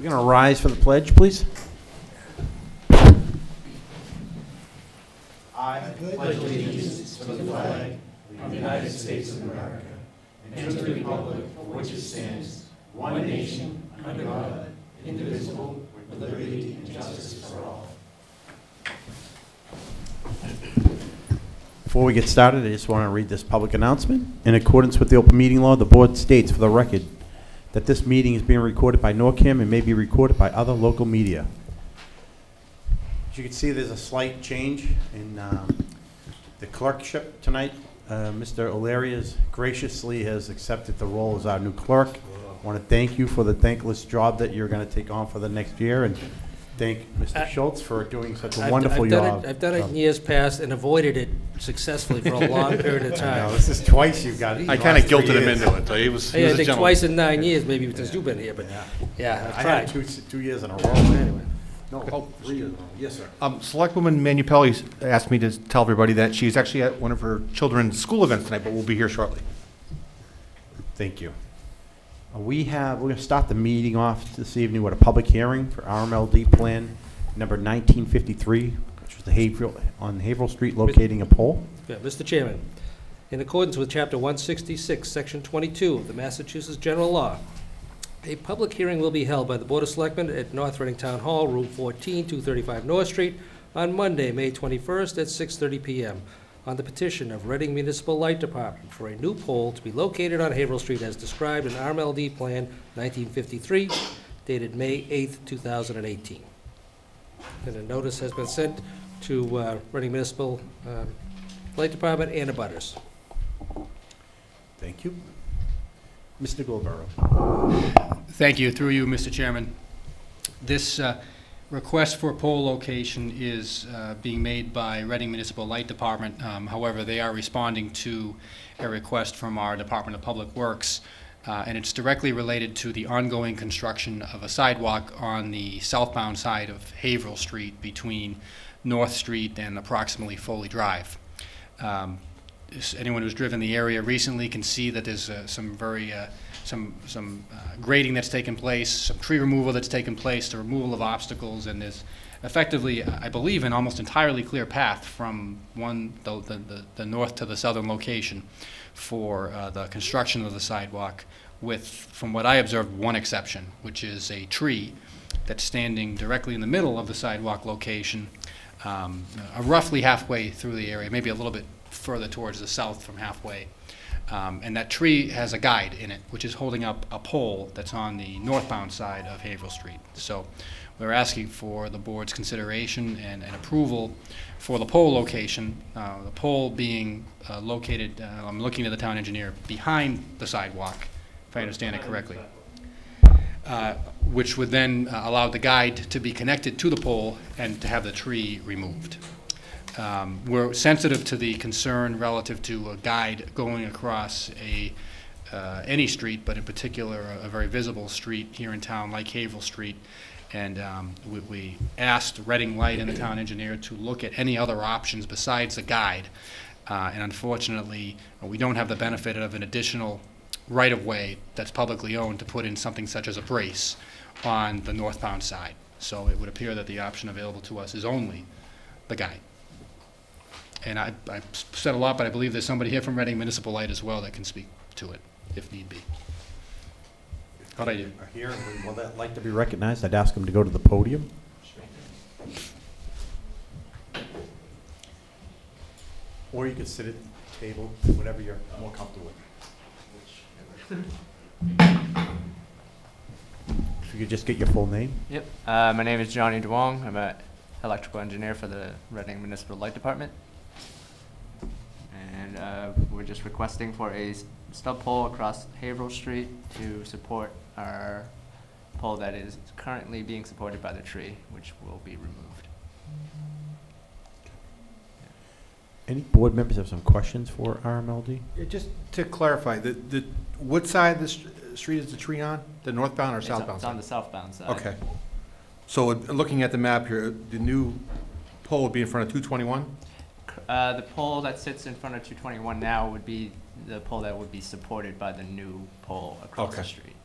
We're going to rise for the pledge, please. I pledge allegiance to the flag of the United States of America and to the republic for which it stands, one nation, under God, indivisible, with liberty and justice for all. Before we get started, I just want to read this public announcement. In accordance with the open meeting law, the board states for the record that this meeting is being recorded by NORCAM and may be recorded by other local media. As you can see, there's a slight change in um, the clerkship tonight. Uh, Mr. O'Leary has graciously has accepted the role as our new clerk. I want to thank you for the thankless job that you're going to take on for the next year, and thank Mr. I- Schultz for doing such a I've- wonderful I've done job. it- I've done it in years past and avoided it successfully for a long period of Now, time. this is twice you've got. I kind of guilted him into it, he was, he Hey, I was a think gentleman. twice in nine years, maybe since you've been here, but, yeah, I I've had tried. two, s- two years in a row. Anyway. No, oh, three years in a row. Yes, sir. Um, Selectwoman Manupelli asked me to tell everybody that she's actually at one of her children's school events tonight, but we'll be here shortly. Thank you. We have, we're going to start the meeting off this evening with a public hearing for RMLD Plan number 1953, which was the Haverhill, on Haverhill Street locating a pole. Yeah, Mr. Chairman, in accordance with Chapter 166, Section 22 of the Massachusetts General Law, a public hearing will be held by the Board of Selectmen at North Reading Town Hall, Room 14, 235 North Street, on Monday, May 21st, at 6:30 PM, on the petition of Reading Municipal Light Department for a new pole to be located on Haverhill Street as described in RMLD Plan 1953, dated May 8th, 2018. And a notice has been sent to uh, Reading Municipal um, Light Department and abutters. Thank you. Mr. Goldborough. Thank you, through you, Mr. Chairman. This uh, request for pole location is uh, being made by Reading Municipal Light Department. Um, However, they are responding to a request from our Department of Public Works, uh, and it's directly related to the ongoing construction of a sidewalk on the southbound side of Haverhill Street between North Street and approximately Foley Drive. Um, Anyone who's driven the area recently can see that there's uh, some very, uh, some, some uh, grading that's taken place, some tree removal that's taken place, the removal of obstacles, and there's effectively, I believe, an almost entirely clear path from one, the, the, the- north to the southern location for uh, the construction of the sidewalk with, from what I observed, one exception, which is a tree that's standing directly in the middle of the sidewalk location, um, uh, roughly halfway through the area, maybe a little bit further towards the south from halfway. Um, And that tree has a guide in it, which is holding up a pole that's on the northbound side of Haverhill Street. So we're asking for the board's consideration and and approval for the pole location, uh, the pole being uh, located, uh, I'm looking at the town engineer, behind the sidewalk, if I understand it correctly uh, which would then uh, allow the guide to be connected to the pole and to have the tree removed. Um, We're sensitive to the concern relative to a guide going across a, uh, any street, but in particular, a a very visible street here in town like Haverhill Street. And um, we- we asked Reading Light and the town engineer to look at any other options besides the guide. Uh, And unfortunately, we don't have the benefit of an additional right-of-way that's publicly owned to put in something such as a brace on the northbound side. So it would appear that the option available to us is only the guide. And I, I've said a lot, but I believe there's somebody here from Reading Municipal Light as well that can speak to it, if need be. How'd I do? Are here, would that like to be recognized? I'd ask him to go to the podium. Or you could sit at the table, whatever you're more comfortable with. If you could just get your full name. Yep. Uh, my name is Johnny Duong. I'm an electrical engineer for the Reading Municipal Light Department. And uh, we're just requesting for a stub pole across Haverhill Street to support our pole that is currently being supported by the tree, which will be removed. Any board members have some questions for RMLD? Yeah, Just to clarify, the, the, what side of the str- street is the tree on? The northbound or It's on- southbound It's on the southbound side. Okay. So uh, looking at the map here, the new pole would be in front of 221? C- Uh, the pole that sits in front of 221 now would be the pole that would be supported by the new pole across the Okay. street.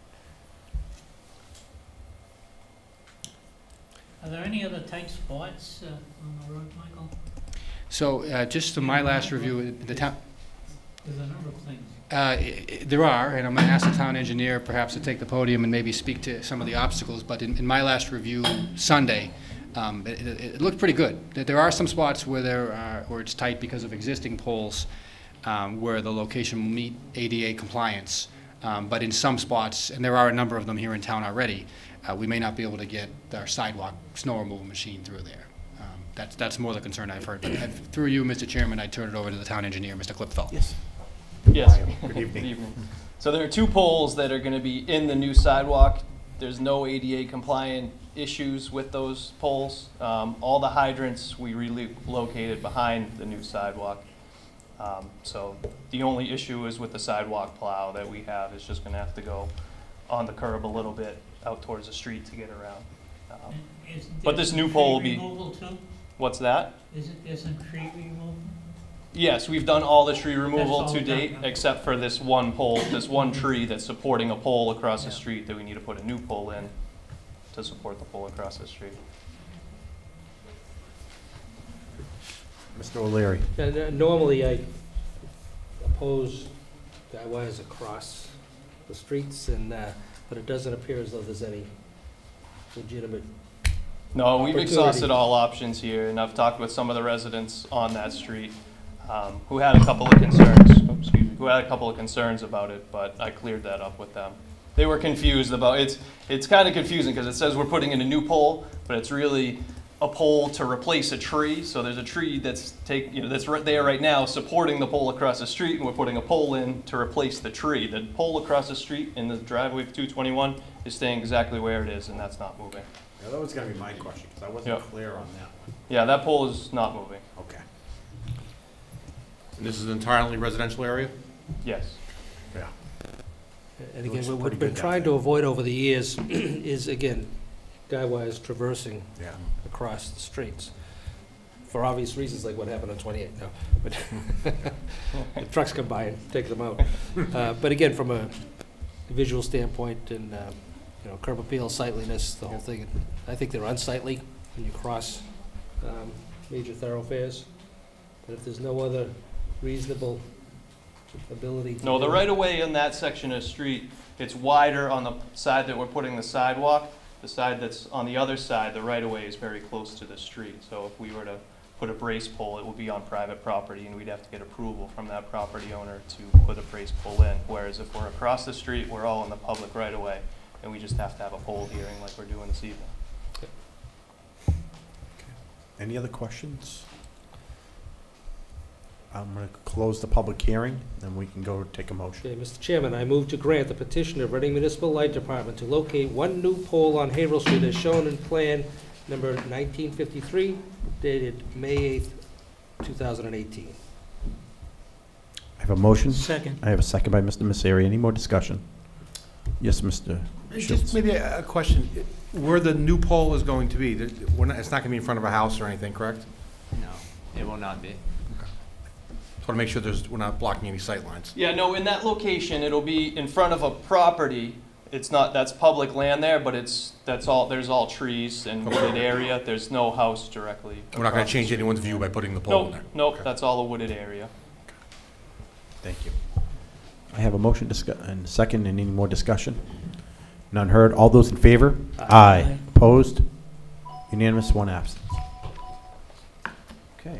Are there any other tight spots uh, on the road, Michael? So uh, just to my last review, the town, There's a number of things. Uh, i- i- There are, and I'm going to ask the town engineer perhaps to take the podium and maybe speak to some of the obstacles, but in in my last review Sunday, um, it it- it looked pretty good. There- There are some spots where there are, where it's tight because of existing poles, um, where the location will meet ADA compliance, Um, but in some spots, and there are a number of them here in town already, uh, we may not be able to get our sidewalk snow removal machine through there. Um, That's that's more the concern I've heard. But uh, through you, Mr. Chairman, I turn it over to the town engineer, Mr. Klipfeld. Yes. Yes. Good evening. So there are two poles that are gonna be in the new sidewalk. There's no ADA compliant issues with those poles. Um, all the hydrants we relocated behind the new sidewalk. Um, so the only issue is with the sidewalk plow that we have, is just gonna have to go on the curb a little bit out towards the street to get around. Um, But this new pole will be- too? What's that? Isn't there some tree removal? Yes, we've done all the tree removal to done, date, yeah. except for this one pole, this one tree that's supporting a pole across the street that we need to put a new pole in to support the pole across the street. Mr. O'Leary. And, uh, Normally, I oppose guy wires across the streets, and, uh, but it doesn't appear as though there's any legitimate, No, we've exhausted all options here, and I've talked with some of the residents on that street, um, who had a couple of concerns, excuse me, who had a couple of concerns about it, but I cleared that up with them. They were confused about, it's, it's kind of confusing, because it says we're putting in a new pole, but it's really a pole to replace a tree, so there's a tree that's take, you know, that's right there right now, supporting the pole across the street, and we're putting a pole in to replace the tree. The pole across the street in the driveway of two twenty-one is staying exactly where it is, and that's not moving. Yeah, that was gonna be my question, because I wasn't clear on that one. Yeah, that pole is not moving. Okay. And this is an entirely residential area? Yes. And Looks again, what pretty we've good been down trying to there. avoid over the years is, again, guy wires traversing Yeah. across the streets. For obvious reasons, like what happened on 28, no. But the trucks come by and take them out. Uh, But again, from a visual standpoint and, uh, you know, curb appeal, sightliness, the whole thing, I think they're unsightly when you cross um, major thoroughfares. But if there's no other reasonable ability to No, the right-of-way in that section of street, it's wider on the side that we're putting the sidewalk. The side that's on the other side, the right-of-way is very close to the street. So if we were to put a brace pole, it would be on private property, and we'd have to get approval from that property owner to put a brace pole in. Whereas if we're across the street, we're all in the public right-of-way, and we just have to have a poll hearing like we're doing this evening. Okay. Any other questions? I'm gonna close the public hearing, then we can go take a motion. Okay, Mr. Chairman, I move to grant the petition of Reading Municipal Light Department to locate one new pole on Haverhill Street as shown in Plan Number 1953 dated May 8th, 2018. I have a motion. Second. I have a second by Mr. Mauceri. Any more discussion? Yes, Mr. Just Schultz. maybe a a question, where the new pole is going to be, th- we're not, it's not gonna be in front of a house or anything, correct? No, it will not be. Just wanna make sure there's, we're not blocking any sightlines. Yeah, no, in that location, it'll be in front of a property. It's not, that's public land there, but it's, that's all, there's all trees and wooded area. There's no house directly. We're not gonna the change street. anyone's view by putting the pole in Nope, there? nope, Okay. that's all a wooded area. Thank you. I have a motion discuss, and second, and any more discussion? None heard. All those in favor? Aye. Opposed? Unanimous, one absent. Okay.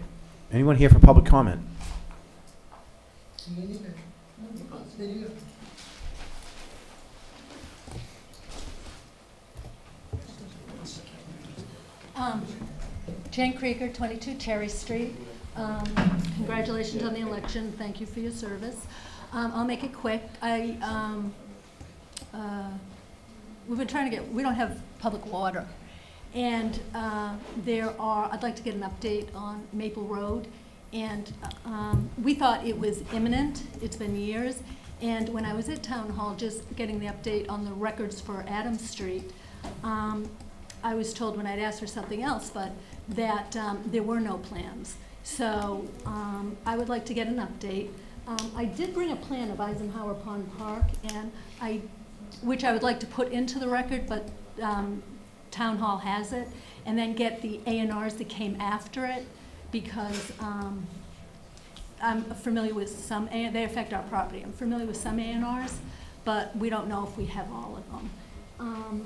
Anyone here for public comment? Um, Jane Krieger, 22 Cherry Street. Um, Congratulations on the election, thank you for your service. Um, I'll make it quick. I, um, uh, we've been trying to get, we don't have public water. And uh, there are, I'd like to get an update on Maple Road. And um, we thought it was imminent, it's been years. And when I was at Town Hall, just getting the update on the records for Adams Street, um, I was told when I'd asked for something else, but that um, there were no plans. So um, I would like to get an update. Um, I did bring a plan of Eisenhower Pond Park, and I, which I would like to put into the record, but um, town hall has it, and then get the A and Rs that came after it, because, um, I'm familiar with some, A- they affect our property, I'm familiar with some A and Rs, but we don't know if we have all of them. Um,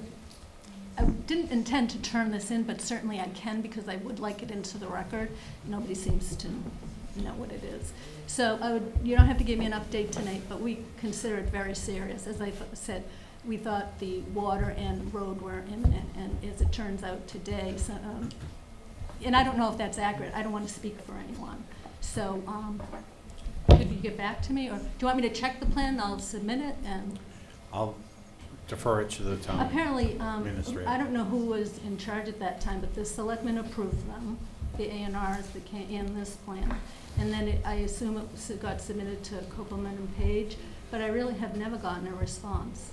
I didn't intend to turn this in, but certainly I can because I would like it into the record. Nobody seems to know what it is. So I would, you don't have to give me an update tonight, but we consider it very serious. As I said, we thought the water and road were imminent, and as it turns out today, so, um, and I don't know if that's accurate, I don't want to speak for anyone. So, um, could you get back to me, or do you want me to check the plan, I'll submit it, and I'll defer it to the town. Apparently, um, I don't know who was in charge at that time, but the selectmen approved them, the A and Rs that came in this plan. And then it, I assume it was- it got submitted to Copeland and Page, but I really have never gotten a response.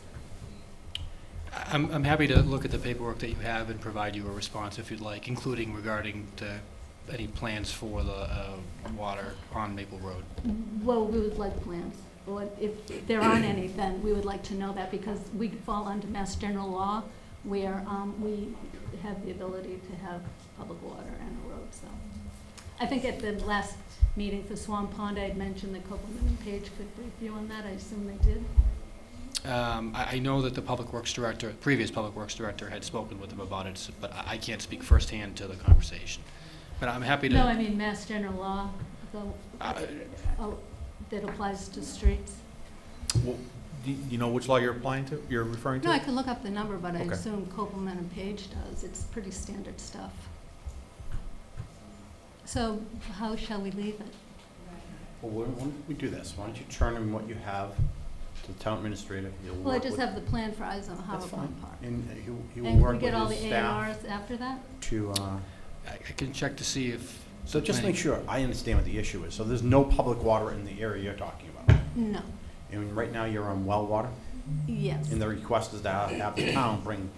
I'm, I'm happy to look at the paperwork that you have and provide you a response if you'd like, including regarding to any plans for the uh, water on Maple Road. Well, we would like plans. Well, if there aren't any, then we would like to know that because we fall under Mass General Law where um, we have the ability to have public water and a road, so. I think at the last meeting for Swan Pond, I had mentioned that Copeland and Page could brief you on that. I assume they did. Um, I, I know that the Public Works Director, previous Public Works Director had spoken with them about it, but I, I can't speak firsthand to the conversation. But I'm happy to. No, I mean Mass General Law, the, Uh, oh, that applies to streets. Well, Do you you know which law you're applying to, you're referring to? No, I could look up the number, but I assume Copeland and Page does. It's pretty standard stuff. So how shall we leave it? Well, why why don't we do this? Why don't you turn in what you have to the town administrator? He'll Well, I work just with- have the plan for Eisenhower That's fine. Park. And he will- he will And work we with get all the his A staff and after that? to, uh, I I can check to see if. so just make sure I understand what the issue is. So there's no public water in the area you're talking about? No, And right now you're on well water? yes. And the request is to have have the town bring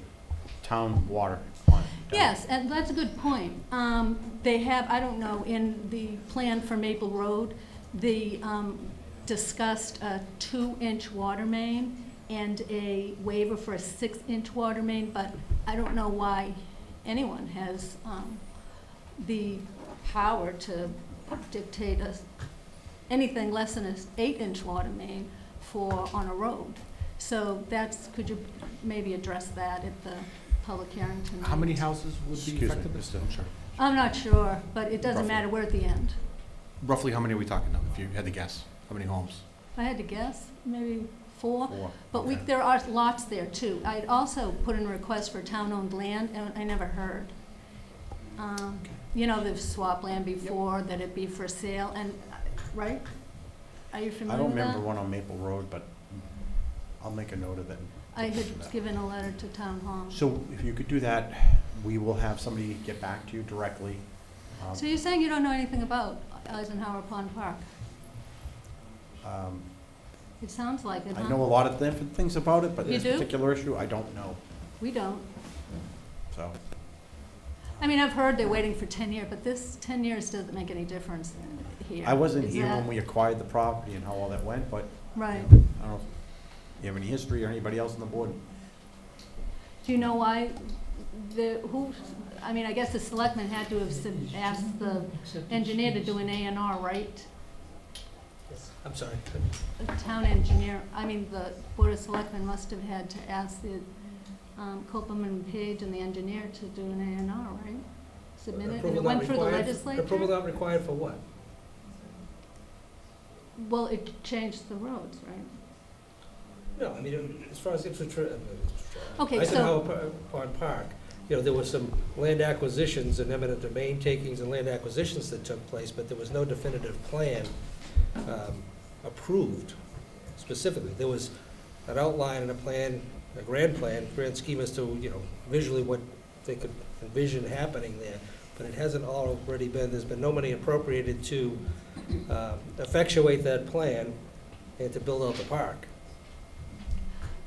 town water on. down. Yes, and that's a good point. Um, They have, I don't know, in the plan for Maple Road, the um, discussed a two-inch water main and a waiver for a six-inch water main, but I don't know why anyone has um, the power to dictate us anything less than an eight-inch water main for, on a road. So that's, could you maybe address that at the public hearing tonight? How many houses would be Excuse me, affected? Mr. I'm sorry. I'm not sure, but it doesn't Roughly. matter, we're at the end. Roughly how many are we talking now, if you had to guess? How many homes? I had to guess, maybe four, Four. but we, Okay. there are lots there too. I'd also put in a request for town-owned land, and I never heard. Um, You know, they've swapped land before, that it be for sale, and, uh, right? Are you familiar? I familiar don't with that? remember one on Maple Road, but I'll make a note of it. I had given a letter to town hall. So if you could do that, we will have somebody get back to you directly. Um, So you're saying you don't know anything about Eisenhower Pond Park? Um, It sounds like it, huh? I know a lot of different things about it, but You this do? particular issue, I don't know, We don't. so. I mean, I've heard they're waiting for ten years, but this ten years doesn't make any difference here. I wasn't Is here that- when we acquired the property and how all that went, but Right. I don't know if you have any history or anybody else on the board. Do you know why the, who, I mean, I guess the selectmen had to have sub- asked the engineer to do an A and R, right? I'm sorry. The town engineer, I mean, the board of selectmen must have had to ask the, um, Copeland and Page and the engineer to do an A and R, right? Submit it, and Approval it not went through the required- legislature? Approval not required for what? Well, it changed the roads, right? No, I mean, as far as Ipswich, uh, Okay, Eisenhower so, Pa- Pond Park, you know, there were some land acquisitions and eminent domain takings and land acquisitions that took place, but there was no definitive plan um, approved specifically. There was an outline and a plan, a grand plan, grand scheme as to, you know, visually what they could envision happening there, but it hasn't already been, there's been no money appropriated to um, effectuate that plan and to build out the park.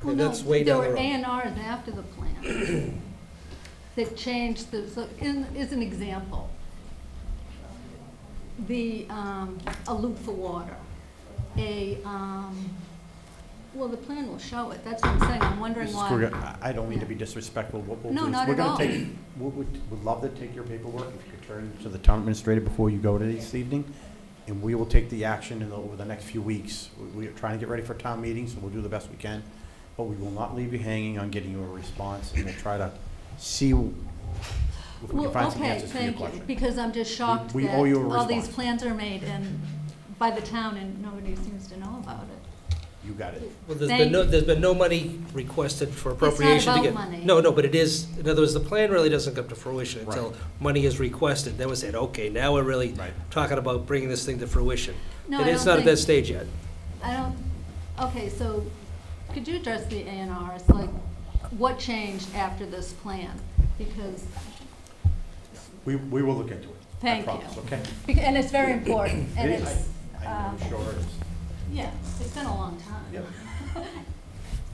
well, And no, that's way there down the were road. A and Rs after the plan. That changed the, so, in, is an example. The, um, a loop for water, a, um, Well, the plan will show it, that's what I'm saying, I'm wondering Mrs. why. I I don't mean to be disrespectful. What we'll No, do is not we're at gonna all. take- We would, would love to take your paperwork, if you could turn it to the town administrator before you go to this evening, and we will take the action in the, over the next few weeks. We- We're trying to get ready for town meeting, so we'll do the best we can, but we will not leave you hanging on getting you a response, and we'll try to see if we Well, can find some okay, answers for your thank you, question. because I'm just shocked we that owe you a all these response. plans are made and, by the town, and nobody seems to know about it. You got it. Well, there's Thank been no, there's been no money requested for not appropriation to about get. money. No, no, but it is, in other words, the plan really doesn't come to fruition until Right. money is requested. Then we said, okay, now we're really Right. talking about bringing this thing to fruition. No, And I it's don't not at that think- stage yet. I don't, okay, so, could you address the A and Rs, like, what changed after this plan? Because, We, we will look into it. I Thank you. promise, Okay? bec- and it's very important, and Yeah, I- it's, I'm um, sure it is. yeah, it's been a long time. Yep.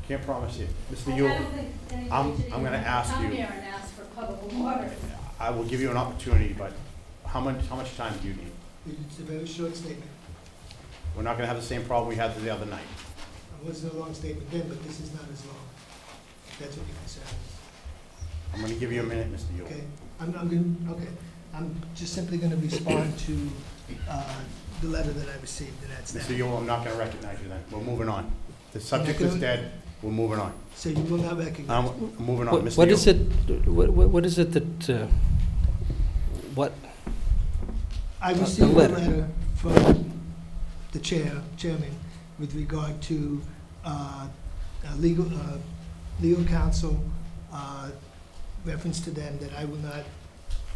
Can't promise you. Mr. I Yule, don't think anybody I'm- should I'm gonna even ask come you- here and ask for potable water. I will give you an opportunity, but how much, how much time do you need? It's a very short statement. We're not gonna have the same problem we had the other night. It wasn't a long statement then, but this is not as long. That's what your concern is. I'm gonna give you a minute, Mr. Yule. Okay, I'm, I'm gonna, okay, I'm just simply gonna respond to, uh, the letter that I received, and that's that. Mr. Yule, I'm not gonna recognize you then. We're moving on. The subject is dead. We're moving on. So you will not I'm recognize. I'm moving on. What Mr. what Yule. is it, what, what what is it that, uh, what, I received a letter. letter from the chair, chairman, with regard to, uh, uh, legal, uh, legal counsel, uh, reference to them that I will not,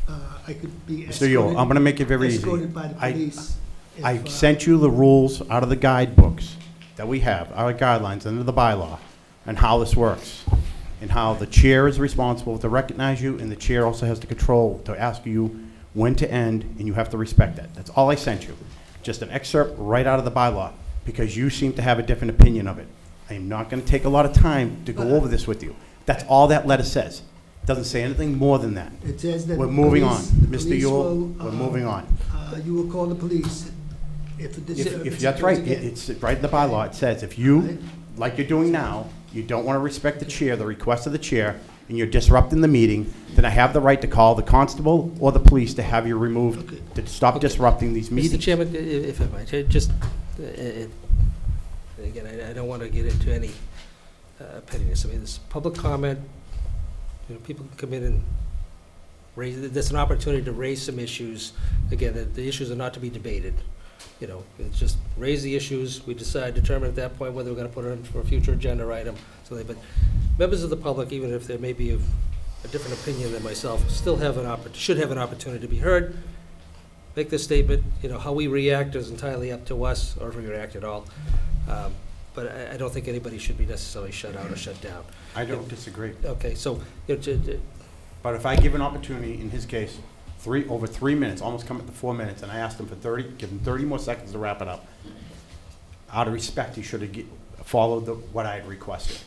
uh, I could be Mr. Yule, escorted. I'm gonna make it very easy. Escorted by the I- police. If, I uh, sent you the rules out of the guidebooks that we have, our guidelines under the bylaw, and how this works. And how the chair is responsible to recognize you, and the chair also has the control to ask you when to end, and you have to respect that. That's all I sent you. Just an excerpt right out of the bylaw, because you seem to have a different opinion of it. I am not gonna take a lot of time to go over this with you. That's all that letter says. Doesn't say anything more than that. It says that. We're moving on. police- the Mr. police Yule, will, we're uh, moving on. Uh, you will call the police if it If, disturbs. if, that's right, it- it's right in the bylaw, it says, if you, like you're doing now, you don't want to respect the chair, the request of the chair, and you're disrupting the meeting, then I have the right to call the constable or the police to have you removed, Okay. to stop Okay. disrupting these Mr. meetings. Chairman, i- i- if I might, uh, just, uh, uh, again, I- I don't want to get into any uh, pettiness. I mean, this public comment, you know, people can come in and raise, there's an opportunity to raise some issues. Again, the- the issues are not to be debated, you know, it's just raise the issues, we decide, determine at that point whether we're going to put it in for a future agenda item. So they, but members of the public, even if there may be of a different opinion than myself, still have an oppor, should have an opportunity to be heard, make this statement, you know, how we react is entirely up to us, or if we react at all. Um, But I, I don't think anybody should be necessarily shut out or shut down. I don't disagree. Okay, so, you know, to- to- But if I give an opportunity, in his case, three, over three minutes, almost come up to four minutes, and I asked him for thirty, give him thirty more seconds to wrap it up. Out of respect, he should have followed the, what I had requested.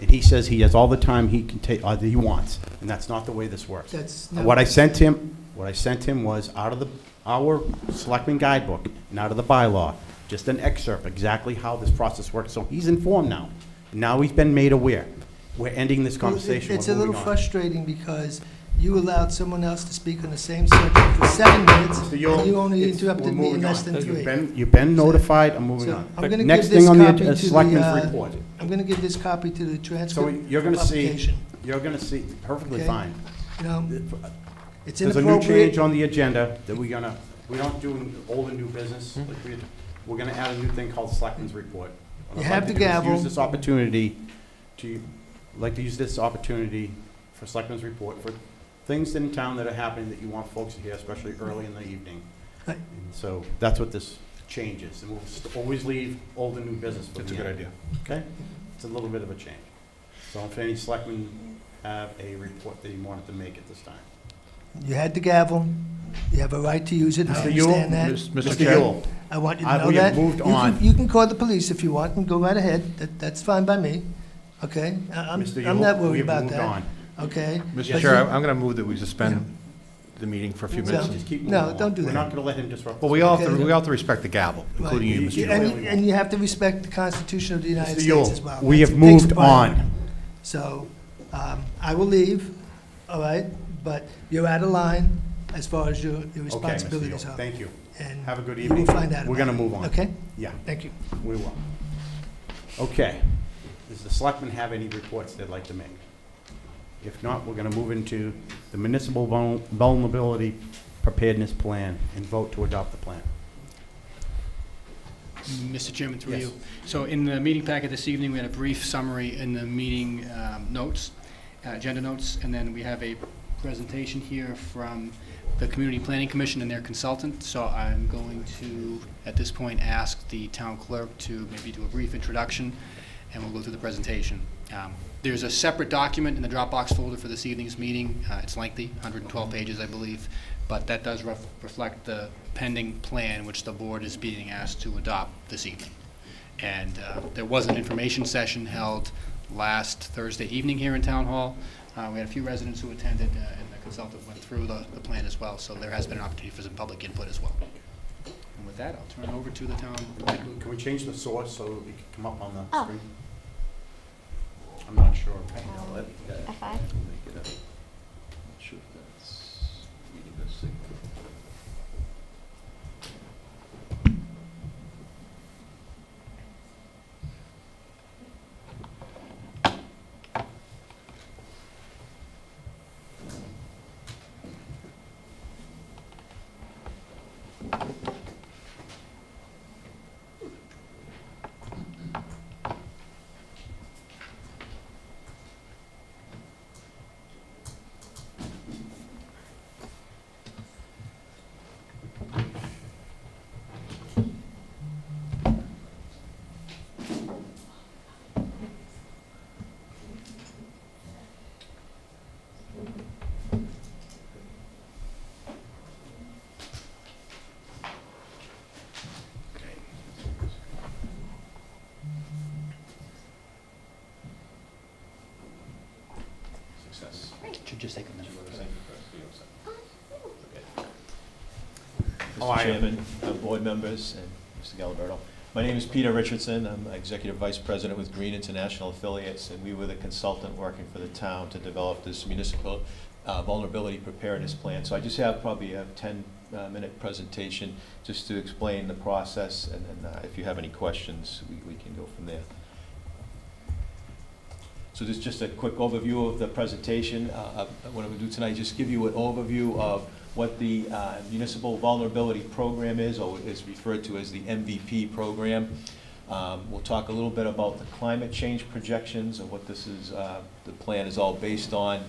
And he says he has all the time he can take, uh, that he wants, and that's not the way this works. That's. Not- What I sent him, what I sent him was out of the, our selectman guidebook and out of the bylaw, just an excerpt, exactly how this process works, so he's informed now. Now he's been made aware. We're ending this conversation, It's a little on. frustrating because you allowed someone else to speak on the same subject for seven minutes, Mr. and Yule, you only it's- we're interrupted me in moving less on. than You've three. been, you've been notified, I'm moving So on. I'm gonna Next give this thing on the copy ag- to the, selectmen's uh, report. I'm gonna give this copy to the So transcript you're gonna see, publication. you're gonna see, perfectly Okay. fine. You know, it's There's a new change inappropriate. on the agenda that we're gonna, we don't do old and new business. Hmm. like we- We're gonna add a new thing called Selectmen's Report. What You I'd have like the to do is gavel. Use this opportunity to, like to use this opportunity for Selectmen's Report, for things in town that are happening that you want folks to hear, especially early in the evening. Right. And so that's what this change is, and we'll st- always leave old and new business for That's a the good end. idea. Okay? It's a little bit of a change. So if any selectmen have a report that you wanted to make at this time. You had the gavel. You have a right to use it. I Mr. Yule, understand that. Mr. Mr. Chair, Yule, I want you I- to know we that. have moved You can- on. You can call the police if you want, and go right ahead. That, that's fine by me. Okay? I- I'm, Mr. I'm Yule, not we worried have about moved that. on. Okay? Mr. But Chair, you- I'm going to move that we suspend the meeting for a few minutes. Just keep No, moving don't do that. We're not going to let him disrupt. Well, us. we all have to, we all have to respect the gavel, including you, Mr. You- Yule. And, and you have to respect the Constitution of the United Mr. States as well. we That's have a big moved part. on. So, um, I will leave, all right? But you're out of line as far as your, your Okay, Mr. Yule, responsibilities are. thank you. And Have a good you evening. will find out We're about going to it. move on. Okay? Yeah, Thank you. we will. Okay. Does the selectmen have any reports they'd like to make? If not, we're going to move into the municipal vul- vulnerability preparedness plan and vote to adopt the plan. Mr. Chairman, through Yes. you. So in the meeting packet this evening, we had a brief summary in the meeting um, notes, uh, agenda notes, and then we have a presentation here from the Community Planning Commission and their consultant. So I'm going to, at this point, ask the town clerk to maybe do a brief introduction, and we'll go through the presentation. Um, There's a separate document in the Dropbox folder for this evening's meeting. Uh, It's lengthy, 112 pages, I believe, but that does ref- reflect the pending plan which the board is being asked to adopt this evening. And uh, there was an information session held last Thursday evening here in Town Hall. Uh, We had a few residents who attended, uh, and the consultant went through the, the plan as well, so there has been an opportunity for some public input as well. And with that, I'll turn it over to the town. Can we change the source so it can come up on the Oh. screen? I'm not sure. F5? Should just take a minute. How are Mr. you? Chairman, uh, board members, and Mr. Gilleberto. My name is Peter Richardson. I'm Executive Vice President with Green International Affiliates, and we were the consultant working for the town to develop this municipal uh, vulnerability preparedness plan. So I just have probably a 10-minute presentation just to explain the process, and then uh, if you have any questions, we we can go from there. So this is just a quick overview of the presentation. Uh, uh, What I'm going to do tonight, just give you an overview of what the uh, Municipal Vulnerability Program is, or is referred to as the MVP program. Um, We'll talk a little bit about the climate change projections and what this is, uh, the plan is all based on.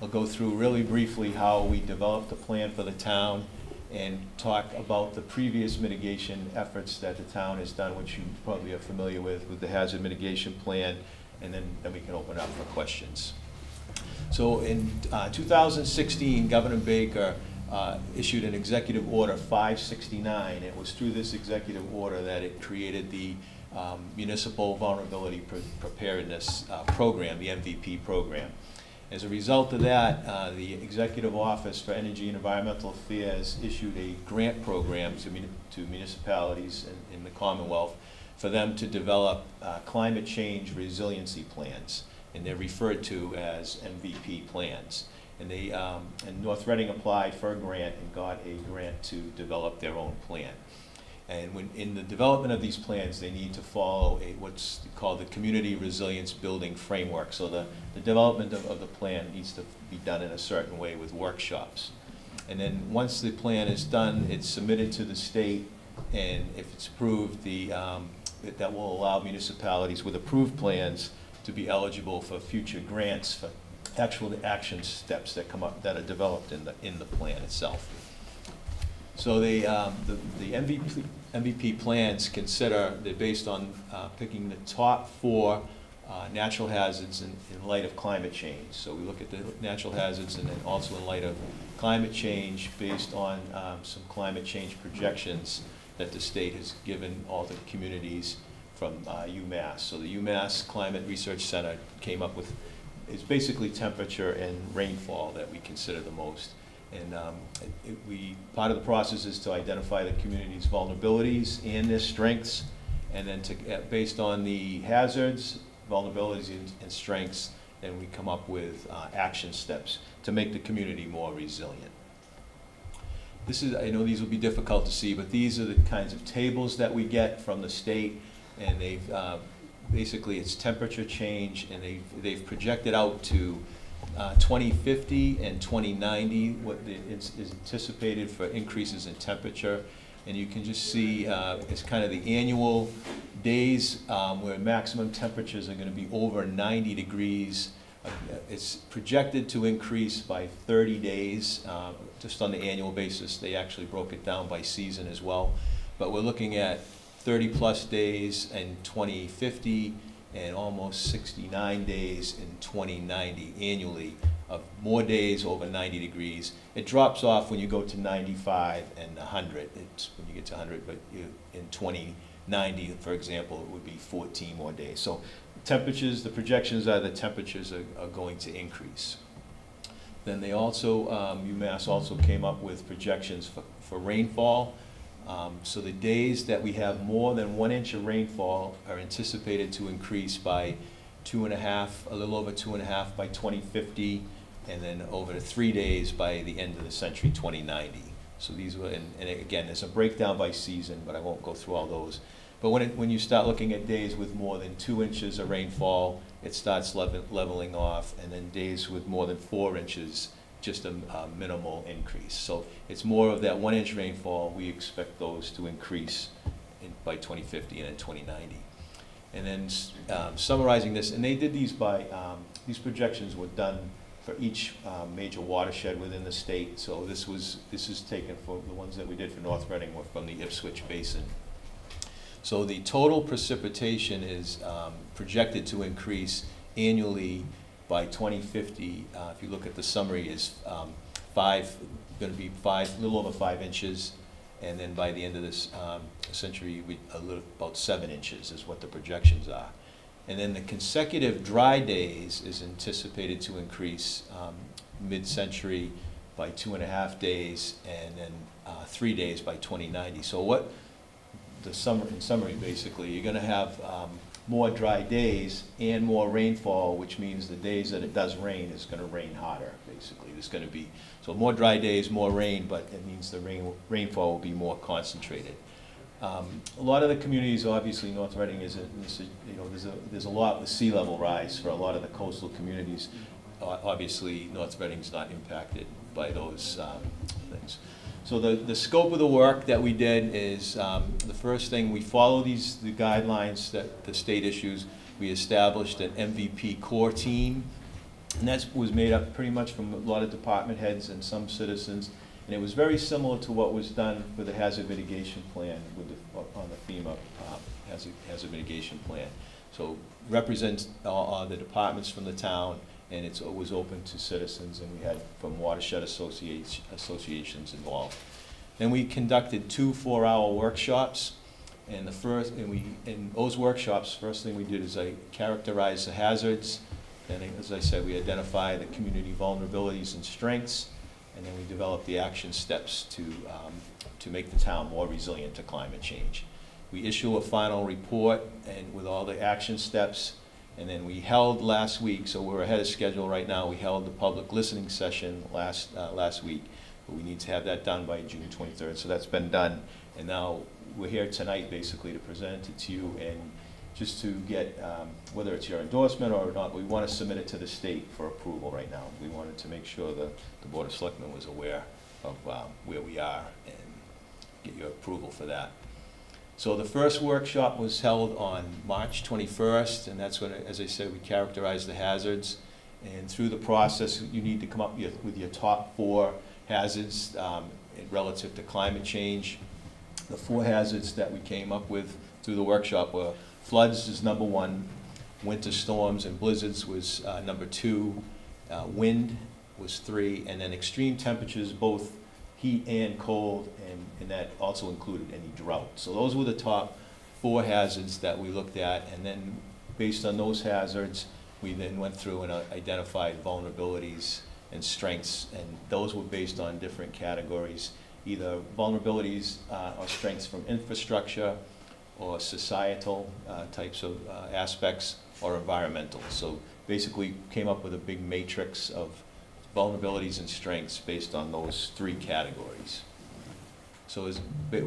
I'll go through really briefly how we developed the plan for the town and talk about the previous mitigation efforts that the town has done, which you probably are familiar with, with the hazard mitigation plan, and then, then we can open up for questions. So in uh, 2016, Governor Baker uh, issued an executive order 569. It was through this executive order that it created the um, Municipal Vulnerability Pre- Preparedness uh, Program, the MVP program. As a result of that, uh, the Executive Office for Energy and Environmental Affairs issued a grant program to muni- to municipalities in- in the Commonwealth for them to develop uh, climate change resiliency plans, and they're referred to as MVP plans. And they, um, and North Reading applied for a grant and got a grant to develop their own plan. And when, in the development of these plans, they need to follow a, what's called the Community Resilience Building Framework. So the, the development of, of the plan needs to be done in a certain way with workshops. And then, once the plan is done, it's submitted to the state, and if it's approved, the, um, that will allow municipalities with approved plans to be eligible for future grants for actual action steps that come up, that are developed in the, in the plan itself. So they, um, the, the MVP, MVP plans consider, they're based on, uh, picking the top four, uh, natural hazards in, in light of climate change. So we look at the natural hazards and then also in light of climate change based on, um, some climate change projections that the state has given all the communities from, uh, UMass. So the UMass Climate Research Center came up with, it's basically temperature and rainfall that we consider the most And um, it- it- we, part of the process is to identify the community's vulnerabilities and their strengths, and then to, uh, based on the hazards, vulnerabilities, and and strengths, then we come up with uh, action steps to make the community more resilient. This is, I know these will be difficult to see, but these are the kinds of tables that we get from the state, and they've, uh, basically, it's temperature change, and they've, they've projected out to uh, 2050 and 2090, what is is anticipated for increases in temperature. And you can just see, uh, it's kind of the annual days um, where maximum temperatures are going to be over 90 degrees. Uh, It's projected to increase by 30 days, uh, just on the annual basis. They actually broke it down by season as well. But we're looking at 30-plus days in 2050 and almost 69 days in 2090 annually of more days over 90 degrees. It drops off when you go to 95 and 100. It's when you get to 100, but you, in 2090, for example, it would be 14 more days. So temperatures, the projections are the temperatures are, are going to increase. Then they also, um, UMass also came up with projections for, for rainfall. Um, So the days that we have more than one inch of rainfall are anticipated to increase by two and a half, a little over two and a half by 2050, and then over to three days by the end of the century, 2090. So these were, and, and again, there's a breakdown by season, but I won't go through all those. But when it, when you start looking at days with more than two inches of rainfall, it starts level, leveling off, and then days with more than four inches, just a, a minimal increase. So it's more of that one inch rainfall, we expect those to increase in, by 2050 and in 2090. And then um, summarizing this, and they did these by, um, these projections were done for each um, major watershed within the state. So this was, this is taken for, the ones that we did for North Reading were from the Ipswich Basin. So the total precipitation is um, projected to increase annually by 2050. Uh, If you look at the summary, is um, five, going to be five, a little over five inches. And then by the end of this um, century, we, a little, about seven inches is what the projections are. And then the consecutive dry days is anticipated to increase um, mid-century by two and a half days, and then uh, three days by 2090. So what, the summer, in summary, basically, you're gonna have um, more dry days and more rainfall, which means the days that it does rain is gonna rain hotter, basically. There's gonna be, so more dry days, more rain, but it means the rain, rainfall will be more concentrated. Um, A lot of the communities, obviously, North Reading is, a- is a- you know, there's a, there's a lot with sea level rise for a lot of the coastal communities. O- Obviously, North Reading's not impacted by those um, things. So the, the scope of the work that we did is, um, the first thing, we follow these, the guidelines that the state issues. We established an MVP core team, and that was made up pretty much from a lot of department heads and some citizens. And it was very similar to what was done for the hazard mitigation plan with the, on the FEMA um, hazard, hazard mitigation plan. So represents all, all the departments from the town, and it's, it was open to citizens, and we had from watershed associates, associations involved. Then we conducted two four-hour workshops, and the first, and we, in those workshops, first thing we did is I characterized the hazards, and as I said, we identify the community vulnerabilities and strengths, and then we develop the action steps to, um, to make the town more resilient to climate change. We issue a final report and with all the action steps, and then we held last week, so we're ahead of schedule right now, we held the public listening session last, uh, last week. But we need to have that done by June twenty-third, so that's been done. And now, we're here tonight basically to present it to you and just to get, um, whether it's your endorsement or not, we want to submit it to the state for approval right now. We wanted to make sure that the Board of Selectmen was aware of um, where we are and get your approval for that. So the first workshop was held on March 21st, and that's when, as I said, we characterized the hazards. And through the process, you need to come up with your top four hazards um, relative to climate change. The four hazards that we came up with through the workshop were floods is number one, winter storms and blizzards was uh, number two, uh, wind was three, and then extreme temperatures, both heat and cold, and, and that also included any drought. So those were the top four hazards that we looked at, and then based on those hazards, we then went through and uh, identified vulnerabilities and strengths, and those were based on different categories, either vulnerabilities uh, or strengths from infrastructure or societal uh, types of uh, aspects or environmental. So basically came up with a big matrix of vulnerabilities and strengths based on those three categories. So as,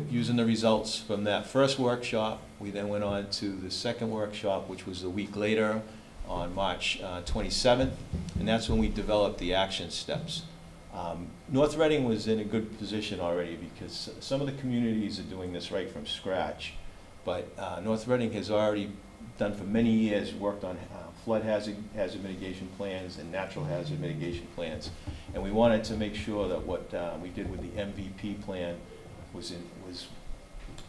using the results from that first workshop, we then went on to the second workshop, which was a week later on March uh, 27th, and that's when we developed the action steps. Um, North Reading was in a good position already because some of the communities are doing this right from scratch, but uh, North Reading has already done for many years, worked on uh, flood hazard, hazard mitigation plans and natural hazard mitigation plans. And we wanted to make sure that what uh, we did with the MVP plan was in, was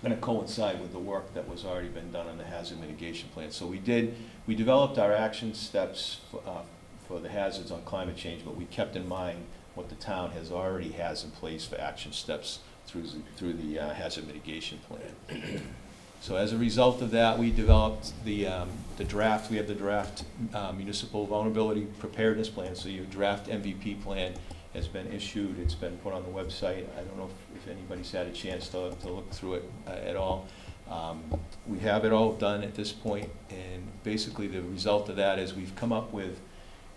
going to coincide with the work that was already been done on the hazard mitigation plan. So we did, we developed our action steps for, uh, for the hazards on climate change, but we kept in mind what the town has already has in place for action steps through, the- through the uh, hazard mitigation plan. So as a result of that, we developed the, um, the draft, we have the draft uh, municipal vulnerability preparedness plan. So your draft MVP plan has been issued, it's been put on the website. I don't know if, if anybody's had a chance to, to look through it uh, at all. Um, We have it all done at this point, and basically the result of that is we've come up with,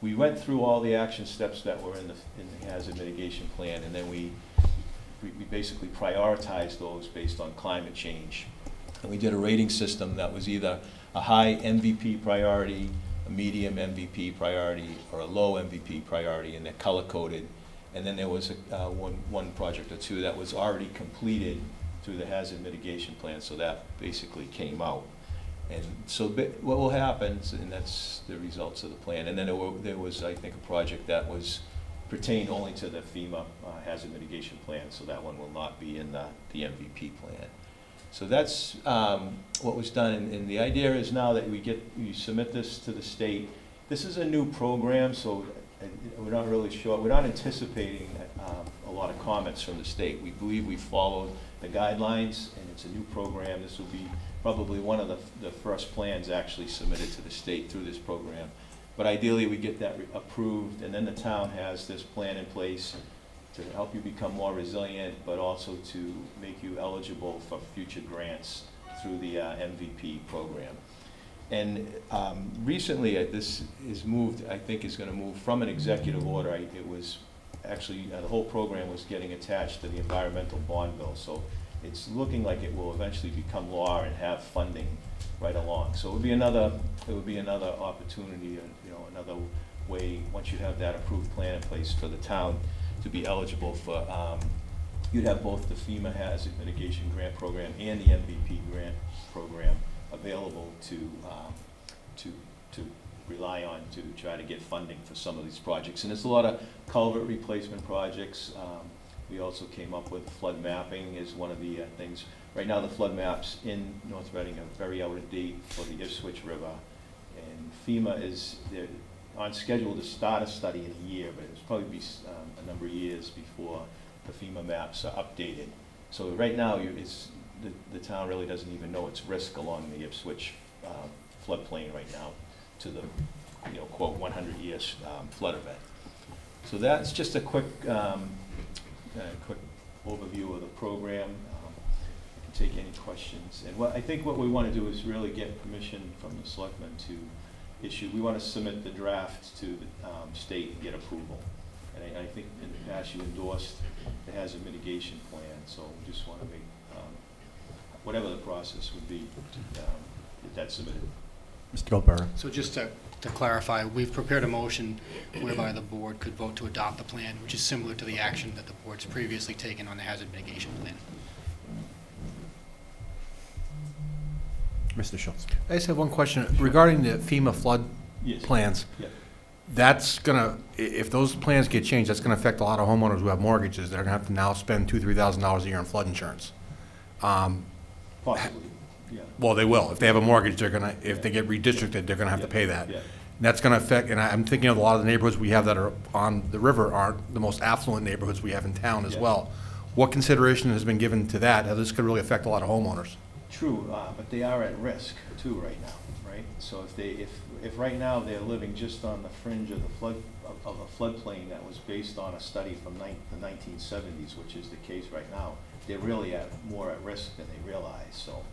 we went through all the action steps that were in the, in the hazard mitigation plan, and then we, we we basically prioritized those based on climate change. And we did a rating system that was either a high MVP priority, a medium MVP priority, or a low MVP priority, and they're color-coded. And then there was a, uh, one, one project or two that was already completed through the hazard mitigation plan, so that basically came out. And so what will happen, and that's the results of the plan, and then there there was, I think, a project that was pertained only to the FEMA uh, hazard mitigation plan, so that one will not be in the, the MVP plan. So that's um, what was done, and and the idea is now that we get, you submit this to the state. This is a new program, so we're not really sure, we're not anticipating um, a lot of comments from the state. We believe we followed the guidelines, and it's a new program. This will be probably one of the, the first plans actually submitted to the state through this program. But ideally, we get that approved, and then the town has this plan in place to help you become more resilient, but also to make you eligible for future grants through the uh, MVP program. And um, recently, uh, this is moved, I think is going to move from an executive order. I- It was, actually, uh, the whole program was getting attached to the environmental bond bill. So it's looking like it will eventually become law and have funding right along. So it would be another, it would be another opportunity, uh, you know, another way, once you have that approved plan in place for the town to be eligible for, um, you'd have both the FEMA hazard mitigation grant program and the MVP grant program available to, um, to, to rely on to try to get funding for some of these projects. And there's a lot of culvert replacement projects. Um, We also came up with flood mapping is one of the uh, things. Right now, the flood maps in North Reading are very out of date for the Ipswich River. And FEMA is, on schedule to start a study in a year, but it it's probably be um, number of years before the FEMA maps are updated. So right now, you, it's, the, the town really doesn't even know its risk along the Ipswich um, floodplain right now to the, you know, quote, 100-year um, flood event. So that's just a quick, um, uh, quick overview of the program. Um, take any questions. And what, I think what we want to do is really get permission from the selectmen to issue, we want to submit the draft to the um, state and get approval. And I, I think in the past you endorsed the hazard mitigation plan, so we just want to make, um, whatever the process would be, to um, get that submitted. Mr. Goldberg. So just to, to clarify, we've prepared a motion whereby the board could vote to adopt the plan, which is similar to the action that the board's previously taken on the hazard mitigation plan. Mr. Schultz. I just have one question regarding the FEMA flood Yes. plans. Yeah. That's gonna, if those plans get changed, that's gonna affect a lot of homeowners who have mortgages. They're gonna have to now spend two, three thousand dollars a year on flood insurance. Um, Possibly, yeah. Well, they will. If they have a mortgage, they're gonna, if they get redistricted, they're gonna have to pay that. Yeah. And that's gonna affect, and I- I'm thinking of a lot of the neighborhoods we have that are on the river aren't the most affluent neighborhoods we have in town as Yeah. well. What consideration has been given to that? How This could really affect a lot of homeowners. True, uh, but they are at risk too right now, right? So if they, if, if right now they're living just on the fringe of the flood, of- of a floodplain that was based on a study from the nineteen seventies, which is the case right now, they're really at, more at risk than they realize, so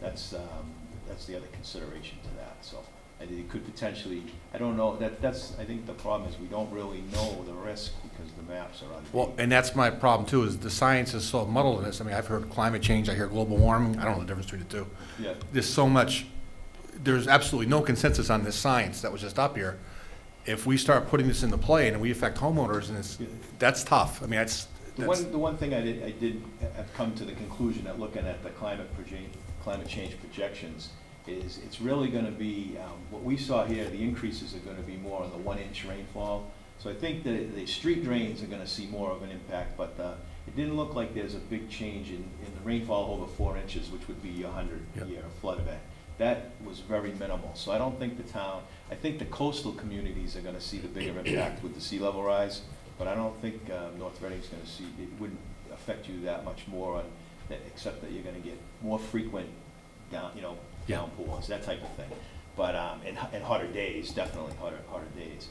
that's, um, that's the other consideration to that, so. Think it could potentially, I don't know, that, that's, I think the problem is we don't really know the risk because the maps are Well, and that's my problem too, is the science is so muddled in this. I mean, I've heard climate change, I hear global warming, I don't know the difference between the two. Yeah, There's so much, there's absolutely no consensus on this science that was just up here. If we start putting this into play and we affect homeowners, and it's, that's tough. I mean, that's, The that's, one, the one thing I did, I did have come to the conclusion that looking at the climate proje, climate change projections is it's really gonna be, um, what we saw here, the increases are gonna be more on the one inch rainfall. So I think that the street drains are gonna see more of an impact, but, uh, it didn't look like there's a big change in, in the rainfall over four inches, which would be a hundred Yep. year flood event. That was very minimal, so I don't think the town, I think the coastal communities are gonna see the bigger impact with the sea level rise. But I don't think uh, North Reading's gonna see, it wouldn't affect you that much more on, that- except that you're gonna get more frequent down, you know, Yeah. downpours, that type of thing. But, um, and, and hotter days, definitely hotter, hotter days.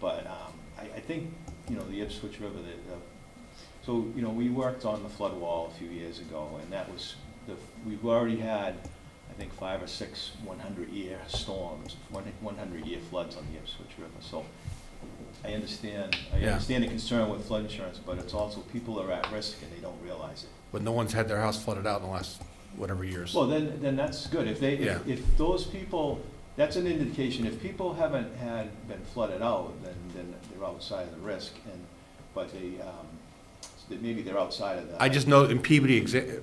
But, um, I, I think, you know, the Ipswich River, the, the, so, you know, we worked on the flood wall a few years ago, and that was, the, we've already had, I think, five or six one hundred year storms, one, one hundred year floods on the Ipswich River, so I understand, I Yeah. understand the concern with flood insurance, but it's also, people are at risk and they don't realize it. but no one's had their house flooded out in the last whatever years. Well, then, then that's good, if they, Yeah. if, if those people, that's an indication, if people haven't had, been flooded out, then, then they're outside of the risk, and, but they, um, that maybe they're outside of that. I just know in Peabody, exa-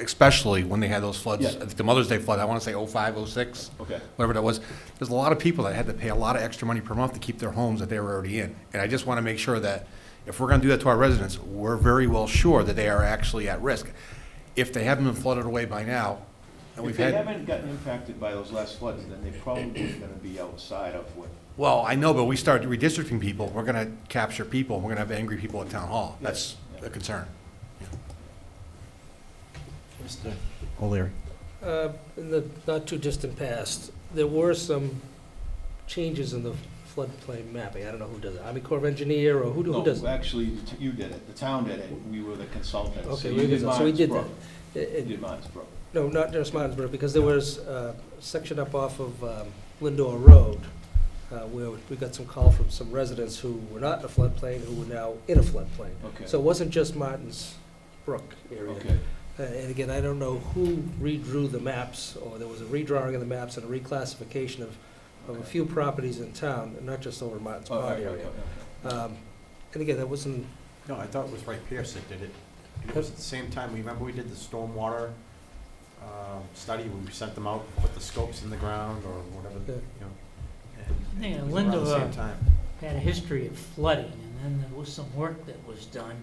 especially when they had those floods, Yeah. The Mother's Day flood, I want to say '05, '06, Okay. whatever that was, there's a lot of people that had to pay a lot of extra money per month to keep their homes that they were already in. And I just want to make sure that if we're going to do that to our residents, we're very well sure that they are actually at risk. If they haven't been flooded away by now, and If we've they had, haven't gotten impacted by those last floods, then they're probably gonna be outside of what, well, I know, but we start redistricting people, we're going to capture people, we're going to have angry people at town hall. That's a concern. Mr. O'Leary. Uh, In the not-too-distant past, there were some changes in the floodplain mapping. I don't know who does it, Army Corps of Engineer, or who do- who does no, it? actually, the t- you did it, the town did it, we were the consultants. Okay, you we did that. So we did that. It- You it- did Martins Brook. No, not just Martins Brook, because there was uh, a section up off of um, Lindor Road, uh, where we got some call from some residents who were not in a floodplain, who were now in a floodplain. Okay. So it wasn't just Martins Brook area. Okay, Uh, And again, I don't know who redrew the maps, or there was a redrawing of the maps and a reclassification of, of a few properties in town, not just over Martins oh, all Pond right, okay, area. Um, And again, that wasn't, No, I thought it was Wright Pierce that did it. And it was at the same time, we remember we did the stormwater um, study, where we sent them out, put the scopes in the ground or whatever, you Yeah. know? and Yeah, it was Linda, Around the uh, same time. Had a history of flooding, and then there was some work that was done,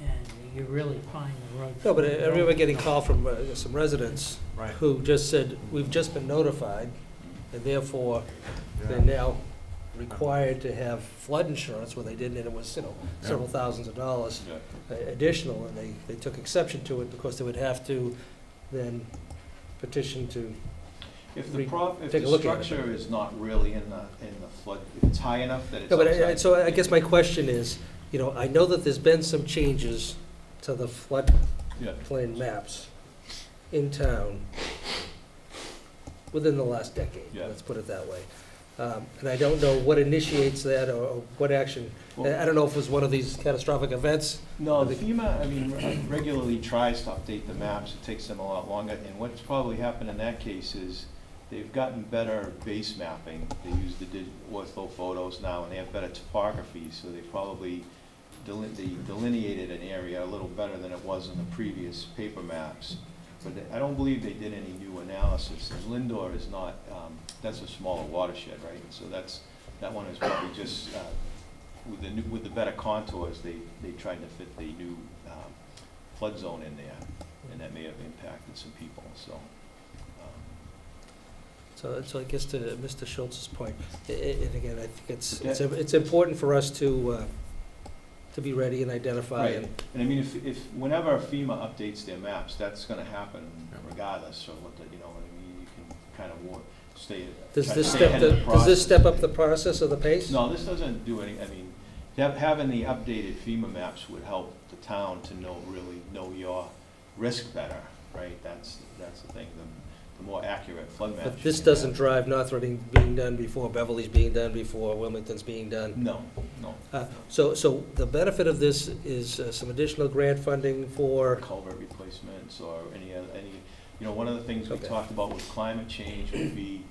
and you really find the road. no, but I I remember getting call from uh, some residents Right. who just said, we've just been notified, and therefore, they're now required to have flood insurance, where they didn't, and it was, you know, several thousands of dollars Yeah. uh, additional, and they, they took exception to it because they would have to then petition to, If the Re- prob, if take a the look at it. structure is not really in the, in the flood, if it's high enough that it's no, but I- I- outside. so I guess my question is, you know, I know that there's been some changes to the Yeah. floodplain maps in town within the last decade, Yeah. let's put it that way. Um, And I don't know what initiates that or or what action, I I don't know if it was one of these catastrophic events. No, the FEMA, I mean, regularly tries to update the maps, it takes them a lot longer, and what's probably happened in that case is they've gotten better base mapping, they use the dig- ortho photos now, and they have better topography, so they probably deline- they delineated an area a little better than it was in the previous paper maps. But I don't believe they did any new analysis, and Lindor is not, um, that's a smaller watershed, right? And So that's, that one is probably just, uh, with the new, with the better contours, they, they tried to fit the new, um, flood zone in there, and that may have impacted some people, so. um, So, so I guess to Mr. Schultz's point, i- i- and again, I think it's, it's, it's important for us to, uh, to be ready and identify Right, and, and I mean, if, if, whenever FEMA updates their maps, that's gonna happen regardless of what the, you know, what I mean, you can kind of wa- stay. does try to this stay step, ahead of the- the does this process. step up the process or the pace? No, this doesn't do any, I mean, hav- having the updated FEMA maps would help the town to know, really know your risk better, right? That's, that's the thing, the, the more accurate flood maps. But this doesn't drive North Reading being done before Beverly's being done before Wilmington's being done. No, no, Uh, So, so the benefit of this is uh, some additional grant funding for, culvert replacements or any, other any, you know, one of the things we Okay. talked about with climate change would be,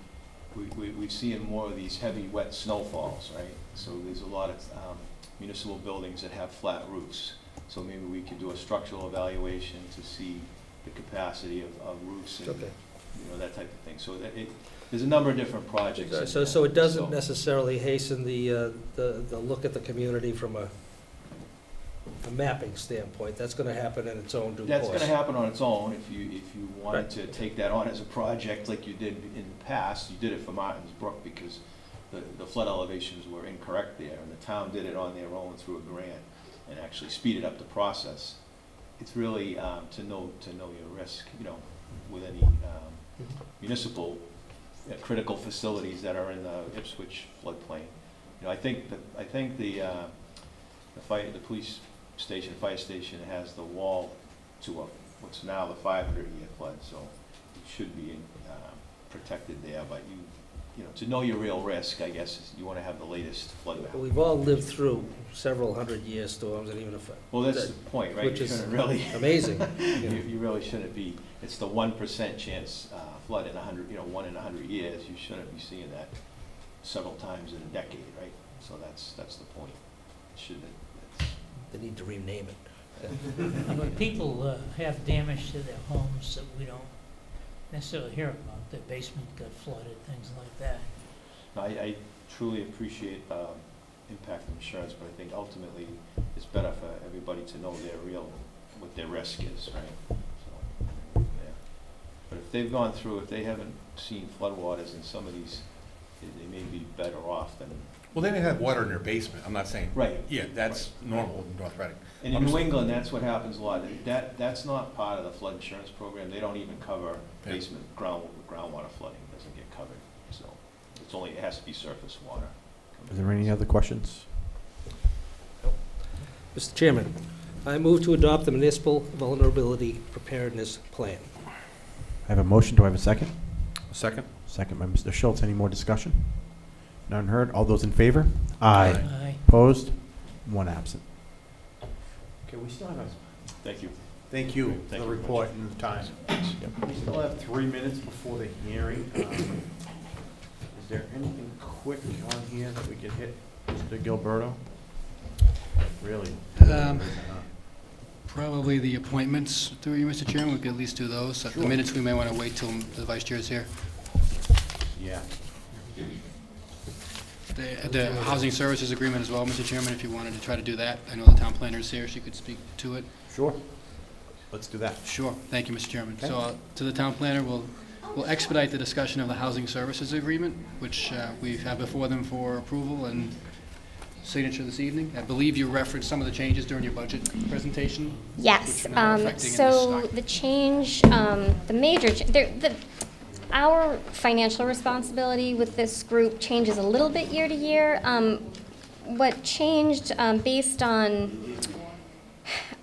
we, we, we're seeing more of these heavy, wet snowfalls, right? So there's a lot of um, municipal buildings that have flat roofs. So maybe we could do a structural evaluation to see the capacity of, of roofs and, okay. You know, that type of thing. So that it, there's a number of different projects. in So, there. so it doesn't So- necessarily hasten the, uh, the, the look at the community from a, a mapping standpoint. That's gonna happen in its own due course. That's gonna happen on its own, if you, if you wanted Right. to take that on as a project like you did in the past, you did it for Martins Brook because the, the flood elevations were incorrect there, and the town did it on their own through a grant, and actually speeded up the process. It's really, um, to know, to know your risk, you know, with any, um, municipal uh, critical facilities that are in the Ipswich floodplain. You know, I think, that I think the, uh, the fire, the police station, fire station has the wall to a, what's now the five hundred year flood, so it should be, uh, protected there, but you, you know, to know your real risk, I guess, is you wanna have the latest flood map. We've all lived through several hundred year storms and even if, Well, that's the point, right? which You is shouldn't really. amazing. You, you really shouldn't be, it's the one percent chance, uh, flood in a hundred, you know, one in a hundred years, you shouldn't be seeing that several times in a decade, right? So that's, that's the point. Shouldn't, they need to rename it. When people uh, have damage to their homes that we don't necessarily hear about, their basement got flooded, things like that. I, I truly appreciate, um, impact of insurance, but I think ultimately it's better for everybody to know their real, what their risk is, right? So, yeah. But if they've gone through, if they haven't seen floodwaters in some of these, they, they may be better off than, Well, they didn't have water in their basement, I'm not saying. Right. Yeah, that's normal in North Reading. And I'm in New s- England, that's what happens a lot. That, that's not part of the flood insurance program. They don't even cover Yeah. basement, ground, groundwater flooding doesn't get covered. So it's only, it has to be surface water. Is there any other questions? Mr. Chairman, I move to adopt the municipal vulnerability preparedness plan. I have a motion, do I have a second? Second? Second by Mr. Schultz, any more discussion? None heard, all those in favor? Aye. Aye. Opposed? One absent. Okay, we still have a Thank you. Thank you for Thank the you very report and the time. We still have three minutes before the hearing. Um, Is there anything quick on here that we could hit, Mr. Gilleberto? Really? Um, Probably the appointments through you, Mr. Chairman, we could at least do those. At The minutes, we may want to wait till the vice chair is here. Yeah. The the housing services agreement as well, Mr. Chairman, if you wanted to try to do that. I know the town planner is here, she could speak to it. Sure. Let's do that. Sure, thank you, Mr. Chairman. So, uh, to the town planner, we'll, we'll expedite the discussion of the housing services agreement, which uh, we have before them for approval and signature this evening. I believe you referenced some of the changes during your budget presentation. Yes, Which are now um, affecting in this so the change, um, the major, ch- there, the, our financial responsibility with this group changes a little bit year to year. Um, what changed, um, based on,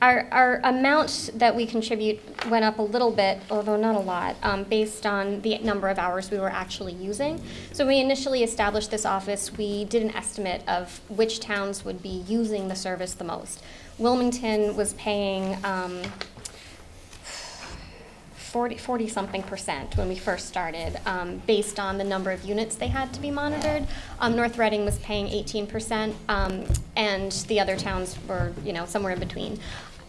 our, our amount that we contribute went up a little bit, although not a lot, um, based on the number of hours we were actually using. So when we initially established this office, we did an estimate of which towns would be using the service the most. Wilmington was paying um, 40, 40 something percent when we first started, um, based on the number of units they had to be monitored. Um, North Reading was paying 18 percent, um, and the other towns were, you know, somewhere in between.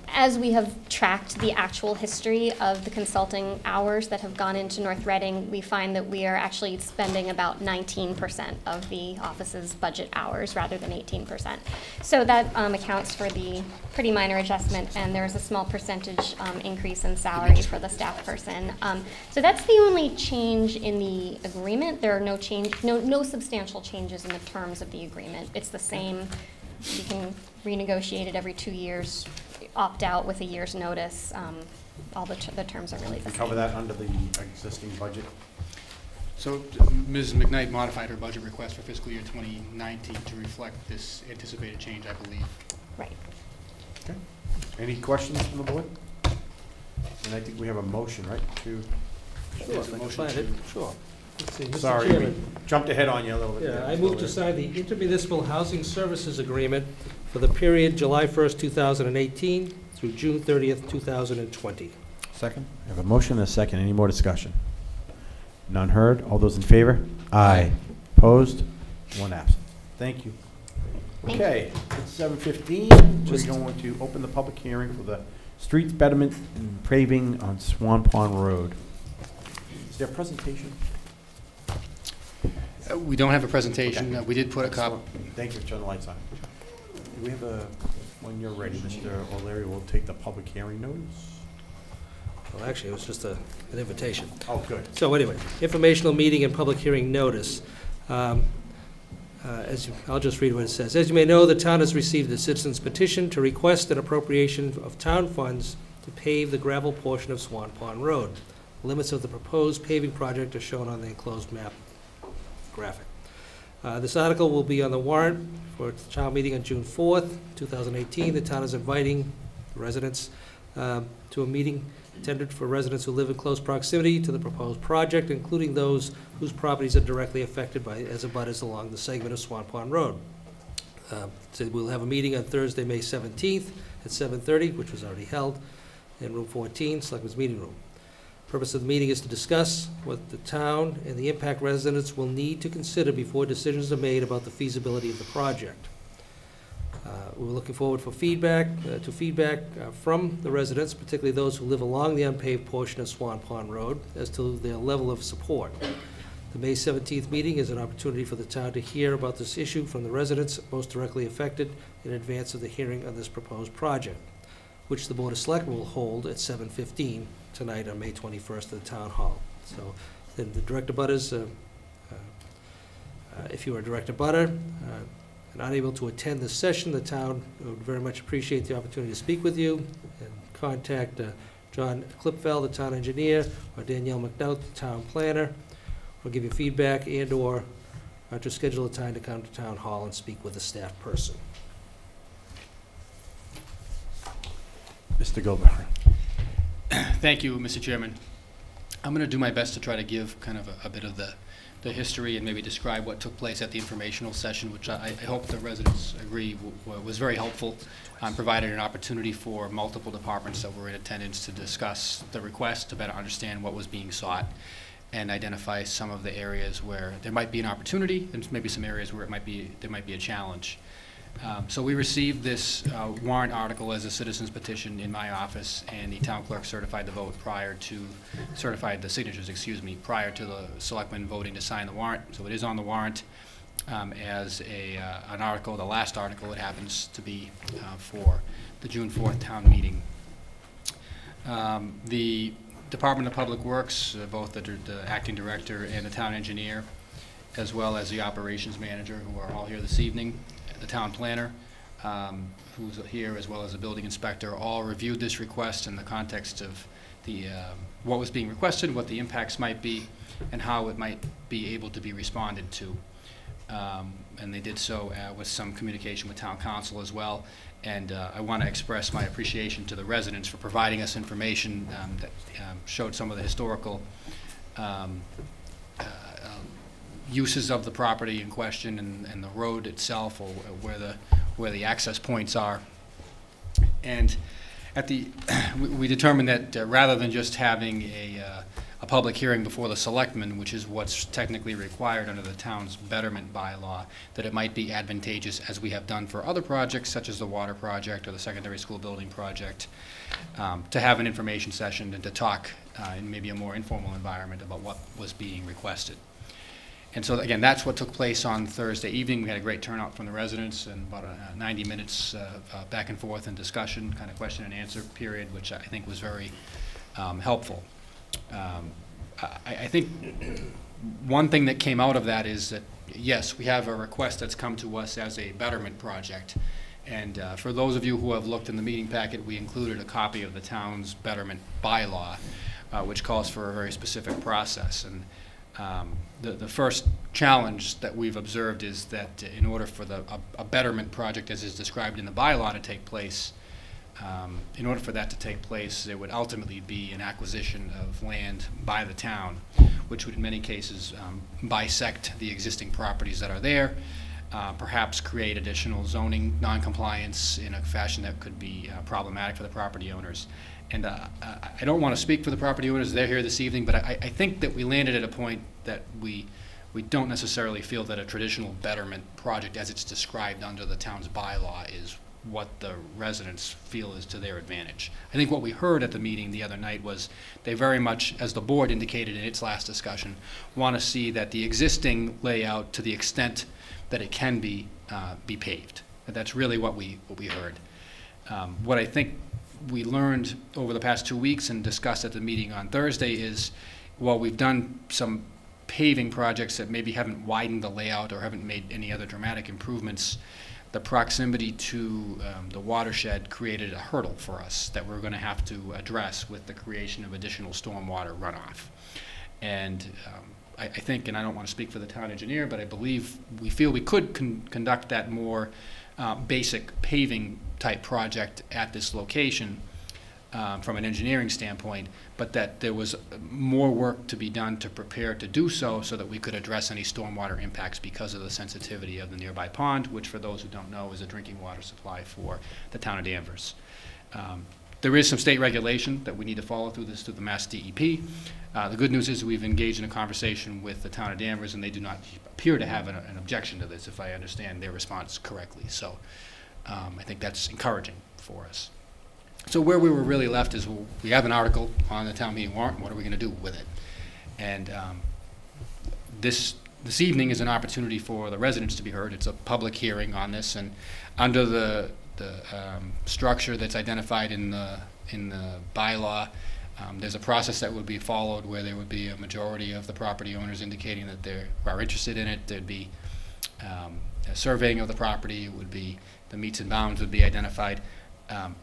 As we have tracked the actual history of the consulting hours that have gone into North Reading, we find that we are actually spending about 19% of the office's budget hours rather than 18%. So that um, accounts for the pretty minor adjustment, and there is a small percentage um, increase in salary for the staff person. Um, So that's the only change in the agreement. There are no change, no, no substantial changes in the terms of the agreement. It's the same you can renegotiate it every two years, opt out with a year's notice. Um, all the, t- the terms are really the We same. cover that under the existing budget? So Ms. McKnight modified her budget request for fiscal year 2019 to reflect this anticipated change, I believe. Right. Okay. Any questions from the board? And I think we have a motion, right, to, Sure, if I can find sure. Let's see, Mr. sorry, we Chairman. jumped ahead on you a little bit. Yeah, there, I Mr. move to O'Leary. sign the intermunicipal housing services agreement for the period July 1st, 2018 through June 30th, 2020. Second? I have a motion and a second. Any more discussion? None heard. All those in favor? Aye. Opposed? One absent. Thank you. Thank. Okay, it's seven fifteen. We're Just- going to open the public hearing for the streets betterment and paving on Swan Pond Road. Is there a presentation? Uh, We don't have a presentation. Okay. Uh, We did put a cop, Thank you. Turn the lights on. Do we have a, when you're ready, Mr. O'Leary, we'll take the public hearing notice. Well, actually, it was just a, an invitation. Oh, good. So anyway, informational meeting and public hearing notice. Um, uh, As, you- I'll just read what it says. As you may know, the town has received a citizen's petition to request an appropriation of town funds to pave the gravel portion of Swan Pond Road. Limits of the proposed paving project are shown on the enclosed map graphic. Uh, This article will be on the warrant for the town meeting on June 4th, 2018. The town is inviting residents um, to a meeting intended for residents who live in close proximity to the proposed project, including those whose properties are directly affected by, as abutters along the segment of Swan Pond Road. Uh, So we'll have a meeting on Thursday, May 17th at 7:30, which was already held, in room 14, Selectmen's Meeting Room. Purpose of the meeting is to discuss what the town and the impact residents will need to consider before decisions are made about the feasibility of the project. Uh, We're looking forward for feedback, uh, to feedback uh, from the residents, particularly those who live along the unpaved portion of Swan Pond Road, as to their level of support. The May 17th meeting is an opportunity for the town to hear about this issue from the residents most directly affected in advance of the hearing on this proposed project, which the Board of Selectmen will hold at 7:15 tonight on May 21st at the Town Hall. So, then the direct abutters, uh, uh, if you are direct abutter, uh, and unable to attend this session, the town would very much appreciate the opportunity to speak with you and contact uh, John Klipfeld, the town engineer, or Danielle McKnight, the town planner, or give you feedback and/or uh, to schedule a time to come to town hall and speak with a staff person. Mr. Gilleberto. Thank you, Mr. Chairman. I'm going to do my best to try to give kind of a, a bit of the, the history and maybe describe what took place at the informational session, which I, I hope the residents agree was very helpful. Um, provided an opportunity for multiple departments that were in attendance to discuss the request, to better understand what was being sought, and identify some of the areas where there might be an opportunity, and maybe some areas where it might be, there might be a challenge. Um, So we received this uh, warrant article as a citizen's petition in my office, and the town clerk certified the vote prior to, certified the signatures, excuse me, prior to the selectmen voting to sign the warrant. So it is on the warrant um, as a, uh, an article, the last article it happens to be uh, for the June 4th town meeting. Um, The Department of Public Works, uh, both the the acting director and the town engineer, as well as the operations manager, who are all here this evening, the town planner, um, who's here, as well as the building inspector, all reviewed this request in the context of the, um, what was being requested, what the impacts might be, and how it might be able to be responded to. Um, And they did so uh, with some communication with town counsel as well. And uh, I want to express my appreciation to the residents for providing us information um, that um, showed some of the historical uh, um, uses of the property in question and, and the road itself, or where the, where the access points are. And at the, we- determined that uh, rather than just having a, uh, a public hearing before the selectmen, which is what's technically required under the town's betterment bylaw, that it might be advantageous, as we have done for other projects, such as the water project or the secondary school building project, um, to have an information session and to talk uh, in maybe a more informal environment about what was being requested. And so, again, that's what took place on Thursday evening. We had a great turnout from the residents and about uh, 90 minutes uh, uh, back and forth and discussion, kind of question and answer period, which I think was very um, helpful. Um, I, I think one thing that came out of that is that yes, we have a request that's come to us as a betterment project. And uh, for those of you who have looked in the meeting packet, we included a copy of the town's betterment bylaw, uh, which calls for a very specific process. And um, the, the first challenge that we've observed is that in order for the, a, a betterment project as is described in the bylaw to take place, um, in order for that to take place, there would ultimately be an acquisition of land by the town, which would in many cases um, bisect the existing properties that are there, uh, perhaps create additional zoning noncompliance in a fashion that could be uh, problematic for the property owners. And uh, I don't want to speak for the property owners, they're here this evening, but I, I think that we landed at a point that we, we don't necessarily feel that a traditional betterment project as it's described under the town's bylaw is what the residents feel is to their advantage. I think what we heard at the meeting the other night was they very much, as the board indicated in its last discussion, want to see that the existing layout, to the extent that it can be, uh, be paved. And that's really what we, what we heard. Um, What I think we learned over the past two weeks and discussed at the meeting on Thursday is, while we've done some paving projects that maybe haven't widened the layout or haven't made any other dramatic improvements, the proximity to um, the watershed created a hurdle for us that we're going to have to address with the creation of additional stormwater runoff. And um, I, I think, and I don't want to speak for the town engineer, but I believe we feel we could con- conduct that more uh, basic paving type project at this location um, from an engineering standpoint, but that there was more work to be done to prepare to do so, so that we could address any stormwater impacts because of the sensitivity of the nearby pond, which for those who don't know is a drinking water supply for the town of Danvers. Um, There is some state regulation that we need to follow through this, through the Mass DEP. Uh, The good news is we've engaged in a conversation with the town of Danvers, and they do not appear to have an, an objection to this, if I understand their response correctly. So um, I think that's encouraging for us. So where we were really left is, well, we have an article on the town meeting warrant, what are we gonna do with it? And um, this, this evening is an opportunity for the residents to be heard. It's a public hearing on this, and under the, the um, structure that's identified in the, in the bylaw, um, there's a process that would be followed where there would be a majority of the property owners indicating that they are interested in it. There'd be um, a surveying of the property, it would be, the metes and bounds would be identified. Um,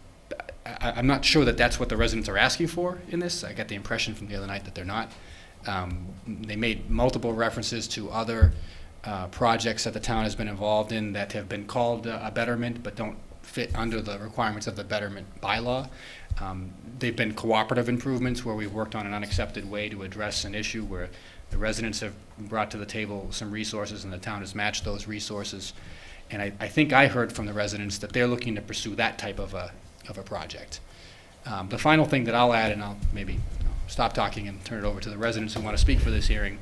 I, I'm not sure that that's what the residents are asking for in this. I got the impression from the other night that they're not. Um, They made multiple references to other uh, projects that the town has been involved in that have been called uh, a betterment, but don't fit under the requirements of the betterment bylaw. Um, They've been cooperative improvements where we've worked on an unaccepted way to address an issue where the residents have brought to the table some resources and the town has matched those resources. And I, I think I heard from the residents that they're looking to pursue that type of a, of a project. Um, The final thing that I'll add, and I'll maybe stop talking and turn it over to the residents who want to speak for this hearing,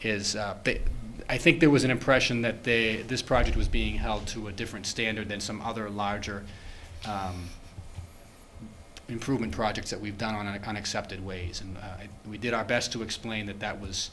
is uh, they- I think there was an impression that they, this project was being held to a different standard than some other larger um, improvement projects that we've done on unaccepted ways. And uh, we did our best to explain that that was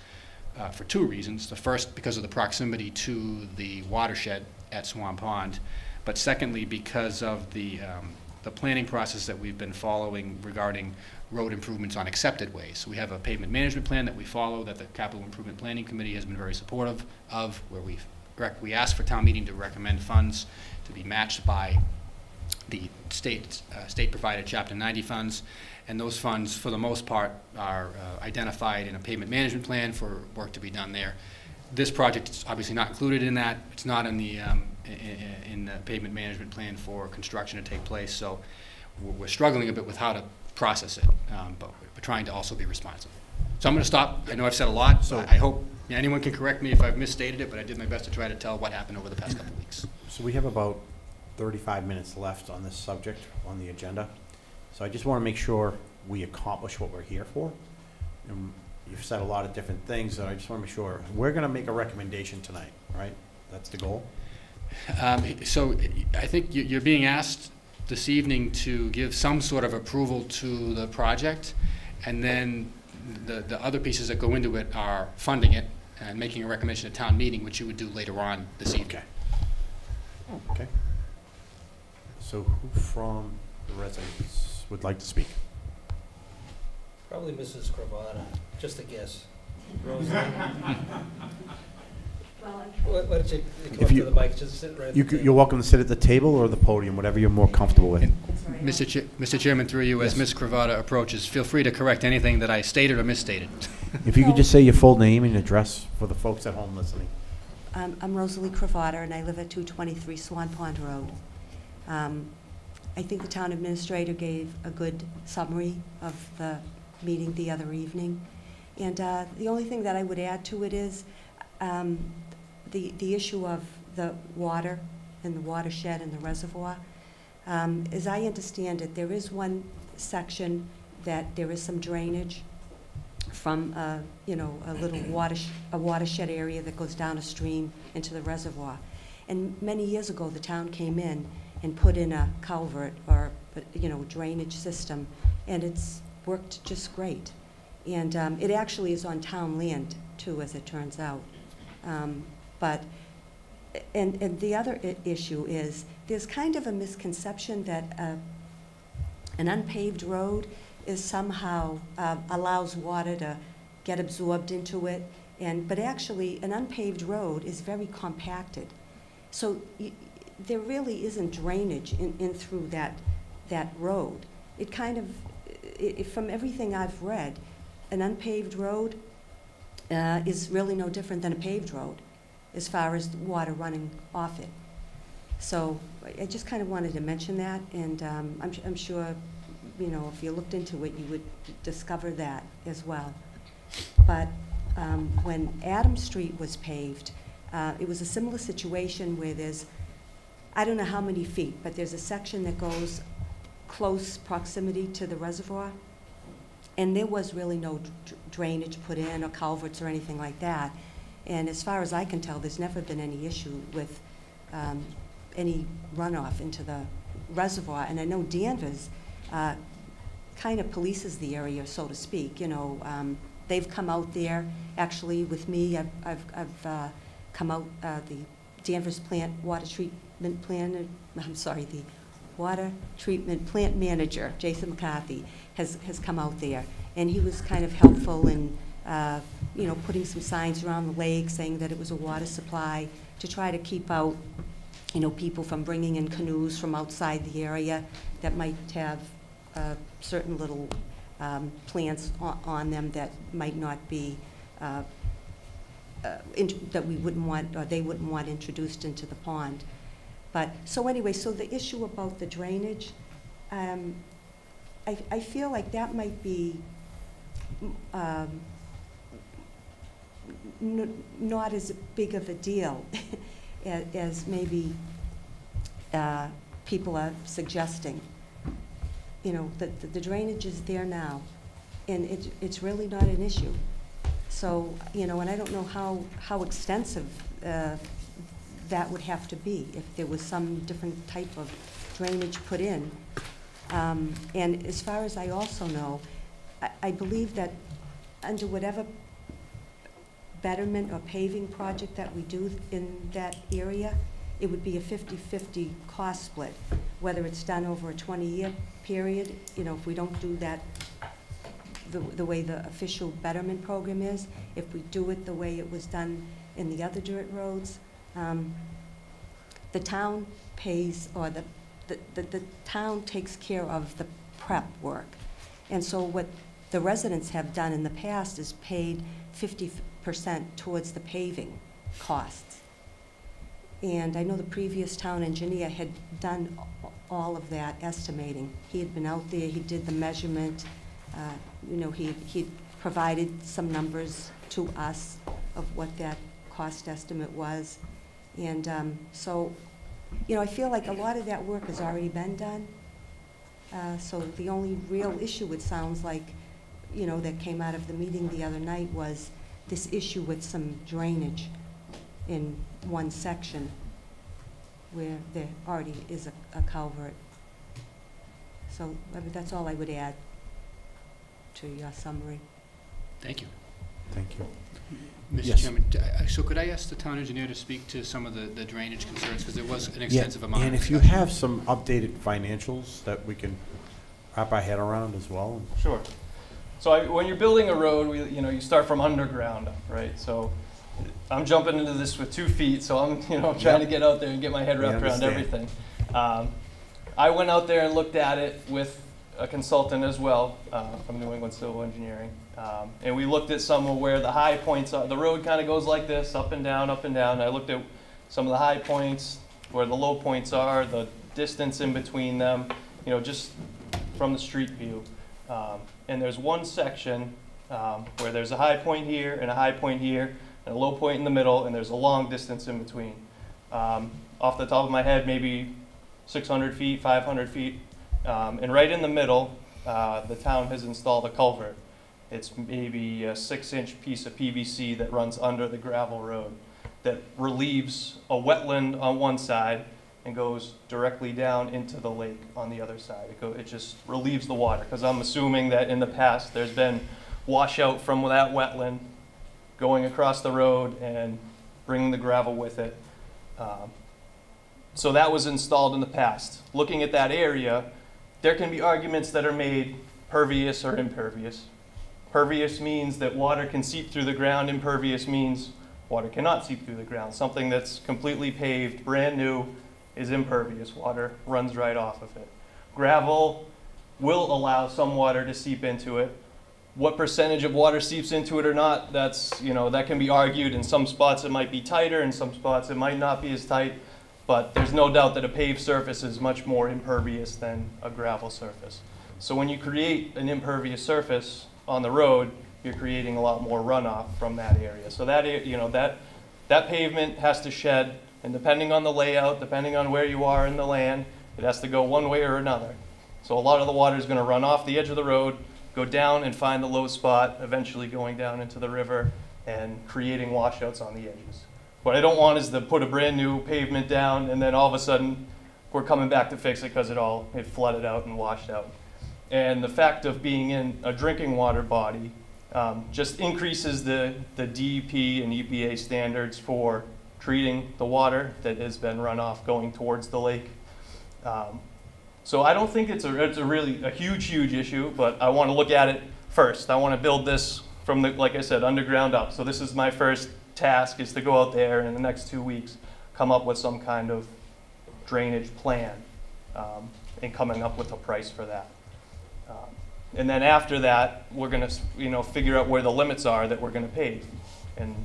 uh, for two reasons. The first, because of the proximity to the watershed at Swan Pond, but secondly, because of the, um, the planning process that we've been following regarding road improvements on accepted ways. We have a pavement management plan that we follow, that the Capital Improvement Planning Committee has been very supportive of, where rec- we asked for town meeting to recommend funds to be matched by the state, uh, state-provided Chapter 90 funds, and those funds, for the most part, are uh, identified in a pavement management plan for work to be done there. This project is obviously not included in that. It's not in the, um, i- i- in the pavement management plan for construction to take place, so we're we're struggling a bit with how to process it, um, but we're trying to also be responsive. So I'm going to stop. I know I've said a lot, so I hope anyone can correct me if I've misstated it, but I did my best to try to tell what happened over the past couple of weeks. So we have about 35 minutes left on this subject on the agenda. So I just want to make sure we accomplish what we're here for. And you've said a lot of different things, so I just want to make sure, we're going to make a recommendation tonight, right? That's the goal? Um, So I think you- you're being asked this evening to give some sort of approval to the project, and then the, the other pieces that go into it are funding it and making a recommendation at town meeting, which you would do later on this evening. Okay. Okay. So who from the residents would like to speak? Probably Mrs. Cravata, just a guess. Roseanne? Why why don't you come If up to you- the mic, just sit right at the You c- table. You're welcome to sit at the table or the podium, whatever you're more comfortable with. Mr. Cha- Mr. Chairman, through you, as Yes. Ms. Cravata approaches, feel free to correct anything that I stated or misstated. If you could just say your full name and address for the folks at home listening. Um, I'm Rosalie Cravata, and I live at 223 Swan Pond Road. Um, I think the town administrator gave a good summary of the meeting the other evening. And uh, the only thing that I would add to it is um, the, the issue of the water and the watershed and the reservoir. Um, As I understand it, there is one section that there is some drainage from, uh, you know, a little watersh- a watershed area that goes down a stream into the reservoir. And many years ago, the town came in and put in a culvert or, you know, drainage system, and it's worked just great. And um, it actually is on town land, too, as it turns out. Um, But, and, and the other issue is, there's kind of a misconception that uh, an unpaved road is somehow uh, allows water to get absorbed into it, and, but actually, an unpaved road is very compacted. So there really isn't drainage in, in through that, that road. It kind of, i- i- from everything I've read, an unpaved road uh, is really no different than a paved road as far as water running off it. So I- I just kind of wanted to mention that, and um, I'm, I'm sure, you know, if you looked into it, you would discover that as well. But um, when Adam Street was paved, uh, it was a similar situation where there's, I don't know how many feet, but there's a section that goes close proximity to the reservoir, and there was really no drainage put in or culverts or anything like that. And as far as I can tell, there's never been any issue with um, any runoff into the reservoir. And I know Danvers uh, kind of polices the area, so to speak, you know. um, They've come out there, actually, with me, I've, I've, I've uh, come out, uh, the Danvers Plant Water Treatment Plan, I'm sorry, the Water Treatment Plant Manager, Jason McCarthy, has, has come out there. And he was kind of helpful in, uh, you know, putting some signs around the lake saying that it was a water supply to try to keep out, you know, people from bringing in canoes from outside the area that might have uh, certain little um, plants on, on them that might not be, uh, uh, that we wouldn't want, or they wouldn't want introduced into the pond. But, so anyway, so the issue about the drainage, um, I, I feel like that might be, um, not as big of a deal a- as maybe uh, people are suggesting. You know, the, the- the drainage is there now, and it, it's really not an issue. So, you know, and I don't know how, how extensive uh, that would have to be, if there was some different type of drainage put in. Um, And as far as I also know, I, I believe that under whatever betterment or paving project that we do in that area, it would be a 50-50 cost split, whether it's done over a 20-year period, you know, if we don't do that the, the way the official betterment program is, if we do it the way it was done in the other dirt roads, um, the town pays, or the, the, the, the town takes care of the prep work. And so what the residents have done in the past is paid fifty percent towards the paving costs. And I know the previous town engineer had done all of that estimating. He had been out there, he did the measurement, uh, you know, he, he provided some numbers to us of what that cost estimate was. And um, so, you know, I feel like a lot of that work has already been done. Uh, So the only real issue, it sounds like, you know, that came out of the meeting the other night was this issue with some drainage in one section where there already is a a culvert. So I mean, that's all I would add to your summary. Thank you. Thank you. Mr. Yes. Chairman, uh, so could I ask the town engineer to speak to some of the the drainage concerns, because there was an extensive amount of And if you have some updated financials that we can wrap our head around as well. Sure. So I, when you're building a road, we, you know, you start from underground right? So I'm jumping into this with two feet, so I'm, you know, trying to get out there and get my head wrapped around everything. Um, I went out there and looked at it with a consultant as well uh, from New England Civil Engineering, um, and we looked at some of where the high points are. The road kind of goes like this, up and down, up and down. I looked at some of the high points, where the low points are, the distance in between them, you know, just from the street view. Um, and there's one section um, where there's a high point here and a high point here and a low point in the middle, and there's a long distance in between. Um, off the top of my head, maybe 600 feet, 500 feet. Um, and right in the middle, uh, the town has installed a culvert. It's maybe a six inch piece of PVC that runs under the gravel road that relieves a wetland on one side and goes directly down into the lake on the other side. It, go, it just relieves the water because I'm assuming that in the past there's been washout from that wetland going across the road and bringing the gravel with it. Um, so that was installed in the past. Looking at that area, there can be arguments that are made pervious or impervious. Pervious means that water can seep through the ground, impervious means water cannot seep through the ground. Something that's completely paved, brand new, is impervious. Water runs right off of it. Gravel will allow some water to seep into it. What percentage of water seeps into it or not, that's, you know, that can be argued. In some spots it might be tighter, in some spots it might not be as tight. But there's no doubt that a paved surface is much more impervious than a gravel surface. So when you create an impervious surface on the road, you're creating a lot more runoff from that area. So that, you know, that, that pavement has to shed, and depending on the layout, depending on where you are in the land, it has to go one way or another. So a lot of the water is gonna run off the edge of the road, go down and find the low spot, eventually going down into the river and creating washouts on the edges. What I don't want is to put a brand new pavement down and then all of a sudden we're coming back to fix it because it all, it flooded out and washed out. And the fact of being in a drinking water body um, just increases the, the DEP and EPA standards for treating the water that has been run off going towards the lake. Um, so I don't think it's a, it's a really a huge, huge issue, but I want to look at it first. I want to build this from the, like I said, underground up. So this is my first task is to go out there and in the next two weeks come up with some kind of drainage plan um, and coming up with a price for that. Um, and then after that, we're going to, you know, figure out where the limits are that we're going to pave. And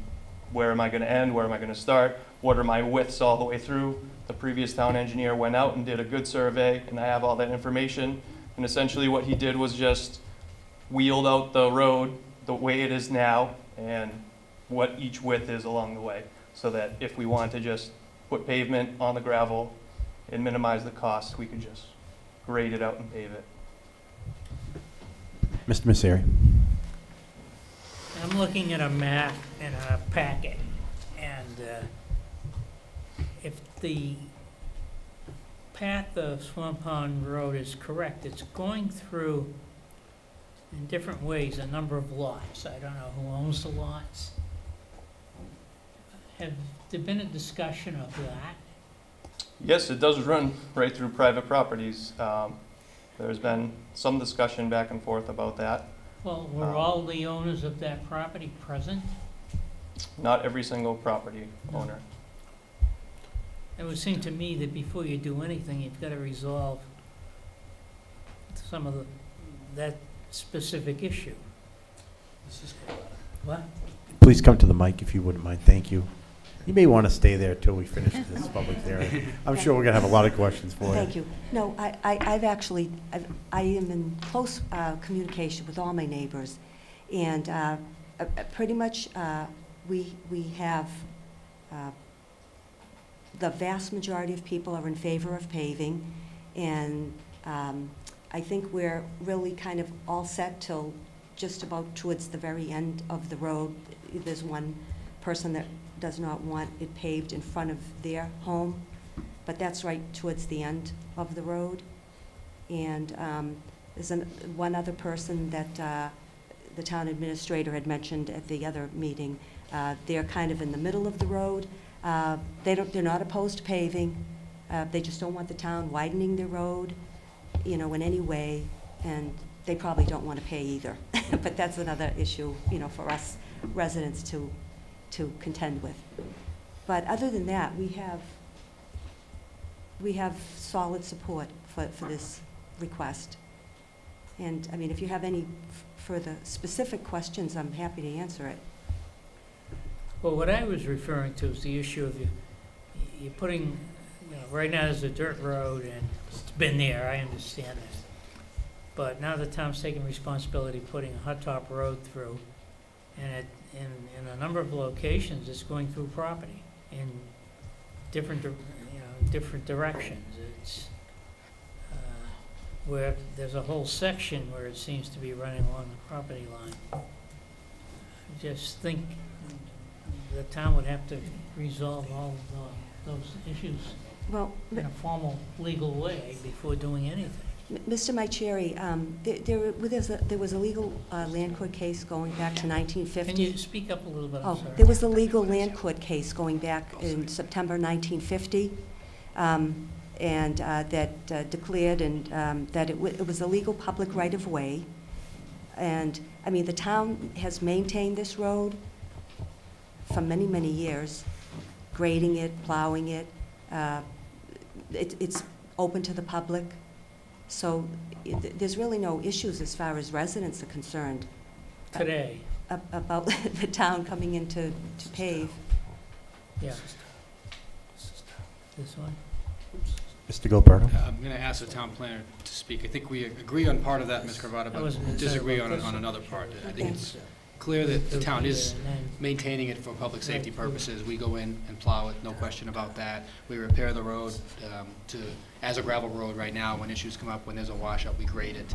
where am I going to end? Where am I going to start? What are my widths all the way through? The previous town engineer went out and did a good survey, and I have all that information. And essentially what he did was just wheeled out the road the way it is now and what each width is along the way. So that if we want to just put pavement on the gravel and minimize the cost, we could just grade it out and pave it. Mr. Mauceri. I'm looking at a map in a packet, and uh, if the path of Swan Pond Road is correct, it's going through, in different ways, a number of lots. I don't know who owns the lots. Have there been a discussion of that? Yes, it does run right through private properties. Um, There's been some discussion back and forth about that. Well, were Um, all the owners of that property present? Not every single property owner. It would seem to me that before you do anything, you've got to resolve some of the, that specific issue. What? Please come to the mic if you wouldn't mind. Thank you. You may want to stay there till we finish this public hearing. I'm sure we're going to have a lot of questions for you. Thank you. No, I, I, I've actually, I've- I am in close uh, communication with all my neighbors, and uh, uh, uh, pretty much, uh, we, we have, uh, the vast majority of people are in favor of paving, and um, I think we're really kind of all set till just about towards the very end of the road. There's one person that does not want it paved in front of their home, but that's right towards the end of the road. And um, there's an- one other person that uh, the town administrator had mentioned at the other meeting. Uh, They're kind of in the middle of the road. Uh, They don't, they're not opposed to paving. Uh, They just don't want the town widening their road, you know, in any way, and they probably don't want to pay either. But that's another issue, you know, for us residents to to contend with. But other than that, we have, we have solid support for, for this request. And, I mean, if you have any further specific questions, I'm happy to answer it. Well, what I was referring to is the issue of you, you're putting, you know, right now there's a dirt road and it's been there, I understand that. But now the town's taking responsibility putting a hot top road through and it, in, in a number of locations, it's going through property in different, you know, different directions. It's, uh, where there's a whole section where it seems to be running along the property line. I just think the town would have to resolve all the- those issues Well, in a formal legal way before doing anything. Mr. Mauceri, um, there, there there's a- there was a legal uh, land court case going back to 1950. Can you speak up a little bit, I'm Oh, sorry? there was a legal land court case going back in September 1950, um, and uh, that uh, declared and um, that it it was a legal public right-of-way. And, I mean, the town has maintained this road for many, many years, grading it, plowing it. Uh, it- It's open to the public, so i- there's really no issues as far as residents are concerned Today, ab- about the town coming in to to pave. yeah. This one? Mr. Gilleberto? Uh, I'm going to ask the town planner to speak. I think we agree on part of that, Ms. Carvada, but disagree on, on another part. I think it's clear that the town is maintaining it for public safety purposes. We go in and plow it, no question about that. We repair the road um, to, as a gravel road right now. When issues come up, when there's a washout, we grade it.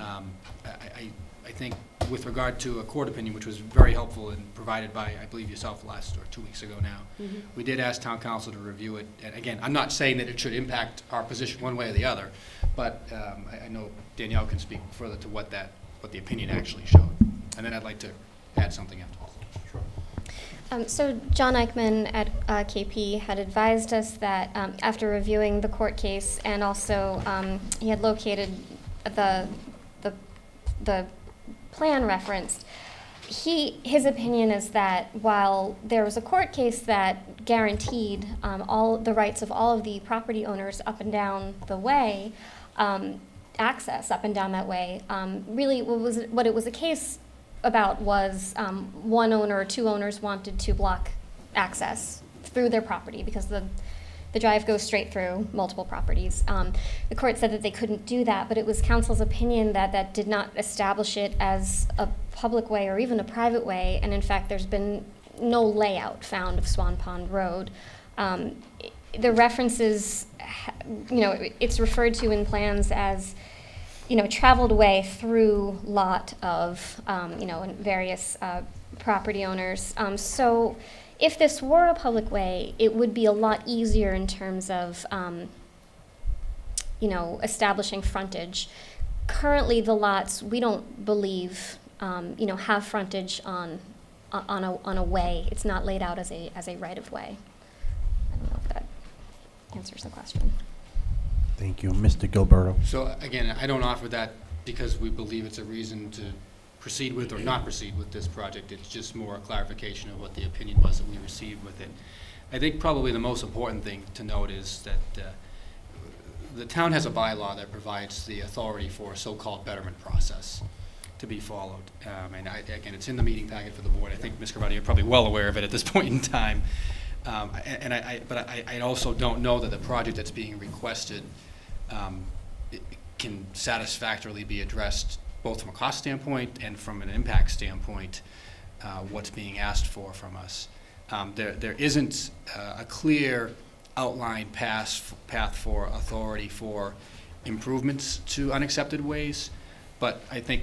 Um, I, I, I think with regard to a court opinion, which was very helpful and provided by, I believe yourself last, or two weeks ago now, we did ask town counsel to review it. And again, I'm not saying that it should impact our position one way or the other, but um, I, I know Danielle can speak further to what that, what the opinion actually showed. And then I'd like to add something after. Um, so John Eichman at uh, KP had advised us that um, after reviewing the court case and also um, he had located the the the plan referenced. He his opinion is that while there was a court case that guaranteed um, all the rights of all of the property owners up and down the way. Um, access up and down that way. Um, really, what was what it was a case about was um, one owner or two owners wanted to block access through their property because the the drive goes straight through multiple properties. Um, the court said that they couldn't do that, but it was counsel's opinion that that did not establish it as a public way or even a private way. And in fact, there's been no layout found of Swan Pond Road. Um, the references, you know, it's referred to in plans as you know, traveled way through lot of, um, you know, various uh, property owners. Um, so if this were a public way, it would be a lot easier in terms of, um, you know, establishing frontage. Currently, the lots, we don't believe, um, you know, have frontage on, on a, on a way. It's not laid out as a, as a right-of-way. I don't know if that answers the question. Thank you. Mr. Gilleberto? So again, I don't offer that because we believe it's a reason to proceed with or not proceed with this project. It's just more a clarification of what the opinion was that we received with it. I think probably the most important thing to note is that uh, the town has a bylaw that provides the authority for a so-called betterment process to be followed. Um, And I, again, it's in the meeting packet for the board. I think, Ms. Carvati, you're probably well aware of it at this point in time. Um, And I, I- but I I also don't know that the project that's being requested um, can satisfactorily be addressed both from a cost standpoint and from an impact standpoint, uh, what's being asked for from us. Um, There, there isn't uh, a clear outlined path, path for authority for improvements to unaccepted ways, but I think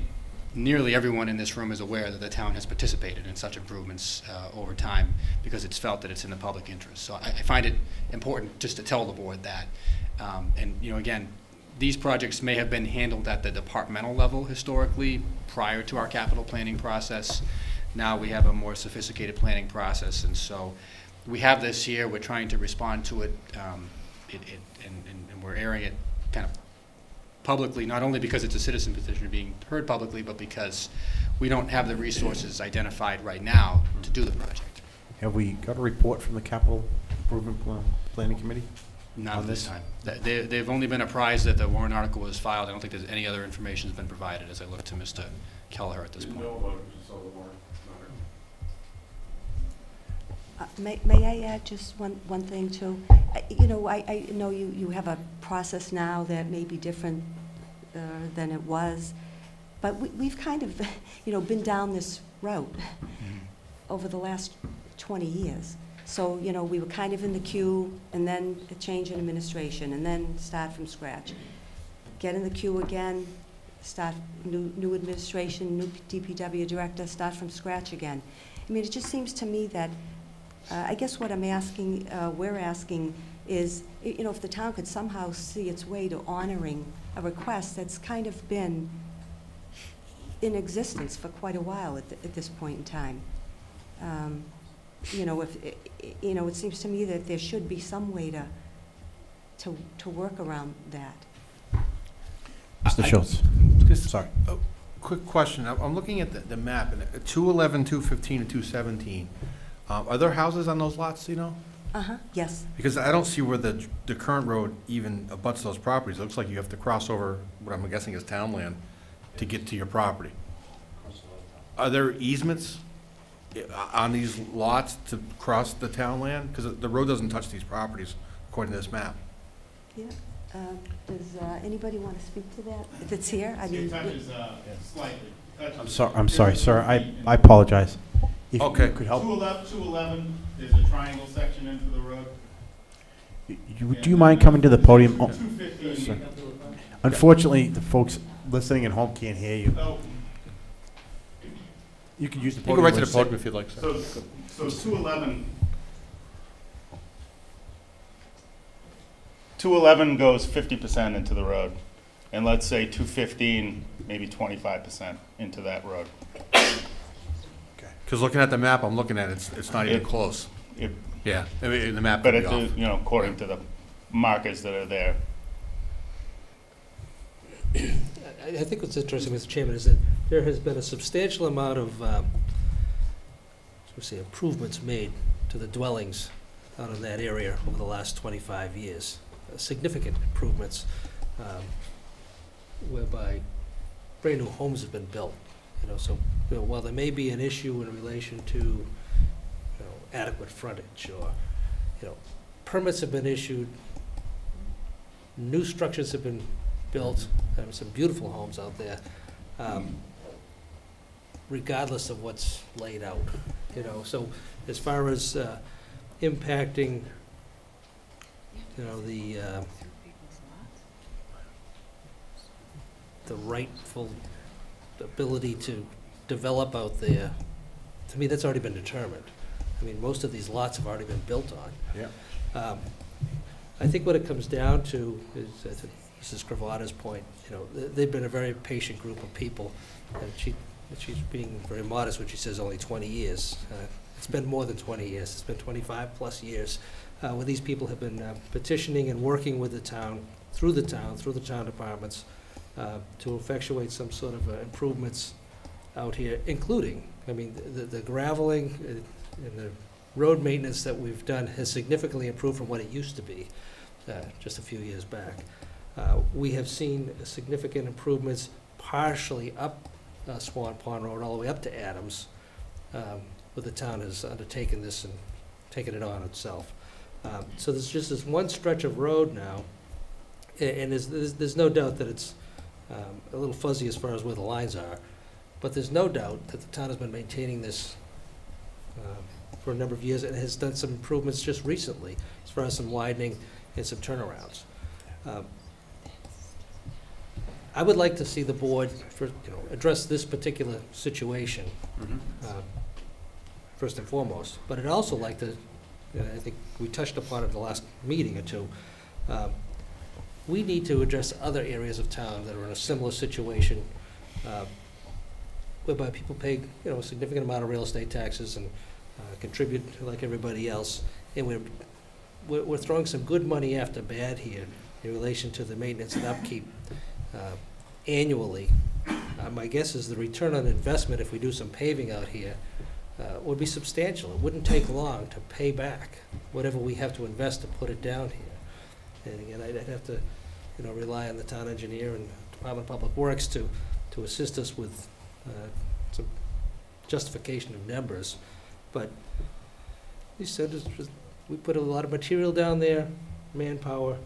nearly everyone in this room is aware that the town has participated in such improvements uh, over time because it's felt that it's in the public interest. So I, I find it important just to tell the board that. Um, and, you know, again, these projects may have been handled at the departmental level historically prior to our capital planning process. Now we have a more sophisticated planning process, and so we have this here, we're trying to respond to it, um, it, it, and, and- and we're airing it kind of publicly, not only because it's a citizen petition being heard publicly, but because we don't have the resources identified right now to do the project. Have we got a report from the capital improvement plan, planning committee? Not at this this? time. They, they've only been apprised that the warrant article was filed. I don't think there's any other information that's been provided as I look to Mr. Kelleher at this point. Uh, May, may I add just one, one thing too? I- You know, I, I know you, you have a process now that may be different uh, than it was, but we, we've kind of, you know, been down this route over the last 20 years. So, you know, we were kind of in the queue, and then a change in administration, and then start from scratch. Get in the queue again, start, new, new administration, new DPW director, start from scratch again. I mean, it just seems to me that, uh, I guess what I'm asking, uh, we're asking is, you know, if the town could somehow see its way to honoring a request that's kind of been in existence for quite a while at, th- at this point in time. Um, You know, if, i- i- you know, it seems to me that there should be some way to, to, to work around that. Mr. Schultz? Just Sorry. a quick question. I'm I'm looking at the, the map, and uh, 211, 215, and 217. Um, Are there houses on those lots, you know? Uh-huh, yes. Because I don't see where the, the current road even abuts those properties. It looks like you have to cross over what I'm guessing is town land to get to your property. Are there easements i- on these lots to cross the town land? Because the road doesn't touch these properties according to this map. Yeah. Um, Does uh, anybody want to speak to that? If it's here, I mean. I'm sorry, I'm sorry, sir, I, I apologize. If Okay. you could help, Two eleven, two eleven, there's a triangle section into the road. you- do you mind coming to the podium? Oh, Two Sir. Unfortunately, the folks listening at home can't hear you. oh, You could use the You can podium. go right to the it's podium if you'd like, sir. so, so two eleven. Two eleven goes fifty percent into the road, and let's say two fifteen, maybe twenty-five percent into that road. Because looking at the map, I'm looking at, it, it's, it's not even It- close. It- Yeah, I mean, the map But could be it's, uh, off. you know, according to the markers that are there. I, I think what's interesting, Mr. Chairman, is that there has been a substantial amount of, um, let's say, improvements made to the dwellings out in that area over the last 25 years. Uh, Significant improvements, um, whereby brand-new homes have been built, you know, so, you know, while there may be an issue in relation to, you know, adequate frontage, or, you know, permits have been issued, new structures have been built, there are some beautiful homes out there, um, regardless of what's laid out, you know, so as far as, uh, impacting, you know, the, uh, the rightful ability to develop out there, to me, that's already been determined. I mean, most of these lots have already been built on. Yeah. Um, I think what it comes down to is, Mrs. Cravata's point, you know, th- they've been a very patient group of people, and she, she's being very modest when she says only 20 years. Uh, It's been more than 20 years, it's been 25-plus years, uh, where these people have been uh, petitioning and working with the town, through the town, through the town departments, uh, to effectuate some sort of uh, improvements out here, including, I mean, the the graveling uh, and the road maintenance that we've done has significantly improved from what it used to be uh, just a few years back. Uh, We have seen significant improvements partially up Swan Pond Road, all the way up to Adams, um, where the town has undertaken this and taken it on itself. Um, So there's just this one stretch of road now, a- and there's, there's there's no doubt that it's um, a little fuzzy as far as where the lines are, but there's no doubt that the town has been maintaining this um, for a number of years and has done some improvements just recently, as far as some widening and some turnarounds. Um, I would like to see the board, for, you know, address this particular situation, um, first and foremost, but I'd also like to, and I think we touched upon it in the last meeting or two, um, we need to address other areas of town that are in a similar situation, uh, whereby people pay, you know, a significant amount of real estate taxes and uh, contribute like everybody else, and we're, we're throwing some good money after bad here in relation to the maintenance and upkeep uh, annually. Uh, My guess is the return on investment, if we do some paving out here, uh, would be substantial. It wouldn't take long to pay back whatever we have to invest to put it down here. And again, I'd I'd have to, you know, rely on the town engineer and Department of Public Works to, to assist us with uh, some justification of numbers. But he said, just- we put a lot of material down there, manpower,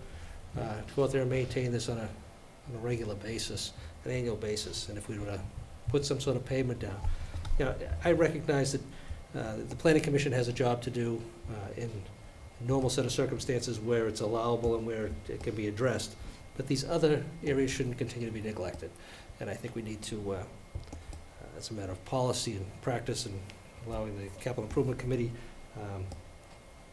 uh, to go out there and maintain this on a, on a regular basis, an annual basis. And if we were to put some sort of payment down, you know, I recognize that uh, the planning commission has a job to do uh, in normal set of circumstances where it's allowable and where it can be addressed. But these other areas shouldn't continue to be neglected. And I think we need to, uh, uh, as a matter of policy and practice and allowing the capital improvement committee um,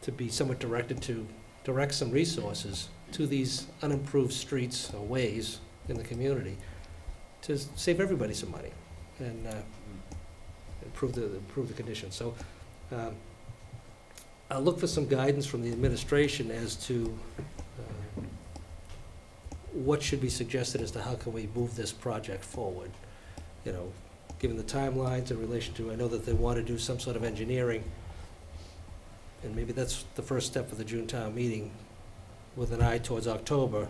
to be somewhat directed to direct some resources to these unimproved streets or ways in the community to save everybody some money and uh, improve the, improve the conditions. So um, I'll look for some guidance from the administration as to what should be suggested as to how can we move this project forward. You know, given the timelines in relation to, I know that they want to do some sort of engineering, and maybe that's the first step for the June town meeting, with an eye towards October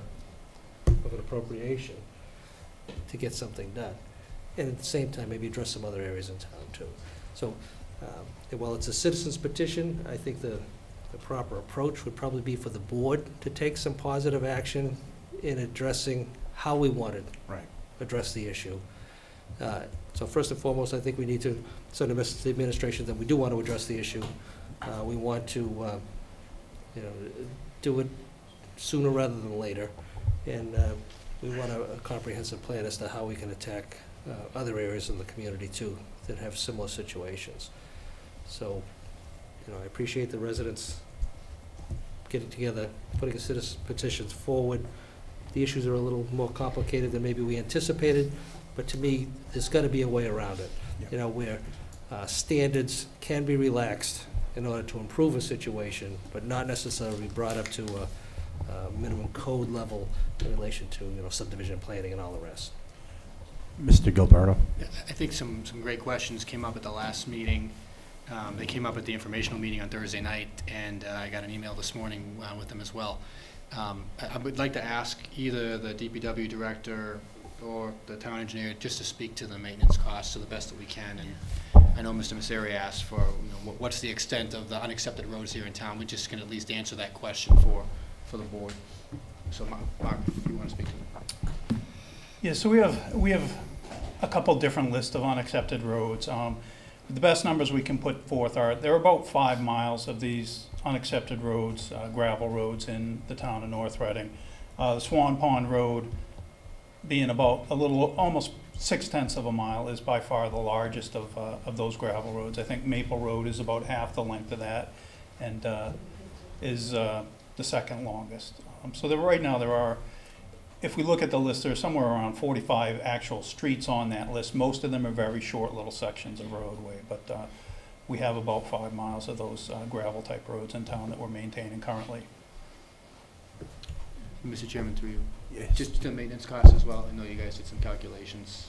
of an appropriation to get something done. And at the same time, maybe address some other areas in town too. So, um, while it's a citizen's petition, I think the, the proper approach would probably be for the board to take some positive action in addressing how we want to Right. address the issue. Uh, So first and foremost, I think we need to send a message to the administration that we do want to address the issue. Uh, We want to, uh, you know, do it sooner rather than later. And uh, we want a a comprehensive plan as to how we can attack uh, other areas in the community too that have similar situations. So, you know, I appreciate the residents getting together, putting a citizen petitions forward. The issues are a little more complicated than maybe we anticipated, but to me, there's got to be a way around it. You know, where uh, standards can be relaxed in order to improve a situation, but not necessarily brought up to a, a minimum code level in relation to, you know, subdivision planning and all the rest. Mr. Gilleberto. I think some, some great questions came up at the last meeting. Um, They came up at the informational meeting on Thursday night, and uh, I got an email this morning uh, with them as well. Um, I would like to ask either the DPW director or the town engineer just to speak to the maintenance costs to the best that we can. And I know Mr. Mauceri asked for, you know, what- what's the extent of the unaccepted roads here in town? We just can at least answer that question for, for the board. So Mark, if you want to speak to it. Yeah, so we have, we have a couple different lists of unaccepted roads. Um, The best numbers we can put forth are, there are about five miles of these unaccepted roads, uh, gravel roads in the town of North Reading. Uh, The Swan Pond Road being about a little, almost six tenths of a mile is by far the largest of, uh, of those gravel roads. I think Maple Road is about half the length of that and uh, is uh, the second longest. Um, So there, right now, there are if we look at the list, there's somewhere around 45 actual streets on that list. Most of them are very short little sections of roadway, but uh, we have about five miles of those uh, gravel-type roads in town that we're maintaining currently. Mr. Chairman, through you. Just the maintenance costs as well. I know you guys did some calculations.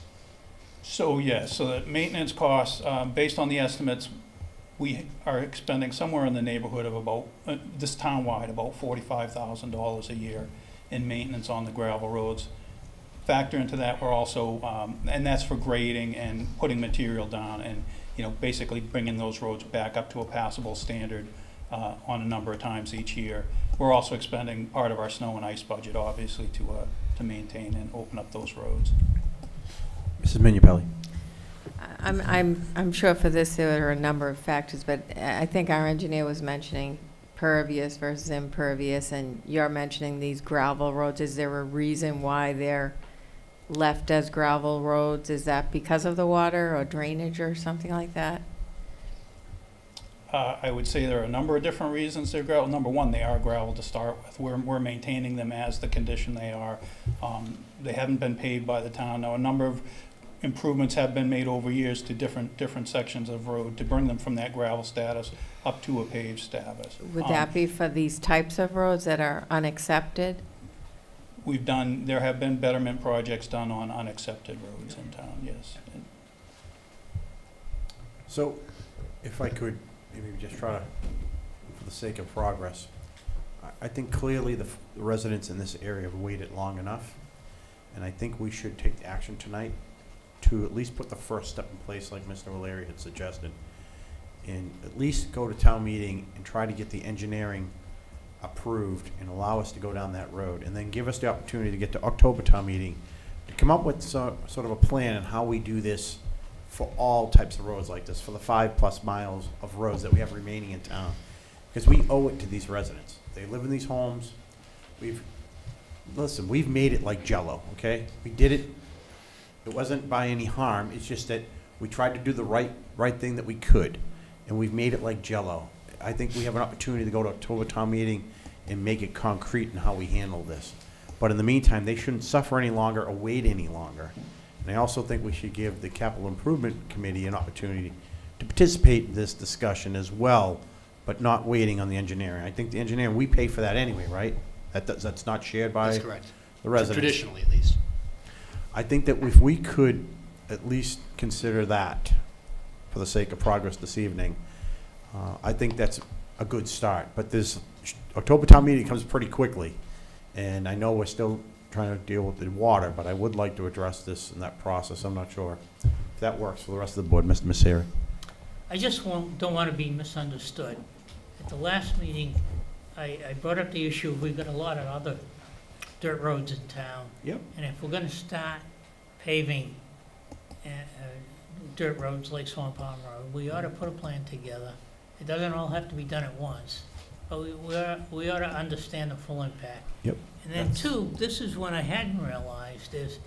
So, yes, so the maintenance costs, um, based on the estimates, we are expending somewhere in the neighborhood of about, uh, this town-wide, about $45,000 a year in maintenance on the gravel roads. Factor into that, we're also, um, and that's for grading and putting material down and, you know, basically bringing those roads back up to a passable standard uh, on a number of times each year. We're also expending part of our snow and ice budget, obviously, to, uh, to maintain and open up those roads. Mrs. Manupelli. I'm, I'm, I'm sure for this, there are a number of factors, but I think our engineer was mentioning pervious versus impervious, and you're mentioning these gravel roads. Is there a reason why they're left as gravel roads? Is that because of the water or drainage or something like that? Uh, I would say there are a number of different reasons they're gravel. Number one, they are gravel to start with. We're, we're maintaining them as the condition they are. Um, They haven't been paved by the town. Now, a number of improvements have been made over years to different, different sections of road to bring them from that gravel status up to a paved status. Would Um, that be for these types of roads that are unaccepted? We've done, there have been betterment projects done on unaccepted roads in town, yes. So, If I could, maybe just try to, for the sake of progress, I, I think clearly the the residents in this area have waited long enough, and I think we should take action tonight to at least put the first step in place, like Mr. O'Leary had suggested, and at least go to town meeting and try to get the engineering approved and allow us to go down that road, and then give us the opportunity to get to October town meeting, to come up with so, sort of a plan on how we do this for all types of roads like this, for the five-plus miles of roads that we have remaining in town. Because we owe it to these residents. They live in these homes. We've, listen, we've made it like jello, okay? We did it. It wasn't by any harm. It's just that we tried to do the right, right thing that we could, and we've made it like jello. I think we have an opportunity to go to October town meeting and make it concrete in how we handle this. But in the meantime, they shouldn't suffer any longer or wait any longer. And I also think we should give the capital improvement committee an opportunity to participate in this discussion as well, but not waiting on the engineering. I think the engineering, we pay for that anyway, right? That, that's- that's not shared by That's correct. the residents. Traditionally, at least. I think that if we could at least consider that for the sake of progress this evening, uh, I think that's a good start. But this October town meeting comes pretty quickly, and I know we're still trying to deal with the water, but I would like to address this in that process. I'm not sure if that works for the rest of the board, Mr. Mauceri. I just won't, don't want to be misunderstood. At the last meeting, I, I brought up the issue, we've got a lot of other dirt roads in town. Yep. And if we're gonna start paving, uh, uh, dirt roads like Swan Pond Road, we ought to put a plan together. It doesn't all have to be done at once, but we, we ought, we ought to understand the full impact. Yep. And then two, this is what I hadn't realized is,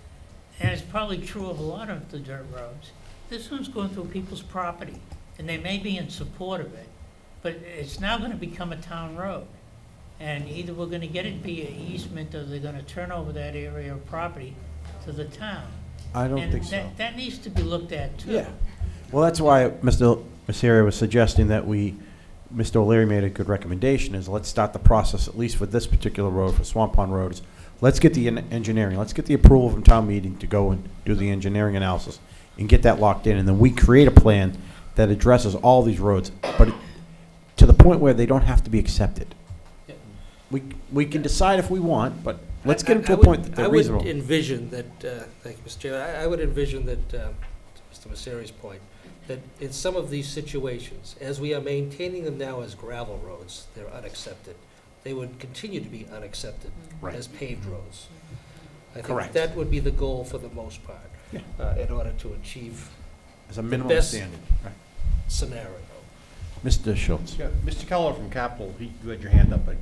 and it's probably true of a lot of the dirt roads, this one's going through people's property, and they may be in support of it, but it's now gonna become a town road. And either we're gonna get it via easement, or they're gonna turn over that area of property to the town. I don't think so. that- That needs to be looked at too. Yeah. Well, that's why Mr. Mauceri was suggesting that we, Mr. O'Leary made a good recommendation, is let's start the process, at least for this particular road, for Swan Pond Road, is let's get the en- engineering, let's get the approval from town meeting to go and do the engineering analysis and get that locked in, and then we create a plan that addresses all these roads, but to the point where they don't have to be accepted. We, we can decide if we want, but let's get them to I- a I would- point that they're reasonable. I would envision that, uh, thank you, Mr. Chairman, I I would envision that, uh, to Mr. Mauceri's point, that in some of these situations, as we are maintaining them now as gravel roads, they're unaccepted. They would continue to be unaccepted Right. as paved roads. I Correct. think that would be the goal for the most part, Yeah. uh, in order to achieve As a the minimum best standard. Right. scenario. Mr. Schultz. Yeah, Mr. Keller from Capital, he, you had your hand up, I,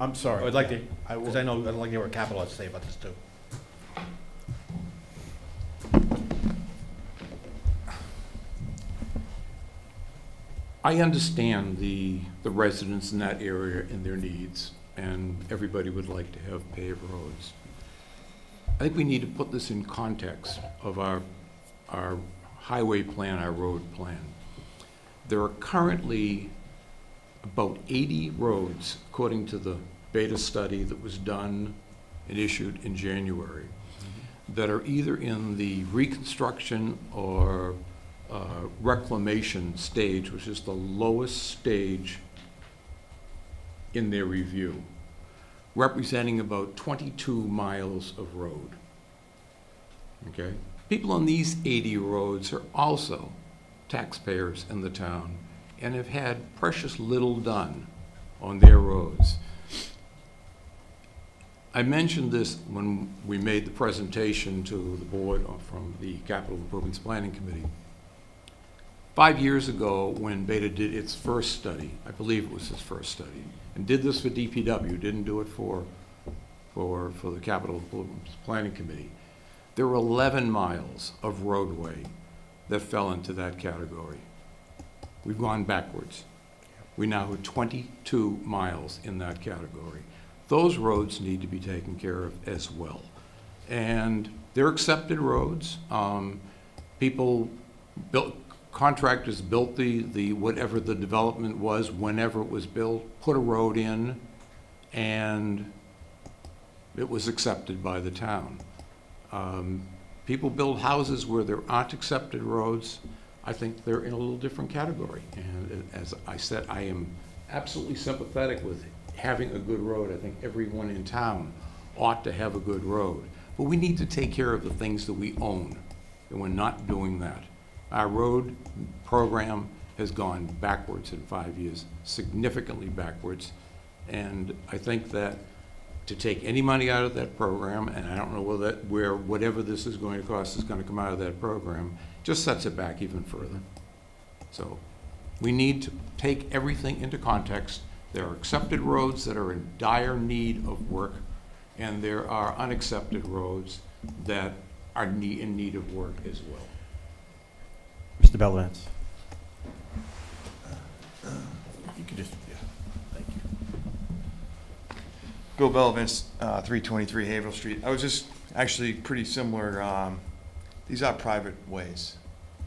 I'm sorry. I would like to, I will- because I know, I'd like to hear what Capital has to say about this too. I understand the, the residents in that area and their needs, and everybody would like to have paved roads. I think we need to put this in context of our, our highway plan, our road plan. There are currently about 80 roads, according to the beta study that was done and issued in January, that are either in the reconstruction or uh, reclamation stage, which is the lowest stage in their review, representing about 22 miles of road. Okay? People on these 80 roads are also taxpayers in the town and have had precious little done on their roads. I mentioned this when we made the presentation to the board from the Capital Improvements Planning Committee. Five years ago, when Beta did its first study, I believe it was its first study, and did this for DPW, didn't do it for, for, for the Capital Planning Committee, there were 11 miles of roadway that fell into that category. We've gone backwards. We now have 22 miles in that category. Those roads need to be taken care of as well. And they're accepted roads. Um, People built, contractors built the, the, whatever the development was, whenever it was built, put a road in, and it was accepted by the town. Um, People build houses where there aren't accepted roads. I think they're in a little different category. And as I said, I am absolutely sympathetic with having a good road. I think everyone in town ought to have a good road. But we need to take care of the things that we own, and we're not doing that. Our road program has gone backwards in five years, significantly backwards. And I think that to take any money out of that program, and I don't know whether, that- where whatever this is going to cost is going to come out of that program, just sets it back even further. So we need to take everything into context. There are accepted roads that are in dire need of work, and there are unaccepted roads that are in need of work as well. Mr. Bellavance. You can just, yeah, thank you. Bill Belvin, uh, 323 Haverhill Street. I was just actually pretty similar. Um, these are private ways.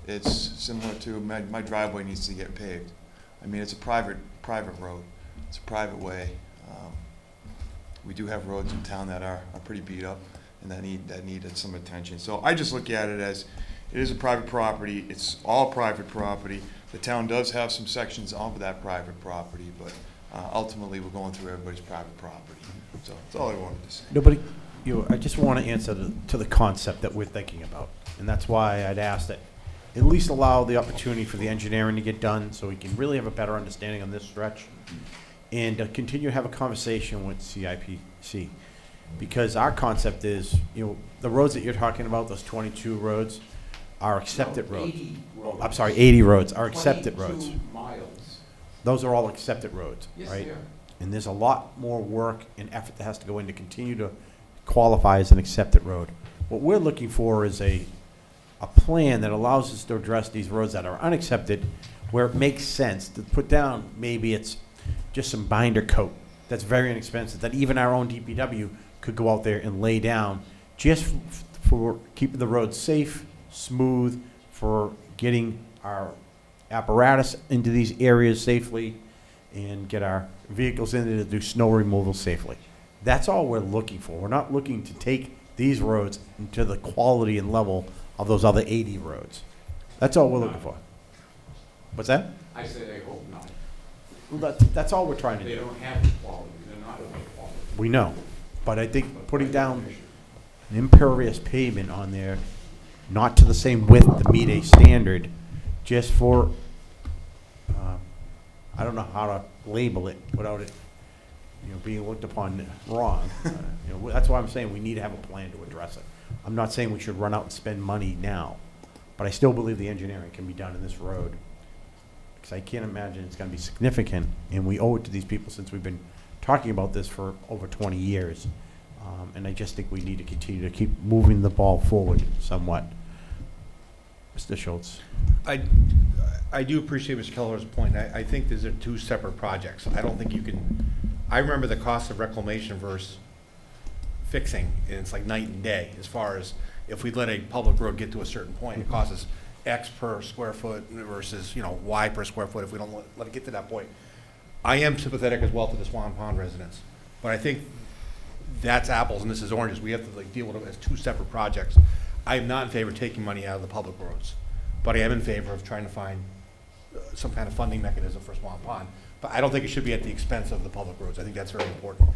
It's similar to my, my driveway needs to get paved. I mean, it's a private private road. It's a private way. Um, we do have roads in town that are, are pretty beat up and that need that needed some attention. So I just look at it as it is a private property. It's all private property. The town does have some sections of that private property, but uh, ultimately we're going through everybody's private property. So that's all I wanted to say. Nobody, you, I just want to answer to the concept that we're thinking about. And that's why I'd ask that at least allow the opportunity for the engineering to get done so we can really have a better understanding on this stretch. And uh, continue to have a conversation with CIPC. Because our concept is, you know, the roads that you're talking about, those twenty-two roads, are accepted roads. roads. I'm sorry, eighty roads our accepted roads. miles. Those are all accepted roads, Yes, right? they are. And there's a lot more work and effort that has to go in to continue to qualify as an accepted road. What we're looking for is a, a plan that allows us to address these roads that are unaccepted, where it makes sense to put down, maybe it's just some binder coat that's very inexpensive, that even our own DPW could go out there and lay down, just f- for keeping the roads safe, smooth, for getting our apparatus into these areas safely, and get our vehicles in there to do snow removal safely. That's all we're looking for. We're not looking to take these roads into the quality and level of those other 80 roads. That's all we're looking for. What's that? I said I hope not. Well, that's, that's all we're trying to They do. They don't have the quality, they're not of the quality. We know. But I think putting down an impervious pavement on there, not to the same width to meet a standard, just for, uh, I don't know how to label it without it, you know, being looked upon wrong. Uh, You know, that's why I'm saying we need to have a plan to address it. I'm not saying we should run out and spend money now, but I still believe the engineering can be done in this road. Because I can't imagine it's gonna be significant, and we owe it to these people since we've been talking about this for over twenty years. Um, and I just think we need to continue to keep moving the ball forward somewhat. Mr. Schultz? I, I do appreciate Mr. Keller's point. I, I think these are two separate projects. I don't think you can, I remember the cost of reclamation versus fixing, and it's like night and day as far as if we let a public road get to a certain point, it costs us X per square foot versus, you know, Y per square foot if we don't let, let it get to that point. I am sympathetic as well to the Swan Pond residents, but I think that's apples and this is oranges. We have to like deal with them as two separate projects. I am not in favor of taking money out of the public roads, but I am in favor of trying to find uh, some kind of funding mechanism for Swan Pond. But I don't think it should be at the expense of the public roads. I think that's very important.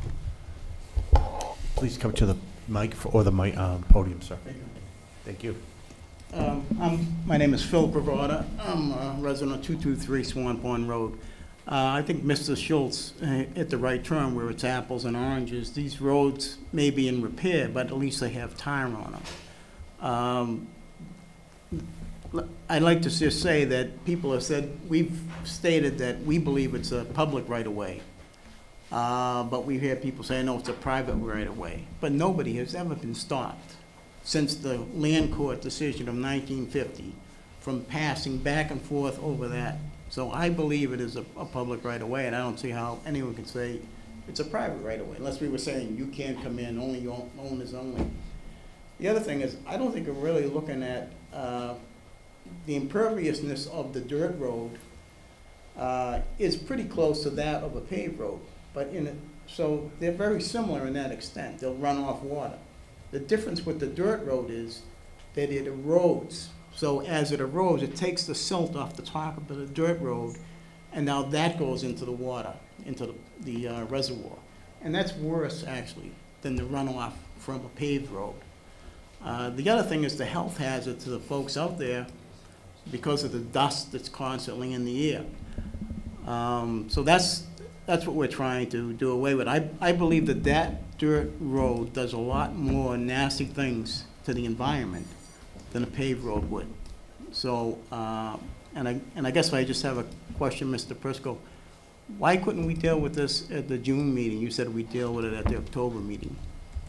Please come to the mic, for- or the mic, um, podium, sir. Thank you. Um, I'm, my name is Phil Bravada. I'm a resident of 223 Swan Pond Road. Uh, I think Mr. Schultz uh, hit the right term where it's apples and oranges. These roads may be in repair, but at least they have tire on them. Um, I'd like to just say that people have said, we've stated that we believe it's a public right-of-way. Uh, But we hear people say, no, it's a private right-of-way. But nobody has ever been stopped since the land court decision of 1950 from passing back and forth over that. So I believe it is a, a public right-of-way, and I don't see how anyone can say it's a private right-of-way, unless we were saying you can't come in, only owners only. The other thing is, I don't think we're really looking at uh, the imperviousness of the dirt road uh, is pretty close to that of a paved road, but in it, so they're very similar in that extent. They'll run off water. The difference with the dirt road is that it erodes So as it erodes, it takes the silt off the top of the dirt road, and now that goes into the water, into the, the uh, reservoir. And that's worse, actually, than the runoff from a paved road. Uh, The other thing is the health hazard to the folks out there because of the dust that's constantly in the air. Um, So that's, that's what we're trying to do away with. I, I believe that that dirt road does a lot more nasty things to the environment than a paved road would. So, uh, and I, and I guess I just have a question, Mr. Prisco. Why couldn't we deal with this at the June meeting? You said we deal with it at the October meeting.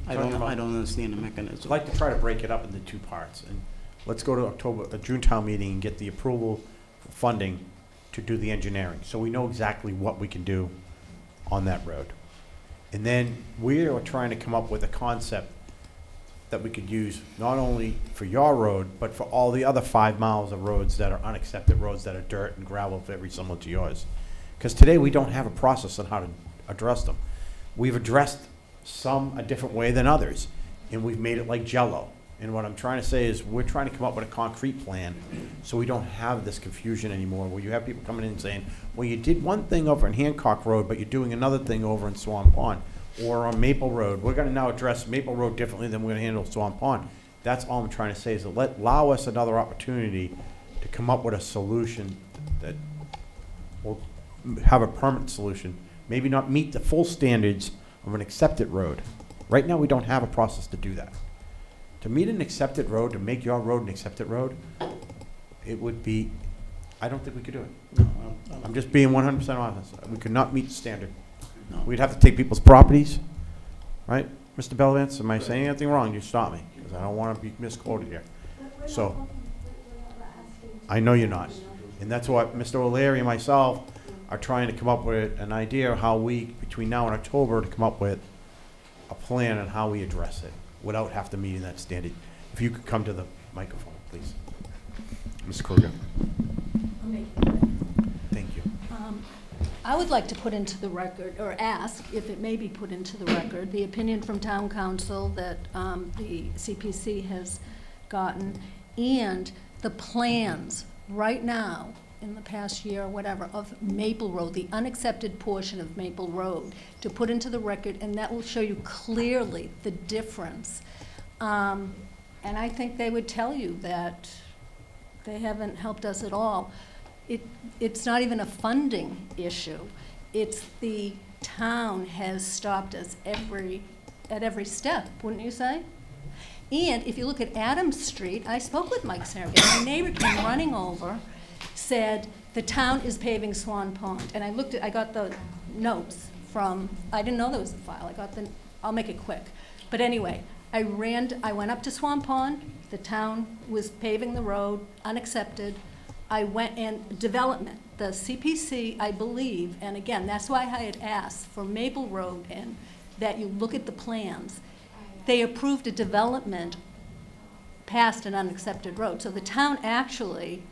I don't, I don't understand the mechanism. I'd mechanism. like to try to break it up into two parts, and let's go to October, the June town meeting and get the approval for funding to do the engineering, so we know exactly what we can do on that road. And then we are trying to come up with a concept that we could use not only for your road, but for all the other five miles of roads that are unaccepted roads that are dirt and gravel, very similar to yours. Because today, we don't have a process on how to address them. We've addressed some a different way than others, and we've made it like jello. And what I'm trying to say is, we're trying to come up with a concrete plan, so we don't have this confusion anymore, where you have people coming in and saying, well, you did one thing over in Hancock Road, but you're doing another thing over in Swan Pond, or on Maple Road. We're gonna now address Maple Road differently than we're gonna handle Swan Pond. That's all I'm trying to say, is to let, allow us another opportunity to come up with a solution that will have a permanent solution, maybe not meet the full standards of an accepted road. Right now, we don't have a process to do that. To meet an accepted road, to make your road an accepted road, it would be, I don't think we could do it. I'm just being one hundred percent honest. We could not meet the standard. We'd have to take people's properties, right? Mr. Bellavance, am I saying anything wrong? You stop me, because I don't want to be misquoted here. So, I know you're not. And that's what Mr. O'Leary and myself are trying to come up with an idea of how we, between now and October, to come up with a plan on how we address it without have to meeting that standard. If you could come to the microphone, please. Ms. Kruger. Thank you. Um, I would like to put into the record, or ask if it may be put into the record, the opinion from town counsel that um, the CPC has gotten, and the plans right now, in the past year or whatever, of Maple Road, the unaccepted portion of Maple Road, to put into the record, and that will show you clearly the difference. Um, And I think they would tell you that they haven't helped us at all. It, it's not even a funding issue. It's the town has stopped us every, at every step, wouldn't you say? And if you look at Adams Street, I spoke with Mike Sargent, my neighbor came running over, said, the town is paving Swan Pond. And I looked at, I got the notes from, I didn't know there was a file, I got the, I'll make it quick. But anyway, I ran, I went up to Swan Pond, the town was paving the road, unaccepted. I went and development, the CPC, I believe, and again, that's why I had asked for Maple Road and that you look at the plans. They approved a development past an unaccepted road. So the town actually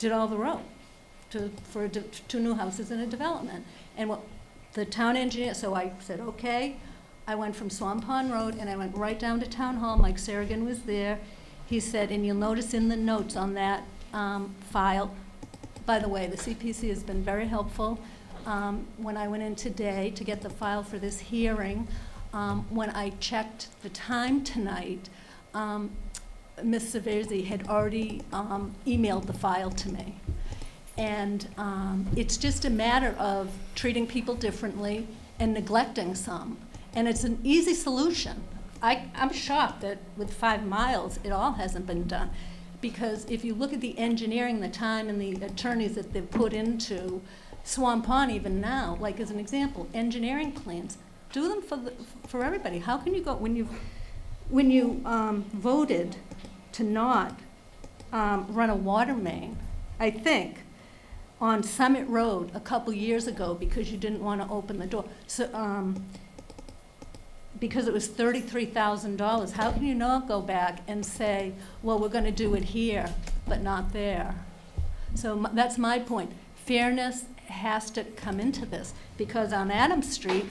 did all the road to, for de- two new houses and a development. And what, the town engineer, so I said, okay. I went from Swan Pond Road and I went right down to Town Hall. Mike Sargent was there. He said, and you'll notice in the notes on that um, file, by the way, the CPC has been very helpful. Um, When I went in today to get the file for this hearing, um, when I checked the time tonight, um, Ms. Saverzy had already um, emailed the file to me. And um, it's just a matter of treating people differently and neglecting some. And it's an easy solution. I, I'm shocked that with five miles, it all hasn't been done. Because if you look at the engineering, the time and the attorneys that they've put into Swan Pond even now, like as an example, engineering plans, do them for, the, for everybody. How can you go, when you, when you um, voted to not um, run a water main, I think, on Summit Road a couple years ago because you didn't want to open the door. So, um, because it was thirty-three thousand dollars, how can you not go back and say, well, we're gonna do it here, but not there? So that's my point. Fairness has to come into this, because on Adams Street,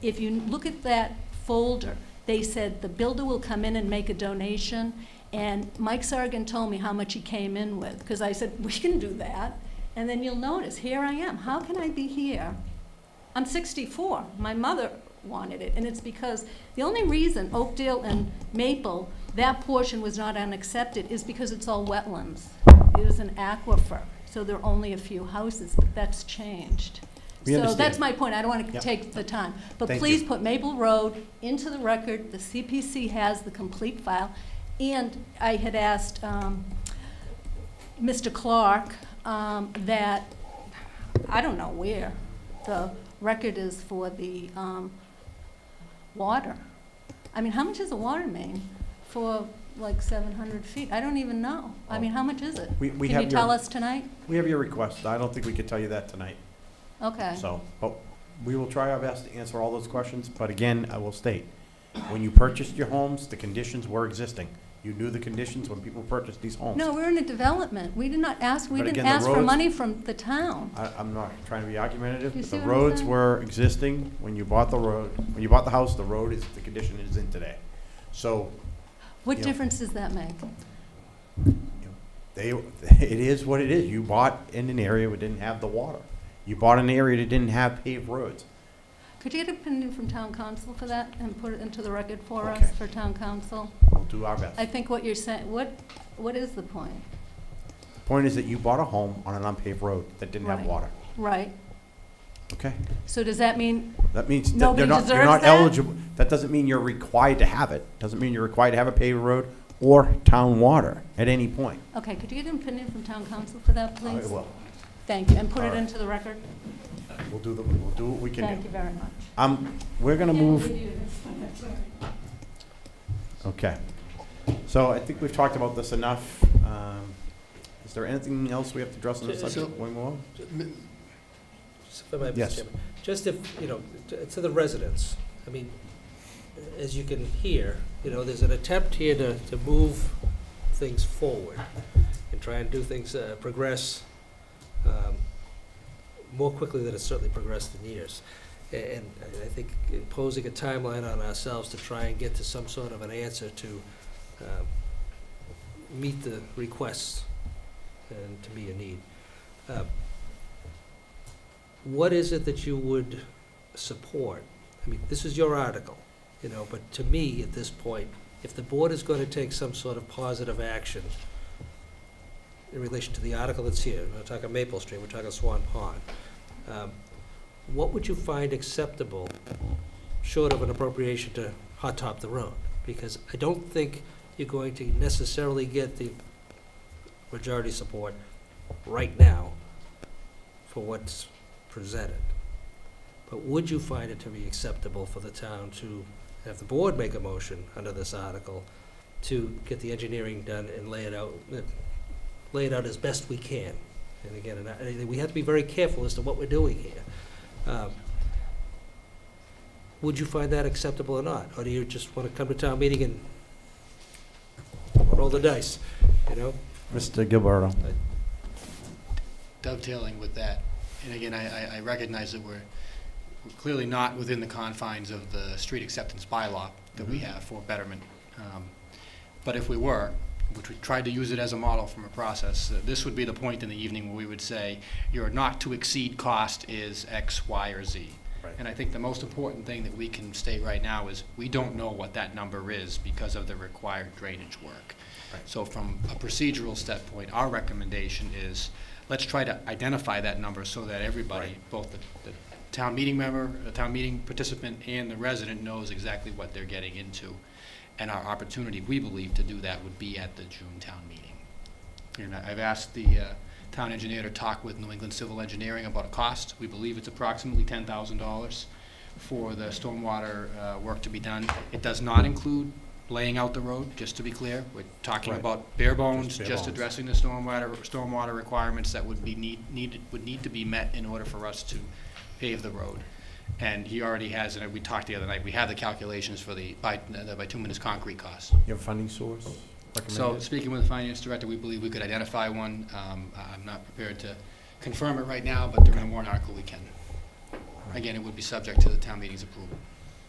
if you look at that folder, they said the builder will come in and make a donation, And Mike Sargent told me how much he came in with, because I said, we can do that. And then you'll notice, here I am. How can I be here? I'm 64. My mother wanted it, and it's because the only reason Oakdale and Maple, that portion was not unaccepted is because it's all wetlands. It is an aquifer, so there are only a few houses, but that's changed. We So understand. that's my point. I don't want to Yep. take the time. But Thank please you. put Maple Road into the record. The CPC has the complete file. And I had asked um, Mr. Clark um, that, I don't know where the record is for the um, water. I mean, how much is a water main for like 700 feet? I don't even know. I mean, how much is it? We- we Can have you your- tell us tonight? We have your request. I don't think we could tell you that tonight. Okay. So, but we will try our best to answer all those questions, but again, I will state, when you purchased your homes, the conditions were existing. You knew the conditions when people purchased these homes. No, we're in a development. We did not ask, we But didn't again, the ask for roads- money from the town. I, I'm not trying to be argumentative, You but see the what I'm roads saying? were existing when you bought the road, when you bought the house, the road is, the condition it is in today. So, What you know, difference does that make? They, it is what it is. You bought in an area that didn't have the water. You bought an area that didn't have paved roads. Could you get an opinion from town counsel for that and put it into the record for us, Okay. for town counsel? We'll do our best. I think what you're saying, what, what is the point? Point is that you bought a home on an unpaved road that didn't have Right. water, Right. okay? So does that mean, That means that Nobody they're not, you're deserves not that? eligible, that doesn't mean you're required to have it. Doesn't mean you're required to have a paved road or town water at any point. okay, could you get an opinion from town counsel for that, I please? will. Thank you, and put it into the record? We'll do the, we'll do what we can do. Thank you very much. Um, we're gonna move, okay. So I think we've talked about this enough. Um, is there anything else we have to address on this So- subject? One more? If I might, Mr. Yes. Chairman. Just if, you know, to to the residents, I mean, as you can hear, you know, there's an attempt here to, to move things forward and try and do things, uh, progress um, more quickly than it's certainly progressed in years. And I think imposing a timeline on ourselves to try and get to some sort of an answer to um, meet the requests and to meet a need. Uh, what is it that you would support? I mean, this is your article, you know, but to me, at this point, if the board is going to take some sort of positive action in relation to the article that's here, we're talking Maple Street, we're talking Swan Pond, um, what would you find acceptable, short of an appropriation to hot top the road? Because I don't think you're going to necessarily get the majority support right now for what's presented. But would you find it to be acceptable for the town to have the board make a motion under this article to get the engineering done and lay it out, uh, lay it out as best we can? And again, and I- we have to be very careful as to what we're doing here. Um, Would you find that acceptable or not? Or do you just want to come to town meeting and roll the dice, you know? Mr. Gilleberto. dovetailing with that, and again, I, I- I recognize that we're we're clearly not within the confines of the street acceptance bylaw that we Mhm. have for betterment. Um, But if we were, which we tried to use it as a model from a process, uh, this would be the point in the evening where we would say, your not to exceed cost is X, Y, or Z. Right. And I think the most important thing that we can state right now is, we don't know what that number is because of the required drainage work. Right. So from a procedural step point, our recommendation is, let's try to identify that number so that everybody, Right. both the, the town meeting member, the town meeting participant, and the resident knows exactly what they're getting into. And our opportunity, we believe, to do that would be at the June town meeting. And I- I've asked the uh, town engineer to talk with New England Civil Engineering about a cost. We believe it's approximately ten thousand dollars for the stormwater uh, work to be done. It does not include laying out the road, just to be clear. We're talking Right. about bare bones, Just bare just bones. addressing the stormwater, stormwater requirements that would be need, needed, would need to be met in order for us to pave the road. And he already has, and we talked the other night, we have the calculations for the, bi- the bituminous concrete cost. You have a funding source So, recommended? speaking with the finance director, we believe we could identify one. Um, I- I'm not prepared to confirm it right now, but during the warrant article, we can. Again, it would be subject to the town meeting's approval.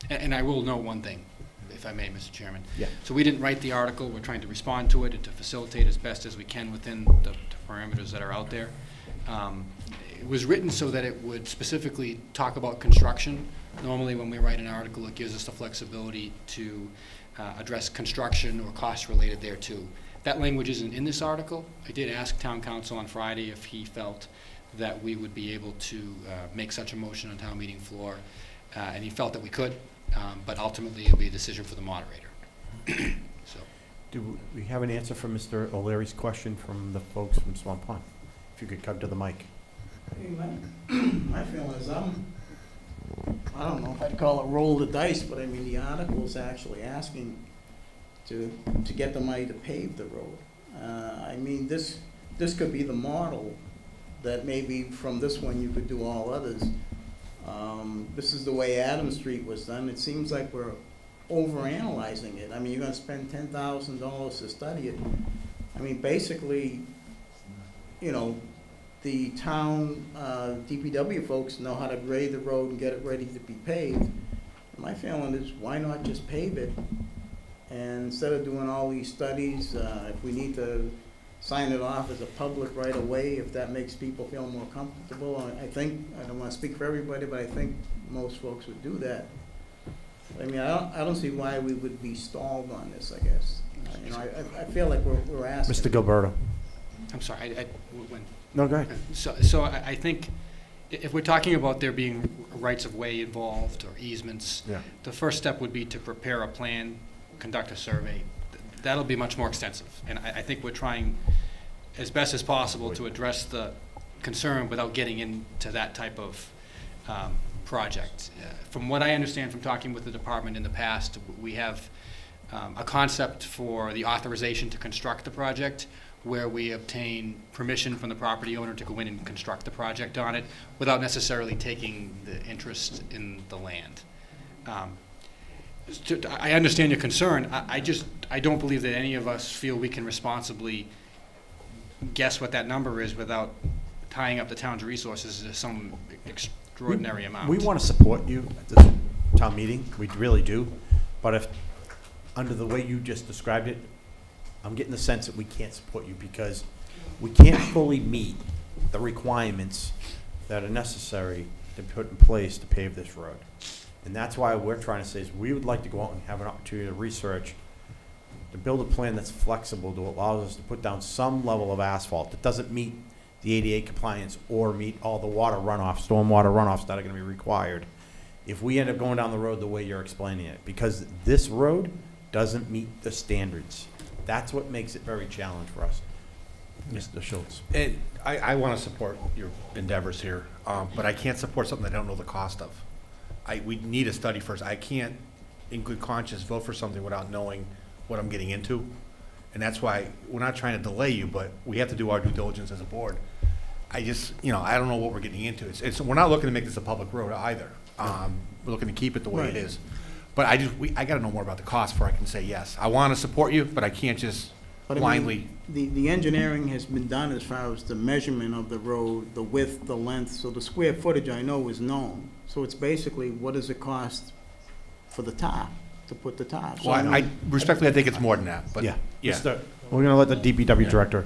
And, and I will note one thing. if I may, Mr. Chairman. Yeah. So we didn't write the article, we're trying to respond to it and to facilitate as best as we can within the the parameters that are out there. Um, It was written so that it would specifically talk about construction. Normally, when we write an article, it gives us the flexibility to uh, address construction or costs related thereto. That language isn't in this article. I did ask town counsel on Friday if he felt that we would be able to uh, make such a motion on town meeting floor, uh, and he felt that we could, um, but ultimately it'll be a decision for the moderator. So, Do we have an answer for Mr. O'Leary's question from the folks from Swan Pond? If you could come to the mic. My, feeling is I'm, I don't know if I'd call it roll the dice, but I mean, the article article's actually asking to, to get the money to pave the road. Uh, I mean, this, this could be the model that maybe from this one you could do all others. Um, this is the way Adam Street was done. It seems like we're overanalyzing it. I mean, you're gonna spend ten thousand dollars to study it. I mean, basically, you know, the town, uh, DPW folks know how to grade the road and get it ready to be paved. My feeling is, why not just pave it? And instead of doing all these studies, uh, if we need to sign it off as a public right away, if that makes people feel more comfortable, I, I think, I don't wanna speak for everybody, but I think most folks would do that. I mean, I don't, I don't see why we would be stalled on this, I guess. Uh, You know, I, I- I feel like we're, we're asking. Mr. Gilleberto. I'm sorry, I, I- when. No, go ahead. So, so I, I think if we're talking about there being rights of way involved or easements, Yeah. the first step would be to prepare a plan, conduct a survey. That'll be much more extensive, and I, I think we're trying as best as possible to address the concern without getting into that type of, um, project. Uh, From what I understand from talking with the department in the past, we have, um, a concept for the authorization to construct the project where we obtain permission from the property owner to go in and construct the project on it without necessarily taking the interest in the land. Um, to- I understand your concern. I, I just, I don't believe that any of us feel we can responsibly guess what that number is without tying up the town's resources to some extraordinary amount. We want to support you at this town meeting, we really do, but if, under the way you just described it, I'm getting the sense that we can't support you because we can't fully meet the requirements that are necessary to put in place to pave this road. And that's why we're trying to say is we would like to go out and have an opportunity to research, to build a plan that's flexible, to allow us to put down some level of asphalt that doesn't meet the ADA compliance or meet all the water runoff, stormwater runoffs that are gonna be required. If we end up going down the road the way you're explaining it, because this road doesn't meet the standards. That's what makes it very challenging for us. Mr. Schultz. And I, I want to support your endeavors here, um, but I can't support something I don't know the cost of. I, we need a study first. I can't, in good conscience, vote for something without knowing what I'm getting into. And that's why, we're not trying to delay you, but we have to do our due diligence as a board. I just, you know, I don't know what we're getting into. It's, it's, we're not looking to make this a public road either. Um, we're looking to keep it the way it Right. is. But I just, we, I gotta know more about the cost before I can say yes. I wanna support you, but I can't just But I mean, blindly. The, the engineering has been done as far as the measurement of the road, the width, the length, so the square footage I know is known. So it's basically, what does it cost for the top, to put the top? So Well, I, I respectfully, I think it's more than that, but, Yeah. yeah. Mr. We're gonna let the DPW director.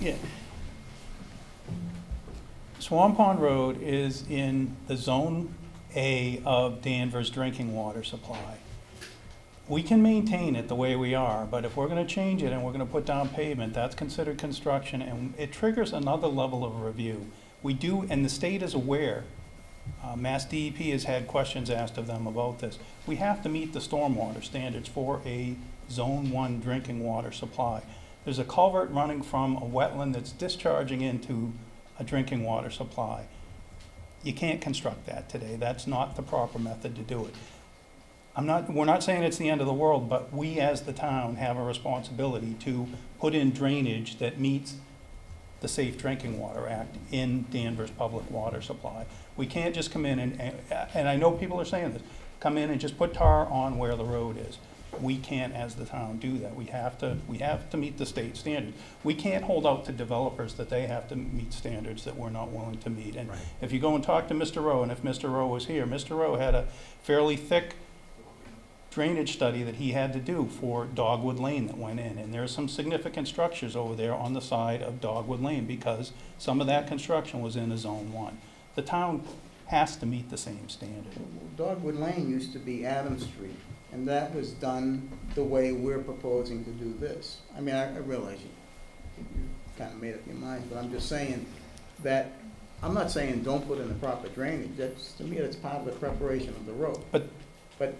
Yeah. Swan Pond Road is in the Zone A of Danvers drinking water supply. We can maintain it the way we are, but if we're gonna change it and we're gonna put down pavement, that's considered construction, and it triggers another level of review. We do, and the state is aware, uh, Mass DEP has had questions asked of them about this. We have to meet the stormwater standards for a Zone One drinking water supply. There's a culvert running from a wetland that's discharging into a drinking water supply. You can't construct that today. That's not the proper method to do it. I'm not, we're not saying it's the end of the world, but we as the town have a responsibility to put in drainage that meets the Safe Drinking Water Act in Danvers Public Water Supply. We can't just come in and, and- and I know people are saying this, come in and just put tar on where the road is. We can't, as the town, do that. We have to, we have to meet the state standards. We can't hold out to developers that they have to meet standards that we're not willing to meet. And if you go and talk to Mr. Rowe, and if Mr. Rowe was here, Mr. Rowe had a fairly thick drainage study that he had to do for Dogwood Lane that went in. And there are some significant structures over there on the side of Dogwood Lane because some of that construction was in a zone one. The town has to meet the same standard. Dogwood Lane used to be Adams Street, and that was done the way we're proposing to do this. I mean, I I realize you, you kind of made up your mind, but I'm just saying that, I'm not saying don't put in the proper drainage, that's, to me, that's part of the preparation of the road. But- But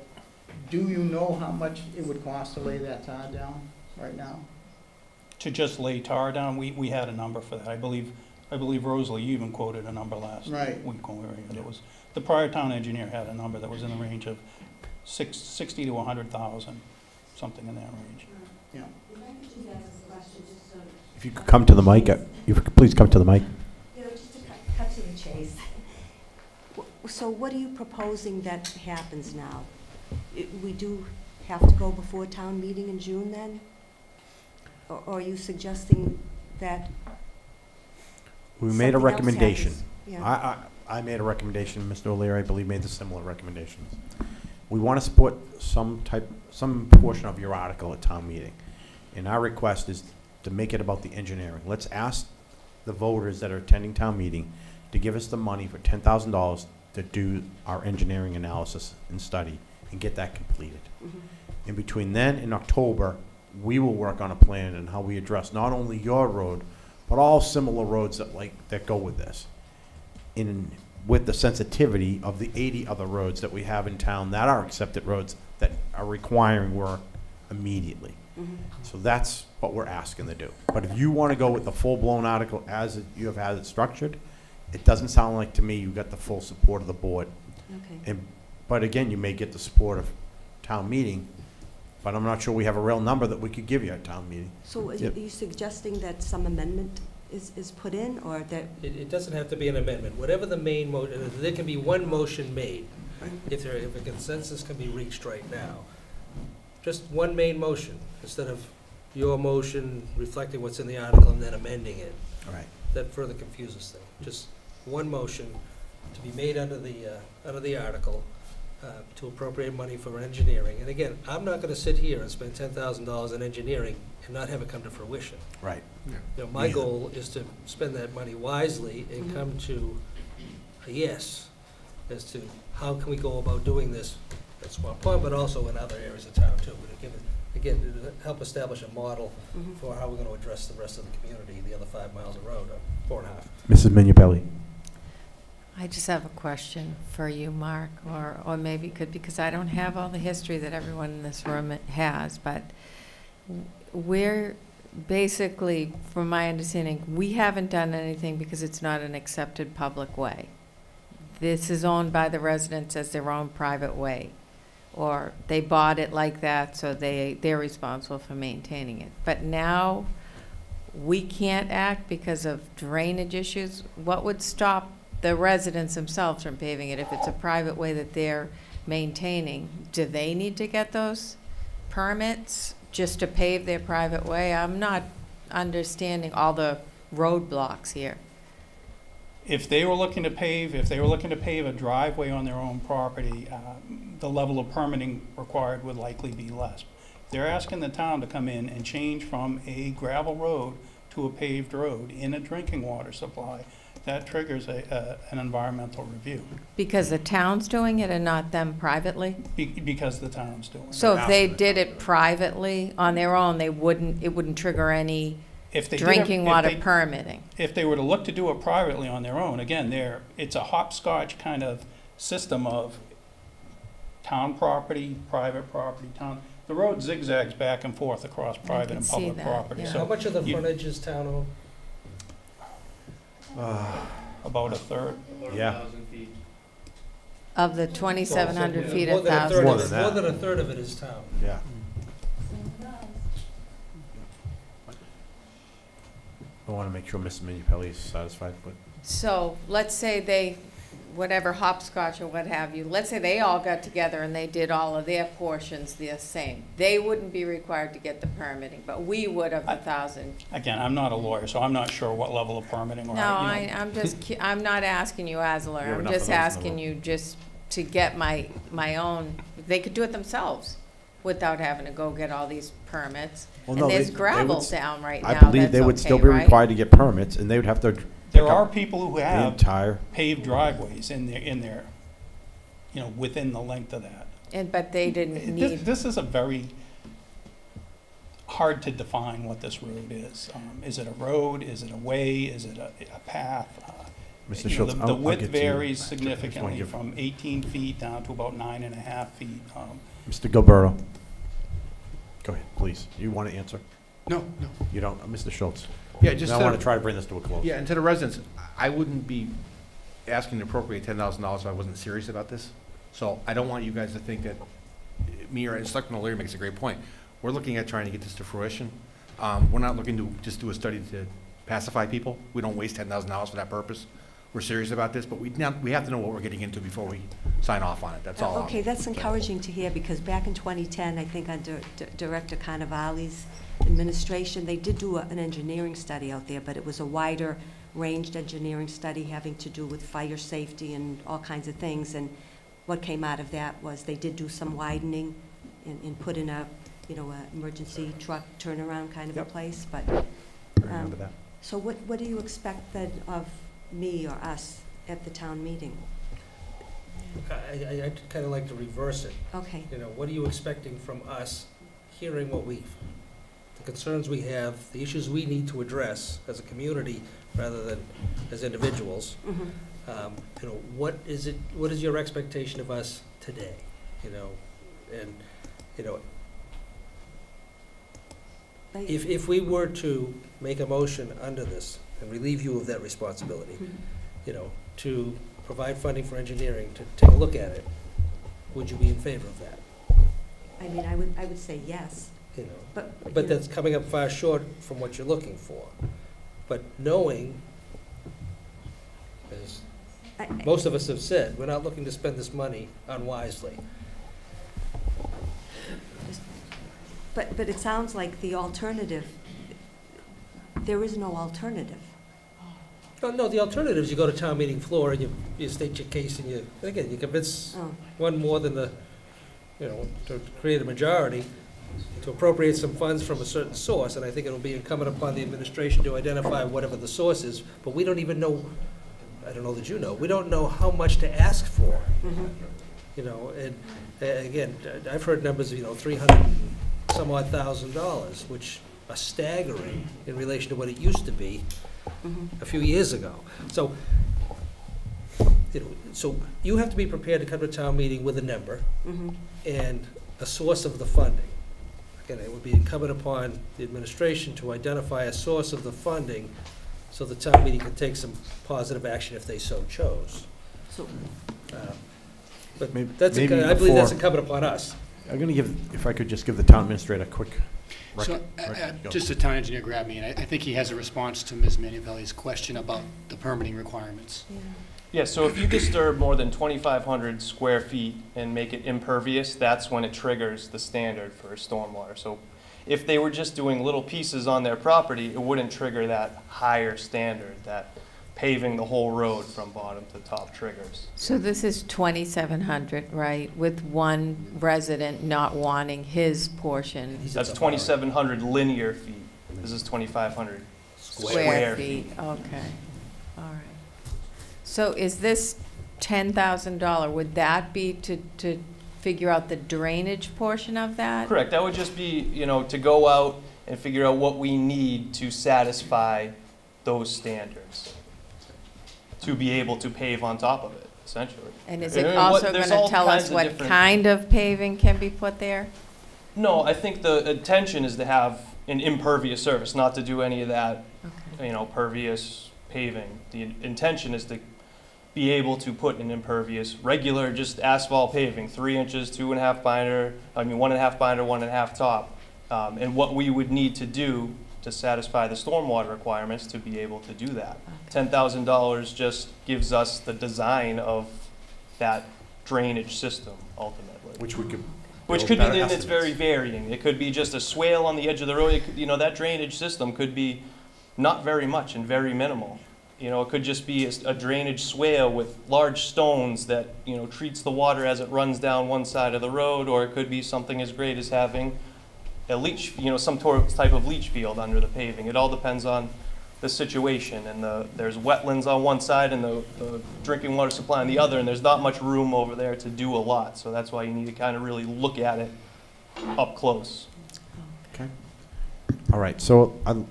do you know how much it would cost to lay that tar down right now? To just lay tar down, we, we had a number for that. I believe, I believe Rosalie, you even quoted a number last Right. week when we were here. It was, the prior town engineer had a number that was in the range of six, sixty to hundred thousand, something in that range. Yeah. If you could come to the mic, uh, if you could please come to the mic. You know, just to cut, cut to the chase. So what are you proposing that happens now? I- We do have to go before town meeting in June then? Or or are you suggesting that, We made a recommendation. yeah. I, I, I made a recommendation, Mr. O'Leary, I believe, made the similar recommendations. We want to support some type, some portion of your article at town meeting. And our request is to make it about the engineering. Let's ask the voters that are attending town meeting to give us the money for ten thousand dollars to do our engineering analysis and study and get that completed. Mhm. In between then and October, we will work on a plan and how we address not only your road, but all similar roads that like, that go with this. In, with the sensitivity of the eighty other roads that we have in town that are accepted roads that are requiring work immediately. Mhm. So that's what we're asking to do. But if you want to go with the full-blown article as it- you have had it structured, it doesn't sound like to me you got the full support of the board. okay. And, but again, you may get the support of town meeting, but I'm not sure we have a real number that we could give you at town meeting. So are you suggesting that some amendment is, is put in, or that, It, it doesn't have to be an amendment. Whatever the main mo, uh, there can be one motion made, if there, if a consensus can be reached right now. Just one main motion, instead of your motion reflecting what's in the article and then amending it. All right. That further confuses things. Just one motion to be made under the, uh, under the article, uh, to appropriate money for engineering. And again, I'm not gonna sit here and spend ten thousand dollars on engineering and not have it come to fruition. Right. You know, my Me either. goal is to spend that money wisely and Mhm. come to a yes as to how can we go about doing this at Swan Pond, but also in other areas of town too. But again, again, to help establish a model Mhm. for how we're gonna address the rest of the community, the other five miles of road, or four and a half. Mrs. Manupelli? I just have a question for you, Mark, or, or maybe could, because I don't have all the history that everyone in this room has, but we're, basically, from my understanding, we haven't done anything because it's not an accepted public way. This is owned by the residents as their own private way, or they bought it like that, so they, they're responsible for maintaining it. But now, we can't act because of drainage issues. What would stop the residents themselves from paving it if it's a private way that they're maintaining? Do they need to get those permits just to pave their private way? I'm not understanding all the roadblocks here. If they were looking to pave, if they were looking to pave a driveway on their own property, uh, the level of permitting required would likely be less. They're asking the town to come in and change from a gravel road to a paved road in a drinking water supply. That triggers a, a- an environmental review, Because the town's doing it and not them privately? be- because the town's doing it. So if they did it privately on their own, they wouldn't, it wouldn't trigger any If they did it- drinking if water they- permitting? if they were to look to do it privately on their own, again, there, it's a hopscotch kind of system of town property, private property, town, the road zigzags back and forth across private and public that, property, yeah. so. How much of the you- frontage is town owned? Uh, about a third. Yeah. Of the 2,700 Well, so feet, more a than thousand? More of than it- More that. than a third of it is town. Yeah. I want to make sure Mrs. Manupelli is satisfied with. So let's say they, whatever hopscotch or what have you, let's say they all got together and they did all of their portions the same. They wouldn't be required to get the permitting, but we would of the thousand. Again, I'm not a lawyer, so I'm not sure what level of permitting or, No, you know. I, I'm just, ki- I'm not asking you as a lawyer, have I'm enough just those in the asking room. you just to get my, my own, they could do it themselves without having to go get all these permits. Well, And no, there's they- they gravel would s- down right now, I believe they that's would still okay, be right? required to get permits, and they would have to. There are people who have entire, paved driveways in their, in their, you know, within the length of that. And, but they didn't This, need, this is a very hard to define what this road is. Um, Is it a road? Is it a way? Is it a, a path? Uh, Mr. you know, Schultz, the- I'll- The I'll width get to you. varies I just wanna significantly give- from eighteen feet down to about nine and a half feet. Um, Mr. Gilleberto. Go ahead, please. You want to answer? No, no. You don't, uh, Mr. Schultz? Yeah, just I to- want to try to bring this to a close. Yeah, and to the residents, I wouldn't be asking to appropriate ten thousand dollars if I wasn't serious about this. So I don't want you guys to think that me or, and Selectman O'Leary makes a great point. We're looking at trying to get this to fruition. Um, we're not looking to just do a study to pacify people. We don't waste ten thousand dollars for that purpose. We're serious about this, but we, now, we have to know what we're getting into before we sign off on it, that's all. I'm- Okay, that's encouraging to hear, because back in 2010, I think under D- Director Carnavale's administration, they did do a- an engineering study out there, but it was a wider ranged engineering study having to do with fire safety and all kinds of things. And what came out of that was they did do some widening and, and put in a, you know, a emergency truck turnaround kind of a place, but. I um, remember that. So what, what do you expect then of me or us at the town meeting? I, I, I'd kind of like to reverse it. Okay. You know, what are you expecting from us, hearing what we, the concerns we have, the issues we need to address as a community rather than as individuals? Mhm. Um, You know, what is it, what is your expectation of us today, you know? And, you know, if, if we were to make a motion under this and relieve you of that responsibility, Mhm. you know, to provide funding for engineering, to take a look at it, would you be in favor of that? I mean, I would, I would say yes, You know, but. but that's coming up far short from what you're looking for. But knowing, as I- I- most of us have said, we're not looking to spend this money unwisely. But, but it sounds like the alternative, there is no alternative. No, no, the alternative is you go to town meeting floor and you, you state your case and you, and again, you convince Oh. one more than the, you know, to create a majority, to appropriate some funds from a certain source, and I think it'll be incumbent upon the administration to identify whatever the source is, but we don't even know, I don't know that you know, we don't know how much to ask for, Mhm. you know, and, uh, again, I've heard numbers, of, you know, three hundred some odd thousand dollars, which are staggering in relation to what it used to be Mhm. a few years ago. So, you know, so you have to be prepared to come to town meeting with a number Mhm. and a source of the funding. Again, it would be incumbent upon the administration to identify a source of the funding so the town meeting could take some positive action if they so chose. So, Uh, But Maybe- that's, maybe I believe that's before- incumbent upon us. I'm going to give, if I could just give the town administrator a quick So, record. uh, uh, record- go. just the town engineer grabbed me, and I I think he has a response to Ms. Manupelli's question about the permitting requirements. Yeah, so if you disturb more than 2,500 square feet and make it impervious, that's when it triggers the standard for stormwater. So if they were just doing little pieces on their property, it wouldn't trigger that higher standard, that paving the whole road from bottom to top triggers. so this is 2,700, right, with one resident not wanting his portion That's 2,700 linear feet. This is 2,500 square feet? Okay, all right. So is this $10,000, would that be to, to figure out the drainage portion of that? Correct, that would just be, you know, to go out and figure out what we need to satisfy those standards. To be able to pave on top of it, essentially. And is it what- also there's going all to tell kinds us of what different- kind of paving can be put there? No, I think the intention is to have an impervious surface, not to do any of that, you know, pervious paving. The intention is to be able to put an impervious, regular, just asphalt paving, three inches, two and a half binder, I mean, one and a half binder, one and a half top. Um, and what we would need to do to satisfy the stormwater requirements to be able to do that. Ten thousand dollars just gives us the design of that drainage system ultimately. Which we could. Which could be, better then it's very varying. It could be just a swale on the edge of the road. It could, you know, that drainage system could be not very much and very minimal. You know, it could just be a drainage swale with large stones that, you know, treats the water as it runs down one side of the road, or it could be something as great as having a leach, you know, some type of leach field under the paving. It all depends on the situation, and the, there's wetlands on one side and the, the drinking water supply on the other, and there's not much room over there to do a lot, so that's why you need to kind of really look at it up close. Okay. All right, so, um,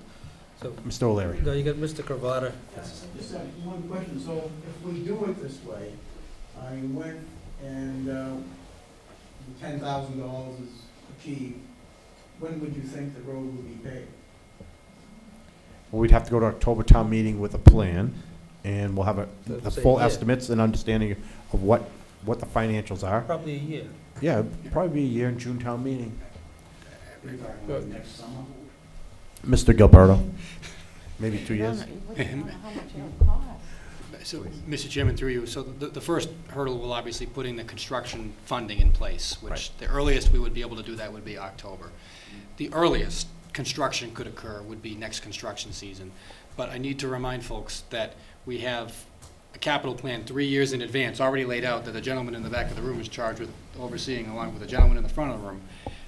So- Mr. O'Leary. No, you got Mr. Cravata. Just have one question, so if we do it this way, I went and, uh, ten thousand dollars is achieved, when would you think the road would be paved? Well, We'd have to go to October town meeting with a plan, and we'll have a, The the same full year. estimates and understanding of what, what the financials are. Probably a year. Yeah, probably be a year in June town meeting. We're talking about next summer? Mr. Gilleberto, maybe two years. So, Mr. Chairman, through you, so the, the first hurdle will obviously putting the construction funding in place, which the earliest we would be able to do that would be October. The earliest construction could occur would be next construction season. But I need to remind folks that we have a capital plan three years in advance, already laid out, that the gentleman in the back of the room is charged with overseeing, along with the gentleman in the front of the room,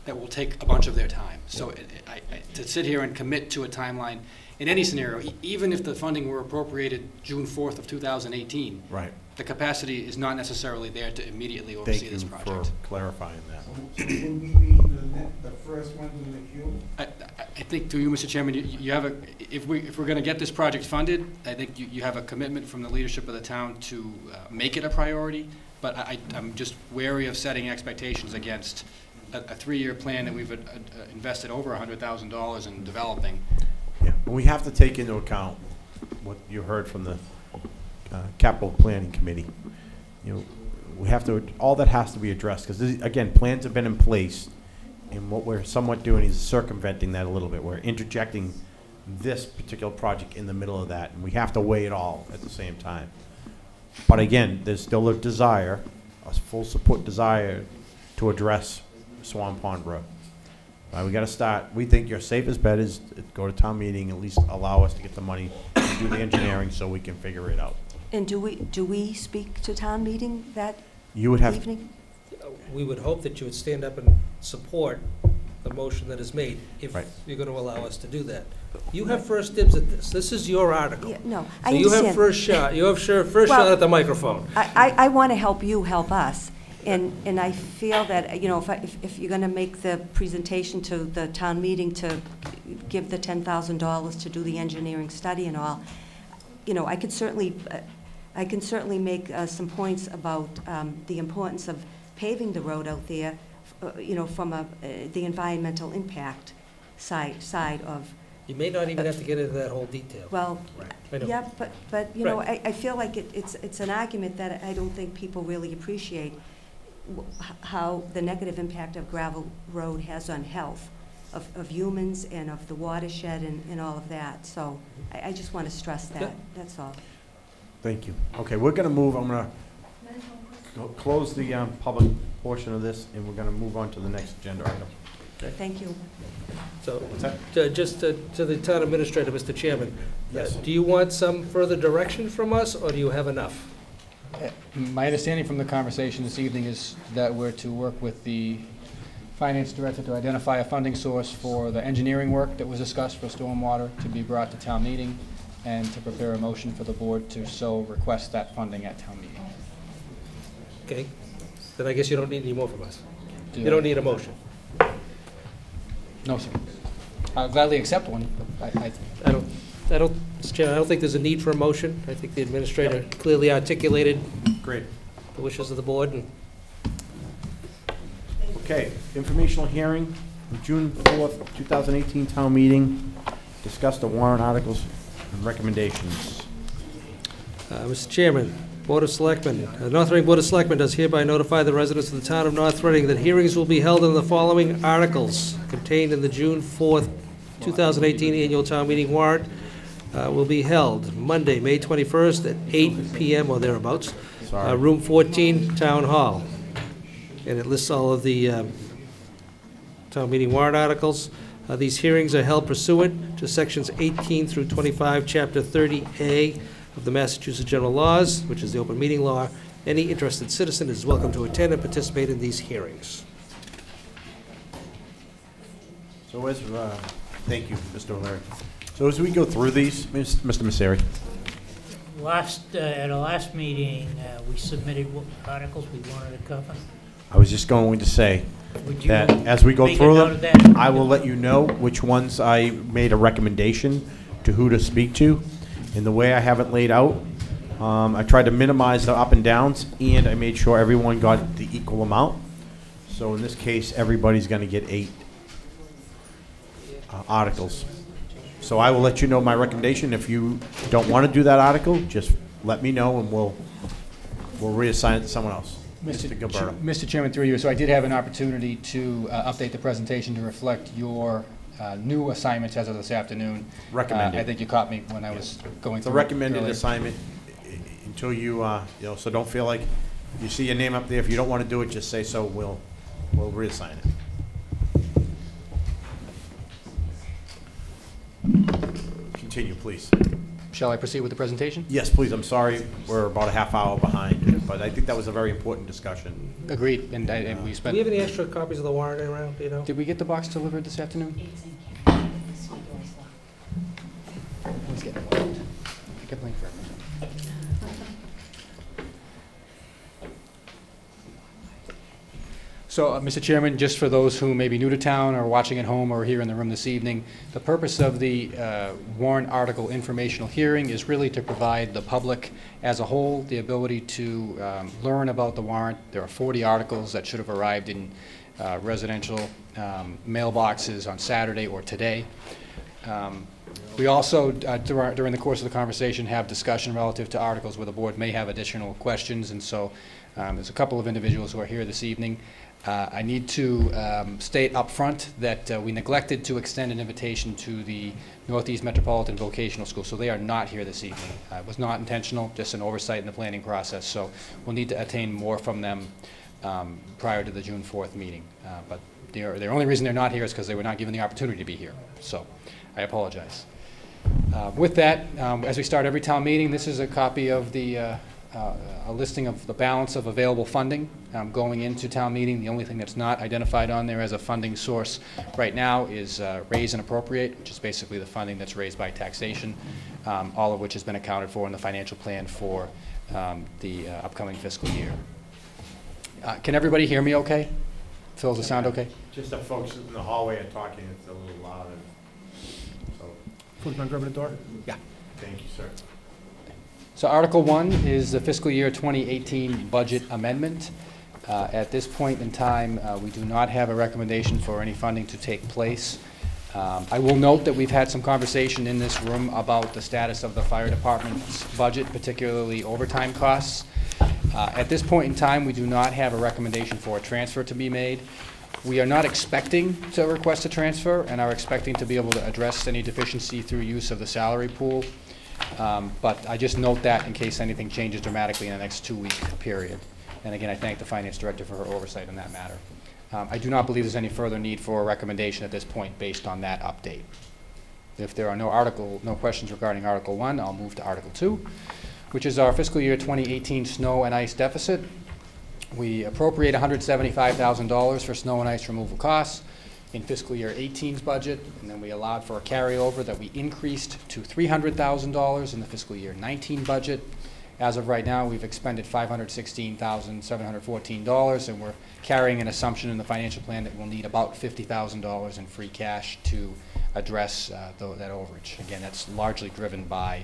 that will take a bunch of their time. So it- it- I, I, to sit here and commit to a timeline, in any scenario, e- even if the funding were appropriated June fourth of two thousand eighteen, Right. the capacity is not necessarily there to immediately oversee Thank oversee you for clarifying that. So would we be the, the first ones in the queue? I, I- I think to you, Mr. Chairman, you, you have a, if we, if we're gonna get this project funded, I think you, you have a commitment from the leadership of the town to uh, make it a priority, but I, I- I'm just wary of setting expectations against a, a three-year plan that we've uh, uh, invested over a hundred thousand dollars in developing. Yeah, and we have to take into account what you heard from the uh, capital planning committee. You know, we have to, all that has to be addressed, because again, plans have been in place, and what we're somewhat doing is circumventing that a little bit. We're interjecting this particular project in the middle of that, and we have to weigh it all at the same time. But again, there's still a desire, a full support desire to address Swan Pond Road. Uh, we gotta start, we think your safest bet is to go to town meeting, at least allow us to get the money, and do the engineering so we can figure it out. And do we, do we speak to town meeting that You would have, evening? We would hope that you would stand up and support the motion that is made, if Right. you're gonna allow us to do that. You have first dibs at this. This is your article. Yeah, no, So I you have understand. first shot, you have sure, first Well- shot at the microphone. I, I, I want to help you help us. And, and I feel that, you know, if, I- if, if you're going to make the presentation to the town meeting to give the ten thousand dollars to do the engineering study and all, you know, I could certainly, uh, I can certainly make uh, some points about um, the importance of paving the road out there, uh, you know, from a, uh, the environmental impact side, side of, You may not even have to get into that whole detail. well, know. yeah, but, but, you know, I, I feel like it, it's, it's an argument that I don't think people really appreciate, how the negative impact of gravel road has on health of, of humans and of the watershed and, and all of that. So I, I just want to stress Yeah. that, that's all. thank you. Okay, we're gonna move, I'm gonna close the, um, public portion of this, and we're gonna move on to the next agenda item. Thank you. So, What's that? uh, just to to the town administrator, Mr. Chairman. uh, Do you want some further direction from us, or do you have enough? My understanding from the conversation this evening is that we're to work with the finance director to identify a funding source for the engineering work that was discussed for stormwater to be brought to town meeting, and to prepare a motion for the board to so request that funding at town meeting. Okay, then I guess you don't need any more from us. Do You don't need a motion. No, sir. I'll gladly accept one. I, I, I don't, I don't, Mr. Chairman, I don't think there's a need for a motion. I think the administrator clearly articulated Great. the wishes of the board, and Okay, informational hearing, June fourth, two thousand eighteen town meeting, discuss the warrant articles and recommendations. Uh, Mr. Chairman, Board of Selectmen, uh, North Reading Board of Selectmen does hereby notify the residents of the town of North Reading that hearings will be held on the following articles contained in the June 4th, 2018 annual town meeting warrant uh, will be held Monday, May 21st at 8 PM or thereabouts. Uh, Room 14, Town Hall. And it lists all of the um, town meeting warrant articles. Uh, These hearings are held pursuant to Sections 18 through 25, Chapter 30A of the Massachusetts General Laws, which is the open meeting law. Any interested citizen is welcome to attend and participate in these hearings. So as, uh, thank you, Mr. O'Leary. So as we go through these, Mr. Mauceri, Last, uh, at our last meeting, uh, we submitted what articles we wanted to cover. I was just going to say Would you that as we go make a through note of them, that? I will let you know which ones I made a recommendation to who to speak to. And the way I have it laid out, um, I tried to minimize the up and downs, and I made sure everyone got the equal amount. So in this case, everybody's going to get eight uh, articles. So I will let you know my recommendation. If you don't want to do that article, just let me know, and we'll, we'll reassign it to someone else. Mr. Gilleberto. Mr. Chairman, through you, so I did have an opportunity to uh, update the presentation to reflect your uh, new assignments as of this afternoon. Recommended. Uh, I think you caught me when I was going It's a through. it recommended earlier. assignment i- i- until you, uh, you know, so don't feel like you see your name up there. If you don't want to do it, just say so, we'll, we'll reassign it. Continue, please. Shall I proceed with the presentation? Yes, please, I'm sorry, we're about a half hour behind, but I think that was a very important discussion. Agreed, and I- and we Do spent... we have any extra copies of the warrant around, do you know? Did we get the box delivered this afternoon? Let's get it. I kept waiting for So, uh, Mr. Chairman, just for those who may be new to town or watching at home or here in the room this evening, the purpose of the uh, warrant article informational hearing is really to provide the public as a whole the ability to um, learn about the warrant. There are 40 articles that should have arrived in uh, residential um, mailboxes on Saturday or today. Um, We also, uh, dur- during the course of the conversation, have discussion relative to articles where the board may have additional questions, and so um, there's a couple of individuals who are here this evening. Uh, I need to um, state up front that uh, we neglected to extend an invitation to the Northeast Metropolitan Vocational School, so they are not here this evening. Uh, It was not intentional, just an oversight in the planning process, so we'll need to attain more from them um, prior to the June 4th meeting. Uh, But the only reason they're not here is because they were not given the opportunity to be here, so I apologize. Uh, With that, um, as we start every town meeting, this is a copy of the, uh, a listing of the balance of available funding um, going into town meeting. The only thing that's not identified on there as a funding source right now is uh, raise and appropriate, which is basically the funding that's raised by taxation, um, all of which has been accounted for in the financial plan for um, the uh, upcoming fiscal year. Uh, Can everybody hear me okay? Phil, does it sound okay? Just the folks in the hallway are talking, it's a little loud, so. Who's going to open the door? Yeah. Thank you, sir. So Article 1 is the fiscal year 2018 budget amendment. Uh, At this point in time, uh, we do not have a recommendation for any funding to take place. Um, I will note that we've had some conversation in this room about the status of the fire department's budget, particularly overtime costs. Uh, At this point in time, we do not have a recommendation for a transfer to be made. We are not expecting to request a transfer and are expecting to be able to address any deficiency through use of the salary pool. Um, But I just note that in case anything changes dramatically in the next two-week period. And again, I thank the finance director for her oversight in that matter. Um, I do not believe there's any further need for a recommendation at this point based on that update. If there are no article, no questions regarding Article 1, I'll move to Article 2, which is our fiscal year 2018 snow and ice deficit. We appropriate $175,000 for snow and ice removal costs in fiscal year 18's budget, and then we allowed for a carryover that we increased to $300,000 in the fiscal year 19 budget. As of right now, we've expended $516,714, and we're carrying an assumption in the financial plan that we'll need about $50,000 in free cash to address uh, tho- that overage. Again, that's largely driven by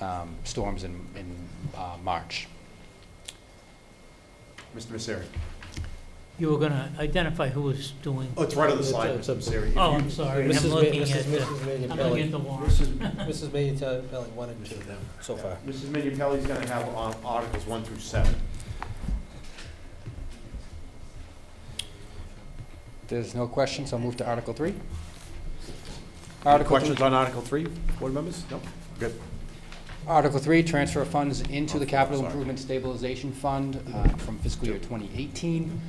um, storms in in uh, March. Mr. Mauceri. You were gonna identify who was doing. Oh, it's right on the slide, It's a- Mr. Mauceri. If Oh, you- I'm sorry, Mrs. I'm Ma- looking Mrs. at, Mrs. the- Manu I'm looking at the warrant. Mrs. Manupelli, one and two, so far. Mrs. Manupelli's going to have uh, Articles 1 through 7. There's no questions, I'll move to Article 3. Any Article questions on Article 3, board members? No? Good. Article 3, transfer of funds into the Oh, Capital sorry. Improvement Stabilization Fund uh, from fiscal year 2018.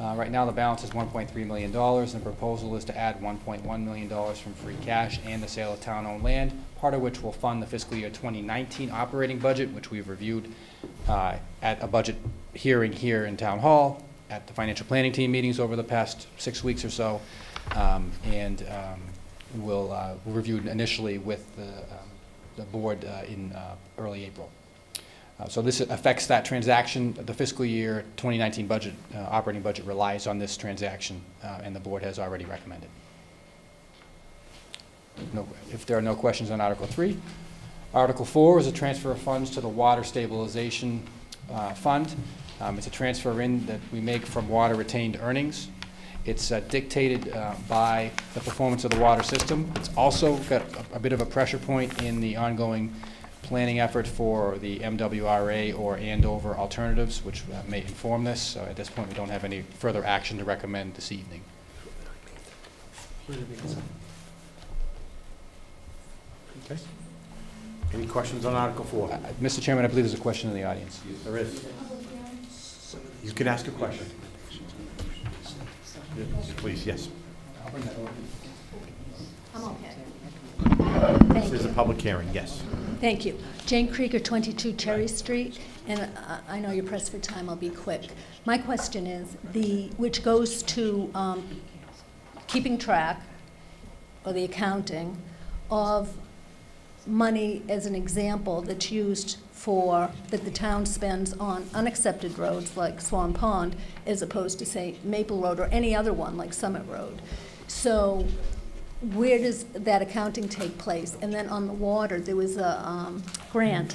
Uh, Right now, the balance is $1.3 million, and the proposal is to add $1.1 million from free cash and the sale of town-owned land, part of which will fund the fiscal year 2019 operating budget, which we've reviewed uh, at a budget hearing here in Town Hall, at the financial planning team meetings over the past six weeks or so, um, and um, we'll uh, review initially with the um, the board uh, in uh, early April. Uh, So this affects that transaction. The fiscal year 2019 budget, uh, operating budget relies on this transaction, uh, and the board has already recommended. No- If there are no questions on Article 3, Article 4 is a transfer of funds to the Water Stabilization uh, Fund. Um, It's a transfer in that we make from water retained earnings. It's uh, dictated uh, by the performance of the water system. It's also got a- a bit of a pressure point in the ongoing planning effort for the MWRA or Andover alternatives, which uh, may inform this. So at this point, we don't have any further action to recommend this evening. Okay. Any questions on Article 4? Uh, Mr. Chairman, I believe there's a question in the audience. There is. You can ask a question. Please, yes. I'm okay. This is a public hearing, yes. Thank you. Jane Krieger, 22 Cherry Street, and I- I know you're pressed for time, I'll be quick. My question is, the, which goes to um, keeping track, or the accounting, of money, as an example, that's used for, that the town spends on unaccepted roads like Swan Pond, as opposed to, say, Maple Road or any other one like Summit Road. So where does that accounting take place? And then on the water, there was a um, grant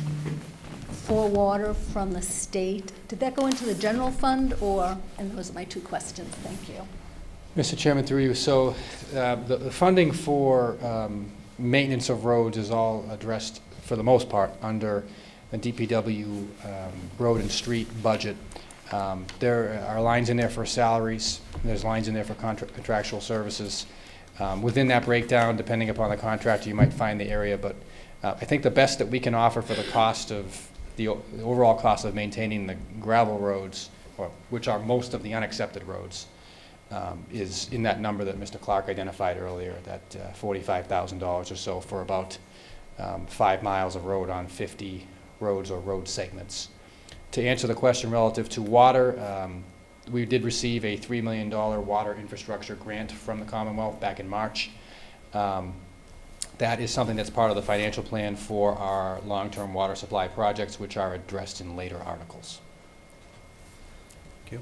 for water from the state. Did that go into the general fund, or, and those are my two questions, thank you. Mr. Chairman, through you, so uh, the the funding for um, maintenance of roads is all addressed, for the most part, under the DPW um, road and street budget. Um, There are lines in there for salaries, there's lines in there for contra- contractual services. Um, Within that breakdown, depending upon the contractor, you might find the area, but uh, I think the best that we can offer for the cost of, the the overall cost of maintaining the gravel roads, or which are most of the unaccepted roads, um, is in that number that Mr. Clark identified earlier, that uh, $45,000 or so for about um, five miles of road on 50 roads or road segments. To answer the question relative to water, um, we did receive a $3 million water infrastructure grant from the Commonwealth back in March. Um, That is something that's part of the financial plan for our long-term water supply projects, which are addressed in later articles. Thank you.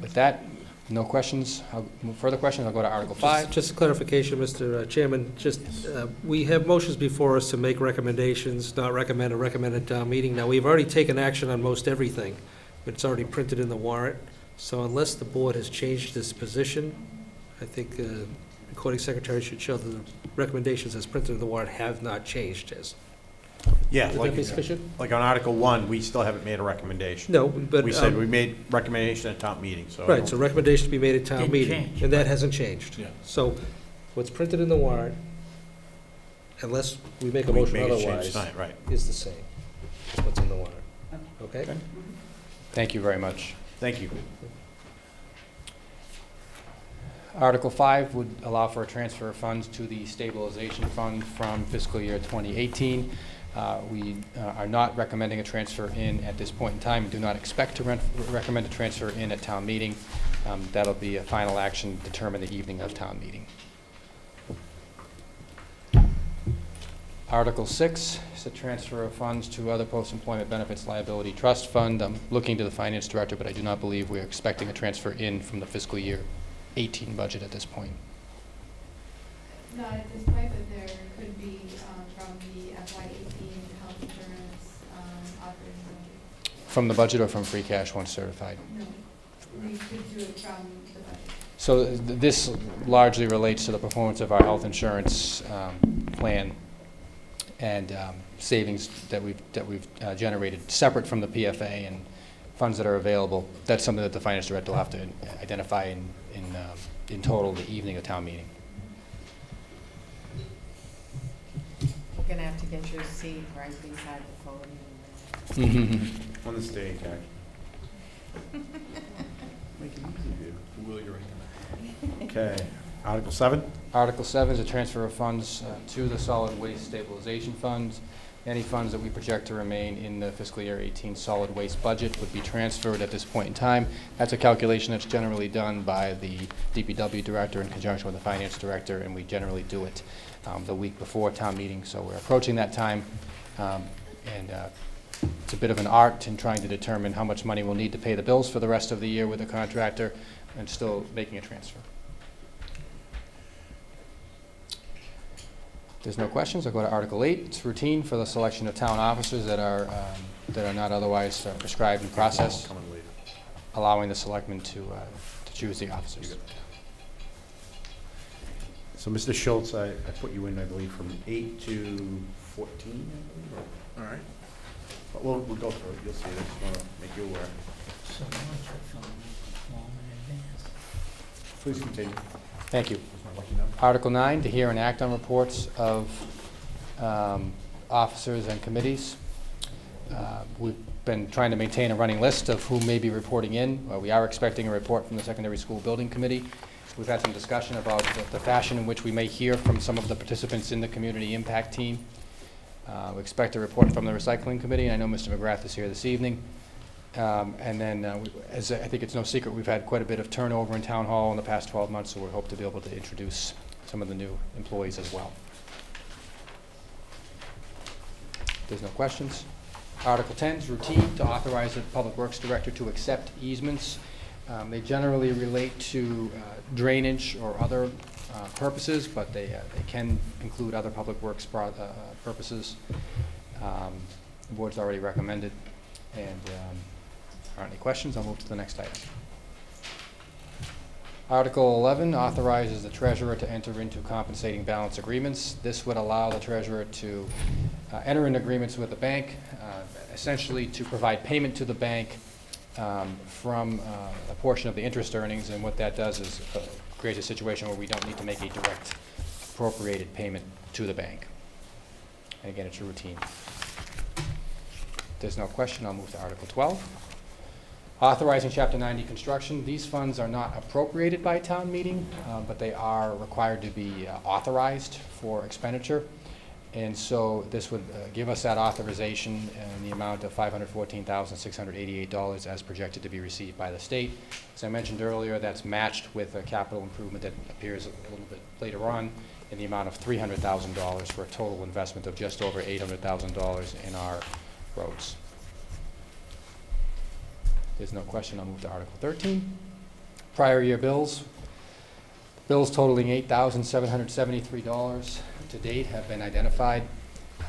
With that, no questions, I'll- further questions, I'll go to Article Just- 5. Just a clarification, Mr. Chairman, just, uh, we have motions before us to make recommendations, not recommend, a recommended at town meeting. Now, we've already taken action on most everything, but it's already printed in the warrant. So unless the board has changed its position, I think uh, recording secretary should show that the recommendations as printed in the warrant have not changed as. Yeah, Would like, that be sufficient? like on Article 1, we still haven't made a recommendation. No, but. We said um, we made recommendation at town meeting, so. I Right, don't- so recommendations be made at town Didn't meeting, change. and that hasn't changed. Yeah. So what's printed in the warrant, unless we make a We motion make a change otherwise, tonight, right. is the same as what's in the warrant. Okay? Thank you very much. Thank you. Article 5 would allow for a transfer of funds to the stabilization fund from fiscal year 2018. Uh, We uh, are not recommending a transfer in at this point in time, do not expect to recommend a transfer in at town meeting. Um, That'll be a final action determined the evening of town meeting. Article 6 is a transfer of funds to other post-employment benefits liability trust fund. I'm looking to the finance director, but I do not believe we are expecting a transfer in from the fiscal year 18 budget at this point. Not at this point, but there could be um, from the FY eighteen health insurance um, operating budget. From the budget or from free cash once certified? No, we could do it from the budget. So th- this largely relates to the performance of our health insurance um, plan and um, savings that we've, that we've uh, generated, separate from the PFA and funds that are available. That's something that the finance director will have to identify in, in, um, in total the evening of town meeting. We're gonna have to get your seat right beside the podium. On the stage, actually. Okay, Article seven? Article 7 is a transfer of funds uh, to the Solid Waste Stabilization Funds. Any funds that we project to remain in the fiscal year 18 solid waste budget would be transferred at this point in time. That's a calculation that's generally done by the DPW director in conjunction with the finance director, and we generally do it um, the week before town meeting, so we're approaching that time. Um, And uh, it's a bit of an art in trying to determine how much money we'll need to pay the bills for the rest of the year with the contractor, and still making a transfer. There's no questions, I'll go to Article 8. It's routine for the selection of town officers that are, um, that are not otherwise uh, prescribed in process, allowing the selectmen to, uh, to choose the officers. So, Mr. Schultz, I, I put you in, I believe, from eight to fourteen, I believe, or- all right? But we'll, we'll go through it, you'll see it, I just wanna make you aware. So much for filling the form in advance. Please continue. Thank you. Article 9, to hear and act on reports of um, officers and committees. Uh, We've been trying to maintain a running list of who may be reporting in. Uh, We are expecting a report from the Secondary School Building Committee. We've had some discussion about the- the fashion in which we may hear from some of the participants in the Community Impact Team. Uh, We expect a report from the Recycling Committee, I know Mr. McGrath is here this evening. Um, And then, uh, we- as I think it's no secret, we've had quite a bit of turnover in Town Hall in the past 12 months, so we hope to be able to introduce some of the new employees as well. There's no questions. Article 10 is routine to authorize the Public Works Director to accept easements. Um, They generally relate to uh, drainage or other uh, purposes, but they, uh, they can include other public works uh, purposes. Um, The board's already recommended, and um, aren't any questions, I'll move to the next item. Article 11 authorizes the treasurer to enter into compensating balance agreements. This would allow the treasurer to uh, enter into agreements with the bank, uh, essentially to provide payment to the bank um, from uh, a portion of the interest earnings, and what that does is uh, creates a situation where we don't need to make a direct appropriated payment to the bank. And again, it's a routine. If There's no question, I'll move to Article 12. Authorizing Chapter 90 construction, these funds are not appropriated by town meeting, uh, but they are required to be uh, authorized for expenditure. And so this would uh, give us that authorization in the amount of $514,688 as projected to be received by the state. As I mentioned earlier, that's matched with a capital improvement that appears a little bit later on in the amount of $300,000 for a total investment of just over $800,000 in our roads. There's no question, I'll move to Article 13. Prior year bills. Bills totaling $8,773 to date have been identified.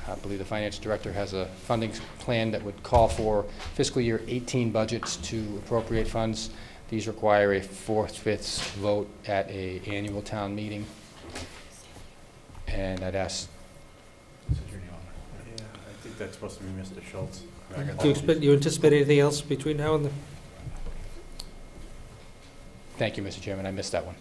I believe the finance director has a funding plan that would call for fiscal year 18 budgets to appropriate funds. These require a fourth-fifths vote at a annual town meeting. And I'd ask, Yeah, I think that's supposed to be Mr. Schultz. I got Do you expect, you anticipate anything else between now and the, thank you, Mr. Chairman, I missed that one.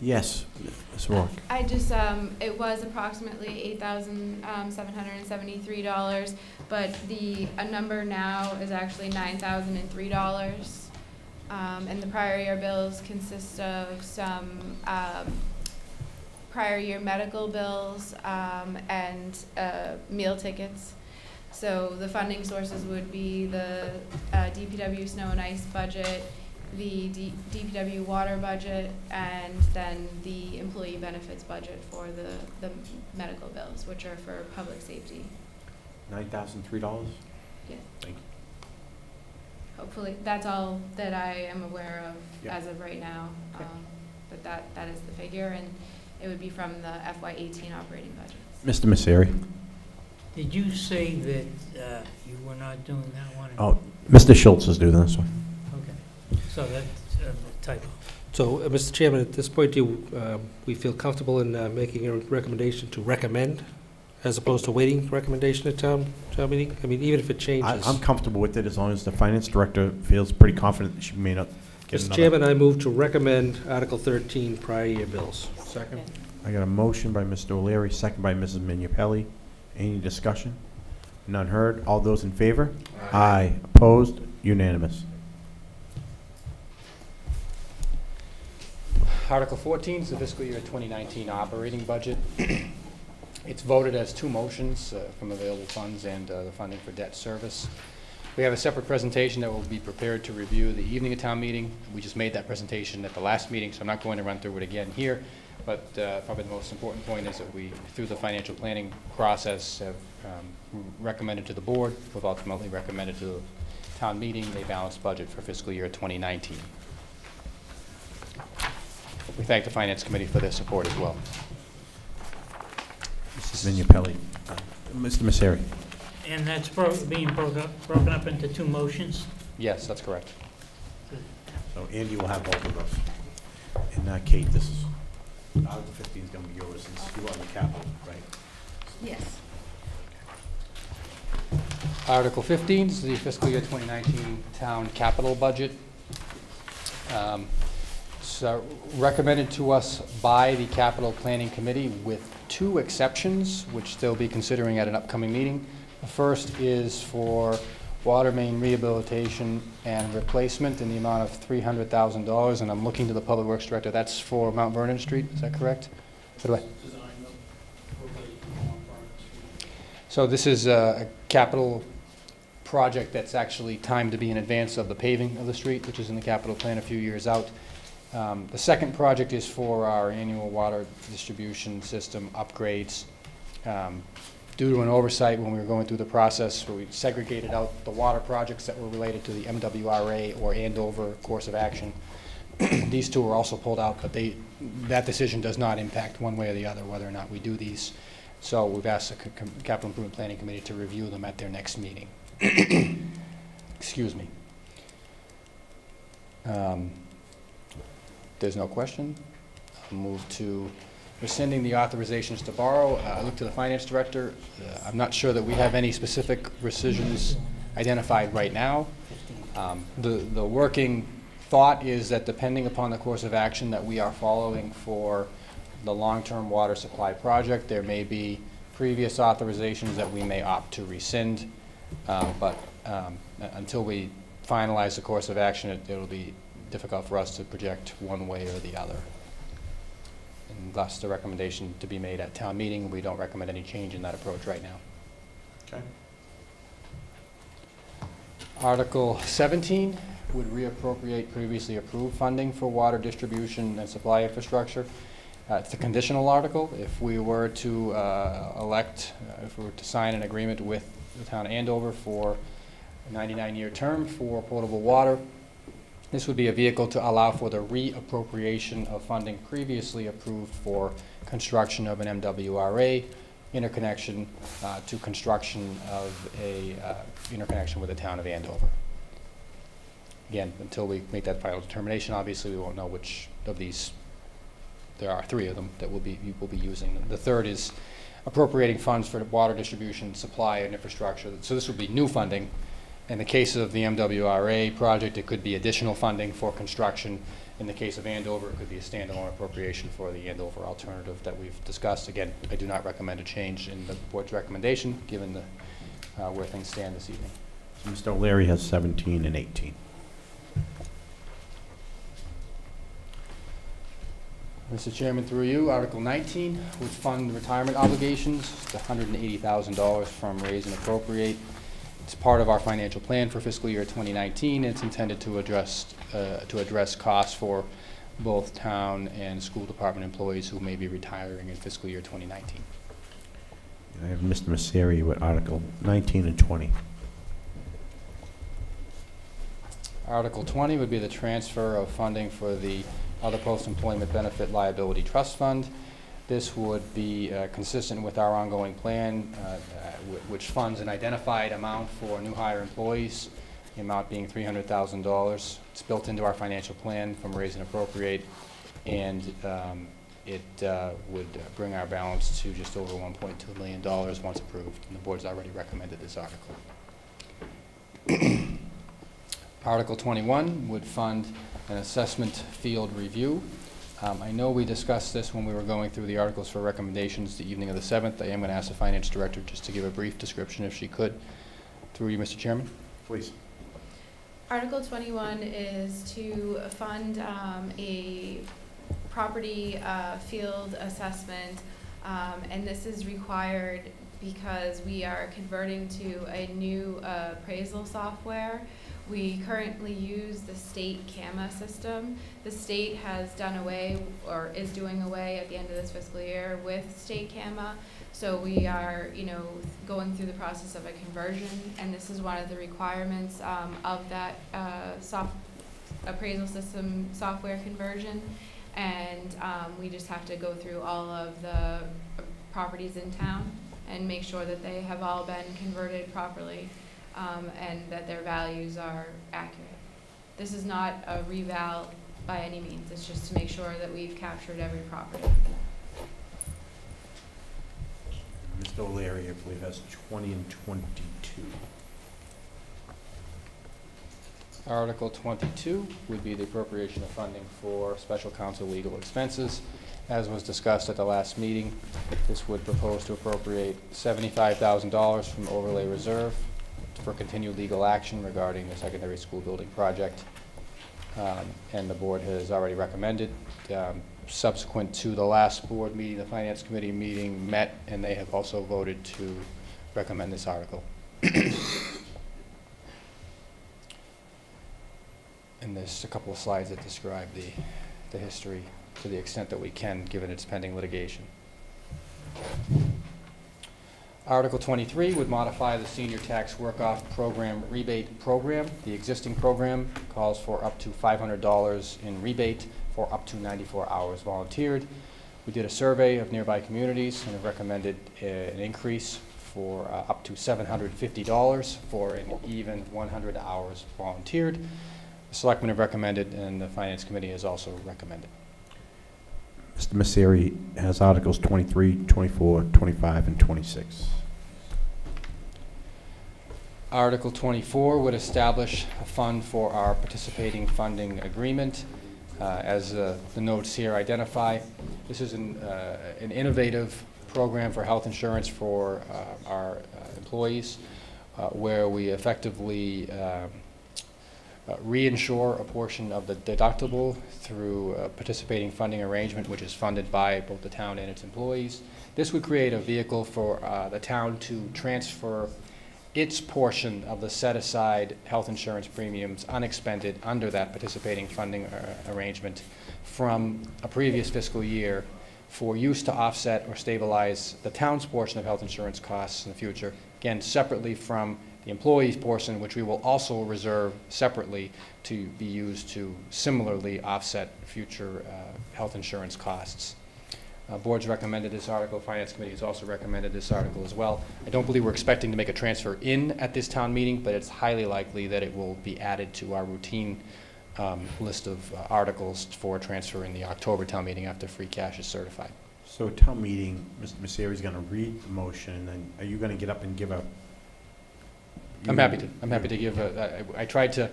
Yes, Ms. Rourke. I just, um, it was approximately eight thousand, um, seven hundred and seventy-three dollars, but the, a number now is actually nine thousand and three dollars. Um, and the prior year bills consist of some, um, prior year medical bills, um, and, uh, meal tickets. So the funding sources would be the, uh, DPW snow and ice budget, the D- DPW water budget, and then the employee benefits budget for the, the medical bills, which are for public safety. Nine thousand three dollars? Yes. Thank you. Hopefully, that's all that I am aware of Yeah. as of right now. Um, But that, that is the figure, and it would be from the FY eighteen operating budget. Mr. Mauceri? Did you say that uh, you were not doing that one? Oh, Mr. Schultz is doing this one. Okay, so that's uh, a typo. so, uh, Mr. Chairman, at this point, do you, um, we feel comfortable in uh, making a recommendation to recommend as opposed to waiting for recommendation at town, town meeting? I mean, even if it I, changes. I'm comfortable with it as long as the finance director feels pretty confident that she may not get Mr. another. Chairman, I move to recommend Article 13, prior year bills. Second. I got a motion by Mr. O'Leary, second by Mrs. Manupelli. Any discussion? None heard. All those in favor? Aye. Opposed? Unanimous. Article 14 is the fiscal year 2019 operating budget. It's voted as two motions uh, from available funds and uh, the funding for debt service. We have a separate presentation that will be prepared to review the evening of town meeting. We just made that presentation at the last meeting, so I'm not going to run through it again here. But uh, probably the most important point is that we, through the financial planning process, have um, recommended to the board, we've ultimately recommended to the town meeting, a balanced budget for fiscal year 2019. We thank the Finance Committee for their support as well. Mrs. Manupelli. Uh, Mr. Mauceri. And that's bro- being broken up, broken up into two motions? Yes, that's correct. So Andy will have both of those. And uh, Kate, this is, Article 15 is going to be yours since you are on the capital, right? Yes. Article 15 is the fiscal year 2019 town capital budget. Um, So recommended to us by the capital planning committee with two exceptions, which they'll be considering at an upcoming meeting. The first is for water main rehabilitation and replacement in the amount of $300,000, and I'm looking to the Public Works Director, that's for Mount Vernon Street, is that correct? What do I? So this is a a capital project that's actually timed to be in advance of the paving of the street, which is in the capital plan a few years out. Um, The second project is for our annual water distribution system upgrades. Um, Due to an oversight when we were going through the process, we segregated out the water projects that were related to the MWRA or Andover course of action. These two were also pulled out, but they, that decision does not impact one way or the other whether or not we do these. So we've asked the C- Capital Improvement Planning Committee to review them at their next meeting. Excuse me. Um, There's no question. I'll move to rescinding the authorizations to borrow. Uh, I look to the finance director. Uh, I'm not sure that we have any specific rescissions identified right now. Um, The, the working thought is that depending upon the course of action that we are following for the long-term water supply project, there may be previous authorizations that we may opt to rescind. Uh, But um, until we finalize the course of action, it- it'll be difficult for us to project one way or the other. Thus, the recommendation to be made at town meeting, we don't recommend any change in that approach right now. Okay. Article 17 would reappropriate previously approved funding for water distribution and supply infrastructure. Uh, It's a conditional article. If we were to uh, elect, uh, if we were to sign an agreement with the town of Andover for a 99-year term for potable water, this would be a vehicle to allow for the reappropriation of funding previously approved for construction of an MWRA interconnection uh, to construction of a uh, interconnection with the town of Andover. Again, until we make that final determination, obviously, we won't know which of these, there are three of them that we'll be, we will be using. The third is appropriating funds for water distribution, supply, and infrastructure. So this would be new funding. In the case of the MWRA project, it could be additional funding for construction. In the case of Andover, it could be a standalone appropriation for the Andover alternative that we've discussed. Again, I do not recommend a change in the board's recommendation, given the, uh, where things stand this evening. So Mr. O'Leary has 17 and 18. Mr. Chairman, through you, Article 19 would fund retirement obligations, It's $180,000 from raise and appropriate. It's part of our financial plan for fiscal year 2019. It's intended to address, uh, to address costs for both town and school department employees who may be retiring in fiscal year 2019. I have Mr. Mauceri with Article 19 and 20. Article 20 would be the transfer of funding for the other post-employment benefit liability trust fund. This would be uh, consistent with our ongoing plan, uh, uh, which funds an identified amount for new hire employees, the amount being $300,000. It's built into our financial plan from raise and appropriate, and um, it uh, would bring our balance to just over $1.2 million once approved, and the board's already recommended this article. Article 21 would fund an assessment field review. Um, I know we discussed this when we were going through the articles for recommendations the evening of the 7th. I am going to ask the finance director just to give a brief description if she could. Through you, Mr. Chairman. Please. Article twenty-one is to fund, um, a property uh, field assessment, um, and this is required because we are converting to a new uh, appraisal software. We currently use the state CAMA system. The state has done away, or is doing away at the end of this fiscal year with state CAMA. So we are, you know, going through the process of a conversion, and this is one of the requirements um, of that uh, soft appraisal system software conversion. And um, we just have to go through all of the properties in town and make sure that they have all been converted properly um, and that their values are accurate. This is not a reval by any means, it's just to make sure that we've captured every property. Mr. O'Leary, I believe, has 20 and 22. Article 22 would be the appropriation of funding for special counsel legal expenses. As was discussed at the last meeting, this would propose to appropriate $75,000 from overlay reserve for continued legal action regarding the secondary school building project. Um, And the board has already recommended. um, Subsequent to the last board meeting, the finance committee meeting met, and they have also voted to recommend this article. And there's a couple of slides that describe the, the history to the extent that we can, given its pending litigation. Article 23 would modify the senior tax work-off program rebate program. The existing program calls for up to $500 in rebate for up to 94 hours volunteered. We did a survey of nearby communities and have recommended uh, an increase for uh, up to $750 for an even 100 hours volunteered. The selectmen have recommended, and the finance committee has also recommended. Mr. Mauceri has Articles 23, 24, 25, and 26. Article 24 would establish a fund for our participating funding agreement. Uh, As uh, the notes here identify, this is an uh, an innovative program for health insurance for uh, our uh, employees, uh, where we effectively um, reinsure a portion of the deductible through a participating funding arrangement, which is funded by both the town and its employees. This would create a vehicle for the town to transfer its portion of the set-aside health insurance premiums unexpended under that participating funding uh, arrangement from a previous fiscal year for use to offset or stabilize the town's portion of health insurance costs in the future, again, separately from the employee's portion, which we will also reserve separately to be used to similarly offset future uh, health insurance costs. Uh, Board's recommended this article, Finance Committee has also recommended this article as well. I don't believe we're expecting to make a transfer in at this town meeting, but it's highly likely that it will be added to our routine um, list of uh, articles for transfer in the October town meeting after free cash is certified. So town meeting, Mr. Mauceri is going to read the motion, and then are you going to get up and give a? I'm happy to, I'm happy to give a, I I tried to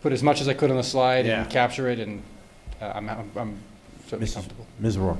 put as much as I could on the slide Yeah. and capture it, and uh, I'm, I'm I'm certainly Ms. comfortable. Ms. Rourke.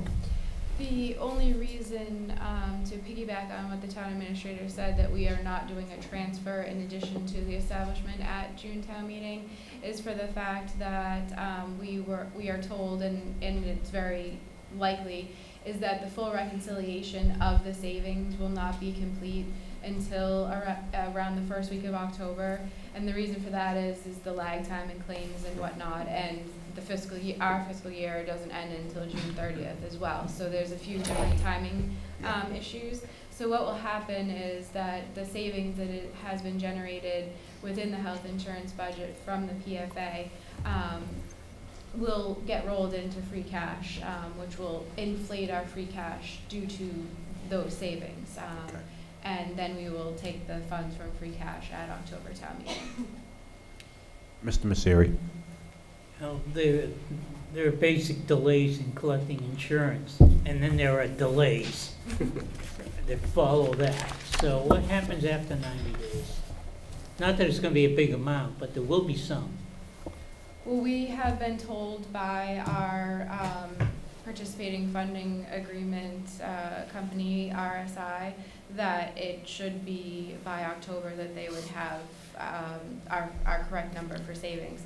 The only reason um, to piggyback on what the town administrator said, that we are not doing a transfer in addition to the establishment at June town meeting, is for the fact that um, we were, we are told, and, and it's very likely, is that the full reconciliation of the savings will not be complete until ar- around the first week of October. And the reason for that is, is the lag time in claims and whatnot, and the fiscal year, our fiscal year doesn't end until June thirtieth as well. So there's a few different timing, um, issues. So what will happen is that the savings that it has been generated within the health insurance budget from the PFA, um, will get rolled into free cash, um, which will inflate our free cash due to those savings. Um, and then we will take the funds from free cash at October town meeting. Mr. Mauceri. Well, there, there are basic delays in collecting insurance, and then there are delays that follow that. So what happens after ninety days? Not that it's gonna be a big amount, but there will be some. Well, we have been told by our um, participating funding agreement uh, company, RSI, that it should be by October that they would have um, our, our correct number for savings.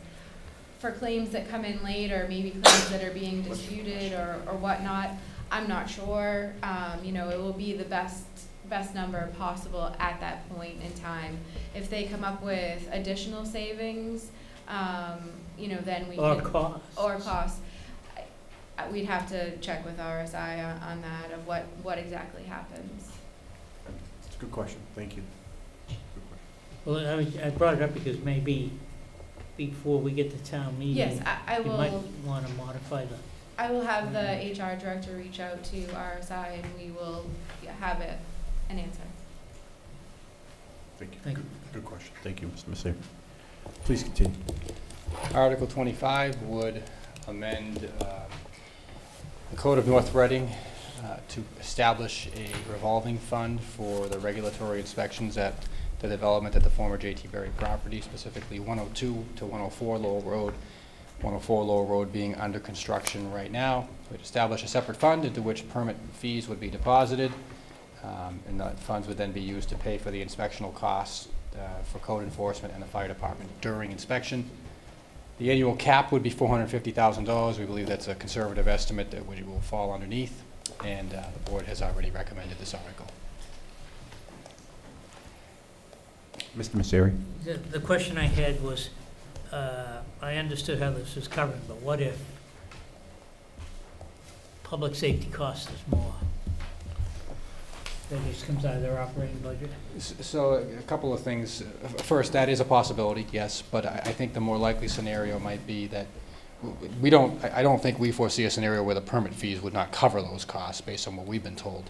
For claims that come in late, or maybe claims that are being disputed or, or whatnot, I'm not sure. Um, you know, it will be the best, best number possible at that point in time. If they come up with additional savings, um, you know, then we Or can. costs. Or costs. I- I- We'd have to check with RSI on, on that, of what, what exactly happens. It's a good question, thank you. Well, I, I brought it up because maybe before we get to town meeting. Yes, I, I You might will, wanna modify the, I will have the HR director reach out to RSI and we will have it, an answer. Thank you. Thank Good- Good question, thank you, Mr. Mauceri. Please continue. Article 25 would amend uh, the Code of North Reading uh, to establish a revolving fund for the regulatory inspections at the development at the former J.T. Berry property, specifically 102 to 104 Lowell Road, 104 Lowell Road being under construction right now. We'd establish a separate fund into which permit fees would be deposited, um, and the funds would then be used to pay for the inspectional costs uh, for code enforcement and the fire department during inspection. The annual cap would be $450,000. We believe that's a conservative estimate that we will fall underneath, and uh, the board has already recommended this article. Mr. Mauceri? the, the question I had was, uh, I understood how this was covered, but what if public safety costs us more? That just comes out of their operating budget? So a couple of things. Uh, First, that is a possibility, yes, but I I think the more likely scenario might be that w- we don't, I I don't think we foresee a scenario where the permit fees would not cover those costs based on what we've been told.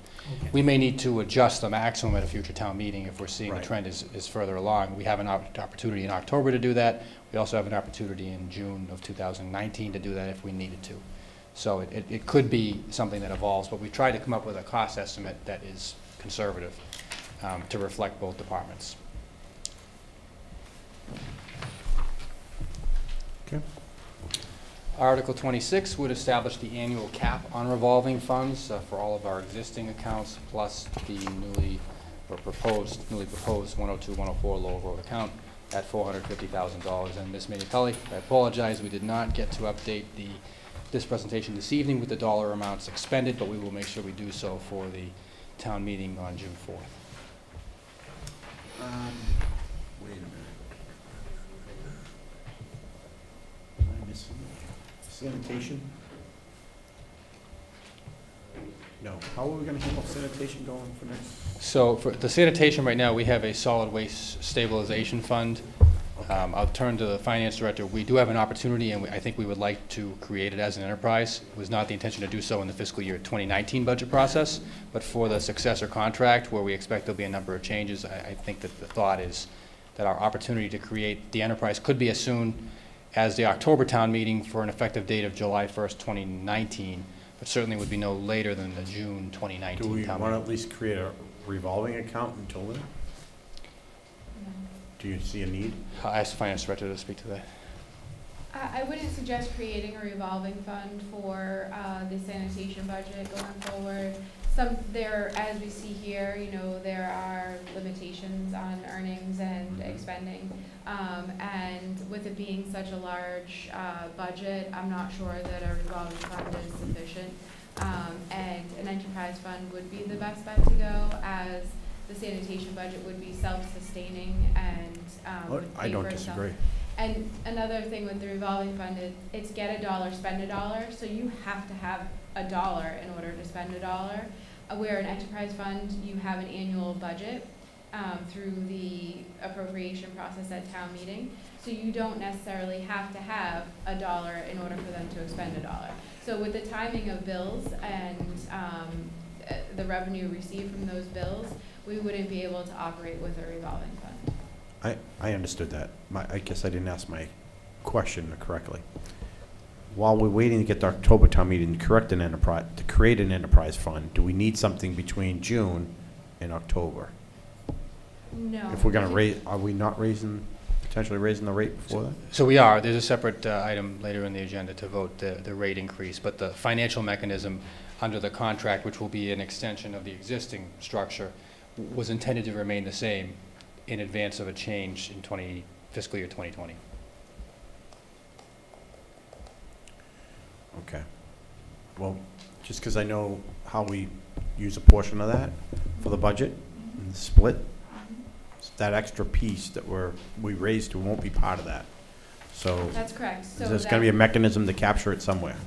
We may need to adjust the maximum at a future town meeting if we're seeing the Right. trend is, is further along. We have an opp- opportunity in October to do that. We also have an opportunity in June of 2019 to do that if we needed to. So it, it- it could be something that evolves, but we tried to come up with a cost estimate that is conservative um, to reflect both departments. Article 26 would establish the annual cap on revolving funds uh, for all of our existing accounts, plus the newly, or proposed, newly proposed 102, 104 Lowell Road account at $450,000. And Ms. Manupelli, I apologize, we did not get to update the, this presentation this evening with the dollar amounts expended, but we will make sure we do so for the town meeting on June 4th. Um, Wait a minute. Am I missing sanitation? No. How are we gonna handle sanitation going for next? So for the sanitation right now, we have a solid waste stabilization fund. Um, I'll turn to the finance director. We do have an opportunity, and we- I think we would like to create it as an enterprise. It was not the intention to do so in the fiscal year 2019 budget process, but for the successor contract, where we expect there'll be a number of changes, I, I think that the thought is that our opportunity to create the enterprise could be as soon as the October town meeting for an effective date of July 1st, 2019, but certainly would be no later than the June 2019 Do town we meeting. wanna at least create a revolving account until then? Do you see a need? I'll ask the finance director to speak to that. I, I wouldn't suggest creating a revolving fund for, uh, the sanitation budget going forward. Some, there, as we see here, you know, there are limitations on earnings and expending. Um, and with it being such a large, uh, budget, I'm not sure that a revolving fund is sufficient. Um, and an enterprise fund would be the best bet to go, as the sanitation budget would be self-sustaining and, um, would I pay don't for itself. And another thing with the revolving fund is, it's get a dollar, spend a dollar, so you have to have a dollar in order to spend a dollar. Uh, Where an enterprise fund, you have an annual budget, um, through the appropriation process at town meeting. So you don't necessarily have to have a dollar in order for them to expend a dollar. So with the timing of bills and, um, uh, the revenue received from those bills, we wouldn't be able to operate with a revolving fund. I, I understood that. My, I guess I didn't ask my question correctly. While we're waiting to get the October town meeting to correct an enterprise, to create an enterprise fund, do we need something between June and October? No. If we're gonna raise, are we not raising, potentially raising the rate before that? So we are, there's a separate uh, item later in the agenda to vote the, the rate increase, but the financial mechanism under the contract, which will be an extension of the existing structure, w- was intended to remain the same in advance of a change in 20, fiscal year 2020. Okay. Well, just because I know how we use a portion of that for the budget, and the split, that extra piece that we're, we raised to won't be part of that. So. That's correct. So There's gotta be a mechanism to capture it somewhere.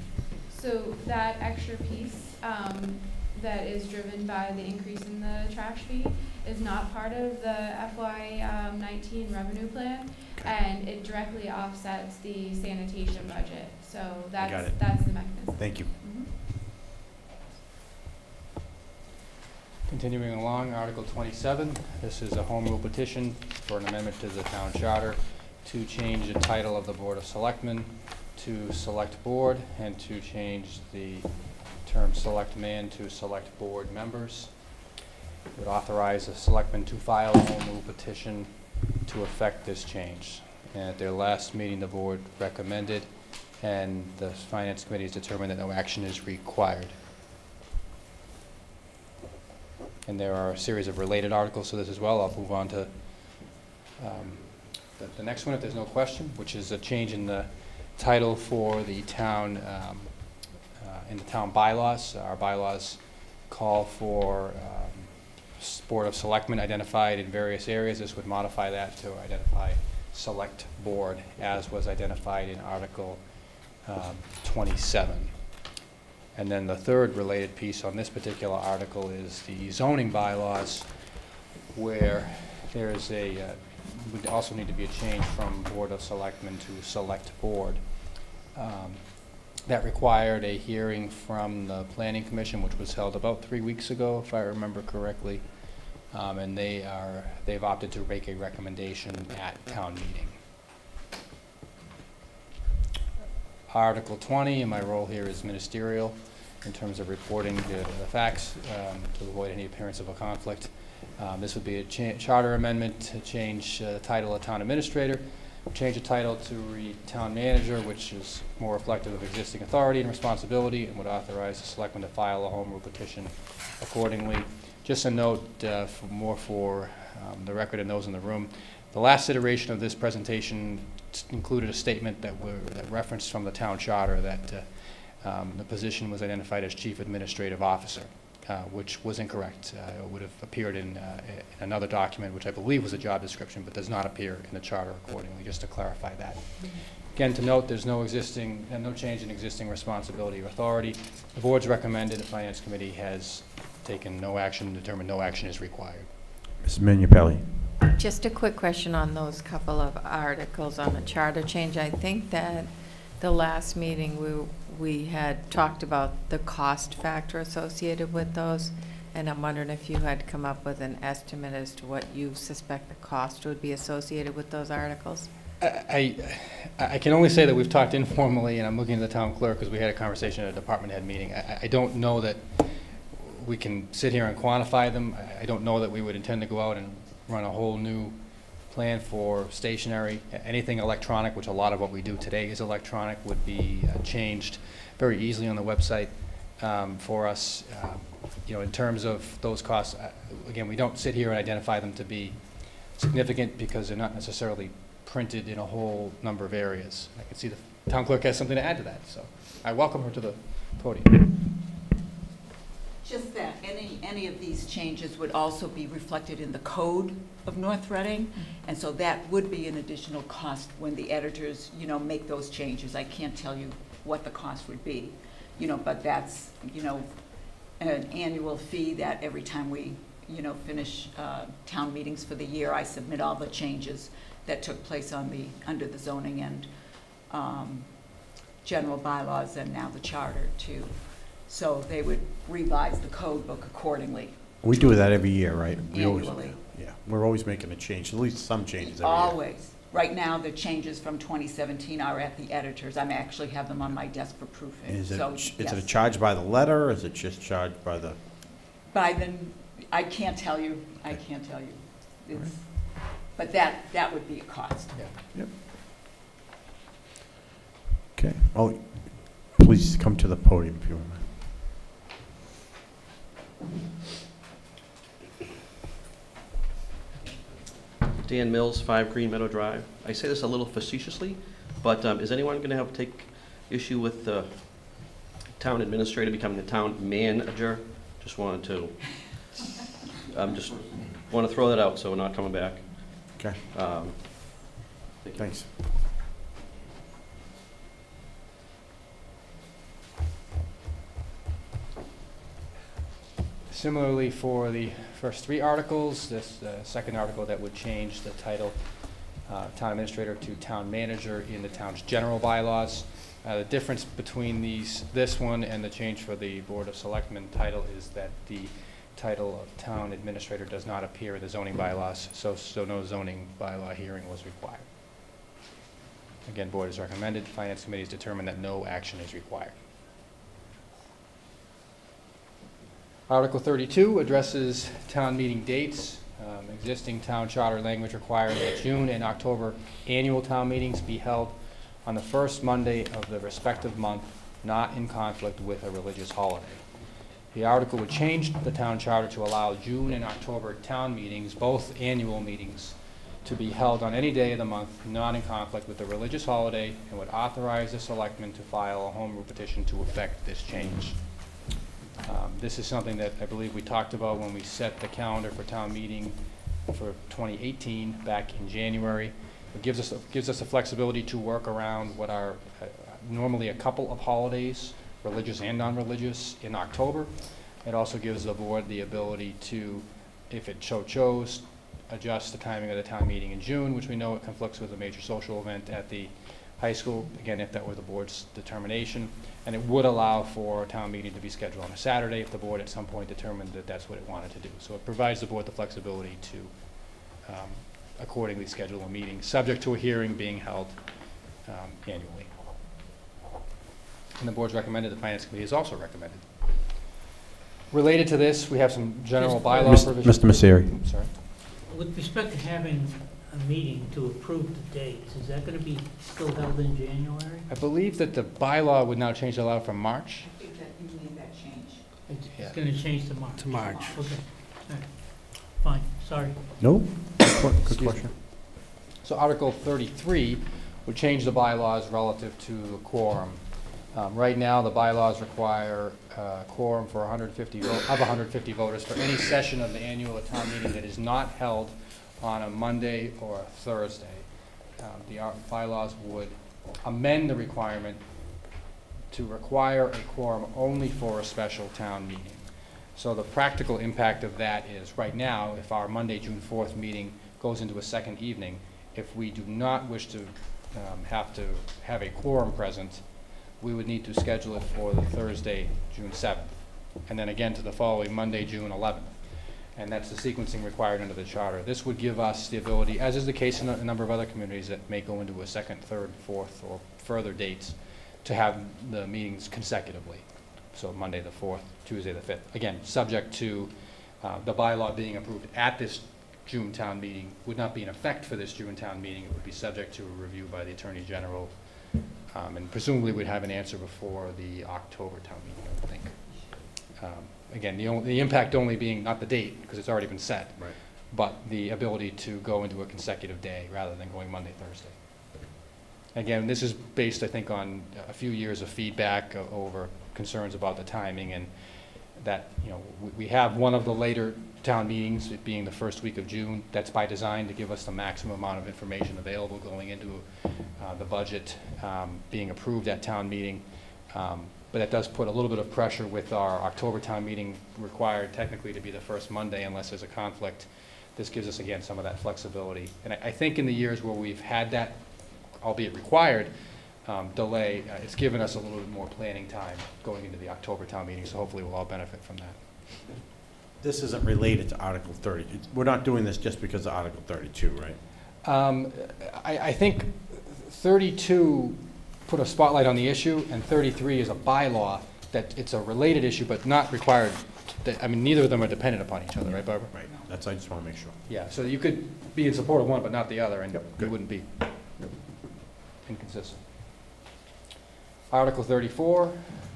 So that extra piece, um, that is driven by the increase in the trash fee is not part of the FY um, nineteen revenue plan. And it directly offsets the sanitation budget, so that's, that's the mechanism. Thank you. Mhm. Continuing along, Article 27, this is a home rule petition for an amendment to the town charter to change the title of the Board of Selectmen to Select Board and to change the term Select Man to Select Board Members. It Would authorize the selectmen to file a home rule petition to effect this change. And at their last meeting, the board recommended, and the Finance Committee has determined that no action is required. And there are a series of related articles to this as well. I'll move on to um, the the next one, if there's no question, which is a change in the title for the town, um, uh, in the town bylaws. Our bylaws call for um, Board of Selectmen identified in various areas. This would modify that to identify Select Board, as was identified in Article um, 27. And then the third related piece on this particular article is the zoning bylaws, where there is a, uh, would also need to be a change from Board of Selectmen to Select Board. Um, That required a hearing from the Planning Commission, which was held about three weeks ago, if I remember correctly. Um, And they are, they've opted to make a recommendation at town meeting. Article 20, and my role here is ministerial in terms of reporting the the facts um, to avoid any appearance of a conflict. Um, This would be a cha- charter amendment to change uh, the title of town administrator, change the title to read town manager, which is more reflective of existing authority and responsibility, and would authorize the selectman to file a home rule petition accordingly. Just a note, uh, for more for um, the record and those in the room, the last iteration of this presentation included a statement that were, that referenced from the town charter that uh, um, the position was identified as chief administrative officer, uh, which was incorrect. Uh, It would have appeared in uh, in another document, which I believe was a job description, but does not appear in the charter accordingly, just to clarify that. Again, to note, there's no existing, uh, no change in existing responsibility or authority. The board's recommended, the finance committee has taken no action, determined no action is required. Mrs. Manupelli? Just a quick question on those couple of articles on the charter change. I think that the last meeting, we, we had talked about the cost factor associated with those, and I'm wondering if you had come up with an estimate as to what you suspect the cost would be associated with those articles? I, I I can only say that we've talked informally, and I'm looking at the town clerk, because we had a conversation at a department head meeting. I, I don't know that we can sit here and quantify them. I- I don't know that we would intend to go out and run a whole new plan for stationery, Anything electronic, which a lot of what we do today is electronic, would be uh, changed very easily on the website um, for us. Um, You know, in terms of those costs, uh, again, we don't sit here and identify them to be significant because they're not necessarily printed in a whole number of areas. I can see the town clerk has something to add to that, so I welcome her to the podium. Just that, any, any of these changes would also be reflected in the code of North Reading, and so that would be an additional cost when the editors, you know, make those changes. I can't tell you what the cost would be, you know, but that's, you know, an annual fee that every time we, you know, finish uh, town meetings for the year, I submit all the changes that took place on the, under the zoning and um, general bylaws and now the charter too. So they would revise the code book accordingly. We do that every year, right? We always- Annually. Yeah, we're always making a change, at least some changes every year. Always. Right now, the changes from 2017 are at the editors. I actually have them on my desk for proofing. Is it, So, is it a yes. charge by the letter, or is it just charged by the, By the, I can't tell you, I can't tell you. It's, but that, that would be a cost. Yep. okay, oh, please come to the podium if you want. Dan Mills, 5 Green Meadow Drive. I say this a little facetiously, but um, is anyone going to have take issue with the town administrator becoming the town manager. Just wanted to, um, just want to throw that out, so we're not coming back. Okay. Um, thank. Thanks. Similarly, for the first three articles, this uh, second article that would change the title uh, Town Administrator to Town Manager in the town's general bylaws. Uh, The difference between these, this one and the change for the Board of Selectmen title is that the title of Town Administrator does not appear in the zoning bylaws, so, so no zoning bylaw hearing was required. Again, Board has recommended, Finance Committee has determined that no action is required. Article 32 addresses town meeting dates. Um, Existing town charter language requires that June and October annual town meetings be held on the first Monday of the respective month, not in conflict with a religious holiday. The article would change the town charter to allow June and October town meetings, both annual meetings, to be held on any day of the month not in conflict with a religious holiday, and would authorize the selectmen to file a home rule petition to effect this change. Um, This is something that I believe we talked about when we set the calendar for town meeting for 2018 back in January. It gives us, gives us the flexibility to work around what are uh, normally a couple of holidays, religious and non-religious, in October. It also gives the board the ability to, if it so chose, adjust the timing of the town meeting in June, which we know it conflicts with a major social event at the high school, again, if that were the board's determination. And it would allow for a town meeting to be scheduled on a Saturday if the board at some point determined that that's what it wanted to do. So it provides the board the flexibility to um, accordingly schedule a meeting, subject to a hearing being held um, annually. And the board's recommended, the finance committee has also recommended. Related to this, we have some general Just- bylaw Mis- provisions. Mr. Mauceri. Sorry. With respect to having a meeting to approve the dates, is that going to be still held in January? I believe that the bylaw would now change the law from March. I think that you need that change. It's- Yeah. It's going to change to March? To March. Okay, all right. fine, sorry. No? Good que- Good Excuse me. question. So Article 33 would change the bylaws relative to the quorum. Um, Right now, the bylaws require uh, quorum for 150, vo- of 150 voters for any session of the annual town meeting that is not held on a Monday or a Thursday. Um, The ar- bylaws would amend the requirement to require a quorum only for a special town meeting. So the practical impact of that is, right now, if our Monday, June 4th meeting goes into a second evening, if we do not wish to um, have to have a quorum present, we would need to schedule it for the Thursday, June 7th, and then again to the following Monday, June 11th. And that's the sequencing required under the charter. This would give us the ability, as is the case in a number of other communities that may go into a second, third, fourth, or further dates, to have the meetings consecutively. So Monday the 4th, Tuesday the 5th. Again, subject to uh, the bylaw being approved at this June town meeting, would not be in effect for this June town meeting. It would be subject to a review by the Attorney General, um, and presumably would have an answer before the October town meeting, I think. Um, Again, the only, the impact only being not the date, because it's already been set. Right. But the ability to go into a consecutive day rather than going Monday, Thursday. Again, this is based, I think, on a few years of feedback o- over concerns about the timing and that, you know, we- we have one of the later town meetings, it being the first week of June. That's by design to give us the maximum amount of information available going into uh, the budget um, being approved at town meeting. Um, But that does put a little bit of pressure with our October town meeting required technically to be the first Monday unless there's a conflict. This gives us, again, some of that flexibility. And I I think in the years where we've had that, albeit required, um, delay, uh, it's given us a little bit more planning time going into the October town meeting, so hopefully we'll all benefit from that. This isn't related to Article 30. It's- We're not doing this just because of Article 32, right? Um, I, I think 32 put a spotlight on the issue, and 33 is a bylaw that it's a related issue, but not required, that, I mean, neither of them are dependent upon each other, right, Barbara? Right. That's, I just want to make sure. Yeah, so you could be in support of one but not the other, and Yep, you good. wouldn't be inconsistent. Article 34,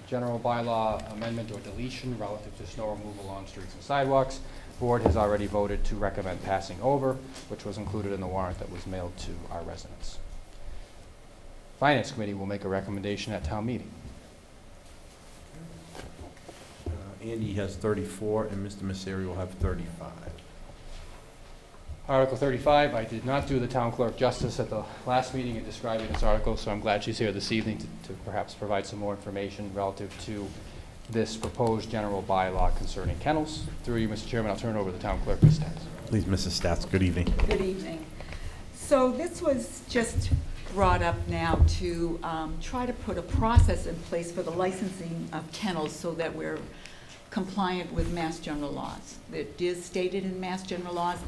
general bylaw amendment or deletion relative to snow removal on streets and sidewalks. Board has already voted to recommend passing over, which was included in the warrant that was mailed to our residents. Finance Committee will make a recommendation at town meeting. Uh, Andy has 34, and Mr. Mauceri will have 35. Article 35, I did not do the town clerk justice at the last meeting in describing this article, so I'm glad she's here this evening to to perhaps provide some more information relative to this proposed general bylaw concerning kennels. Through you, Mr. Chairman, I'll turn it over to the town clerk, Ms. Stats. Please, Mrs. Stats, good evening. Good evening. So this was just brought up now to um, try to put a process in place for the licensing of kennels so that we're compliant with Mass General laws. It is stated in Mass General laws,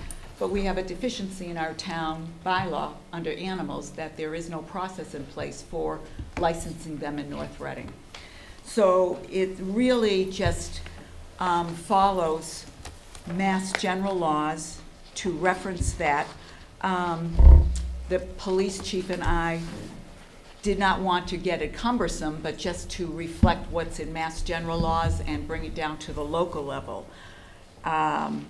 but we have a deficiency in our town bylaw under animals that there is no process in place for licensing them in North Reading. So it really just um, follows Mass General laws to reference that. Um, The police chief and I did not want to get it cumbersome, but just to reflect what's in Mass General laws and bring it down to the local level. Um,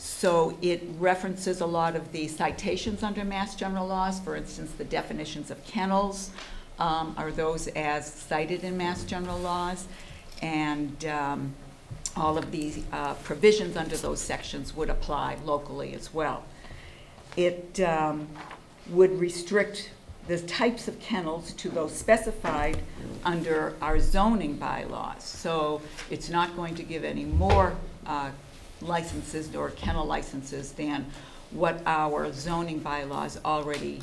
So it references a lot of the citations under Mass General laws. For instance, the definitions of kennels um, are those as cited in Mass General laws. And um, all of the uh, provisions under those sections would apply locally as well. It um, would restrict the types of kennels to those specified under our zoning bylaws. So it's not going to give any more uh, licenses or kennel licenses than what our zoning bylaws already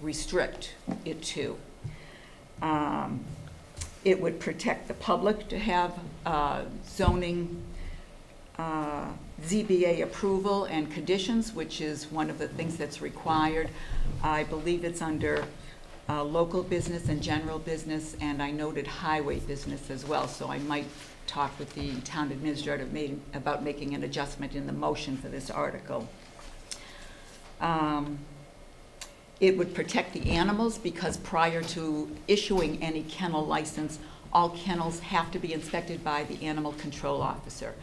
restrict it to. Um, It would protect the public to have uh, zoning uh, ZBA approval and conditions, which is one of the things that's required. I believe it's under uh, local business and general business, and I noted highway business as well, so I might talk with the town administrator ma- about making an adjustment in the motion for this article. Um, It would protect the animals because prior to issuing any kennel license, all kennels have to be inspected by the animal control officer.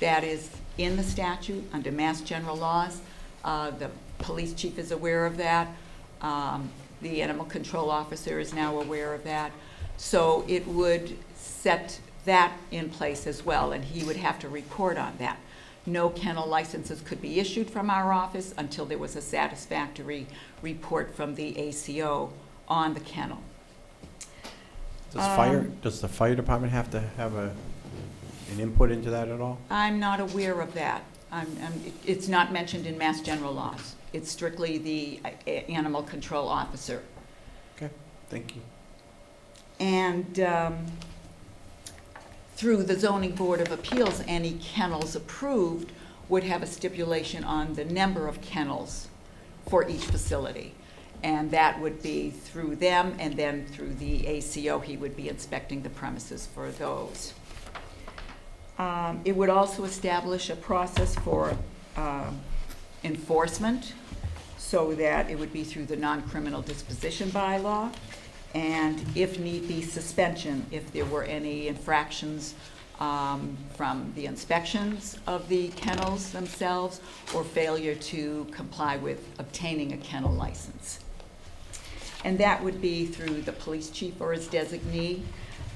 That is in the statute, under Mass General laws. Uh, The police chief is aware of that. Um, The animal control officer is now aware of that. So it would set that in place as well, and he would have to report on that. No kennel licenses could be issued from our office until there was a satisfactory report from the ACO on the kennel. Does fire, Um, does the fire department have to have a, an input into that at all? I'm not aware of that. I'm, I'm- it's not mentioned in Mass General laws. It's strictly the uh, animal control officer. Okay, thank you. And um, through the zoning board of appeals, any kennels approved would have a stipulation on the number of kennels for each facility. And that would be through them, and then through the ACO, he would be inspecting the premises for those. Um, It would also establish a process for um, enforcement, so that it would be through the non-criminal disposition bylaw, and if need be, suspension, if there were any infractions um, from the inspections of the kennels themselves, or failure to comply with obtaining a kennel license. And that would be through the police chief or his designee,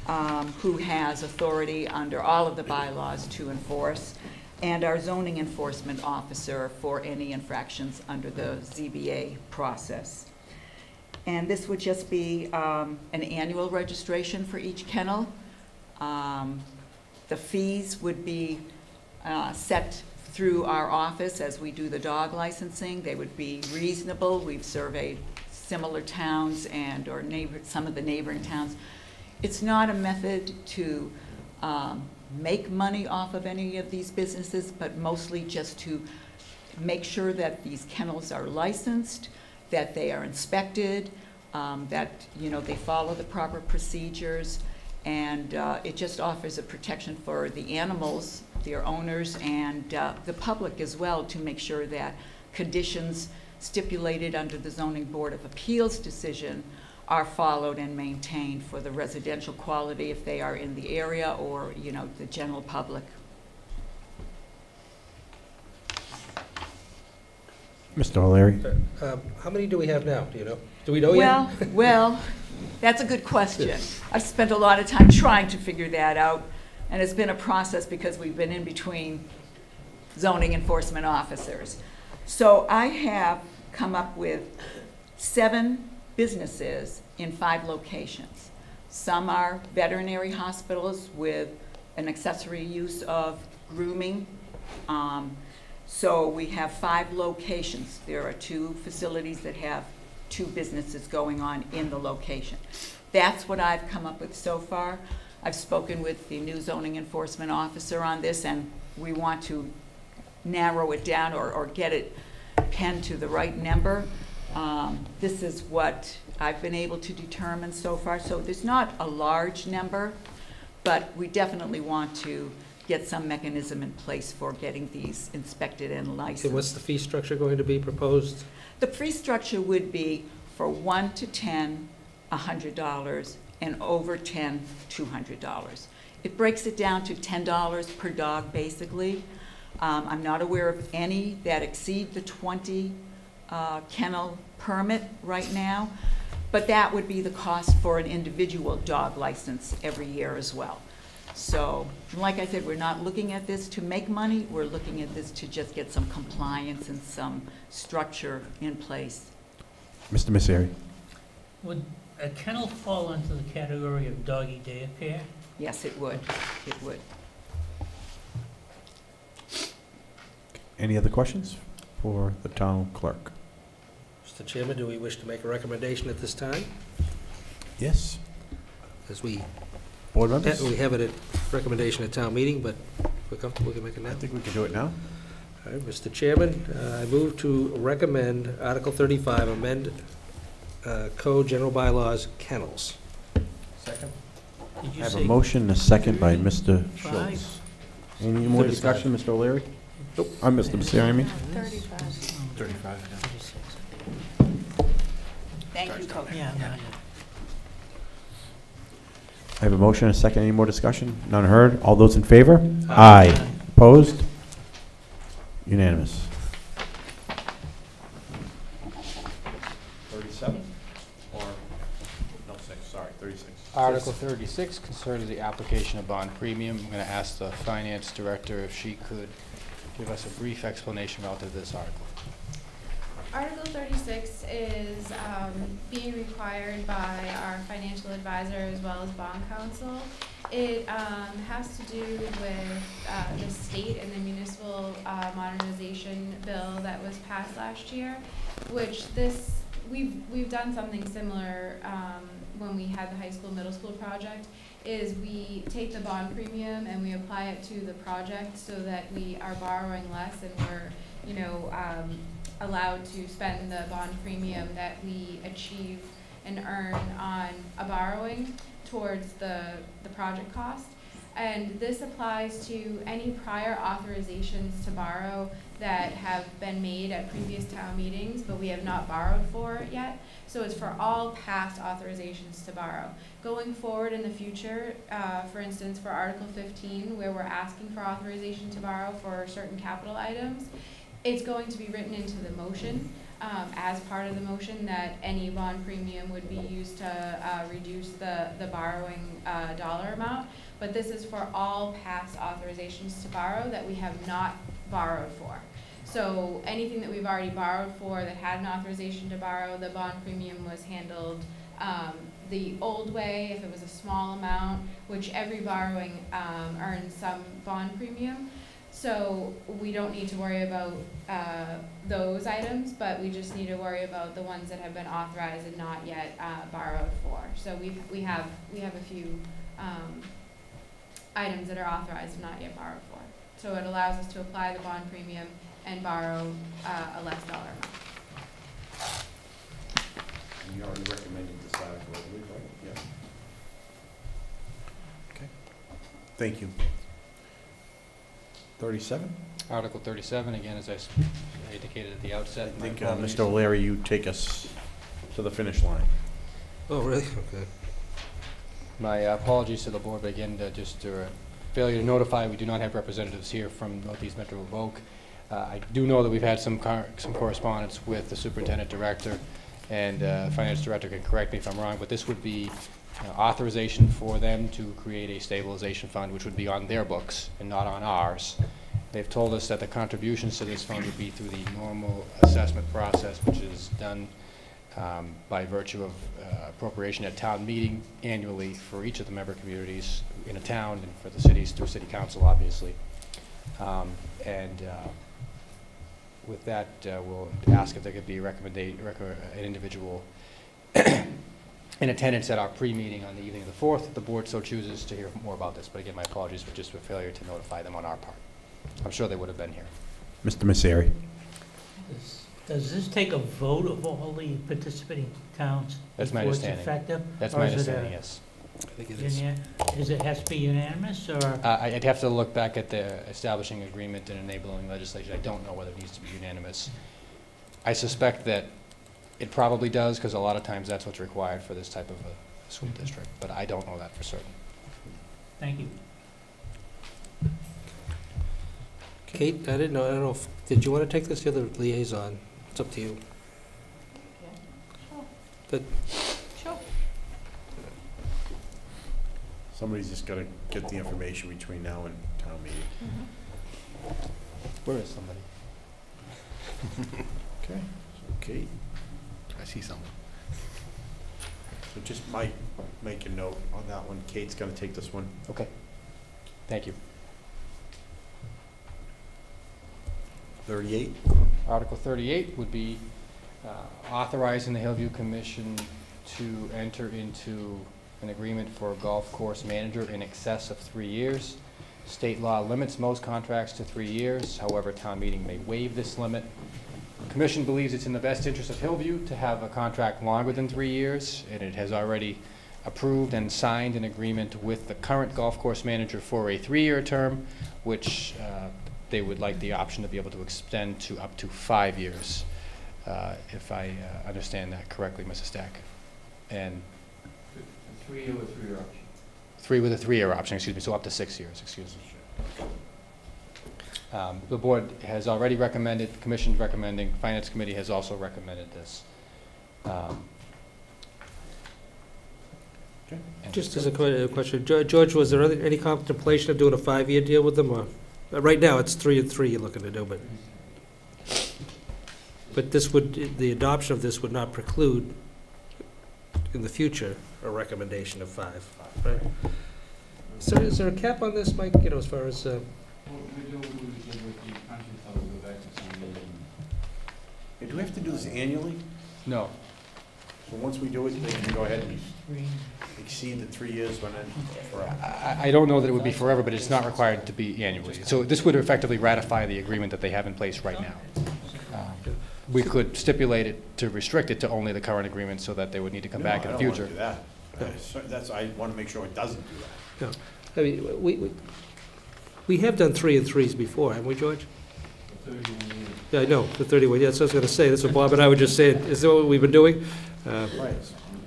um, who has authority under all of the bylaws to enforce, and our zoning enforcement officer for any infractions under the ZBA process. And this would just be um, an annual registration for each kennel. Um, The fees would be uh, set through our office as we do the dog licensing. They would be reasonable. We've surveyed similar towns and, or neighbor, some of the neighboring towns. It's not a method to um, make money off of any of these businesses, but mostly just to make sure that these kennels are licensed, that they are inspected, um, that, you know, they follow the proper procedures, and uh, it just offers a protection for the animals, their owners, and uh, the public as well, to make sure that conditions stipulated under the zoning board of appeals decision are followed and maintained for the residential quality if they are in the area, or, you know, the general public. Mr. O'Leary? Um, How many do we have now, do you know? Do we know yet? Well, well, that's a good question. I've spent a lot of time trying to figure that out, And it's been a process because we've been in between zoning enforcement officers. So I have come up with seven businesses in five locations. Some are veterinary hospitals with an accessory use of grooming. Um, So we have five locations. There are two facilities that have two businesses going on in the location. That's what I've come up with so far. I've spoken with the new zoning enforcement officer on this, and we want to narrow it down or, or get it penned to the right number. Um, This is what I've been able to determine so far. So there's not a large number, but we definitely want to get some mechanism in place for getting these inspected and licensed. And what's the fee structure going to be proposed? The fee structure would be for one to 10, $100, and over 10, $200. It breaks it down to $10 per dog, basically. Um, I'm not aware of any that exceed the 20 uh, kennel permit right now, but that would be the cost for an individual dog license every year as well. So, like I said, we're not looking at this to make money, we're looking at this to just get some compliance and some structure in place. Mr. Mauceri? Would a kennel fall into the category of doggy daycare? Yes, it would, it would. Any other questions for the town clerk? Mr. Chairman, do we wish to make a recommendation at this time? Yes. As we, Board members? we have it at recommendation at town meeting, but we're comfortable, we can make it now? I think we can do it now. All right, Mr. Chairman, uh, I move to recommend Article 35, amend uh, Code General Bylaws kennels. Did I you have a say motion and a second by Mr. Five. Schultz. Any more discussion, Mr. O'Leary? Nope. I'm Mr. Mauceri, I mean. Thirty-five, yeah. Thank you, Coach. Yeah, no, I have a motion and a second. Any more discussion? None heard. All those in favor? Aye. Opposed? Unanimous. Thirty-seven? Or, no, six, sorry, thirty-six. Article 36 concerns the application of bond premium. I'm going to ask the finance director if she could give us a brief explanation relative to this article. Article thirty-six is, um, being required by our financial advisor as well as bond counsel. It, um, has to do with, uh, the state and the municipal, uh, modernization bill that was passed last year, which this, we've, we've done something similar, um, when we had the high school, middle school project, is we take the bond premium and we apply it to the project so that we are borrowing less and we're, you know, um, allowed to spend the bond premium that we achieve and earn on a borrowing towards the, the project cost. And this applies to any prior authorizations to borrow that have been made at previous town meetings, but we have not borrowed for yet. So it's for all past authorizations to borrow. Going forward in the future, uh, for instance, for Article fifteen, where we're asking for authorization to borrow for certain capital items, it's going to be written into the motion, um, as part of the motion, that any bond premium would be used to, uh, reduce the, the borrowing, uh, dollar amount. But this is for all past authorizations to borrow that we have not borrowed for. So anything that we've already borrowed for that had an authorization to borrow, the bond premium was handled, um, the old way, if it was a small amount, which every borrowing, um, earns some bond premium. So we don't need to worry about uh, those items, but we just need to worry about the ones that have been authorized and not yet uh, borrowed for. So we we have we have a few um, items that are authorized and not yet borrowed for. So it allows us to apply the bond premium and borrow uh, a less dollar amount. You already recommended this article, I believe, right? Yeah. Okay. Thank you. Thirty-seven? Article 37, again, as I s- I indicated at the outset. I my think, uh, apologies. Mr. O'Leary, you take us to the finish line. Oh, really? Okay. My apologies to the board, but again, uh, just to, uh, failure to notify, we do not have representatives here from Northeast Metro Voc. Uh, I do know that we've had some car- some correspondence with the superintendent director, and uh, finance director can correct me if I'm wrong, but this would be uh, authorization for them to create a stabilization fund, which would be on their books and not on ours. They've told us that the contributions to this fund would be through the normal assessment process, which is done um, by virtue of uh, appropriation at town meeting annually for each of the member communities in a town and for the cities through city council, obviously. Um, And uh, with that, uh, we'll ask if there could be recommenda- an individual in attendance at our pre-meeting on the evening of the 4th, if the board so chooses to hear more about this. But again, my apologies for just for failure to notify them on our part. I'm sure they would have been here. Mr. Mauceri. Does- Does this take a vote of all the participating towns? That's my before it's understanding. effective? That's my is a understanding, yes. I think it is. unia- Is it, has to be unanimous, or? Uh, I'd have to look back at the establishing agreement and enabling legislation. I don't know whether it needs to be unanimous. I suspect that it probably does, because a lot of times that's what's required for this type of a school district, but I don't know that for certain. Thank you. Kate, I didn't know, I don't know, if did you want to take this, the other liaison? It's up to you. But Sure. Somebody's just gotta get the information between now and town meeting. Mm-hmm. Where is somebody? Okay, so Kate, I see someone. so just Mike, make a note on that one. Kate's gonna take this one. Okay. Thank you. Thirty-eight? Article 38 would be uh, authorizing the Hillview Commission to enter into an agreement for a golf course manager in excess of three years. State law limits most contracts to three years, however, town meeting may waive this limit. The Commission believes it's in the best interest of Hillview to have a contract longer than three years, and it has already approved and signed an agreement with the current golf course manager for a three-year term, which uh, they would like the option to be able to extend to up to five years, uh, if I uh, understand that correctly, Mrs. Stack. And three with a three-year option? three with a three-year option, excuse me, so up to six years, excuse me. Um, The board has already recommended, the commission's recommending, finance committee has also recommended this. Um, and- just as a que- a question, Jo- George, was there any any contemplation of doing a five-year deal with them, or? uh, Right now, it's three and three you're looking to do, but, but this would, the adoption of this would not preclude in the future a recommendation of five, right? Is there, is there a cap on this, Mike, you know, as far as, uh, Hey, do we have to do this annually? No. So once we do it, they can go ahead and exceed the three years when it, for I I don't know that it would be forever, but it's not required to be annually. So this would effectively ratify the agreement that they have in place right now. Um, We could stipulate it to restrict it to only the current agreement so that they would need to come back in the No, I future. don't want to do that. So That's, I want to make sure it doesn't do that. no, I mean, we, we, we have done three and threes before, haven't we, George? Yeah, I know, the thirty-one, yeah, that's what I was gonna say, that's what Bob and I were just saying, is that what we've been doing? Uh, Right.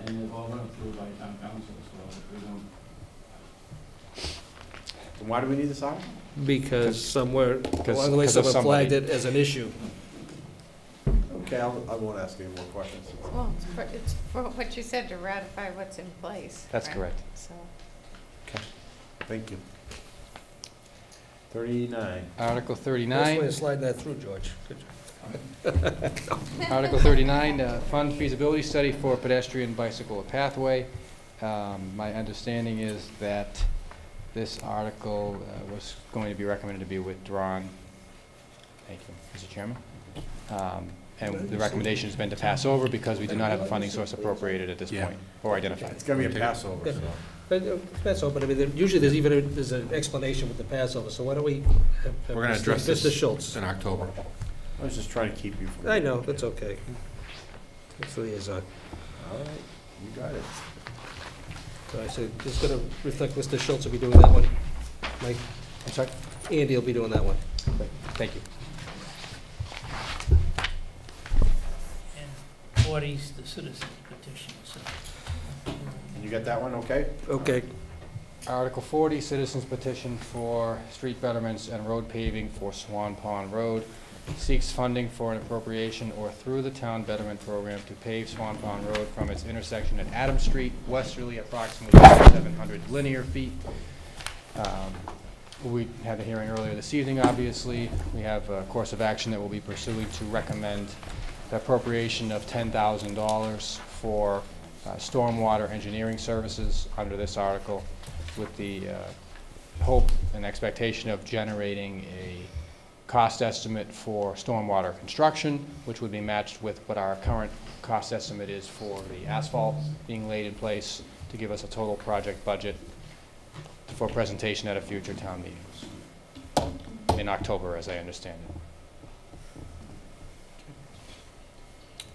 And they've all been approved by town counsel, so we don't. And why do we need this article? Because somewhere, Because- along the way, because of someone flagged somebody. it as an issue. Okay, I'll, I won't ask any more questions. Well, it's for, it's for what you said, to ratify what's in place. That's right? correct. So, Okay. Thank you. Thirty-nine. Article Nice 39. way of sliding that through, George. Good job. Article 39, uh, fund feasibility study for pedestrian bicycle pathway. Um, My understanding is that this article uh, was going to be recommended to be withdrawn. Thank you, Mr. Chairman. Um, And the recommendation has been to pass over because we do not have a funding source appropriated at this Yeah. point, or identified. It's gonna be a Passover, so. But, uh, That's all, but I mean, there- usually there's even, a- there's an explanation with the Passover, so why don't we? have- have We're gonna Mr. address this Mr. Schultz. in October. I was just trying to keep you from. I know, that's okay. That's liaison. All right, you got it. So I said, just gonna reflect Mr. Schultz will be doing that one. Mike? I'm sorry? Andy will be doing that one. Thank you. And forty's the citizen petition, so. And you got that one, okay? Okay. Article 40, citizens petition for street betterments and road paving for Swan Pond Road. seeks funding for an appropriation or through the town betterment program to pave Swan Pond Road from its intersection at Adams Street westerly approximately 700 linear feet. Um, We had a hearing earlier this evening, obviously. We have a course of action that we'll be pursuing to recommend the appropriation of $10,000 for stormwater engineering services under this article with the uh, hope and expectation of generating a cost estimate for stormwater construction, which would be matched with what our current cost estimate is for the asphalt being laid in place to give us a total project budget for presentation at a future town meeting in October, as I understand it.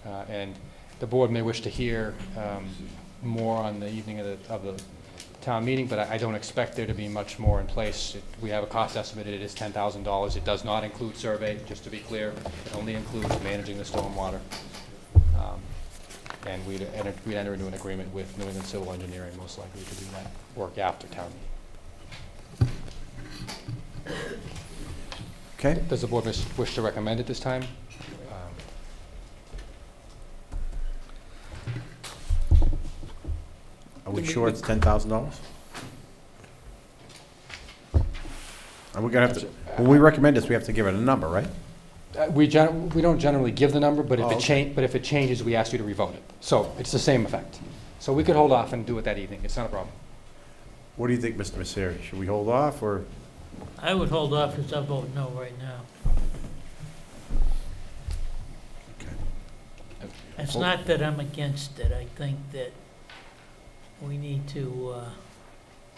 Uh, And the board may wish to hear um, more on the evening of the, of the town meeting, but I I don't expect there to be much more in place. It- We have a cost estimate, it is ten thousand dollars. It does not include survey, just to be clear. It only includes managing the stormwater. Um, And we'd enter, we'd enter into an agreement with New England Civil Engineering, most likely, to do that work after town meeting. Okay. Does the board wish to recommend at this time? Are we sure it's ten thousand dollars? Are we gonna have to, when we recommend this, we have to give it a number, right? Uh, We gen, we don't generally give the number, but if Oh, it okay. change, but if it changes, we ask you to revote it. So it's the same effect. So we could hold off and do it that evening, it's not a problem. What do you think, Mr. Mauceri? Should we hold off, or? I would hold off because I vote no right now. It's Hold- not that I'm against it, I think that we need to uh,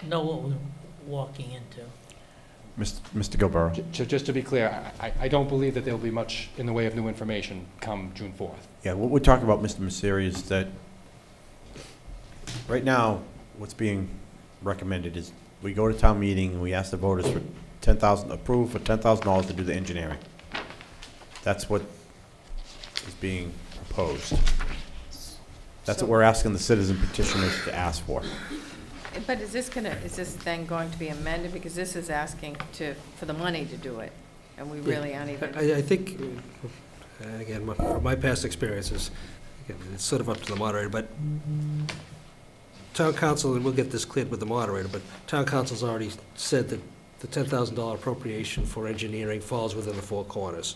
know what we're walking into. Mr. Mr. Gilleberto? Ju- ju- Just to be clear, I, I- I don't believe that there'll be much in the way of new information come June 4th. Yeah, what we're talking about, Mr. Mauceri, is that right now, what's being recommended is we go to town meeting and we ask the voters for ten thousand, approve for ten thousand dollars to do the engineering. That's what is being proposed. That's what we're asking the citizen petitioners to ask for. But is this gonna, is this then going to be amended? Because this is asking to, for the money to do it, and we Yeah. really aren't even. I, I think, uh, again, my- from my past experiences, again, it's sort of up to the moderator, but town counsel, and we'll get this cleared with the moderator, but town counsel's already said that the ten thousand dollar appropriation for engineering falls within the four corners.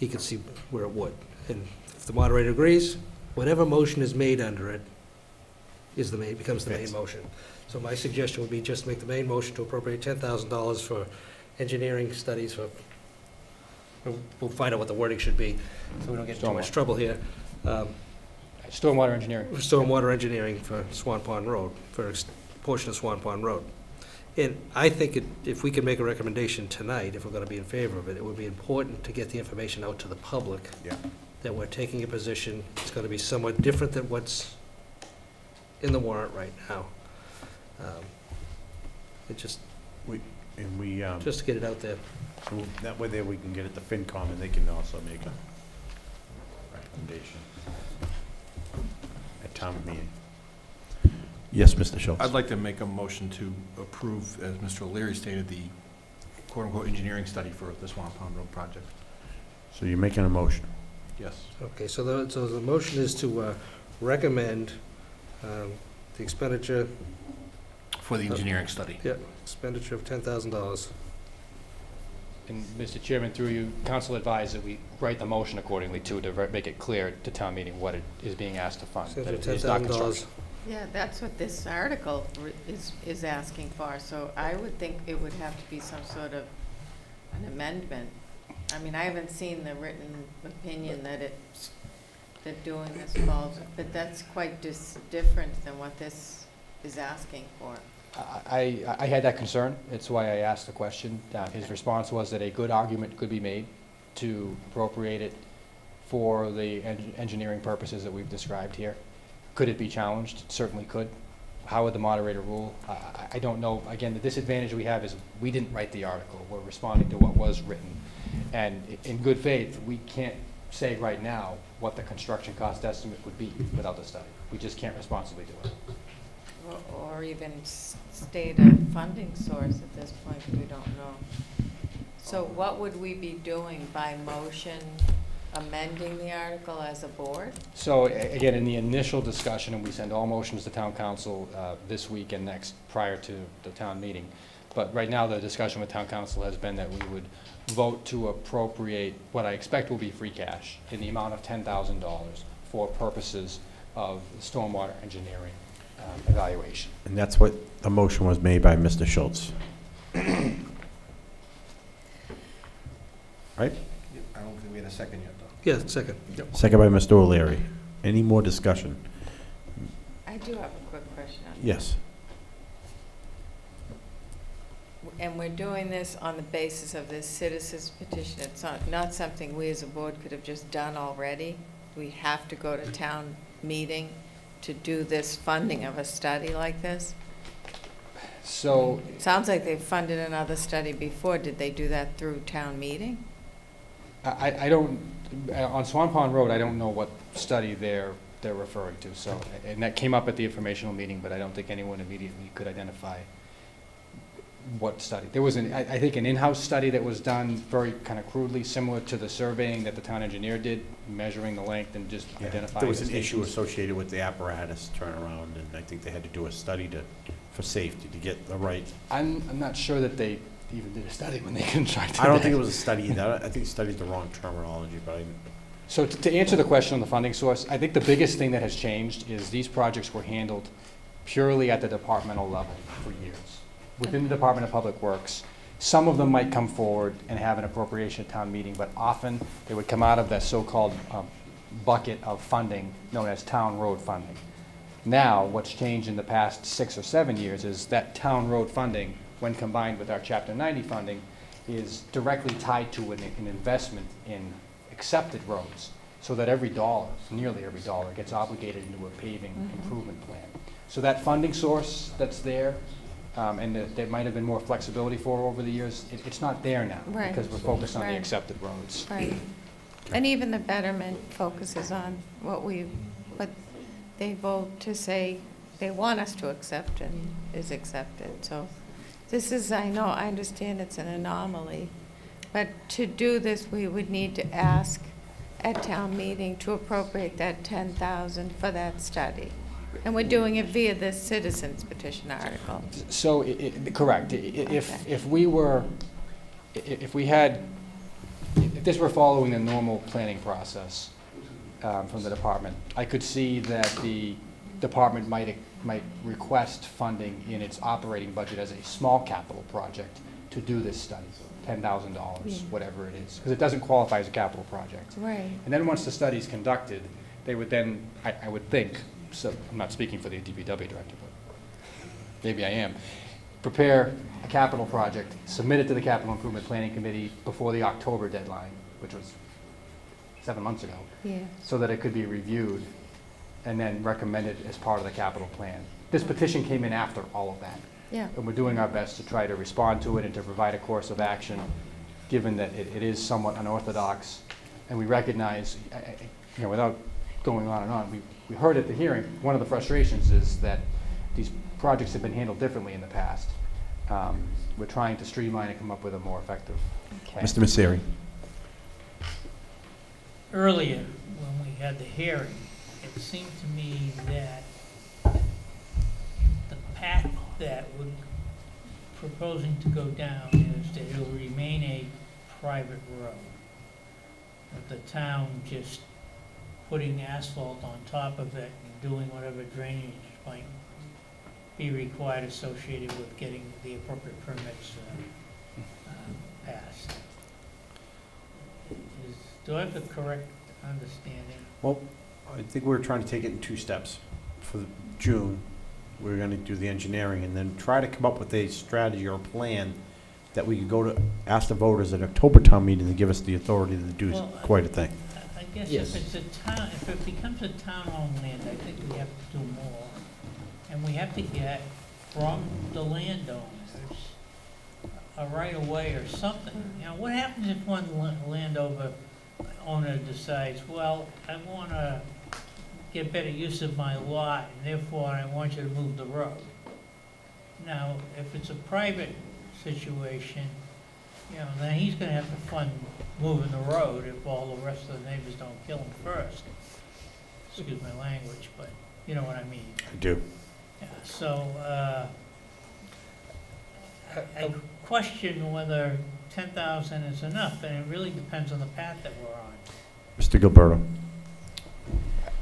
He can see where it would. And if the moderator agrees, whatever motion is made under it is the main, becomes the main motion. So my suggestion would be just make the main motion to appropriate ten thousand dollars for engineering studies for, we'll- we'll find out what the wording should be, so we don't get in too much Stormwater. trouble here. Um, Stormwater engineering. Stormwater engineering for Swan Pond Road, for a portion of Swan Pond Road. And I think it- if we could make a recommendation tonight, if we're going to be in favor of it, it would be important to get the information out to the public. Yeah. That we're taking a position, it's going to be somewhat different than what's in the warrant right now. Um, It just, We, And we, um, just to get it out there. so that way there we can get it to FinCom and they can also make a recommendation at town meeting. Yes, Mr. Schultz? I'd like to make a motion to approve, as Mr. O'Leary stated, the quote-unquote engineering study for the Swan Pond Road project. So you're making a motion? Yes. Okay, so the, so the motion is to uh, recommend um, the expenditure For the engineering study. Yeah, expenditure of ten thousand dollars. And Mr. Chairman, through you, counsel advised that we write the motion accordingly too, to ver- make it clear to town meeting what it is being asked to fund. So that the it is not $10,000. construction. Yeah, that's what this article re- is, is asking for, so I would think it would have to be some sort of an amendment. I mean, I haven't seen the written opinion that it's, that doing this falls, but that's quite dis, different than what this is asking for. I, I I had that concern, that's why I asked the question. Uh, His response was that a good argument could be made to appropriate it for the en- engineering purposes that we've described here. Could it be challenged? It Certainly could. How would the moderator rule? I- I, I don't know. Again, the disadvantage we have is we didn't write the article. We're responding to what was written. And i- in good faith, we can't say right now what the construction cost estimate would be without the study. We just can't responsibly do it. Or- Or even s- state a funding source at this point, we don't know. So what would we be doing by motion amending the article as a board? So a- again, in the initial discussion, and we send all motions to town counsel uh, this week and next prior to the town meeting. But right now, the discussion with town counsel has been that we would vote to appropriate what I expect will be free cash in the amount of ten thousand dollars for purposes of stormwater engineering um, evaluation. And that's what the motion was made by Mr. Schultz. Right? I don't think we had a second yet, though. Yeah, second. Second by Mr. O'Leary. Any more discussion? I do have a quick question on Yes. And we're doing this on the basis of this citizens petition. It's not, not something we as a board could have just done already. We have to go to town meeting to do this funding of a study like this? So It Sounds like they've funded another study before. Did they do that through town meeting? I, I don't, on Swan Pond Road, I don't know what study they're, they're referring to, so, and that came up at the informational meeting, but I don't think anyone immediately could identify what study. There was an, I, I think an in-house study that was done very kind of crudely, similar to the surveying that the town engineer did, measuring the length and just identifying. There was the an issue stations. associated with the apparatus turnaround, and I think they had to do a study to, for safety, to get the right. I'm, I'm not sure that they even did a study when they constructed I don't think that. it was a study either. I think studied the wrong terminology, but I, So to to answer the question on the funding source, I think the biggest thing that has changed is these projects were handled purely at the departmental level for years. Within the Department of Public Works, some of them might come forward and have an appropriation at town meeting, but often they would come out of that so-called um, bucket of funding known as town road funding. Now, what's changed in the past six or seven years is that town road funding, when combined with our Chapter 90 funding, is directly tied to an, an investment in accepted roads, so that every dollar, nearly every dollar, gets obligated into a paving Mhm. improvement plan. So that funding source that's there, um, and that there might have been more flexibility for over the years, it, it's not there now, Right. because we're focused on the Right. accepted roads. Right. And even the betterment focuses on what we, what they vote to say they want us to accept and is accepted. So this is, I know, I understand it's an anomaly, but to do this, we would need to ask at town meeting to appropriate that ten thousand for that study. And we're doing it via this citizens petition article. So, i- i- correct, I- i- if, if we were, if we had, if this were following the normal planning process um, from the department, I could see that the department might, might request funding in its operating budget as a small capital project to do this study, ten thousand dollars, Yeah. whatever it is, because it doesn't qualify as a capital project. Right. And then once the study's conducted, they would then, I, I would think, so, I'm not speaking for the DPW director, but maybe I am, prepare a capital project, submit it to the Capital Improvement Planning Committee before the October deadline, which was seven months ago, Yeah. so that it could be reviewed and then recommended as part of the capital plan. This petition came in after all of that. Yeah. And we're doing our best to try to respond to it and to provide a course of action, given that it, it is somewhat unorthodox. And we recognize, you know, without going on and on, we, we heard at the hearing, one of the frustrations is that these projects have been handled differently in the past. Um, We're trying to streamline and come up with a more effective plan. Mr. Mauceri. earlier, when we had the hearing, it seemed to me that the path that we're proposing to go down is that it will remain a private road. With the town just putting asphalt on top of it and doing whatever drainage might be required associated with getting the appropriate permits uh, uh, passed. Is, do I have the correct understanding? Well, I think we're trying to take it in two steps. For June, we're gonna do the engineering and then try to come up with a strategy or a plan that we could go to, ask the voters at October town meeting to give us the authority to do Well, quite a thing. Guess Yes. if it's a town, if it becomes a town-owned land, I think we have to do more. And we have to get from the landowners a right of way or something. You know, what happens if one la- landowner, owner decides, well, I wanna get better use of my lot, and therefore I want you to move the road? Now, if it's a private situation, You know, then he's gonna have to fund moving the road if all the rest of the neighbors don't kill him first. Excuse my language, but you know what I mean. I do. Yeah, so, uh, I I question whether ten thousand is enough, and it really depends on the path that we're on. Mr. Gilleberto.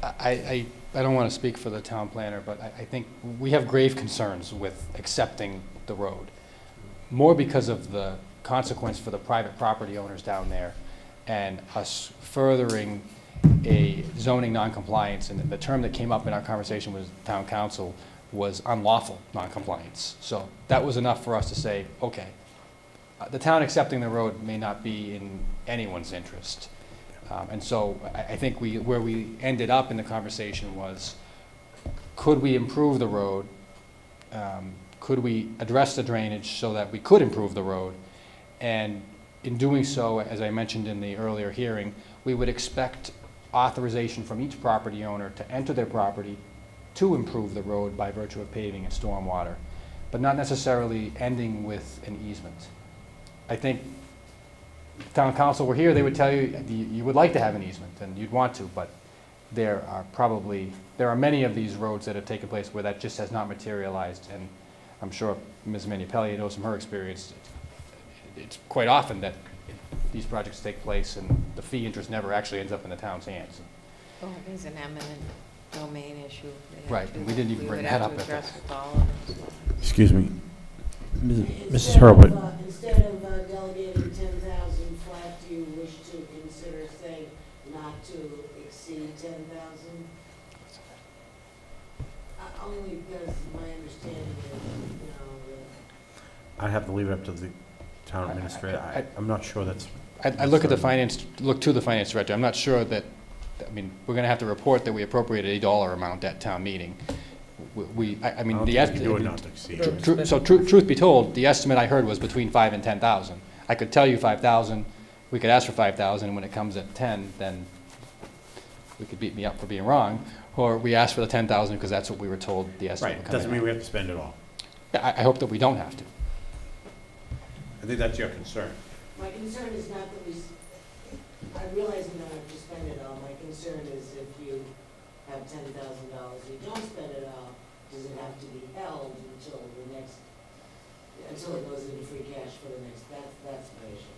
I, I, I don't want to speak for the town planner, but I, I think we have grave concerns with accepting the road. More because of the consequence for the private property owners down there and us furthering a zoning noncompliance. And the term that came up in our conversation with town counsel was unlawful noncompliance. So that was enough for us to say, okay, uh, the town accepting the road may not be in anyone's interest. Um, And so I, I think we, where we ended up in the conversation was, could we improve the road? Um, Could we address the drainage so that we could improve the road? And in doing so, as I mentioned in the earlier hearing, we would expect authorization from each property owner to enter their property to improve the road by virtue of paving and stormwater, but not necessarily ending with an easement. I think if town counsel were here, they would tell you, you would like to have an easement, and you'd want to, but there are probably, there are many of these roads that have taken place where that just has not materialized, and I'm sure Ms. Manupelli knows from her experience, it's quite often that these projects take place and the fee interest never actually ends up in the town's hands. Oh, it is an eminent domain issue. They Right, and we didn't even bring that up at the- address with all of them. Excuse me. Mrs. Instead of, Hurlbut. uh, Instead of uh, delegating ten thousand flat, do you wish to consider saying not to exceed ten thousand? Uh, Only because my understanding is, you know, that I have to leave it up to the town administrator. I, I'm not sure that's. I, I look at the finance, look to the finance director, I'm not sure that, I mean, we're gonna have to report that we appropriated a dollar amount at town meeting. We- We, I, I I mean, don't the. think we est- do it not to exceed. Tru- tru- So tru- truth be told, the estimate I heard was between five and ten thousand. I could tell you five thousand, we could ask for five thousand, and when it comes at ten, then we could beat me up for being wrong, or we ask for the ten thousand because that's what we were told the estimate Right, would come doesn't in mean at. we have to spend it all. I, I hope that we don't have to. I think that's your concern. My concern is not that we, s- I realize we don't have to spend it all, my concern is if you have ten thousand dollars, you don't spend it all, does it have to be held until the next, until it goes into free cash for the next, that's, that's my issue.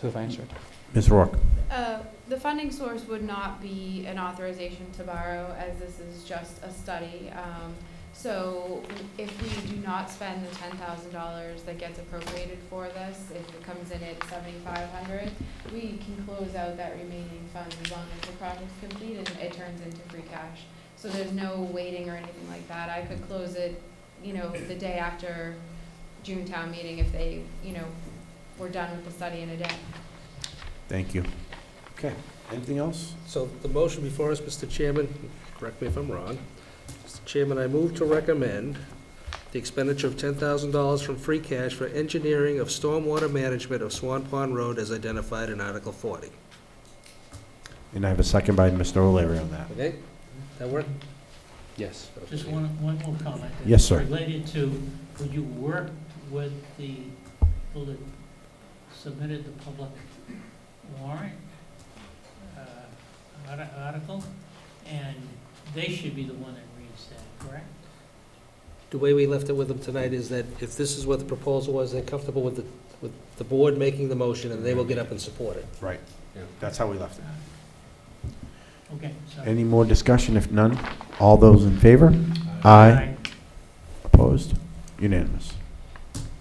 To the finance director. Ms. Rourke. Uh, The funding source would not be an authorization to borrow, as this is just a study. Um, So if we do not spend the ten thousand dollars that gets appropriated for this, if it comes in at seventy-five hundred, we can close out that remaining fund as long as the project's complete and it turns into free cash. So there's no waiting or anything like that. I could close it, you know, the day after June town meeting if they, you know, were done with the study in a day. Thank you. Okay, anything else? So the motion before us, Mr. Chairman, correct me if I'm wrong. Mr. Chairman, I move to recommend the expenditure of ten thousand dollars from free cash for engineering of stormwater management of Swan Pond Road as identified in Article forty. And I have a second by Mr. O'Leary on that. Okay, that work? Yes. Just one, one more comment. Yes, sir. Related to, would you work with the people that submitted the public warrant uh, article? And they should be the one that, correct? The way we left it with them tonight is that if this is what the proposal was, they're comfortable with the, with the board making the motion, and they will get up and support it. Right. That's how we left it. Okay, so. Any more discussion? If none, all those in favor? Aye. Opposed? Unanimous.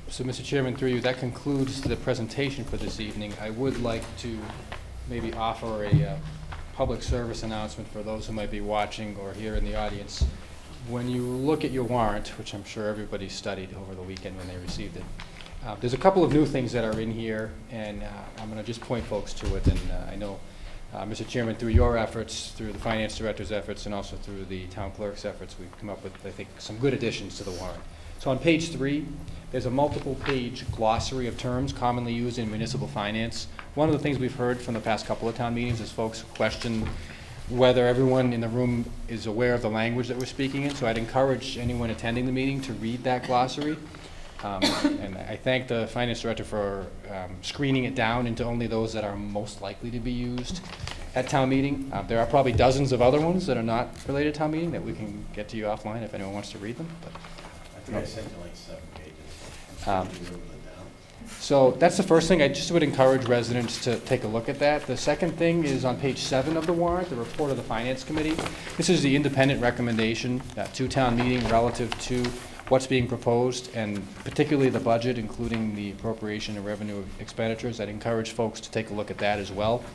So, Mr. Chairman, through you, that concludes the presentation for this evening. I would like to maybe offer a uh, public service announcement for those who might be watching or here in the audience. When you look at your warrant, which I'm sure everybody studied over the weekend when they received it, uh, there's a couple of new things that are in here, and uh, I'm going to just point folks to it. And uh, I know, uh, Mr. Chairman, through your efforts, through the finance director's efforts, and also through the town clerk's efforts, we've come up with, I think, some good additions to the warrant. So on page three, there's a multiple-page glossary of terms commonly used in municipal finance. One of the things we've heard from the past couple of town meetings is folks question whether everyone in the room is aware of the language that we're speaking in. So I'd encourage anyone attending the meeting to read that glossary. Um, And I thank the finance director for um, screening it down into only those that are most likely to be used at town meeting. Uh, There are probably dozens of other ones that are not related to town meeting that we can get to you offline if anyone wants to read them, but. I think I sent you like seven pages. Um, So that's the first thing. I just would encourage residents to take a look at that. The second thing is on page seven of the warrant, the report of the Finance Committee. This is the independent recommendation uh, to town meeting relative to what's being proposed, and particularly the budget, including the appropriation and revenue expenditures. I'd encourage folks to take a look at that as well.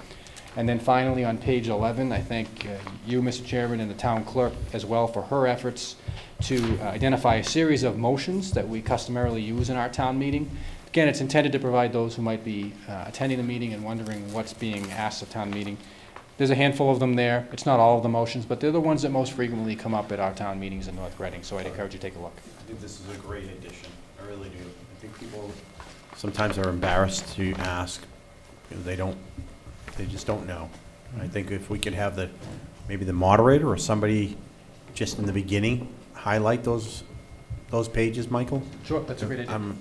And then finally, on page 11, I thank uh, you, Mr. Chairman, and the town clerk as well for her efforts to uh, identify a series of motions that we customarily use in our town meeting. Again, it's intended to provide those who might be uh, attending the meeting and wondering what's being asked at town meeting. There's a handful of them there. It's not all of the motions, but they're the ones that most frequently come up at our town meetings in North Reading, so I'd encourage you to take a look. I think this is a great addition. I really do. I think people sometimes are embarrassed to ask. They don't, they just don't know. I think if we could have the, maybe the moderator or somebody just in the beginning highlight those, those pages, Michael? Sure, that's a great idea. Um,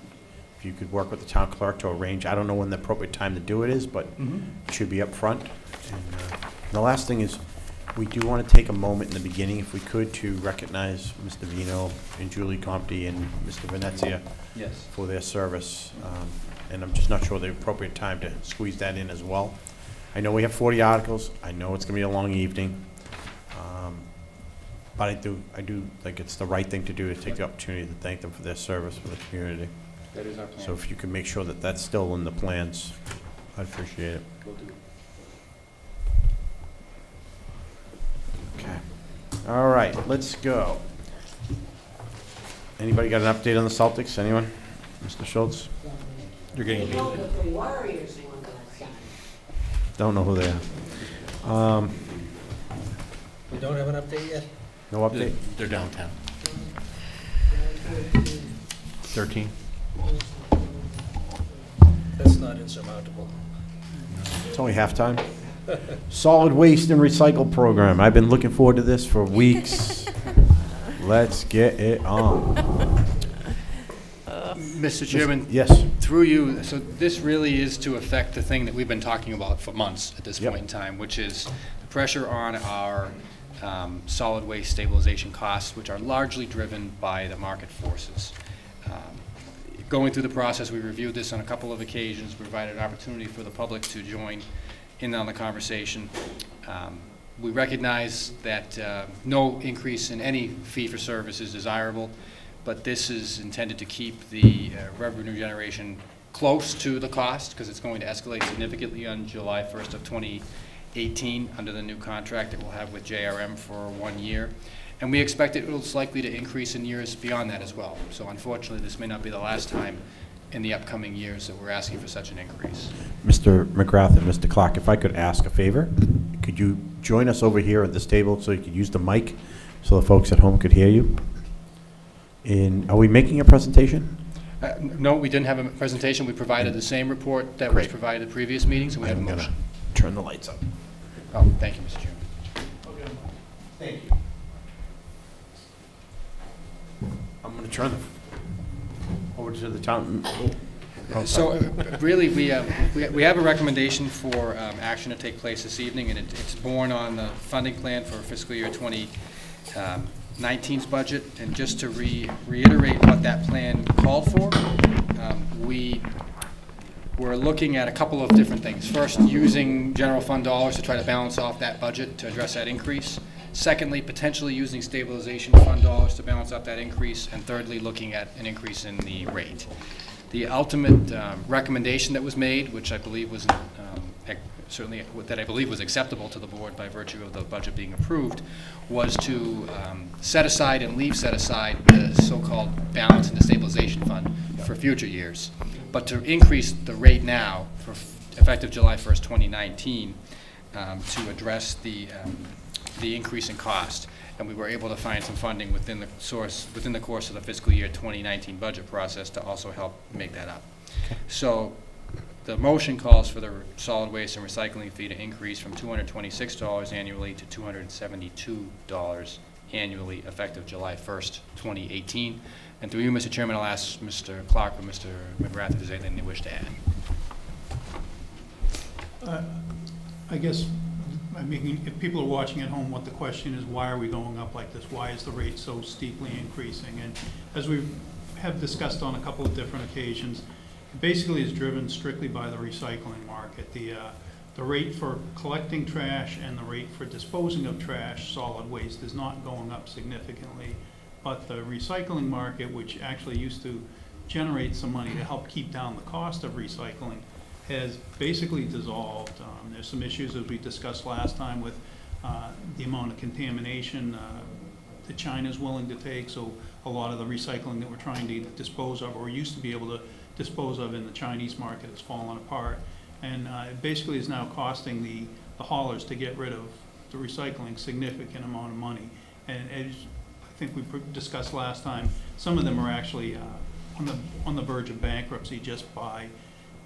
If you could work with the town clerk to arrange, I don't know when the appropriate time to do it is, but Mhm. it should be up front. And uh, the last thing is, we do want to take a moment in the beginning, if we could, to recognize Mr. Vino and Julie Compte and Mr. Venezia Yes. for their service. Um, And I'm just not sure the appropriate time to squeeze that in as well. I know we have 40 articles. I know it's going to be a long evening. Um, But I do, I do think it's the right thing to do, to take the opportunity to thank them for their service for the community. That is our plan. So if you can make sure that that's still in the plans, I'd appreciate it. Will do. Okay. All right, let's go. Anybody got an update on the Celtics? Anyone? Mr. Schultz? You're getting They know the three Warriors won last night. Don't know who they are. Um, We don't have an update yet? No update? They're downtown. 13? That's not insurmountable. It's only halftime. Solid Waste and Recycle Program. I've been looking forward to this for weeks. Let's get it on. Mr. Chairman? Yes. Through you, so this really is to affect the thing that we've been talking about for months at this point in time, which is the pressure on our um, solid waste stabilization costs, which are largely driven by the market forces. Um, Going through the process, we reviewed this on a couple of occasions, provided an opportunity for the public to join in on the conversation. Um, We recognize that uh, no increase in any fee for service is desirable, but this is intended to keep the uh, revenue generation close to the cost, because it's going to escalate significantly on July 1st of 2018 under the new contract that we'll have with JRM for one year. And we expect it will likely to increase in years beyond that as well. So unfortunately, this may not be the last time in the upcoming years that we're asking for such an increase. Mr. McGrath and Mr. Clark, if I could ask a favor, could you join us over here at this table so you could use the mic so the folks at home could hear you? And are we making a presentation? Uh, No, we didn't have a presentation. We provided the same report that was provided at previous meetings, and we had a I'm motion. turn the lights up. Oh, thank you, Mr. Chairman. Okay. Thank you. I'm going to turn the, over to the town. Oh, So really, we, uh, we we have a recommendation for um, action to take place this evening, and it- it's born on the funding plan for fiscal year 2019's budget. And just to re- reiterate what that plan called for, um, we we're looking at a couple of different things. First, using general fund dollars to try to balance off that budget to address that increase. Secondly, potentially using stabilization fund dollars to balance out that increase. And thirdly, looking at an increase in the rate. The ultimate um, recommendation that was made, which I believe was um, certainly, that I believe was acceptable to the board by virtue of the budget being approved, was to um, set aside and leave set aside the so-called balance in the stabilization fund for future years, but to increase the rate now for effective July 1st, 2019, um, to address the, um, the increase in cost. And we were able to find some funding within the source, within the course of the fiscal year 2019 budget process to also help make that up. So the motion calls for the solid waste and recycling fee to increase from $226 annually to $272 annually effective July 1st, 2018. And through you, Mr. Chairman, I'll ask Mr. Clark or Mr. McGrath if there's anything they wish to add. Uh, I guess, I mean, if people are watching at home, what the question is, why are we going up like this? Why is the rate so steeply increasing? And as we have discussed on a couple of different occasions, it basically is driven strictly by the recycling market. The, uh, the rate for collecting trash and the rate for disposing of trash, solid waste, is not going up significantly. But the recycling market, which actually used to generate some money to help keep down the cost of recycling, has basically dissolved. Um, There's some issues, as we discussed last time, with uh, the amount of contamination uh, that China's willing to take, so a lot of the recycling that we're trying to dispose of, or used to be able to dispose of in the Chinese market has fallen apart. And uh, it basically is now costing the the haulers to get rid of the recycling significant amount of money. And as I think we discussed last time, some of them are actually uh, on the, on the verge of bankruptcy just by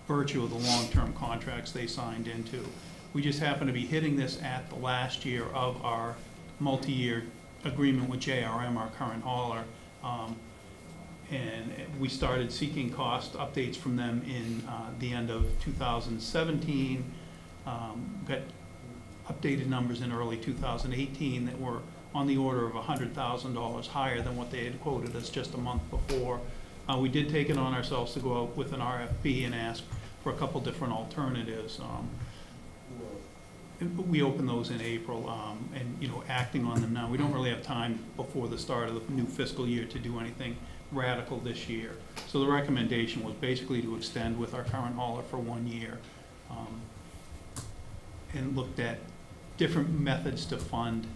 virtue of the long-term contracts they signed into. We just happen to be hitting this at the last year of our multi-year agreement with JRM, our current hauler. Um, And we started seeking cost updates from them in uh, the end of 2017. Um, Got updated numbers in early 2018 that were on the order of $100,000 higher than what they had quoted us just a month before. Uh, We did take it on ourselves to go out with an RFP and ask for a couple different alternatives. Um, We opened those in April, um, and, you know, acting on them now. We don't really have time before the start of the new fiscal year to do anything radical this year. So the recommendation was basically to extend with our current hauler for one year. um, And looked at different methods to fund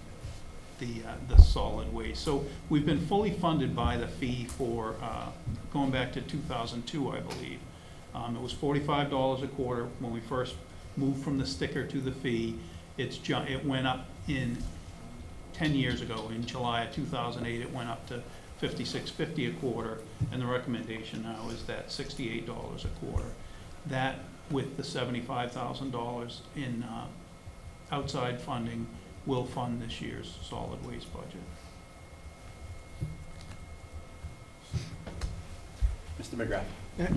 the, uh, the solid waste. So we've been fully funded by the fee for, uh, going back to 2002, I believe. Um, It was $45 a quarter when we first moved from the sticker to the fee. It's, it went up in 10 years ago, in July of 2008, it went up to 56.50 a quarter, and the recommendation now is that $68 a quarter. That with the $75,000 in uh, outside funding will fund this year's solid waste budget. Mr. McGrath.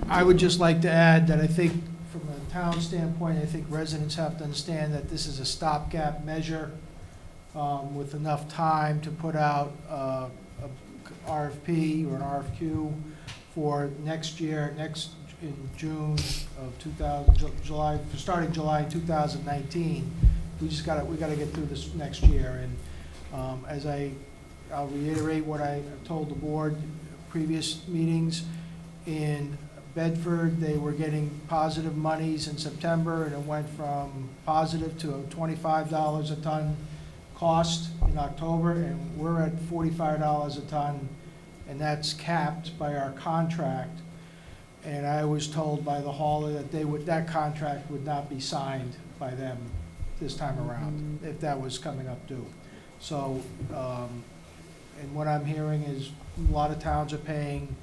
I would just like to add that I think, from a town standpoint, I think residents have to understand that this is a stopgap measure um, with enough time to put out uh, a RFP or an RFQ for next year, next, in June of 2000, July, starting July 2019. We just gotta, we gotta get through this next year. And um, as I, I'll reiterate what I told the board previous meetings, in Bedford, they were getting positive monies in September, and it went from positive to twenty-five dollars a ton cost in October, and we're at forty-five dollars a ton, and that's capped by our contract. And I was told by the hauler that they would, that contract would not be signed by them this time around, if that was coming up due. So, um, and what I'm hearing is a lot of towns are paying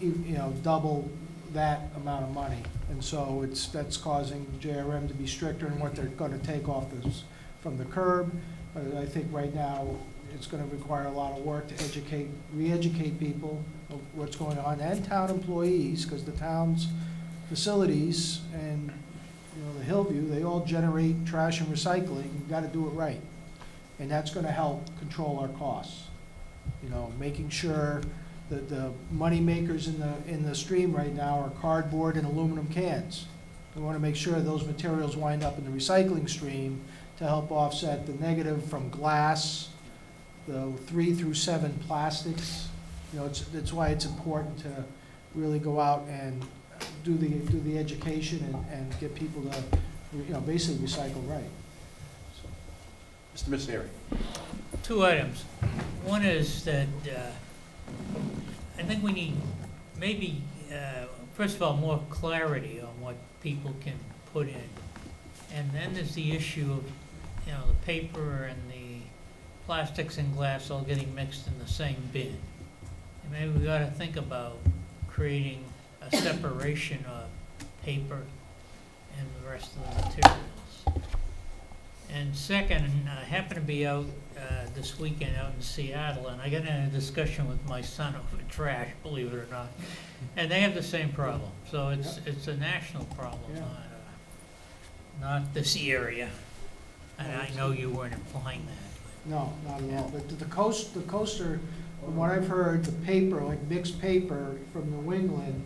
you know, double that amount of money. And so it's, that's causing JRM to be stricter in what they're gonna take off this, from the curb. But I think right now, it's gonna require a lot of work to educate, re-educate people of what's going on, and town employees, because the town's facilities and, you know, the Hillview, they all generate trash and recycling, You've gotta do it right. And that's gonna help control our costs. You know, making sure the, the money makers in the, in the stream right now are cardboard and aluminum cans. We want to make sure those materials wind up in the recycling stream to help offset the negative from glass, the three through seven plastics. You know, it's, that's why it's important to really go out and do the, do the education and, and get people to, you know, basically recycle right. So. Mr. Mauceri. Two items. One is that uh, I think we need maybe, uh, first of all, more clarity on what people can put in. And then there's the issue of, you know, the paper and the plastics and glass all getting mixed in the same bin. And maybe we ought to think about creating a separation of paper and the rest of the materials. And second, I happened to be out uh, this weekend out in Seattle, and I got in a discussion with my son over trash, believe it or not. And they have the same problem, so it's, it's a national problem, Yeah. not, uh, not this area. And I know you weren't implying that. No, not at all. But the coast, the coaster, from what I've heard, the paper, like mixed paper from New England,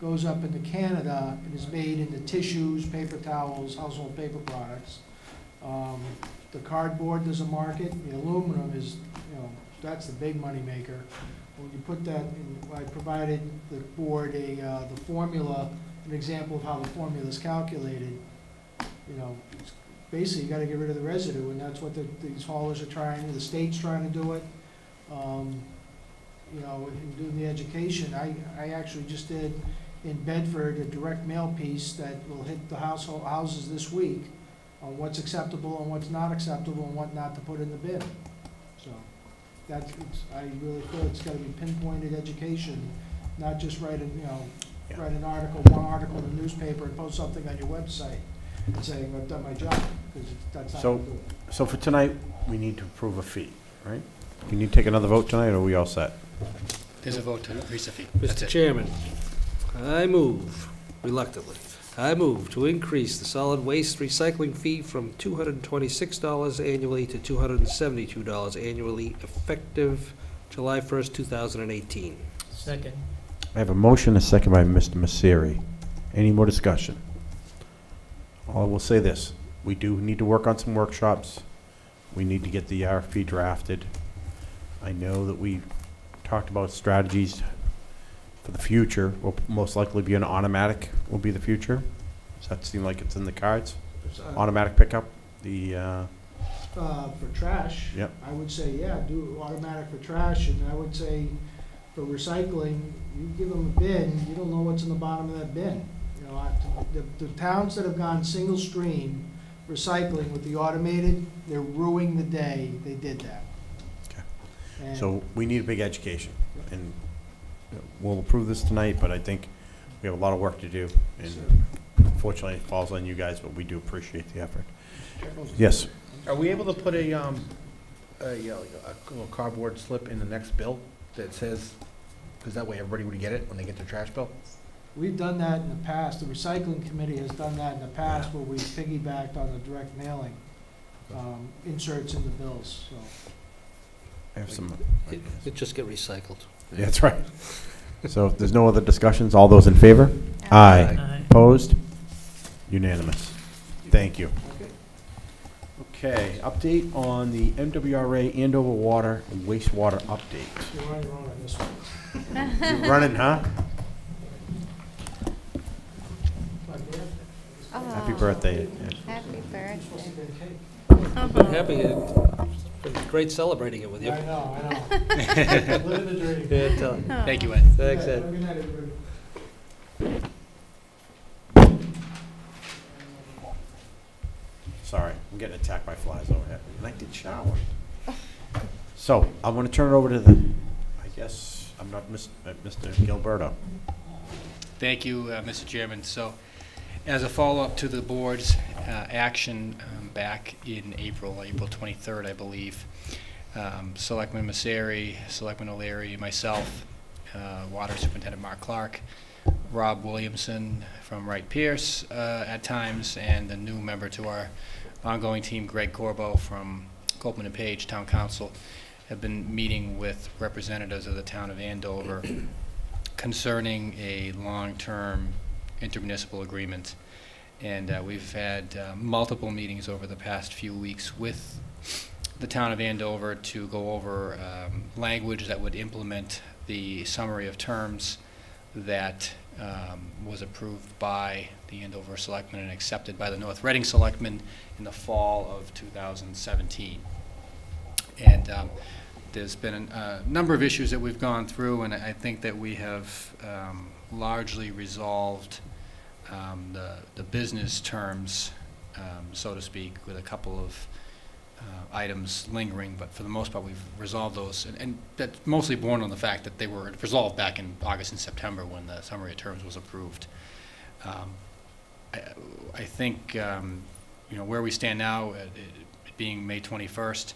goes up into Canada and is made into tissues, paper towels, household paper products. Um, The cardboard, there's a market, the aluminum is, you know, that's the big moneymaker. When you put that, in I provided the board a, uh, the formula, an example of how the formula is calculated. You know, basically, you gotta get rid of the residue, and that's what the, these haulers are trying, the state's trying to do it. Um, You know, in doing the education, I, I actually just did in Bedford, a direct mail piece that will hit the household, houses this week on what's acceptable and what's not acceptable and what not to put in the bid. So, that's, it's, I really feel it's gotta be pinpointed education, not just write a, you know, write an article, one article in the newspaper and post something on your website and saying, I've done my job, because that's not. So, gonna do it. so for tonight, we need to approve a fee, right? Can you take another vote tonight, or are we all set? There's a vote to increase the fee. That's Mr. it. Chairman, I move, reluctantly, I move to increase the solid waste recycling fee from $226 annually to $272 annually, effective July 1st, 2018. Second. I have a motion, a second by Mr. Mauceri. Any more discussion? I will say this, we do need to work on some workshops. We need to get the RFP drafted. I know that we talked about strategies for the future, will most likely be an automatic will be the future. Does that seem like it's in the cards? Uh, Automatic pickup, the, uh, Uh, for trash. Yep. I would say, yeah, do automatic for trash, and I would say for recycling, you give them a bin, you don't know what's in the bottom of that bin. You know, I- the, the towns that have gone single stream recycling with the automated, they're ruining the day they did that. And- So we need a big education, and we'll approve this tonight, but I think we have a lot of work to do. And unfortunately, it falls on you guys, but we do appreciate the effort. Yes, Are we able to put a, um, a, uh, a little cardboard slip in the next bill that says, because that way everybody would get it when they get their trash bill? We've done that in the past, the recycling committee has done that in the past, where we piggybacked on the direct mailing, um, inserts in the bills, so. I have some. It it just get recycled. Yeah, That's right. So if there's no other discussions, all those in favor? Aye. Aye. Opposed? Unanimous. Thank you. Okay, update on the MWRA Andover Water and wastewater update. You're running wrong on this one. You're running, huh? Happy birthday. Oh. Happy birthday. Been happy, been great celebrating it with you. I know, I know. Living the dream. Yeah, tell- Thank you, Ed. Thanks, Have a Ed. good night, everybody. Sorry, I'm getting attacked by flies over here. I did shower. So, I'm gonna turn it over to the, I guess, I'm not Mis- uh, Mr. Gilleberto. Thank you, uh, Mr. Chairman. So, as a follow-up to the board's uh, action um, back in April, April 23rd, I believe, um, Selectman Mauceri, Selectman O'Leary, myself, uh, Water Superintendent Mark Clark, Rob Williamson from Wright Pierce uh, at times, and a new member to our ongoing team, Greg Corbo from Kopelman and Paige Town Counsel, have been meeting with representatives of the town of Andover concerning a long-term intermunicipal agreement. And uh, we've had uh, multiple meetings over the past few weeks with the town of Andover to go over um, language that would implement the summary of terms that um, was approved by the Andover Selectmen and accepted by the North Reading Selectmen in the fall of 2017. And um, there's been a a number of issues that we've gone through, and I think that we have um, largely resolved um, the the business terms, um, so to speak, with a couple of uh, items lingering, but for the most part, we've resolved those. And- And that's mostly born on the fact that they were resolved back in August and September when the summary of terms was approved. Um, I I think um, you know, where we stand now, uh, it being May 21st,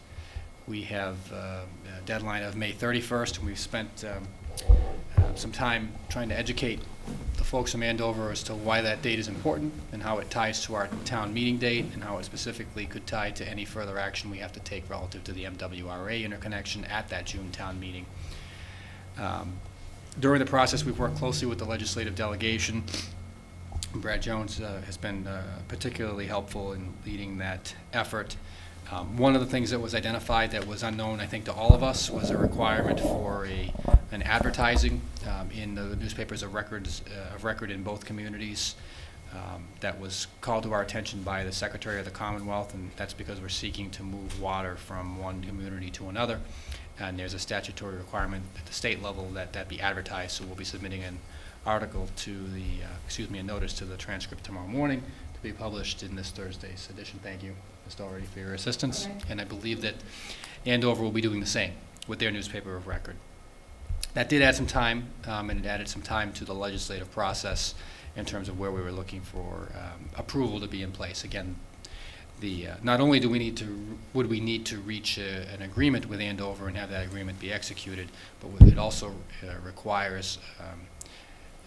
we have uh, a deadline of May 31st, and we've spent um, uh, some time trying to educate the folks from Andover as to why that date is important and how it ties to our town meeting date and how it specifically could tie to any further action we have to take relative to the MWRA interconnection at that June town meeting. Um, During the process, we've worked closely with the legislative delegation. Brad Jones uh, has been uh, particularly helpful in leading that effort. Um, One of the things that was identified that was unknown, I think, to all of us was a requirement for a, an advertising um, in the newspapers of records, uh, of record in both communities. Um, That was called to our attention by the Secretary of the Commonwealth, and that's because we're seeking to move water from one community to another. And there's a statutory requirement at the state level that that be advertised, so we'll be submitting an article to the, uh, excuse me, a notice to the transcript tomorrow morning to be published in this Thursday's edition. Thank you, Doherty, for your assistance. And I believe that Andover will be doing the same with their newspaper of record. That did add some time, um, and it added some time to the legislative process in terms of where we were looking for um, approval to be in place. Again, the, uh, not only do we need to, would we need to reach a- an agreement with Andover and have that agreement be executed, but it also uh, requires um,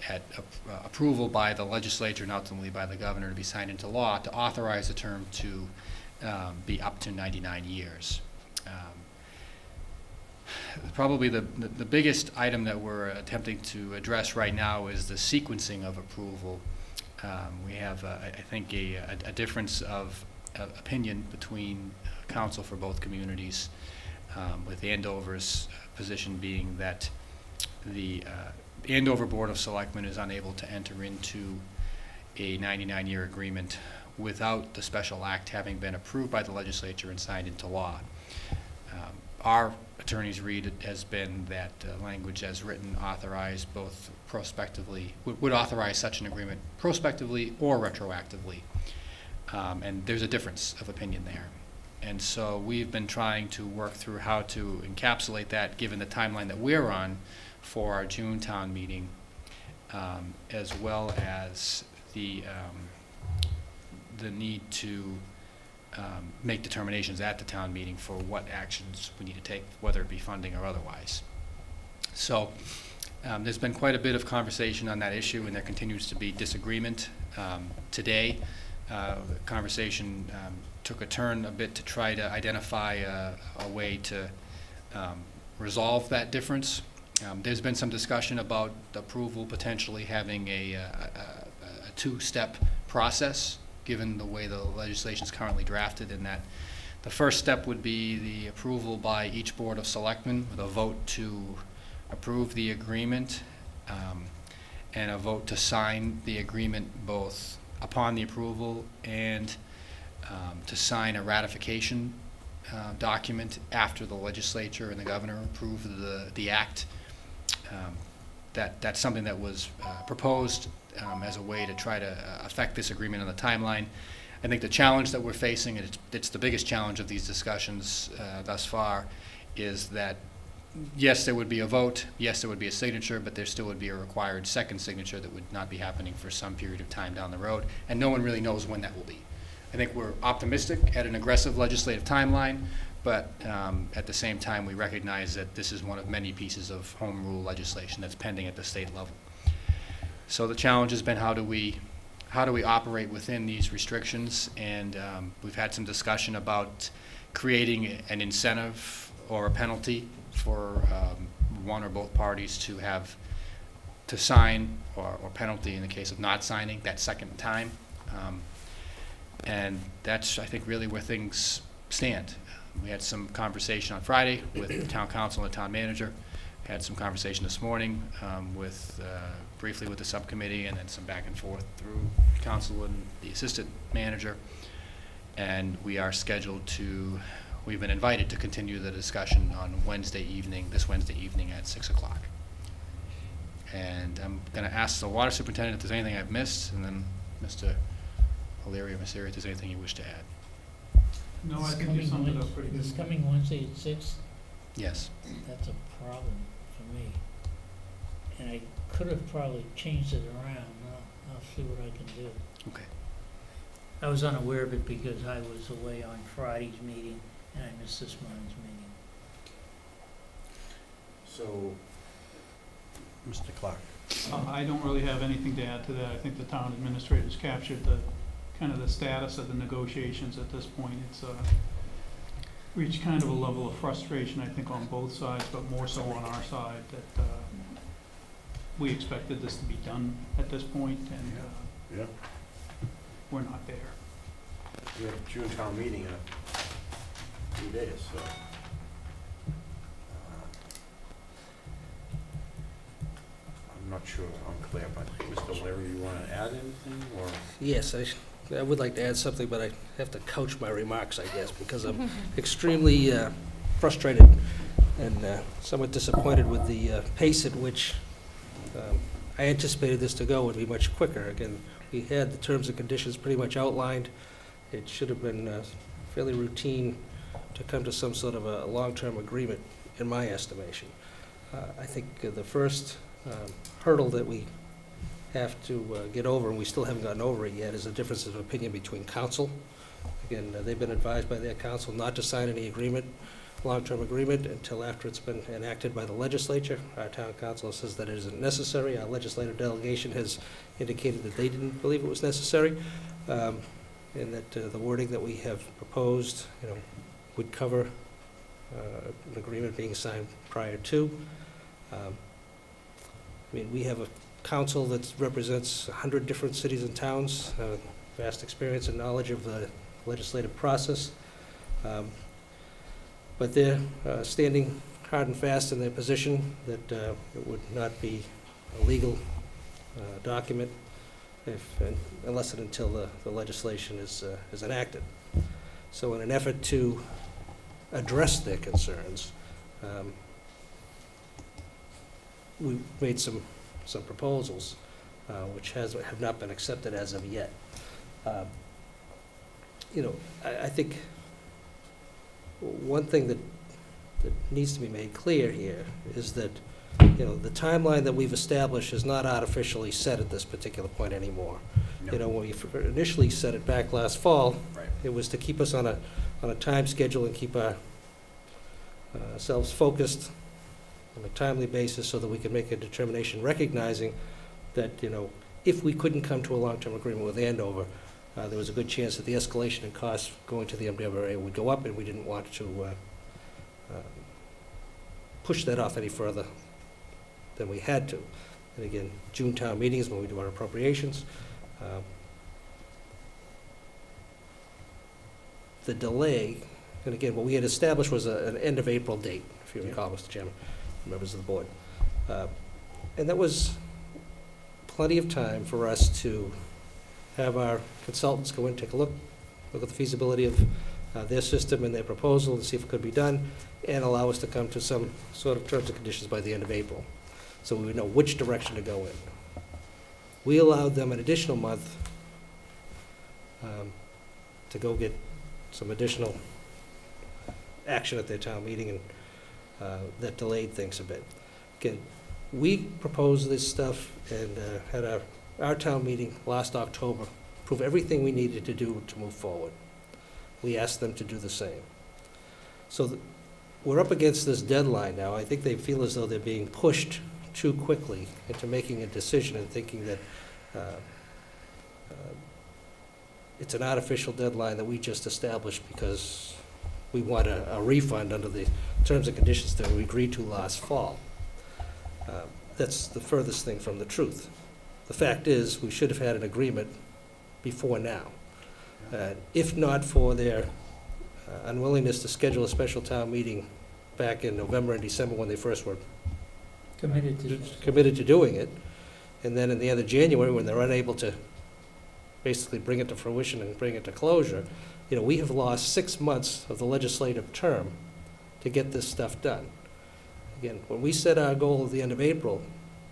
at uh, approval by the legislature and ultimately by the governor to be signed into law to authorize the term to um, be up to 99 years. Um, Probably the, the the biggest item that we're attempting to address right now is the sequencing of approval. Um, We have, uh, I think, a, a- a difference of uh, opinion between counsel for both communities, um, with Andover's position being that the uh, Andover Board of Selectmen is unable to enter into a 99-year agreement without the special act having been approved by the legislature and signed into law. Um, Our attorney's read has been that uh, language as written authorized both prospectively, would authorize such an agreement prospectively or retroactively. Um, And there's a difference of opinion there. And so we've been trying to work through how to encapsulate that, given the timeline that we're on for our June town meeting, um, as well as the, um, the need to um, make determinations at the town meeting for what actions we need to take, whether it be funding or otherwise. So um, there's been quite a bit of conversation on that issue, and there continues to be disagreement. Um, Today, uh, the conversation um, took a turn a bit to try to identify a, a way to um, resolve that difference. Um, There's been some discussion about approval potentially having a, uh, a, a- a two-step process, given the way the legislation is currently drafted, in that the first step would be the approval by each Board of Selectmen with a vote to approve the agreement um, and a vote to sign the agreement both upon the approval and um, to sign a ratification uh, document after the legislature and the governor approve the, the act. Um, That, that's something that was uh, proposed um, as a way to try to uh, affect this agreement on the timeline. I think the challenge that we're facing, and it's, it's the biggest challenge of these discussions uh, thus far, is that, yes, there would be a vote, yes, there would be a signature, but there still would be a required second signature that would not be happening for some period of time down the road, and no one really knows when that will be. I think we're optimistic at an aggressive legislative timeline, but um, at the same time, we recognize that this is one of many pieces of home rule legislation that's pending at the state level. So the challenge has been how do we, how do we operate within these restrictions? And um, we've had some discussion about creating an incentive or a penalty for um, one or both parties to have, to sign, or or penalty in the case of not signing that second time. Um, And that's, I think, really where things stand. We had some conversation on Friday with the town counsel and the town manager. Had some conversation this morning um, with, uh, briefly with the subcommittee, and then some back and forth through counsel and the assistant manager. And we are scheduled to, we've been invited to continue the discussion on Wednesday evening, this Wednesday evening at 6 o'clock. And I'm going to ask the water superintendent if there's anything I've missed, and then Mr. O'Leary or Ms. Area, if there's anything you wish to add. No, I This think you coming summed it up pretty good. This coming Wednesday at six, Yes. that's a problem for me. And I could have probably changed it around, I'll, I'll see what I can do. Okay. I was unaware of it because I was away on Friday's meeting and I missed this morning's meeting. So, Mr. Clark. Uh, I don't really have anything to add to that. I think the town administrator's captured the, kind of the status of the negotiations at this point. It's, uh, reached kind of a level of frustration, I think, on both sides, but more so on our side, that, uh, we expected this to be done at this point, and, uh, Yeah. we're not there. We have June town meeting in a few days, so. uh, I'm not sure, I'm clear, but Mr. O'Leary, you want to add anything, or? Yes, I, sh- I would like to add something, but I have to couch my remarks, I guess, because I'm extremely uh, frustrated and uh, somewhat disappointed with the uh, pace at which um, I anticipated this to go would be much quicker. Again, we had the terms and conditions pretty much outlined. It should have been uh, fairly routine to come to some sort of a long-term agreement, in my estimation. Uh, I think uh, the first um, hurdle that we have to uh, get over, and we still haven't gotten over it yet, is the difference of opinion between counsel. Again, uh, they've been advised by their counsel not to sign any agreement, long-term agreement, until after it's been enacted by the legislature. Our town counsel says that it isn't necessary. Our legislative delegation has indicated that they didn't believe it was necessary, um, and that uh, the wording that we have proposed, you know, would cover uh, an agreement being signed prior to. Um, I mean, we have a counsel that represents 100 different cities and towns, uh, vast experience and knowledge of the legislative process. Um, But they're uh, standing hard and fast in their position that uh, it would not be a legal uh, document if, unless and until the the legislation is uh, is enacted. So in an effort to address their concerns, um, we made some some proposals, uh, which has, have not been accepted as of yet. Um, You know, I, I think one thing that, that needs to be made clear here is that, you know, the timeline that we've established is not artificially set at this particular point anymore. You know, when we initially set it back last fall, Right. it was to keep us on a, on a time schedule and keep our, uh, ourselves focused on a timely basis so that we could make a determination recognizing that, you know, if we couldn't come to a long-term agreement with Andover, uh, there was a good chance that the escalation in costs going to the MWRA would go up, and we didn't want to uh, uh, push that off any further than we had to. And again, June town meetings when we do our appropriations. um, The delay, and again, what we had established was a- an end of April date, if you recall, Mr. Chairman, members of the board. Uh, And that was plenty of time for us to have our consultants go in, take a look, look at the feasibility of uh, their system and their proposal, and see if it could be done, and allow us to come to some sort of terms and conditions by the end of April, so we would know which direction to go in. We allowed them an additional month um, to go get some additional action at their town meeting, and uh, that delayed things a bit. Again, we proposed this stuff and uh, had our, our town meeting last October, proved everything we needed to do to move forward. We asked them to do the same. So we're up against this deadline now. I think they feel as though they're being pushed too quickly into making a decision and thinking that uh, uh, it's an artificial deadline that we just established because we want a a refund under the terms and conditions that we agreed to last fall. Uh, That's the furthest thing from the truth. The fact is, we should have had an agreement before now. Uh, If not for their uh, unwillingness to schedule a special town meeting back in November and December when they first were Committed to. committed to doing it, and then in the end of January, when they're unable to basically bring it to fruition and bring it to closure, you know, we have lost six months of the legislative term to get this stuff done. Again, when we set our goal at the end of April,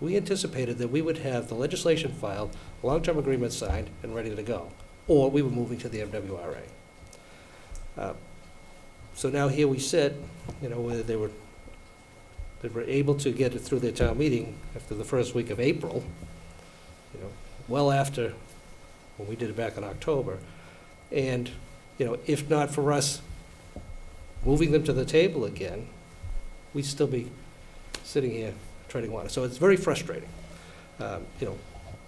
we anticipated that we would have the legislation filed, long-term agreement signed, and ready to go, or we were moving to the MWRA. Uh, So now here we sit, you know, where they were, they were able to get it through their town meeting after the first week of April, you know, well after, when we did it back in October. And, you know, if not for us moving them to the table again, we'd still be sitting here treading water. So it's very frustrating. Um, You know,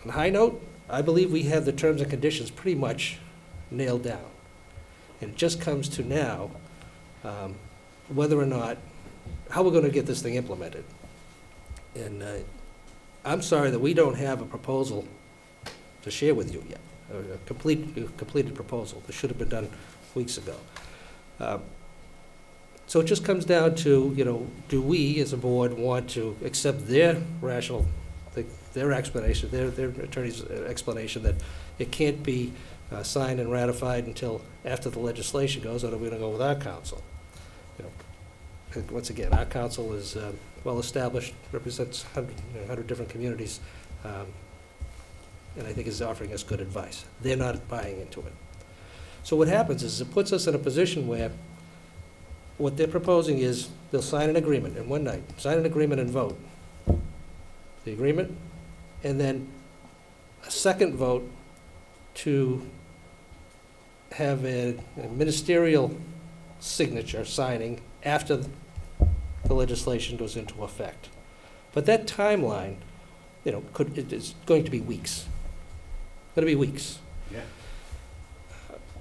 on a high note, I believe we have the terms and conditions pretty much nailed down. And it just comes to now, um, whether or not, how we're gonna get this thing implemented. And uh, I'm sorry that we don't have a proposal to share with you yet, a complete, a completed proposal. This should have been done weeks ago. Um, So it just comes down to, you know, do we, as a board, want to accept their rational, the- their explanation, their, their attorney's explanation that it can't be uh, signed and ratified until after the legislation goes, or are we gonna go with our counsel? You know, Once again, our counsel is uh, well-established, represents 100, you know, 100 different communities, um, and I think is offering us good advice. They're not buying into it. So what happens is it puts us in a position where what they're proposing is they'll sign an agreement in one night, sign an agreement and vote. The agreement, and then a second vote to have a a ministerial signature signing after the legislation goes into effect. But that timeline, you know, could, it is going to be weeks. Going to be weeks. Yeah.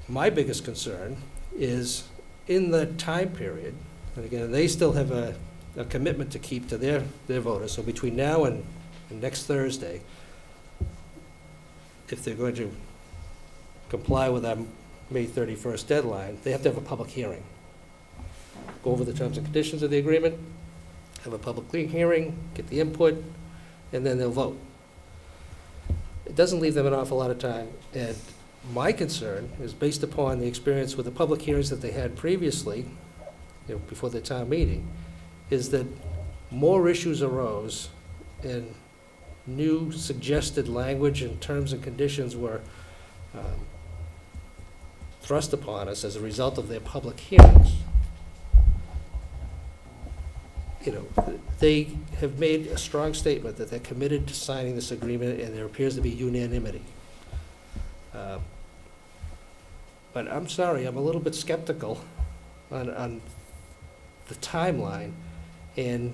My biggest concern is in the time period, and again, they still have a, a commitment to keep to their, their voters, so between now and, and next Thursday, if they're going to comply with our May thirty-first deadline, they have to have a public hearing. Go over the terms and conditions of the agreement, have a public hearing, get the input, and then they'll vote. It doesn't leave them an awful lot of time, and my concern is based upon the experience with the public hearings that they had previously, you know, before the town meeting, is that more issues arose and new suggested language and terms and conditions were um, thrust upon us as a result of their public hearings. You know, they have made a strong statement that they're committed to signing this agreement, and there appears to be unanimity. Uh, But I'm sorry, I'm a little bit skeptical on, on the timeline and,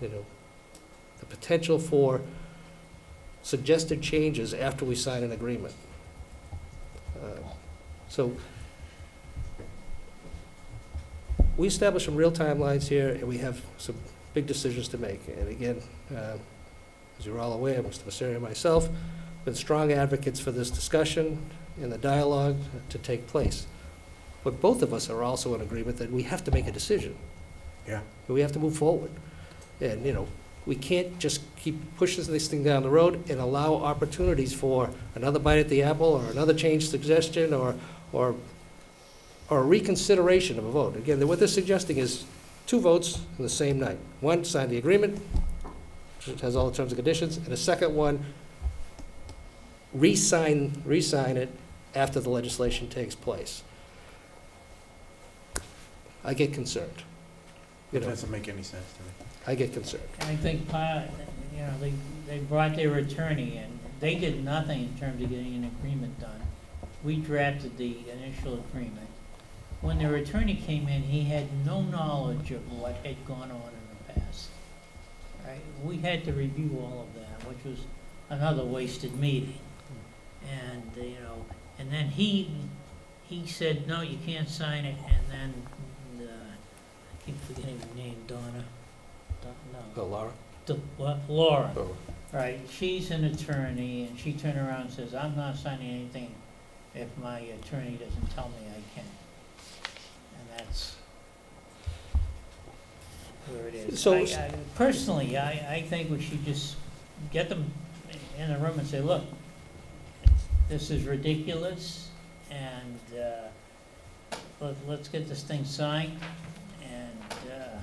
you know, the potential for suggested changes after we sign an agreement. Uh, So we established some real timelines here, and we have some big decisions to make. And again, uh, as you're all aware, Mr. Mauceri and myself, have been strong advocates for this discussion and the dialogue to take place. But both of us are also in agreement that we have to make a decision. Yeah. We have to move forward. And, you know, we can't just keep pushing this thing down the road and allow opportunities for another bite at the apple or another change suggestion or, or, or reconsideration of a vote. Again, what they're suggesting is two votes in the same night. One, sign the agreement, which has all the terms and conditions, and a second one, re-sign, re-sign it after the legislation takes place. I get concerned. You It know, doesn't make any sense to me. I get concerned. I think, part- you know, they, they brought their attorney in. They did nothing in terms of getting an agreement done. We drafted the initial agreement. When their attorney came in, he had no knowledge of what had gone on in the past. Right? We had to review all of that, which was another wasted meeting. And, you know, and then he, he said, no, you can't sign it, and then, uh, I keep forgetting her name, Donna. Don- No. Oh, Laura? The, what, Laura, Oh. right, she's an attorney, and she turned around and says, I'm not signing anything if my attorney doesn't tell me I can. And that's where it is. So- I- I- Personally, I, I think we should just get them in the room and say, look, this is ridiculous, and, uh, let, let's get this thing signed and, uh,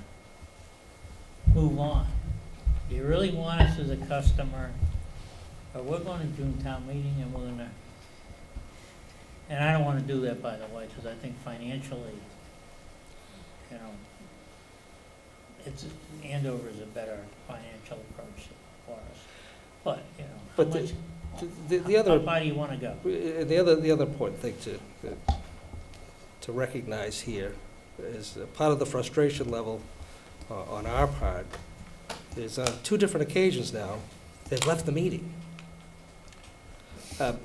move on. If you really want us as a customer, but we're going to June town meeting and we're gonna, and I don't wanna do that, by the way, because I think financially, you know, it's, Andover is a better financial approach for us. But, you know, how But the- much, the, the other. How far do you want to go? The other, the other important thing to, to recognize here is that part of the frustration level uh, on our part is on two different occasions now, they've left the meeting. Um,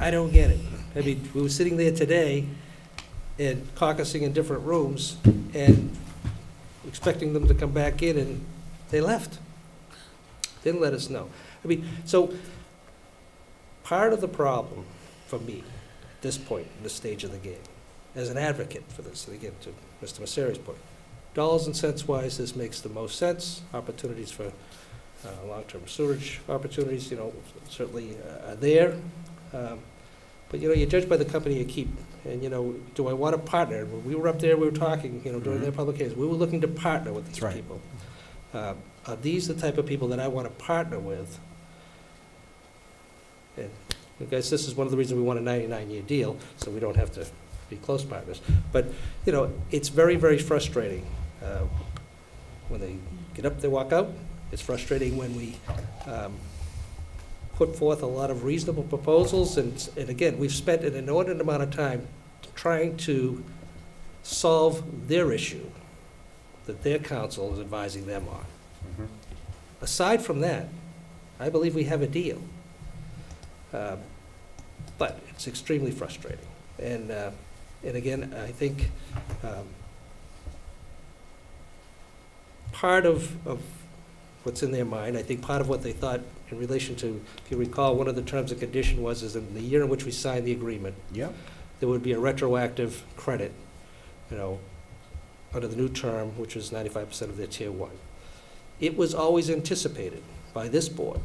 I don't get it. I mean, we were sitting there today and caucusing in different rooms and expecting them to come back in, and they left. Didn't let us know. I mean, so, part of the problem for me, at this point, in this stage of the game, as an advocate for this, and again, to Mr. Mauceri's point, dollars and cents wise, this makes the most sense. Opportunities for uh, long-term storage opportunities, you know, certainly uh, are there. Um, But, you know, you judge by the company you keep. And, you know, do I want to partner? When we were up there, we were talking, you know, during their publications, we were looking to partner with these right. people. Uh, Are these the type of people that I want to partner with? And, I this is one of the reasons we want a 99-year deal, so we don't have to be close partners. But, you know, it's very, very frustrating uh, when they get up, they walk out. It's frustrating when we um, put forth a lot of reasonable proposals, and, and again, we've spent an inordinate amount of time trying to solve their issue that their counsel is advising them on. Aside from that, I believe we have a deal. Um, But it's extremely frustrating. And, uh, and again, I think um, part of, of what's in their mind, I think part of what they thought in relation to, if you recall, one of the terms and condition was, is in the year in which we signed the agreement, Yep. there would be a retroactive credit, you know, under the new term, which was ninety-five percent of their tier one. It was always anticipated by this board,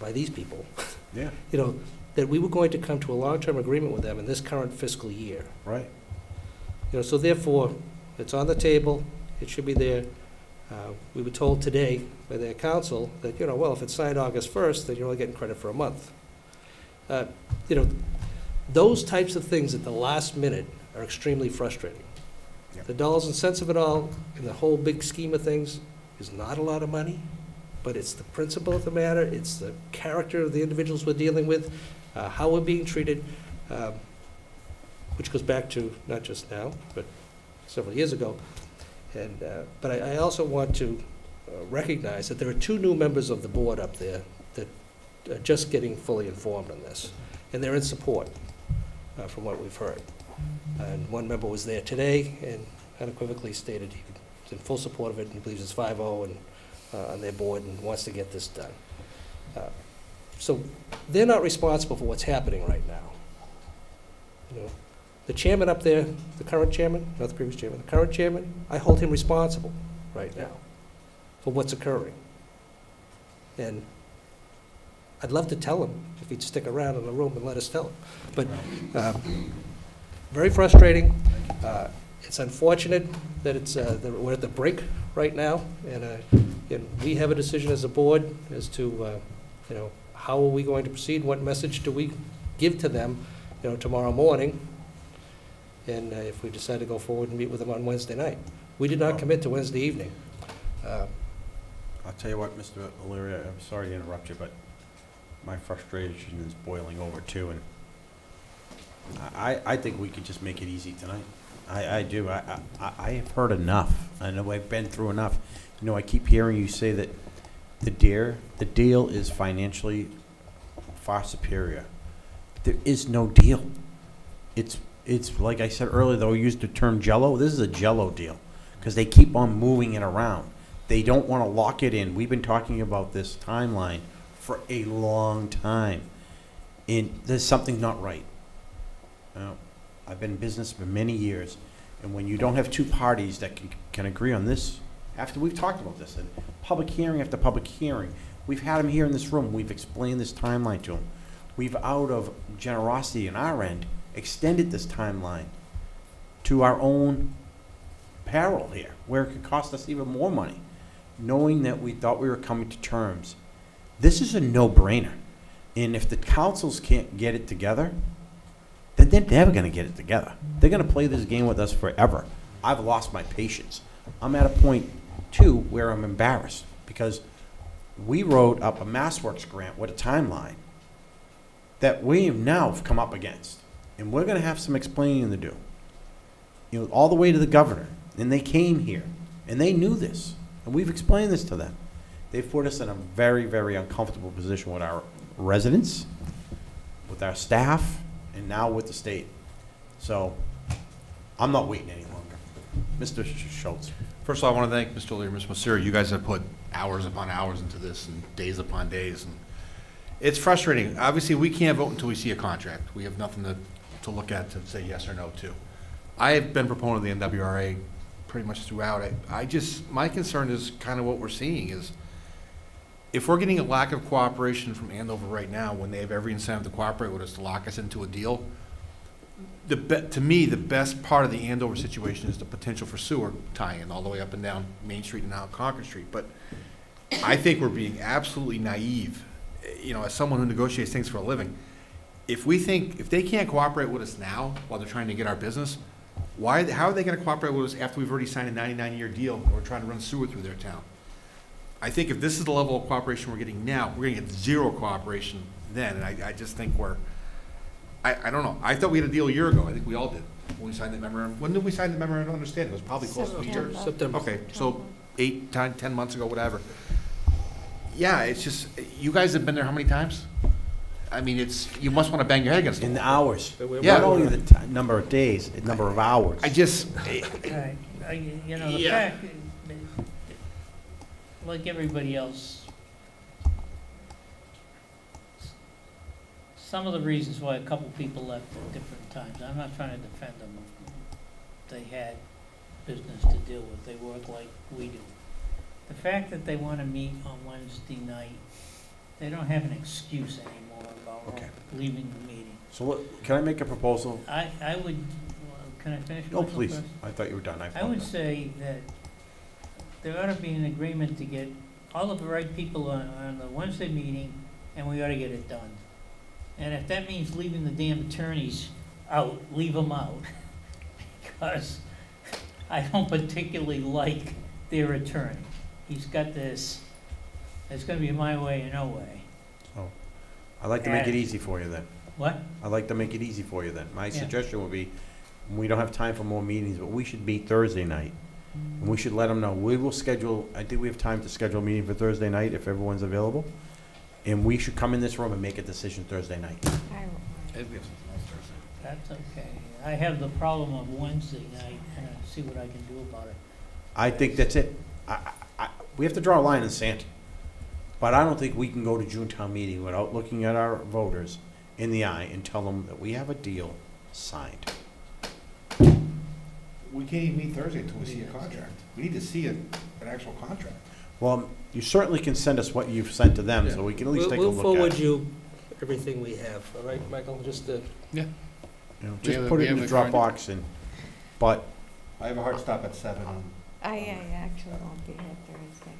by these people, Yeah. you know, that we were going to come to a long-term agreement with them in this current fiscal year. Right. You know, so therefore, it's on the table, it should be there. Uh, We were told today by their counsel that, you know, well, if it's signed August 1st, then you're only getting credit for a month. Uh, You know, those types of things at the last minute are extremely frustrating. Yeah. The dollars and cents of it all, in the whole big scheme of things, is not a lot of money, but it's the principle of the matter, it's the character of the individuals we're dealing with, uh, how we're being treated, um, which goes back to not just now, but several years ago. And, uh, but I, I also want to uh, recognize that there are two new members of the board up there that are just getting fully informed on this, and they're in support, uh, from what we've heard. And one member was there today and unequivocally stated he's in full support of it, and believes it's 5-0 and, uh, on their board and wants to get this done. Uh, So they're not responsible for what's happening right now. You know, The chairman up there, the current chairman, not the previous chairman, the current chairman, I hold him responsible right now for what's occurring. And I'd love to tell him if he'd stick around in the room and let us tell him. But um, very frustrating. Uh, It's unfortunate that it's, uh, that we're at the brink right now, and uh, and we have a decision as a board as to, uh, you know, how are we going to proceed? What message do we give to them, you know, tomorrow morning? And uh, if we decide to go forward and meet with them on Wednesday night. We did not commit to Wednesday evening. Uh, I'll tell you what, Mr. O'Leary, I'm sorry to interrupt you, but my frustration is boiling over too, and I, I think we could just make it easy tonight. I, I do. I, I, I have heard enough. I know I've been through enough. You know, I keep hearing you say that the deal, the deal is financially far superior. There is no deal. It's, it's, like I said earlier, though, I used the term jello. This is a jello deal, because they keep on moving it around. They don't want to lock it in. We've been talking about this timeline for a long time. And there's something not right. Now, I've been in business for many years, and when you don't have two parties that can, can agree on this, after we've talked about this, and public hearing after public hearing, we've had them here in this room, we've explained this timeline to them. We've, out of generosity on our end, extended this timeline to our own peril here, where it could cost us even more money, knowing that we thought we were coming to terms. This is a no-brainer. And if the counsels can't get it together, then they're never gonna get it together. They're gonna play this game with us forever. I've lost my patience. I'm at a point, too, where I'm embarrassed, because we wrote up a MassWorks grant with a timeline that we have now come up against. And we're gonna have some explaining to do. You know, all the way to the governor, and they came here, and they knew this, and we've explained this to them. They've put us in a very, very uncomfortable position with our residents, with our staff, and now with the state. So, I'm not waiting any longer. Mr. Schultz. First of all, I want to thank Mr. And Ms. Mauceri. You guys have put hours upon hours into this and days upon days. and It's frustrating. Obviously, we can't vote until we see a contract. We have nothing to, to look at to say yes or no to. I have been proponent of the MWRA pretty much throughout. I, I just, my concern is kind of what we're seeing is if we're getting a lack of cooperation from Andover right now, when they have every incentive to cooperate with us to lock us into a deal, the to me, the best part of the Andover situation is the potential for sewer tie-in all the way up and down Main Street and out Concord Street. But I think we're being absolutely naive, you know, as someone who negotiates things for a living. If we think, if they can't cooperate with us now while they're trying to get our business, why, how are they gonna cooperate with us after we've already signed a ninety-nine year deal and we're trying to run sewer through their town? I think if this is the level of cooperation we're getting now, we're gonna get zero cooperation then, and I, I just think we're, I, I don't know, I thought we had a deal a year ago, I think we all did, when we signed the memorandum, when did we sign the memorandum I don't understand. it was probably close to a year. September. September. Okay, so eight, ten, ten months ago, whatever. Yeah, it's just, you guys have been there how many times? I mean, it's, you must wanna bang your head against the In the wall. hours. Yeah. Not only the ti- number of days, the number of hours. I just, Right, uh, I- you know, the Yeah. fact, like everybody else, some of the reasons why a couple people left at different times, I'm not trying to defend them. They had business to deal with, they work like we do. The fact that they want to meet on Wednesday night, they don't have an excuse anymore about Okay. leaving the meeting. So what, can I make a proposal? I, I would, well, can I finish? No, Michael, please. first? I thought you were done. I I would apologize. say that there ought to be an agreement to get all of the right people on, on the Wednesday meeting, and we ought to get it done. And if that means leaving the damn attorneys out, leave them out. Because I don't particularly like their attorney. He's got this, it's gonna be my way or no way. Oh, I'd like to make it easy for you then. What? I'd like to make it easy for you then. My Yeah. suggestion would be, we don't have time for more meetings, but we should meet Thursday night. And we should let them know, we will schedule, I think we have time to schedule a meeting for Thursday night if everyone's available. And we should come in this room and make a decision Thursday night. That's okay. I have the problem of Wednesday night, and I see what I can do about it. I think that's it. I, I, I- we have to draw a line in the sand. But I don't think we can go to June town meeting without looking at our voters in the eye and tell them that we have a deal signed. We can't even meet Thursday until we see a contract. We need to see a, an actual contract. Well, you certainly can send us what you've sent to them, so we can at least We'll- take a look We'll at forward it. you everything we have, all right, Michael, just, uh, Yeah. You know, We Just have a- put we it in the have a current- Dropbox and, but I have a hard stop at seven. I, I actually won't be here Thursday.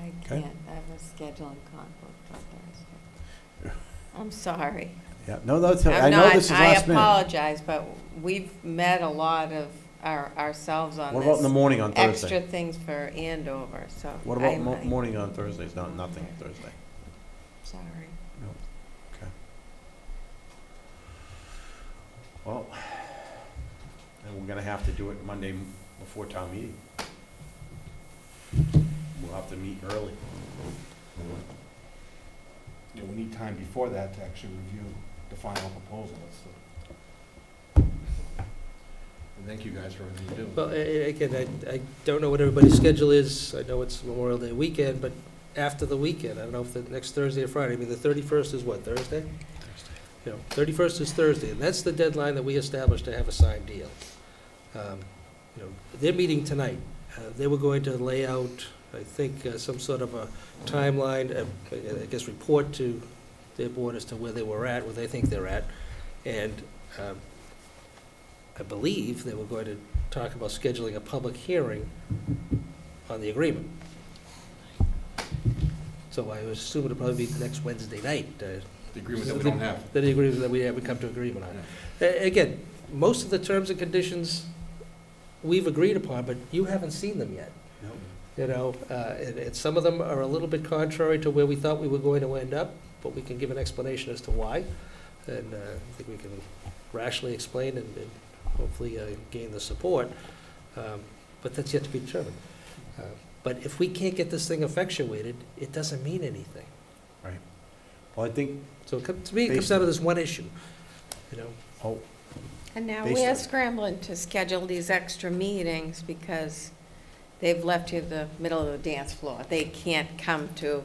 I Okay. can't, I have a scheduling conflict on Thursday. I'm sorry. Yeah, no, that's, I'm I know not- this is last I minute. apologize, but we've met a lot of our, ourselves on this. What about in the morning on Thursday? Extra things for Andover, so. What I about mo- might- morning on Thursdays? No, nothing Thursday. Sorry. No, okay. Well, then we're gonna have to do it Monday m- before town meeting. We'll have to meet early. Yeah, we need time before that to actually review the final proposal. That's the- And thank you guys for everything you do. well, again, I, I don't know what everybody's schedule is, I know it's Memorial Day weekend, but after the weekend, I don't know if the next Thursday or Friday, I mean, the thirty-first is what, Thursday? You know, thirty-first is Thursday, and that's the deadline that we established to have a signed deal. Um, You know, they're meeting tonight, uh, they were going to lay out, I think, uh, some sort of a timeline, uh, I guess, report to their board as to where they were at, where they think they're at, and um, I believe they were going to talk about scheduling a public hearing on the agreement. So I would assume it'll probably be next Wednesday night. uh, The agreement that we don't have. The agreement that we haven't come to agreement on. A- Again, most of the terms and conditions we've agreed upon, but you haven't seen them yet. You know, uh, and, and some of them are a little bit contrary to where we thought we were going to end up, but we can give an explanation as to why. And uh, I think we can rationally explain and, and hopefully uh, gain the support. Um, But that's yet to be determined. Uh, But if we can't get this thing effectuated, it doesn't mean anything. Right. Well, I think, So it come- to me, it comes down to this one issue, you know? oh, And now Based we're on- scrambling to schedule these extra meetings because they've left you the middle of the dance floor. They can't come to,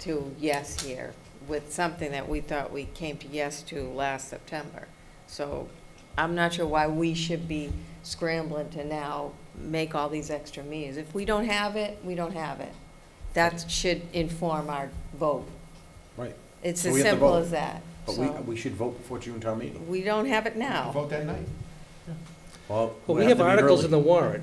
to yes here with something that we thought we came to yes to last September. So I'm not sure why we should be scrambling to now make all these extra meetings. If we don't have it, we don't have it. That should inform our vote. right. It's So as we have to simple vote. as that. But we, So we should vote before June town meeting. we don't have it now. Vote that night. Well, Well, we we have articles in the warrant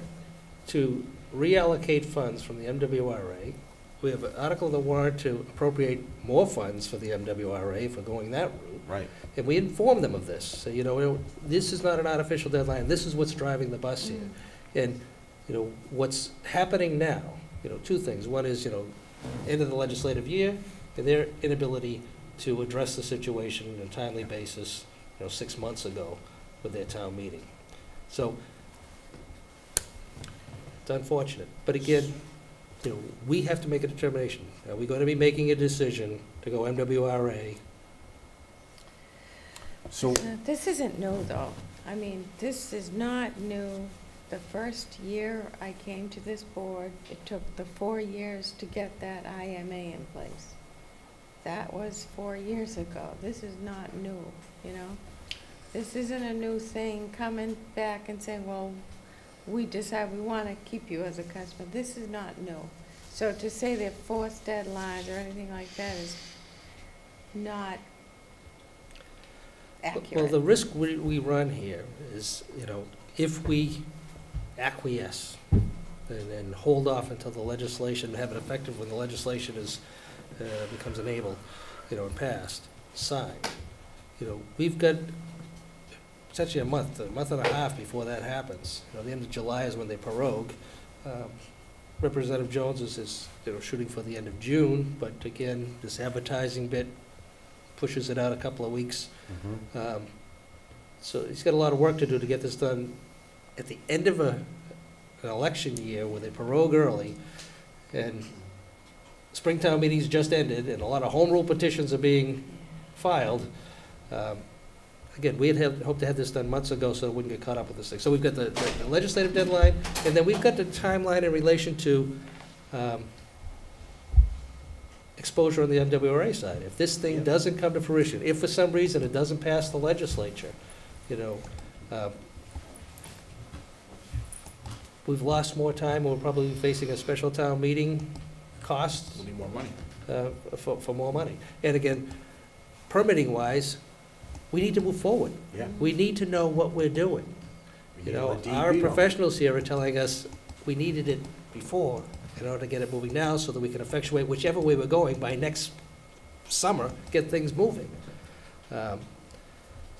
to reallocate funds from the MWRA. We have an article in the warrant to appropriate more funds for the MWRA for going that route. Right. And we inform them of this, so, you know, this is not an artificial deadline, this is what's driving the bus here. Mm-hmm. And, you know, what's happening now, you know, two things. One is, you know, end of the legislative year, and their inability to address the situation on a timely basis, you know, six months ago with their town meeting. So, it's unfortunate. But again, you know, we have to make a determination. Are we going to be making a decision to go MWRA? So, Uh, This isn't new, though. I mean, this is not new. The first year I came to this board, it took the four years to get that IMA in place. That was four years ago. This is not new, you know? This isn't a new thing, coming back and saying, well, we decide we want to keep you as a customer. This is not new. So to say they're forced deadlines or anything like that is not Well, the risk we, we run here is, you know, if we acquiesce and, and hold off until the legislation, have it effective when the legislation is, uh, becomes enabled, you know, and passed, signed, you know, we've got essentially a month, a month and a half before that happens. You know, the end of July is when they prorogue. Um, Representative Jones is, is, you know, shooting for the end of June, but again, this advertising bit pushes it out a couple of weeks. Um, So he's got a lot of work to do to get this done at the end of a, an election year where they prorogue early, and Springtown meetings just ended, and a lot of home rule petitions are being filed. Um, Again, we had had- hoped to have this done months ago so it wouldn't get caught up with this thing. So we've got the the legislative deadline, and then we've got the timeline in relation to um, exposure on the MWRA side. If this thing doesn't come to fruition, if for some reason it doesn't pass the legislature, you know, um, we've lost more time, we're probably facing a special town meeting cost We'll need more money. uh, for, for more money. And again, permitting wise, we need to move forward. Yeah. We need to know what we're doing. We You need know, DEP our professionals here are telling us we needed it before in order to get it moving now so that we can effectuate whichever way we're going by next summer, get things moving. Um,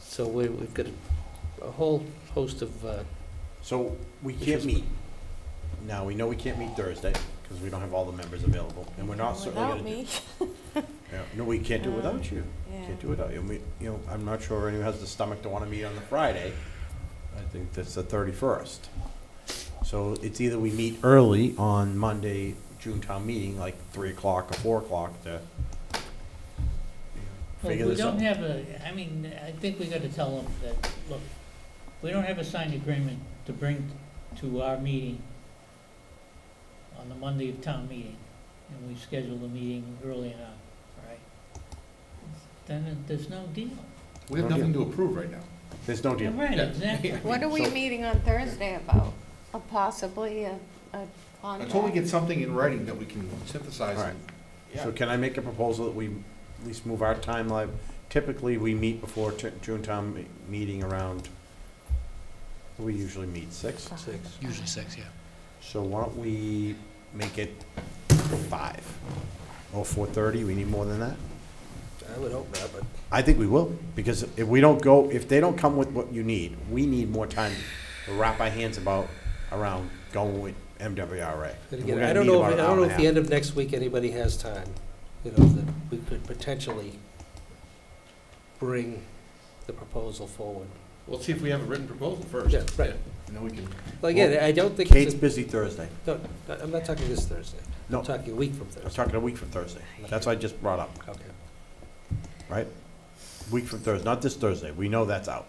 So we, we've got a- a whole host of, uh, So we can't Issues. meet. Now, we know we can't meet Thursday because we don't have all the members available, and we're not certainly Without gonna do. me. Yeah, No, we can't do it Uh, without you. yeah. Can't do it without you. And we, you know, I'm not sure anyone has the stomach to wanna meet on the Friday. I think that's the thirty-first. So it's either we meet early on Monday, June town meeting, like three o'clock or four o'clock to you know, Well, figure we this don't have a, I mean, I think we gotta tell them that, look, we don't have a signed agreement to bring to our meeting on the Monday of town meeting, and we schedule the meeting early enough, right? Then it- there's no deal. We have nothing to approve right now. There's no deal. Right, exactly. What are we So- meeting on Thursday about? A Possibly a, a contract? Until we get something in writing that we can synthesize. All right. and- So can I make a proposal that we at least move our timeline? Typically, we meet before t- June town me- meeting around, we usually meet six? six. Usually six, yeah. So why don't we make it five? Oh, or four-thirty, we need more than that? I would hope not, but I think we will, because if we don't go, if they don't come with what you need, we need more time to wrap our hands about, around going with MWRA. But again, I don't know, if- an I don't know and a if the end of next week anybody has time, you know, that we could potentially bring the proposal forward. We'll see if we have a written proposal first. Yeah, right. And then we can. Well, again, I don't think. Kate's it's a- busy Thursday. No, no, I'm not talking this Thursday. No. I'm talking a week from I'm Thursday. talking a week from Thursday. That's what I just brought up, Okay. right? Week from Thursday, not this Thursday. We know that's out.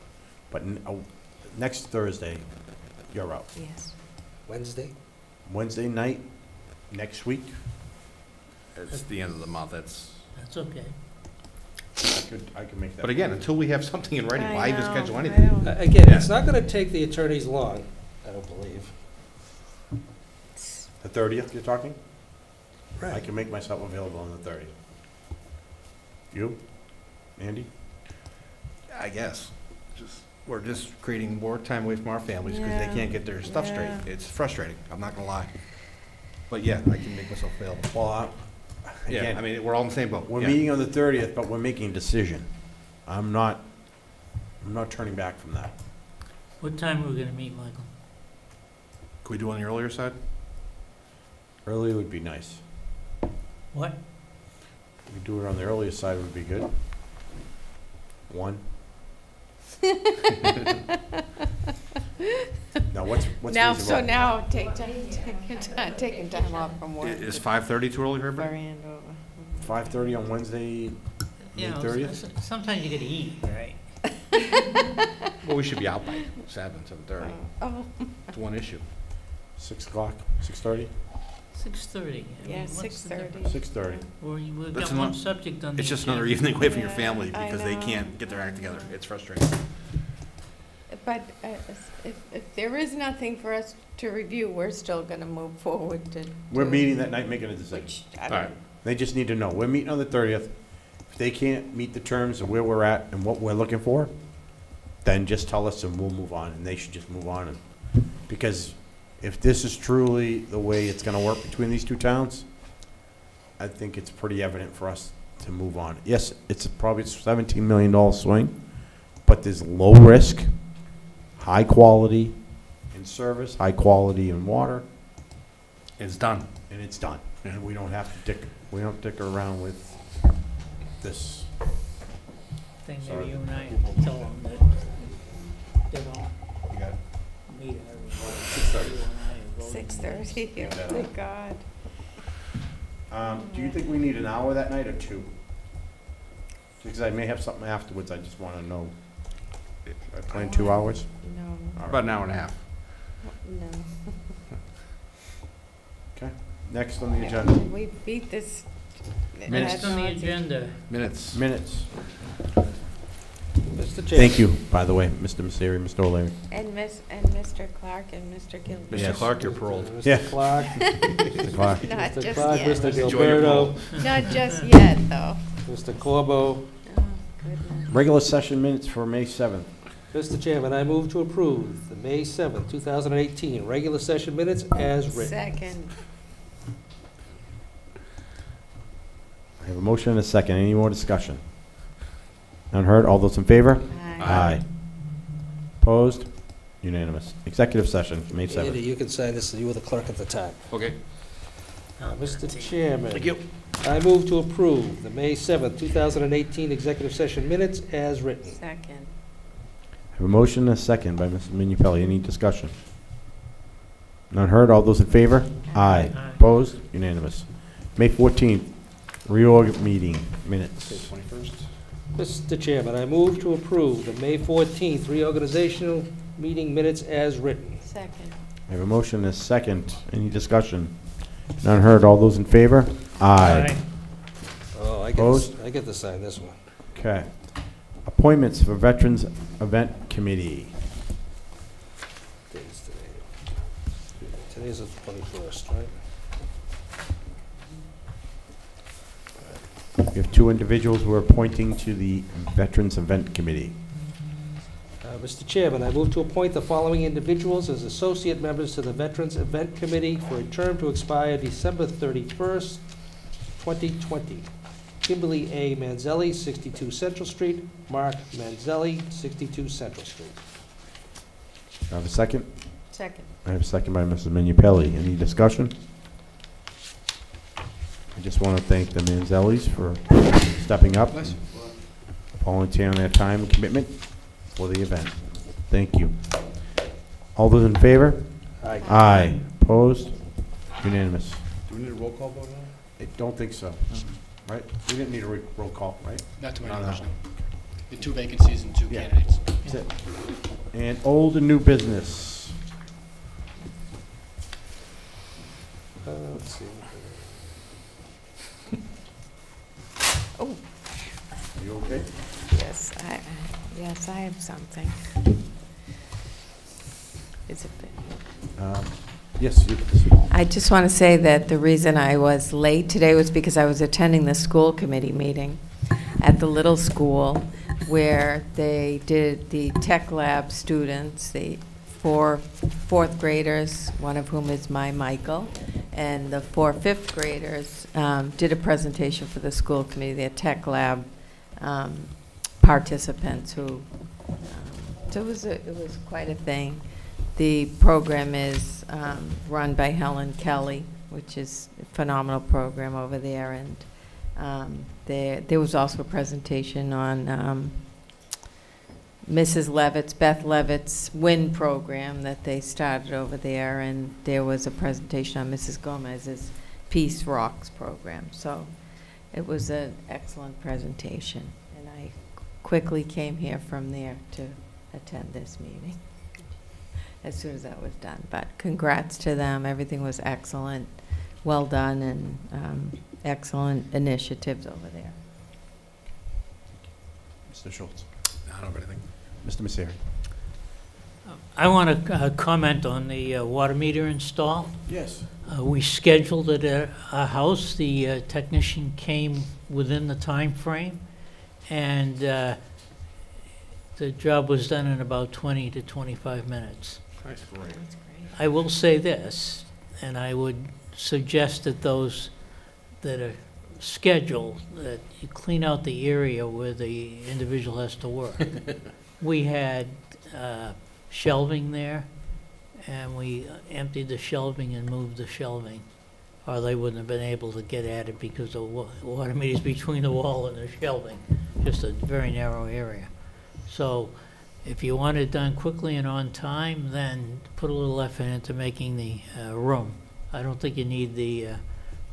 But n- uh, next Thursday, you're out. Yes. Wednesday? Wednesday night, next week, It's the end of the month, that's, That's okay. I could, I could make that. but again, until we have something in writing, why even know, schedule I anything? don't- Again, it's not gonna take the attorneys long, I don't believe. The thirtieth, you're talking? Right. I can make myself available on the thirtieth. You? Andy? I guess. Just, we're just creating more time away from our families because they can't get their stuff straight. Yeah. It's frustrating, I'm not gonna lie. But yeah, I can make myself available. Well, I- Yeah, again, I mean, we're all in the same boat. We're Yeah. meeting on the thirtieth, but we're making a decision. I'm not, I'm not turning back from that. What time are we gonna meet, Michael? Can we do on the earlier side? Early would be nice. What? We do it on the earlier side would be good. One. Now, what's, what's Now, reasonable? so now, take time, taking time, taking time off from I- work. Is five thirty too early for everybody? for Andover. Five thirty on Wednesday, You May know, thirtieth? s- sometimes you gotta eat, right? Well, we should be out by seven, seven thirty. Oh, It's one issue. Six o'clock, six thirty? Six thirty. Yeah, 6:30. Six thirty. Well, you- we've That's got one ano- subject on the It's just another agenda. evening away from your Yeah, family I because they know. can't get their act together. It's frustrating. But uh, if, if there is nothing for us to review, we're still gonna move forward to. We're to- meeting that night, making a decision. Which, I All don't. They just need to know, we're meeting on the thirtieth. If they can't meet the terms of where we're at and what we're looking for, then just tell us and we'll move on, and they should just move on. and- Because if this is truly the way it's gonna work between these two towns, I think it's pretty evident for us to move on. Yes, it's probably a seventeen million dollar swing, but there's low risk, high quality in service, high quality in water, It's done. and it's done. And we don't have to dick, we don't dick around with this. Thing Sorry. maybe you and I tell them that they don't You got it? meet everybody. 6:30. You and I are voting six thirty, Keep that oh my. God. Um, do you think we need an hour that night or two? Because I may have something afterwards, I just wanna know. I plan two hours? No, All right. About an hour and a half. no. Okay, next on the agenda, We beat this. Minutes. Next on the agenda, Minutes. minutes. Mr. Chairman. Thank you, by the way, Mr. Mauceri, Mr. O'Leary. And Miss, and Mr. Clark and Mr. Gilbert. Mr. Yes. Clark, you're paroled. Yeah. Mr. Clark. Mr. Clark. Not Mr. just Clark, yet. Mr. Enjoy your Gilberto, Not just yet, though. Mr. Corbo. Oh, goodness. Regular session minutes for May seventh. Mr. Chairman, I move to approve the May seventh, two thousand and eighteen regular session minutes as written. Second. I have a motion and a second, any more discussion? None heard, all those in favor? Aye. Opposed? Unanimous. Executive session, May Andy, seventh. you can sign this, you were the clerk at the time. Okay. Uh, Mr. Chairman. Thank you. I move to approve the May seventh, two thousand and eighteen executive session minutes as written. Second. I have a motion and a second by Mrs. Manupelli. Any discussion? None heard. All those in favor? Aye. Aye. Opposed? Unanimous. May 14th, reorg meeting Okay, minutes. twenty-first. Mr. Chairman, I move to approve the May fourteenth reorganizational meeting minutes as written. Second. I have a motion and a second. Any discussion? None heard. All those in favor? Aye. Oh, I get, to- Opposed? I get to sign this one. Okay. Appointments for Veterans Event Committee. Date's today. Today's the twenty-first, right? We have two individuals we're appointing to the Veterans Event Committee. Uh, Mr. Chairman, I move to appoint the following individuals as associate members to the Veterans Event Committee for a term to expire December 31st, 2020. Kimberly A. Manzelli, 62 Central Street. Mark Manzelli, 62 Central Street. I have a second? Second. I have a second by Mrs. Manupelli. Any discussion? I just want to thank the Manzellis for stepping up, and volunteering their time and commitment for the event. Thank you. All those in favor? Aye. Aye. Opposed? Unanimous. Do we need a roll call vote on I don't think so, right? We didn't need a re- roll call, right? Not to my No, no. knowledge, no. The two vacancies and two Yeah. candidates. That's it. And old and new business. Uh, let's see. Oh. You okay? Yes, I, yes, I have something. Is it? Um, Yes, you, I just want to say that the reason I was late today was because I was attending the school committee meeting at the little school where they did the tech lab students, the four fourth graders, one of whom is my Michael, and the four fifth graders um, did a presentation for the school committee, their tech lab um, participants who, um, so it was, a- it was quite a thing. The program is um, run by Helen Kelly, which is a phenomenal program over there, and um, there, there was also a presentation on um, Mrs. Levitt's, Beth Levitt's WIN program that they started over there, and there was a presentation on Mrs. Gomez's Peace Rocks program. So it was an excellent presentation, and I quickly came here from there to attend this meeting as soon as that was done. But congrats to them. Everything was excellent, well done, and um, excellent initiatives over there. Mr. Schultz. I don't have anything. Mr. Mauceri. I want to comment on the uh, water meter install. Yes. Uh, We scheduled it at our house. The uh, technician came within the time frame, and uh, the job was done in about 20 to 25 minutes. That's great. I will say this, and I would suggest that those that are scheduled, that you clean out the area where the individual has to work. We had uh, shelving there, and we emptied the shelving and moved the shelving, or they wouldn't have been able to get at it because the wa- water is between the wall and the shelving, just a very narrow area. So if you want it done quickly and on time, then put a little effort into making the uh, room. I don't think you need the, uh,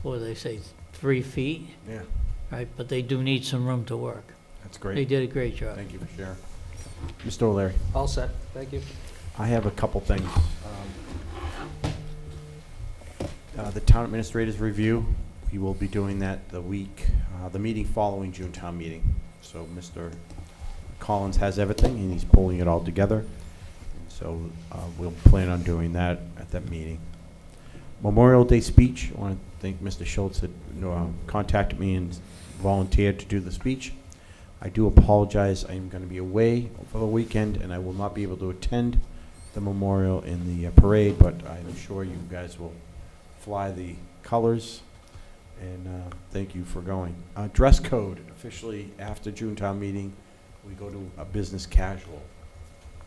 what do they say, three feet, Yeah, right? But they do need some room to work. that's great. They did a great job. Thank you for sharing. Mr. O'Leary. All set, thank you. I have a couple things. Um, uh, The town administrator's review, we will be doing that the week, uh, the meeting following June town meeting. So Mr. Collins has everything, and he's pulling it all together. So uh, we'll plan on doing that at that meeting. Memorial Day speech, I want to thank Mr. Schultz that uh, contacted me and volunteered to do the speech. I do apologize, I am going to be away for the weekend, and I will not be able to attend the memorial in the uh, parade, but I'm sure you guys will fly the colors, and uh, thank you for going. Uh, Dress code, officially after Junetown meeting, we go to a business casual,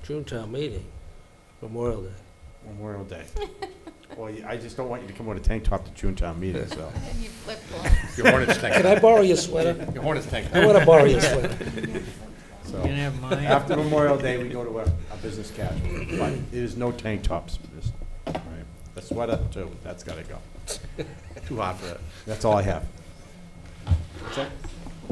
Junetown meeting, Memorial Day. Memorial Day. Well, I just don't want you to come with a tank top to Junetown meeting, so. You flip flops. Your Hornets tank. Can I borrow your sweater? Your Hornets tank. I want to borrow your sweater. So, You can have mine. After Memorial Day, we go to a, a business casual, but it is no tank tops, just, right. The sweater too, that's gotta go. Too hot for that. That's all I have. What's that?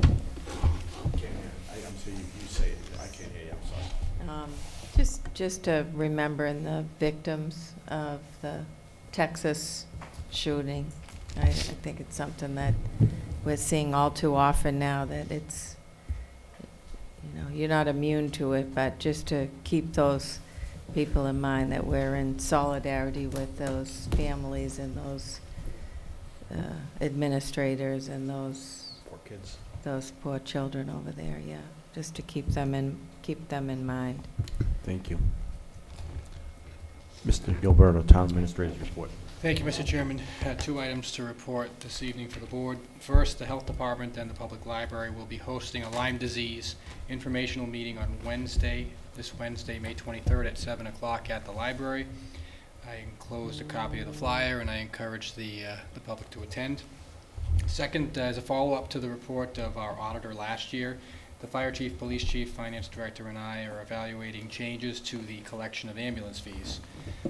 Can't hear. I, I'm sorry, you, you say it, I can't hear you, I'm sorry. Um, Just, just to remember the victims of the Texas shooting. I, I think it's something that we're seeing all too often now, that it's, you know, you're not immune to it, but just to keep those people in mind, that we're in solidarity with those families and those uh, administrators and those Poor kids. those poor children over there, yeah, just to keep them in, keep them in mind. Thank you. Mr. Gilleberto, Town Administrator's Report. Thank you, Mr. Chairman. Uh, Two items to report this evening for the board. First, the Health Department and the Public Library will be hosting a Lyme disease informational meeting on Wednesday, this Wednesday, May 23rd at 7 o'clock at the library. I enclosed a copy of the flyer, and I encourage the, uh, the public to attend. Second, uh, as a follow-up to the report of our auditor last year, the fire chief, police chief, finance director, and I are evaluating changes to the collection of ambulance fees.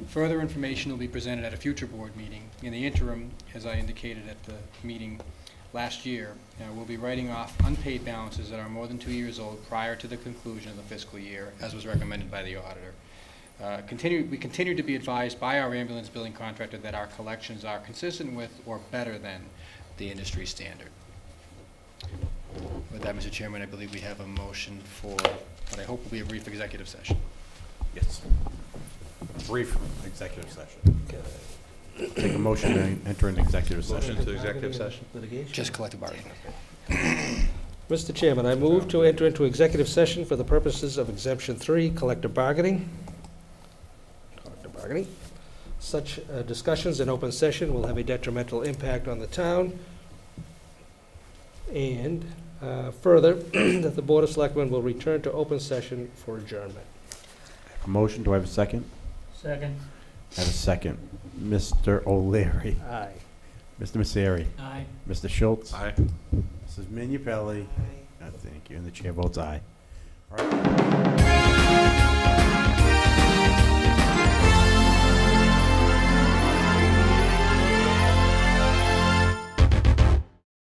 Further information will be presented at a future board meeting. In the interim, as I indicated at the meeting last year, uh, we'll be writing off unpaid balances that are more than two years old prior to the conclusion of the fiscal year, as was recommended by the auditor. Uh, Continue, we continue to be advised by our ambulance billing contractor that our collections are consistent with or better than the industry standard. With that, Mr. Chairman, I believe we have a motion for what I hope will be a brief executive session. Yes. Brief executive session. Take a motion to enter an executive session. Motion to executive session. Litigation. Just collective bargaining. Mr. Chairman, I move to enter into executive session for the purposes of exemption three, collective bargaining. Collective bargaining. Such uh, discussions in open session will have a detrimental impact on the town. And uh, further, that the Board of Selectmen will return to open session for adjournment. A motion, do I have a second? Second. I have a second. Mr. O'Leary. Aye. Mr. Mauceri. Aye. Mr. Schultz. Aye. Mrs. Manupelli. Uh, Thank you, and the chair votes aye. All right.